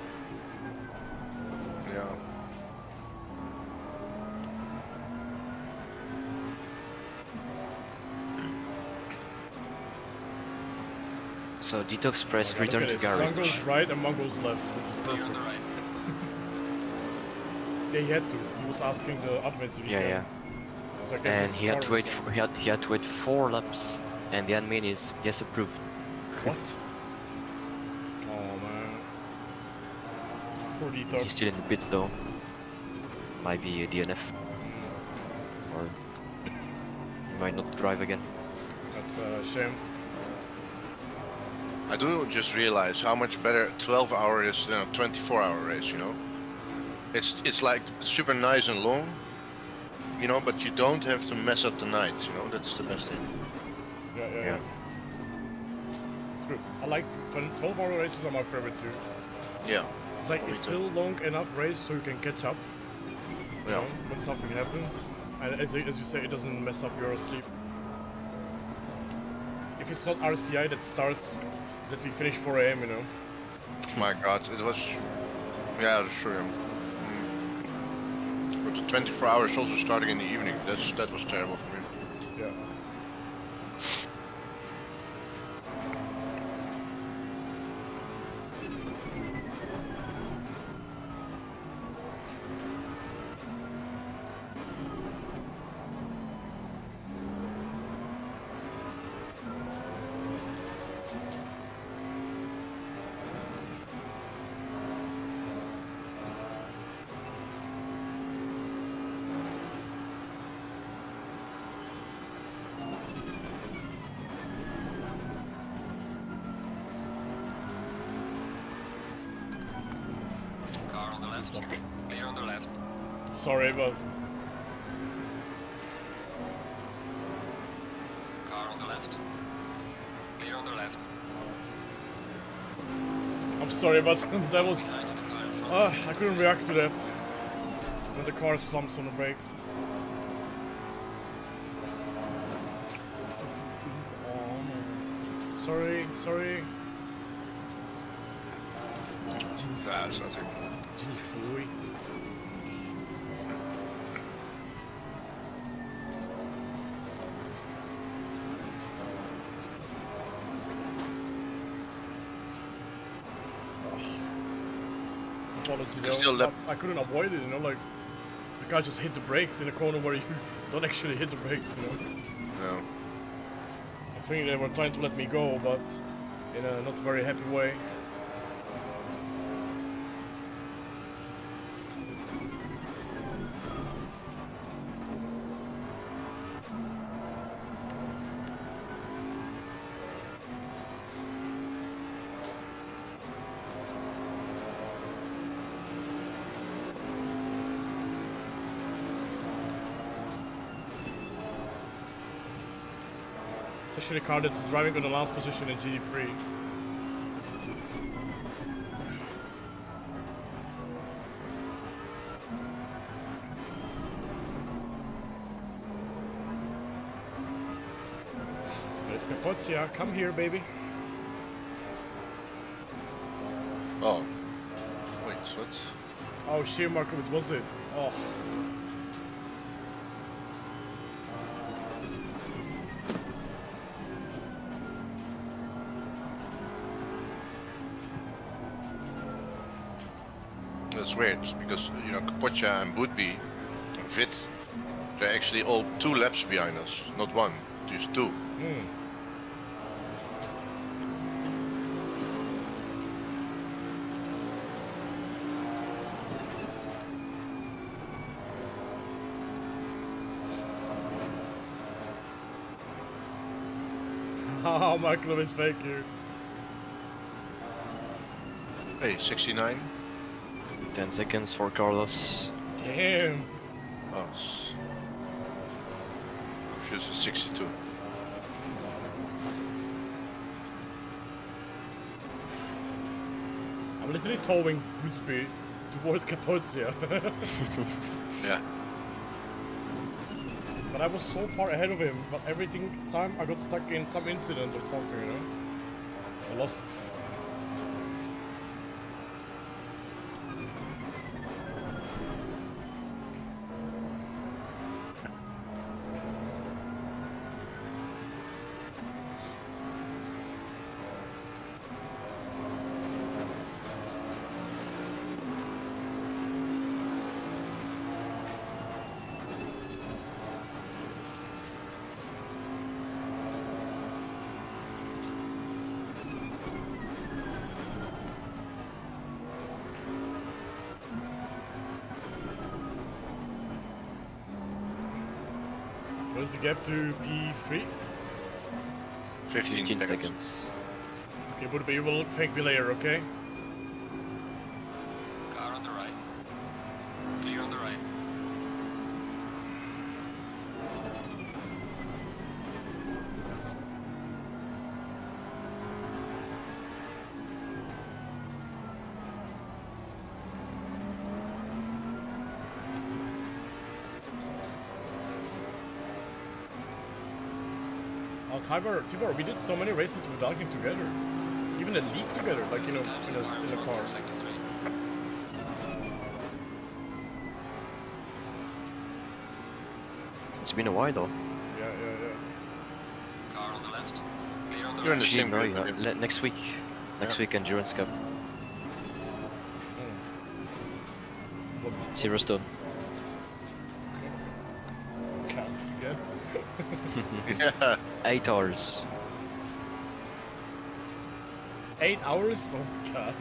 Yeah. So Detox Press, oh, Okay, return look to at this. One goes garage. right and one goes left. This is perfect. the right. Yeah, he had to. He was asking the admins if he Yeah, can. yeah. So And he had to wait. For, he had he had to wait four laps, and the admin is yes approved. What? Oh man. Poor detox. He's still in the pits though. Might be a DNF, or he might not drive again. That's uh, a shame. I do just realize how much better 12 hour is than a 24 hour race, you know? It's it's like super nice and long, you know, but you don't have to mess up the night, you know? That's the best thing. Yeah, yeah, Yeah. yeah. True. I like 12 hour races are my favorite too. Yeah. It's like it's still long enough race so you can catch up. You know, when something happens. And as, as you say, it doesn't mess up your sleep. If it's not RCI that starts, that we finish 4 a.m., you know. My god, it was. Yeah, that's true. Mm. But the 24 hours also starting in the evening. That's That was terrible for me. But that was. Uh, I couldn't react to that. When the car slumps on the brakes. Sorry, sorry. That's nothing. Ginny You're though. still I, I couldn't avoid it, you know, like the guy just hit the brakes in a corner where you don't actually hit the brakes, you know. No. I think they were trying to let me go, but in a not very happy way. Actually a car that's driving on the last position in GT3. There's Capozia, uh, come here, baby. Oh. Wait, what? Oh, Oh, sheer Markowitz, was it? Oh. Weird because you know Kapocha and Bootby and Vit, they're actually all two laps behind us, not one, just two. Hmm. Oh, Michael is fake you. Hey, 69. 10 seconds for Carlos. Damn. Oh, s- she's a 62. I'm literally towing Bootsby towards Capozia. Yeah. but I was so far ahead of him, but everything this time I got stuck in some incident or something, you know? I lost. What's the to P3? 15, 15 seconds. seconds. Okay, but you will thank me later, okay? Car on the right. Clear on the right. Oh, Tibor, Tibor, we did so many races with Duncan together. Even a league together, like, you know, in a, in a car. It's been a while though. Yeah, yeah, yeah. Car on the left. Clear on You're in the same no, yeah, with him. le- next week. Next Yeah. week Endurance Cup. Hmm. What, Silverstone. cat again? Yeah. 8 hours. Eight hours? Oh, God.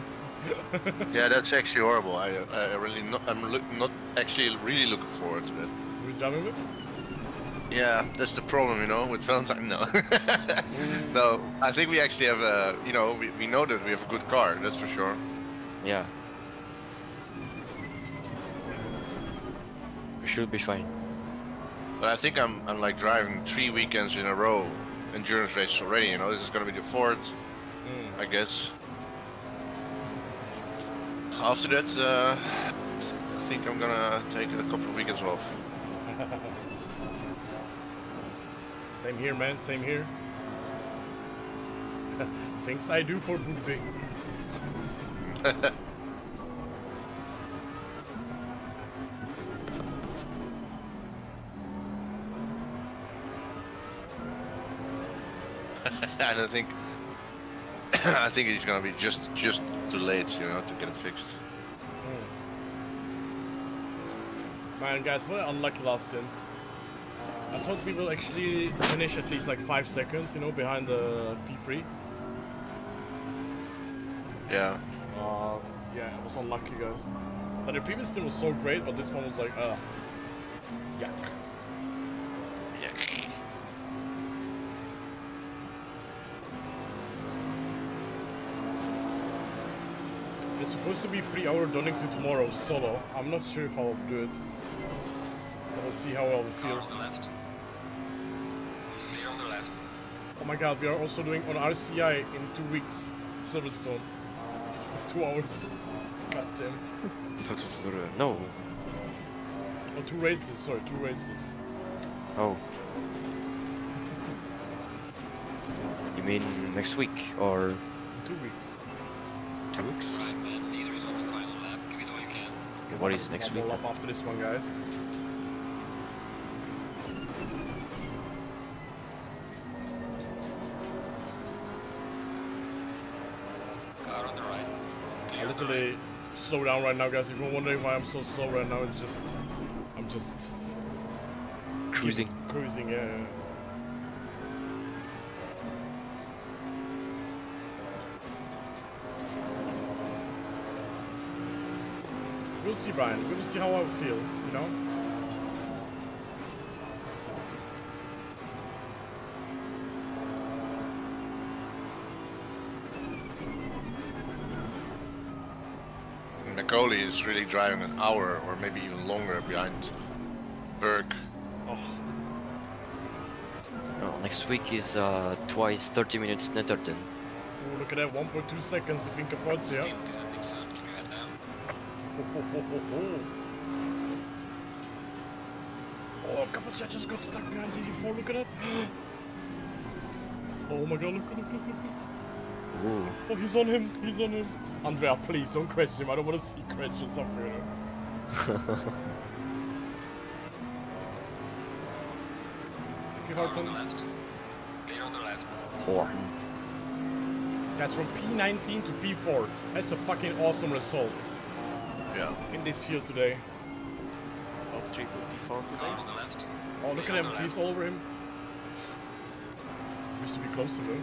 yeah, that's actually horrible. I, I really not, I'm look, not actually really looking forward to it. Who you driving with? Yeah, that's the problem, you know, with Valentine. No, mm. no. I think we actually have a, you know, we, we know that we have a good car. That's for sure. Yeah. We should be fine. But I think I'm, I'm like driving three weekends in a row, endurance races already. You know, this is gonna be the fourth, I guess. After that, uh, I think I'm gonna take a couple of weekends off. Same here, man. Same here. Things I do for Boothby. and I think, I think he's gonna be just just too late, you know, to get it fixed. Man, guys, what an unlucky last stint. Uh, I thought we will actually finish at least like five seconds, you know, behind the P3. Yeah. Uh, yeah, I was unlucky, guys. But the previous stint was so great, but this one was like, uh, supposed to be three hour Donington tomorrow solo. I'm not sure if I'll do it. But we'll see how I will Car feel. on the left. Clear on the left. Oh my god, we are also doing on RCI in two weeks. Silverstone. Uh, two hours. God damn. No. Oh, two races, sorry, two races. Oh. You mean next week or Two weeks. two weeks? Right, man. Leader is on the final lap. Give it all you can. What is next One week? more lap after this one, guys. Car on the right. I Clear the literally slow down right now, guys. If you're wondering why I'm so slow right now, it's just I'm just Cruising. cruising. Yeah. yeah. See, Brian. We'll see how I feel. You know. Macaulay is really driving an hour or maybe even longer behind Berg. Oh, Oh, next week is uh, twice 30 minutes Netherton. oh, look at that. 1.2 seconds between Capoccia. Steam descending sun. Can you head down? Oh. Oh, just got stuck behind GT4. Look at that. Oh my god, look, look, look, look, look. Ooh. Mm. Oh, he's on him. He's on him. Andrea, please don't crash him. I don't want to see crash or something. You know? Thank you, on the Harton. left. Clear on the left. Horn. Guys, from P19 to P4. That's a fucking awesome result Yeah. in this field today. Top 3 to P4 Car today. on the left. Oh, look at him. He's all over him. Used to be closer, though.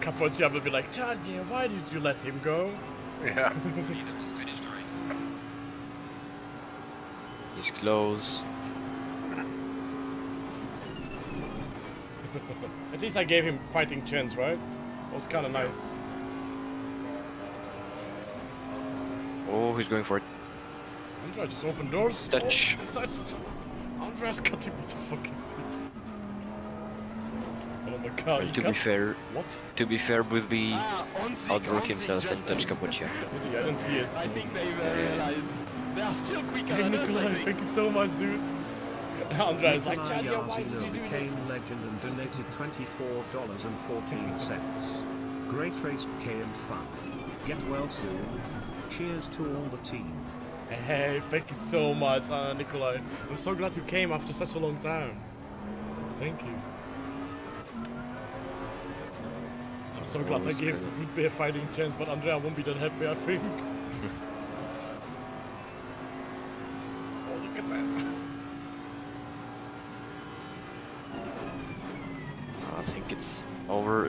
Capoccia will be like, Charlie, why did you let him go? Yeah. Leader has finished the race. He's close. At least I gave him fighting chance, right? That was kind of nice. Oh, he's going for it. Andrea just opened doors. Touch. Oh, he touched. Andrea's cutting. What the fuck is it? Oh my god. he to be fair, What? to be fair, Boothby Ah, outbroke himself and just- touched Capoccia. I didn't see it. I think they've uh, realized they are still quicker than us, I think. thank you so much, dude. Andrea is like, Nikolai why did you do became that? legend and donated $24.14. Great race, K and fun. Get well soon. Cheers to all the team. Hey, thank you so much, uh, Nikolai. I'm so glad you came after such a long time. Thank you. I'm so glad I gave good. Boothby a fighting chance, but Andrea won't be that happy, I think.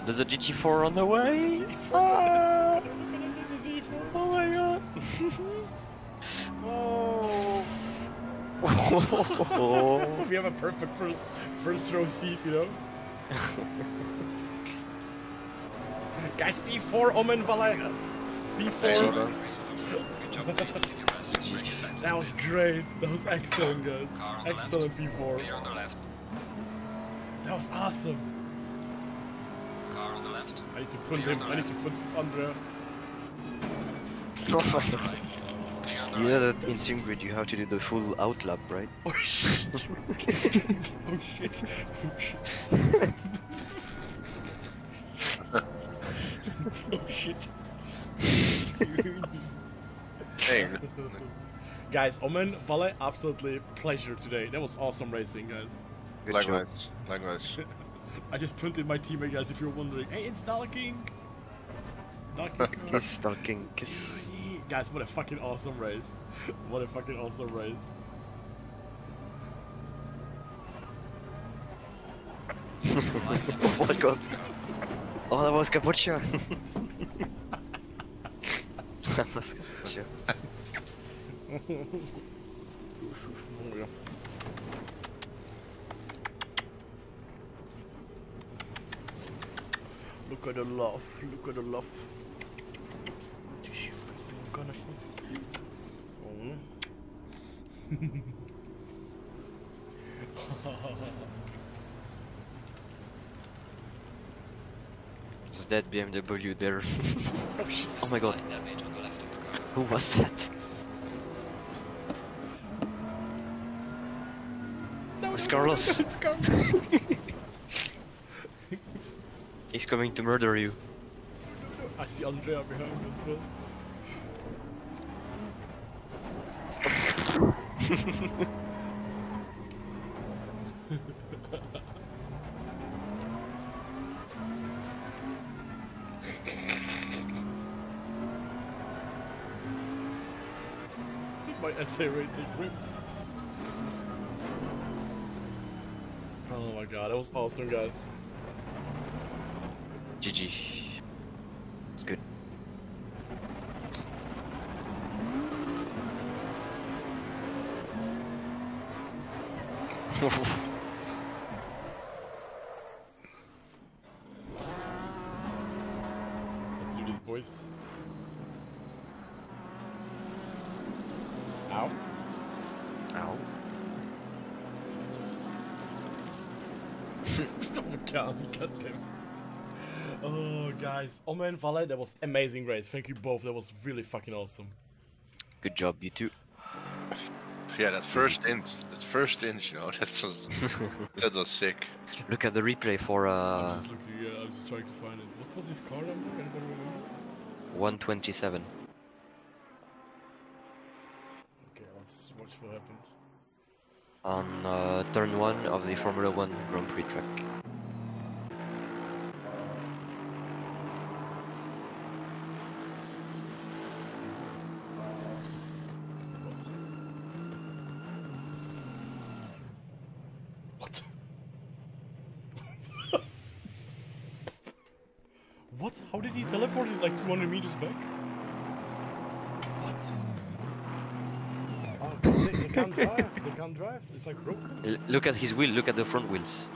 There's a GT4 on the way. GT4, Ah! guys. Look at it, it's a GT4. Oh my god. oh. we have a perfect first first row seat, you know. Guys, P4 Omen Valle. P4. Race is over. Good job, mate. Did your best. Bring it back to That was great. That was excellent, guys. Car on the left. Excellent P4. Clear on the left. That was awesome. Car left. I need to put him. I need to put Andrea. Car on the right. Clear on the You know that in SimGrid you have to do the full outlap, right? Oh shit. oh shit. Oh shit. oh shit. Hey, guys, Omen, Valle, absolutely pleasure today. That was awesome racing, guys. Good likewise. job. Likewise. I just punted my teammate, guys, if you're wondering. Hey, it's Dalking! Dalking Kiss, stalking, kiss. Guys, what a fucking awesome race. What a fucking awesome race. oh my god. Oh, that was Capoccia. that was Capoccia. Look at the love, look at the love. Tissue, baby, I'm gonna. Oh. It's that BMW there. Oh shit. oh my god. Light damage on the left of the car. Who was that? It's Carlos. it's Carlos. He's coming to murder you. I see Andrea behind as well. My SA rating rip. Oh my god, that was awesome, guys. GG. It's good. Let's do this, boys. Ow. Ow. oh god, goddamn. Oh, guys. Oh man, Valet, that was amazing race. Thank you both. That was really fucking awesome. Good job, you two. Yeah, that first inch, that first inch, you know, that was that was sick. Look at the replay for Uh... I'm just looking, yeah, I'm just trying to find it. What was his car number? Anybody remember? 127. Okay, let's watch what happened. on uh, turn one of the Formula One Grand Prix track. What? what? How did he teleport it like 200 meters back? What? Oh, they, they can't drive. They can't drive. It's like broken. L- look at his wheel. Look at the front wheels.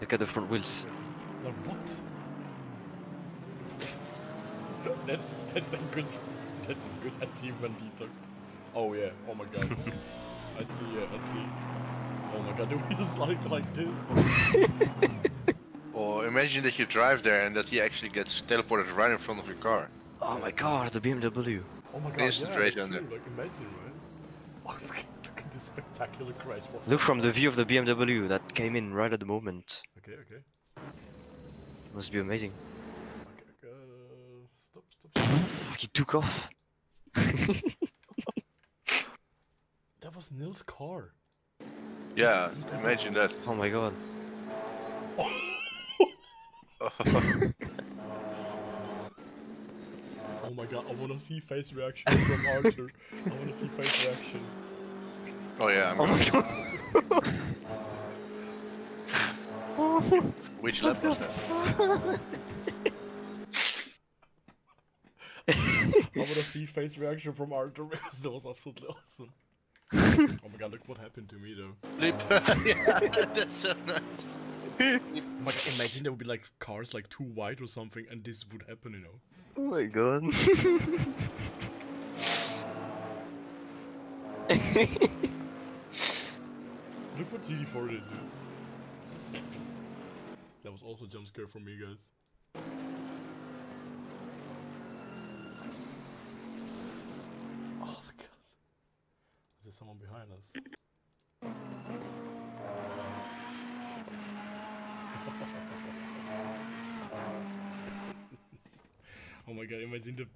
Look at the front wheels. Like what? that's that's a good that's a good achievement detox. Oh yeah. Oh my god. I see. Yeah, I see. Oh my god. Do we just like like this? Or oh, imagine that you drive there and that he actually gets teleported right in front of your car. Oh my god, the BMW. Oh my god. Instant yeah, rage under. true, Like imagine, right? Oh, spectacular crash. What Look from the view of the BMW that came in right at the moment. Okay. Okay. Must be amazing. Okay. okay. Uh, stop. Stop. stop. he took off. that was Nils' car. Yeah, imagine that. Oh my god. Oh my god. I wanna see face reaction from Arthur. I wanna see face reaction. Oh yeah. I'm Oh my god. Which lap was that? I wanna see face reaction from Arthur because that was absolutely awesome. oh my god, look what happened to me though. Leap. yeah, that's so nice. Oh my god, imagine there would be like cars like too wide or something and this would happen, you know. Oh my god. Look what GT4 did, dude. That was also jump scare for me, guys. Oh my god. Is there someone behind us? oh my god, imagine the,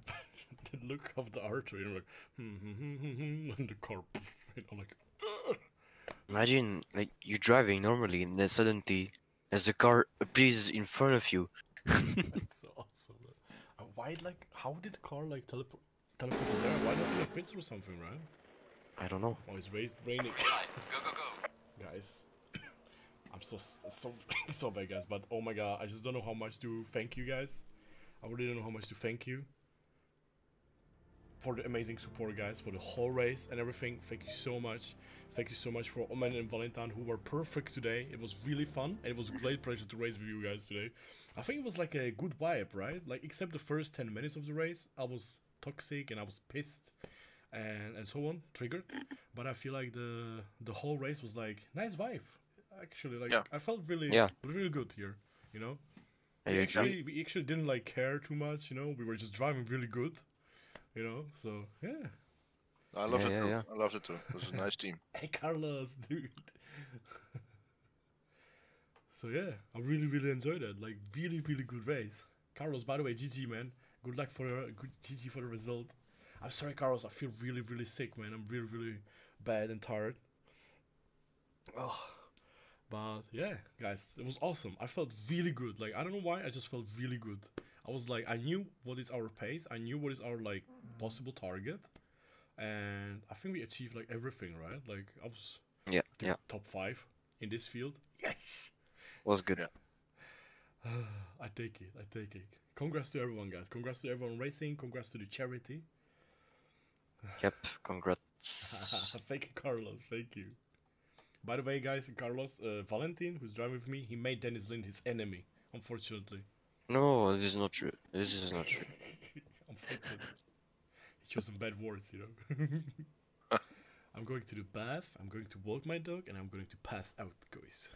the look of the Arthur, you know, like, hmm, hmm, hmm, hmm, hmm, and the car, poof, and I'm like. Imagine like you're driving normally and then suddenly as the car appears in front of you. That's so awesome. Uh, why, like, how did the car, like, teleport, teleport there? Why not in a pits or something, right? I don't know. Oh, it's raised, raining. Go, go, go. guys, I'm so, so, so bad, guys, but oh my god, I just don't know how much to thank you guys. I really don't know how much to thank you for the amazing support, guys, for the whole race and everything. Thank you so much. Thank you so much for Omen and Valentine who were perfect today. It was really fun and it was a great pleasure to race with you guys today. I think it was like a good vibe, right? Like except the first 10 minutes of the race, I was toxic and I was pissed and and so on, triggered. But I feel like the the whole race was like nice vibe. Actually, like Yeah. I felt really Yeah. really good here, you know? We actually we actually didn't like care too much, you know. We were just driving really good, you know. So yeah, I love Yeah, it yeah, too. yeah. I love it too. It was a nice team. Hey Carlos, dude. so yeah, I really really enjoyed it. Like really really good race. Carlos, by the way, GG man. Good luck for the good GG for the result. I'm sorry, Carlos. I feel really really sick, man. I'm really really bad and tired. Oh, but yeah, guys, it was awesome. I felt really good. Like I don't know why, I just felt really good. I was like, I knew what is our pace. I knew what is our like possible target, and I think we achieved like everything, right? Like I was Yeah, I yeah. top five in this field. Yes. Was good. Yeah. I take it. I take it. Congrats to everyone, guys. Congrats to everyone racing. Congrats to the charity. Yep. Congrats. thank you, Carlos. Thank you. By the way, guys, Carlos, uh, Valentin, who's driving with me, he made Dennis Lind his enemy. Unfortunately. no, this is not true. This is not true. Unfortunately. Chose some bad words, you know. I'm going to the bath, I'm going to walk my dog, and I'm going to pass out, guys.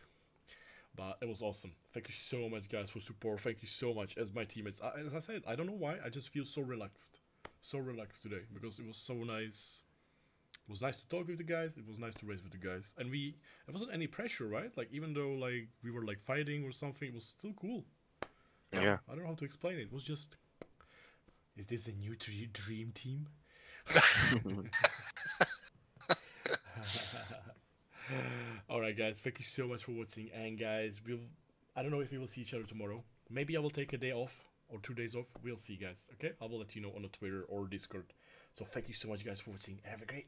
But it was awesome. Thank you so much, guys, for support. Thank you so much as my teammates. Uh, as I said, I don't know why, I just feel so relaxed. So relaxed today because it was so nice. It was nice to talk with the guys. It was nice to race with the guys, and we. There wasn't any pressure, right? Like even though like we were like fighting or something, it was still cool. Yeah. I don't know how to explain it. It was just. Is this a new dre- dream team? All right, guys. Thank you so much for watching, and guys, we'll. I don't know if we will see each other tomorrow. Maybe I will take a day off or two days off. We'll see, guys. Okay, I will let you know on the Twitter or Discord. So thank you so much, guys, for watching. Have a great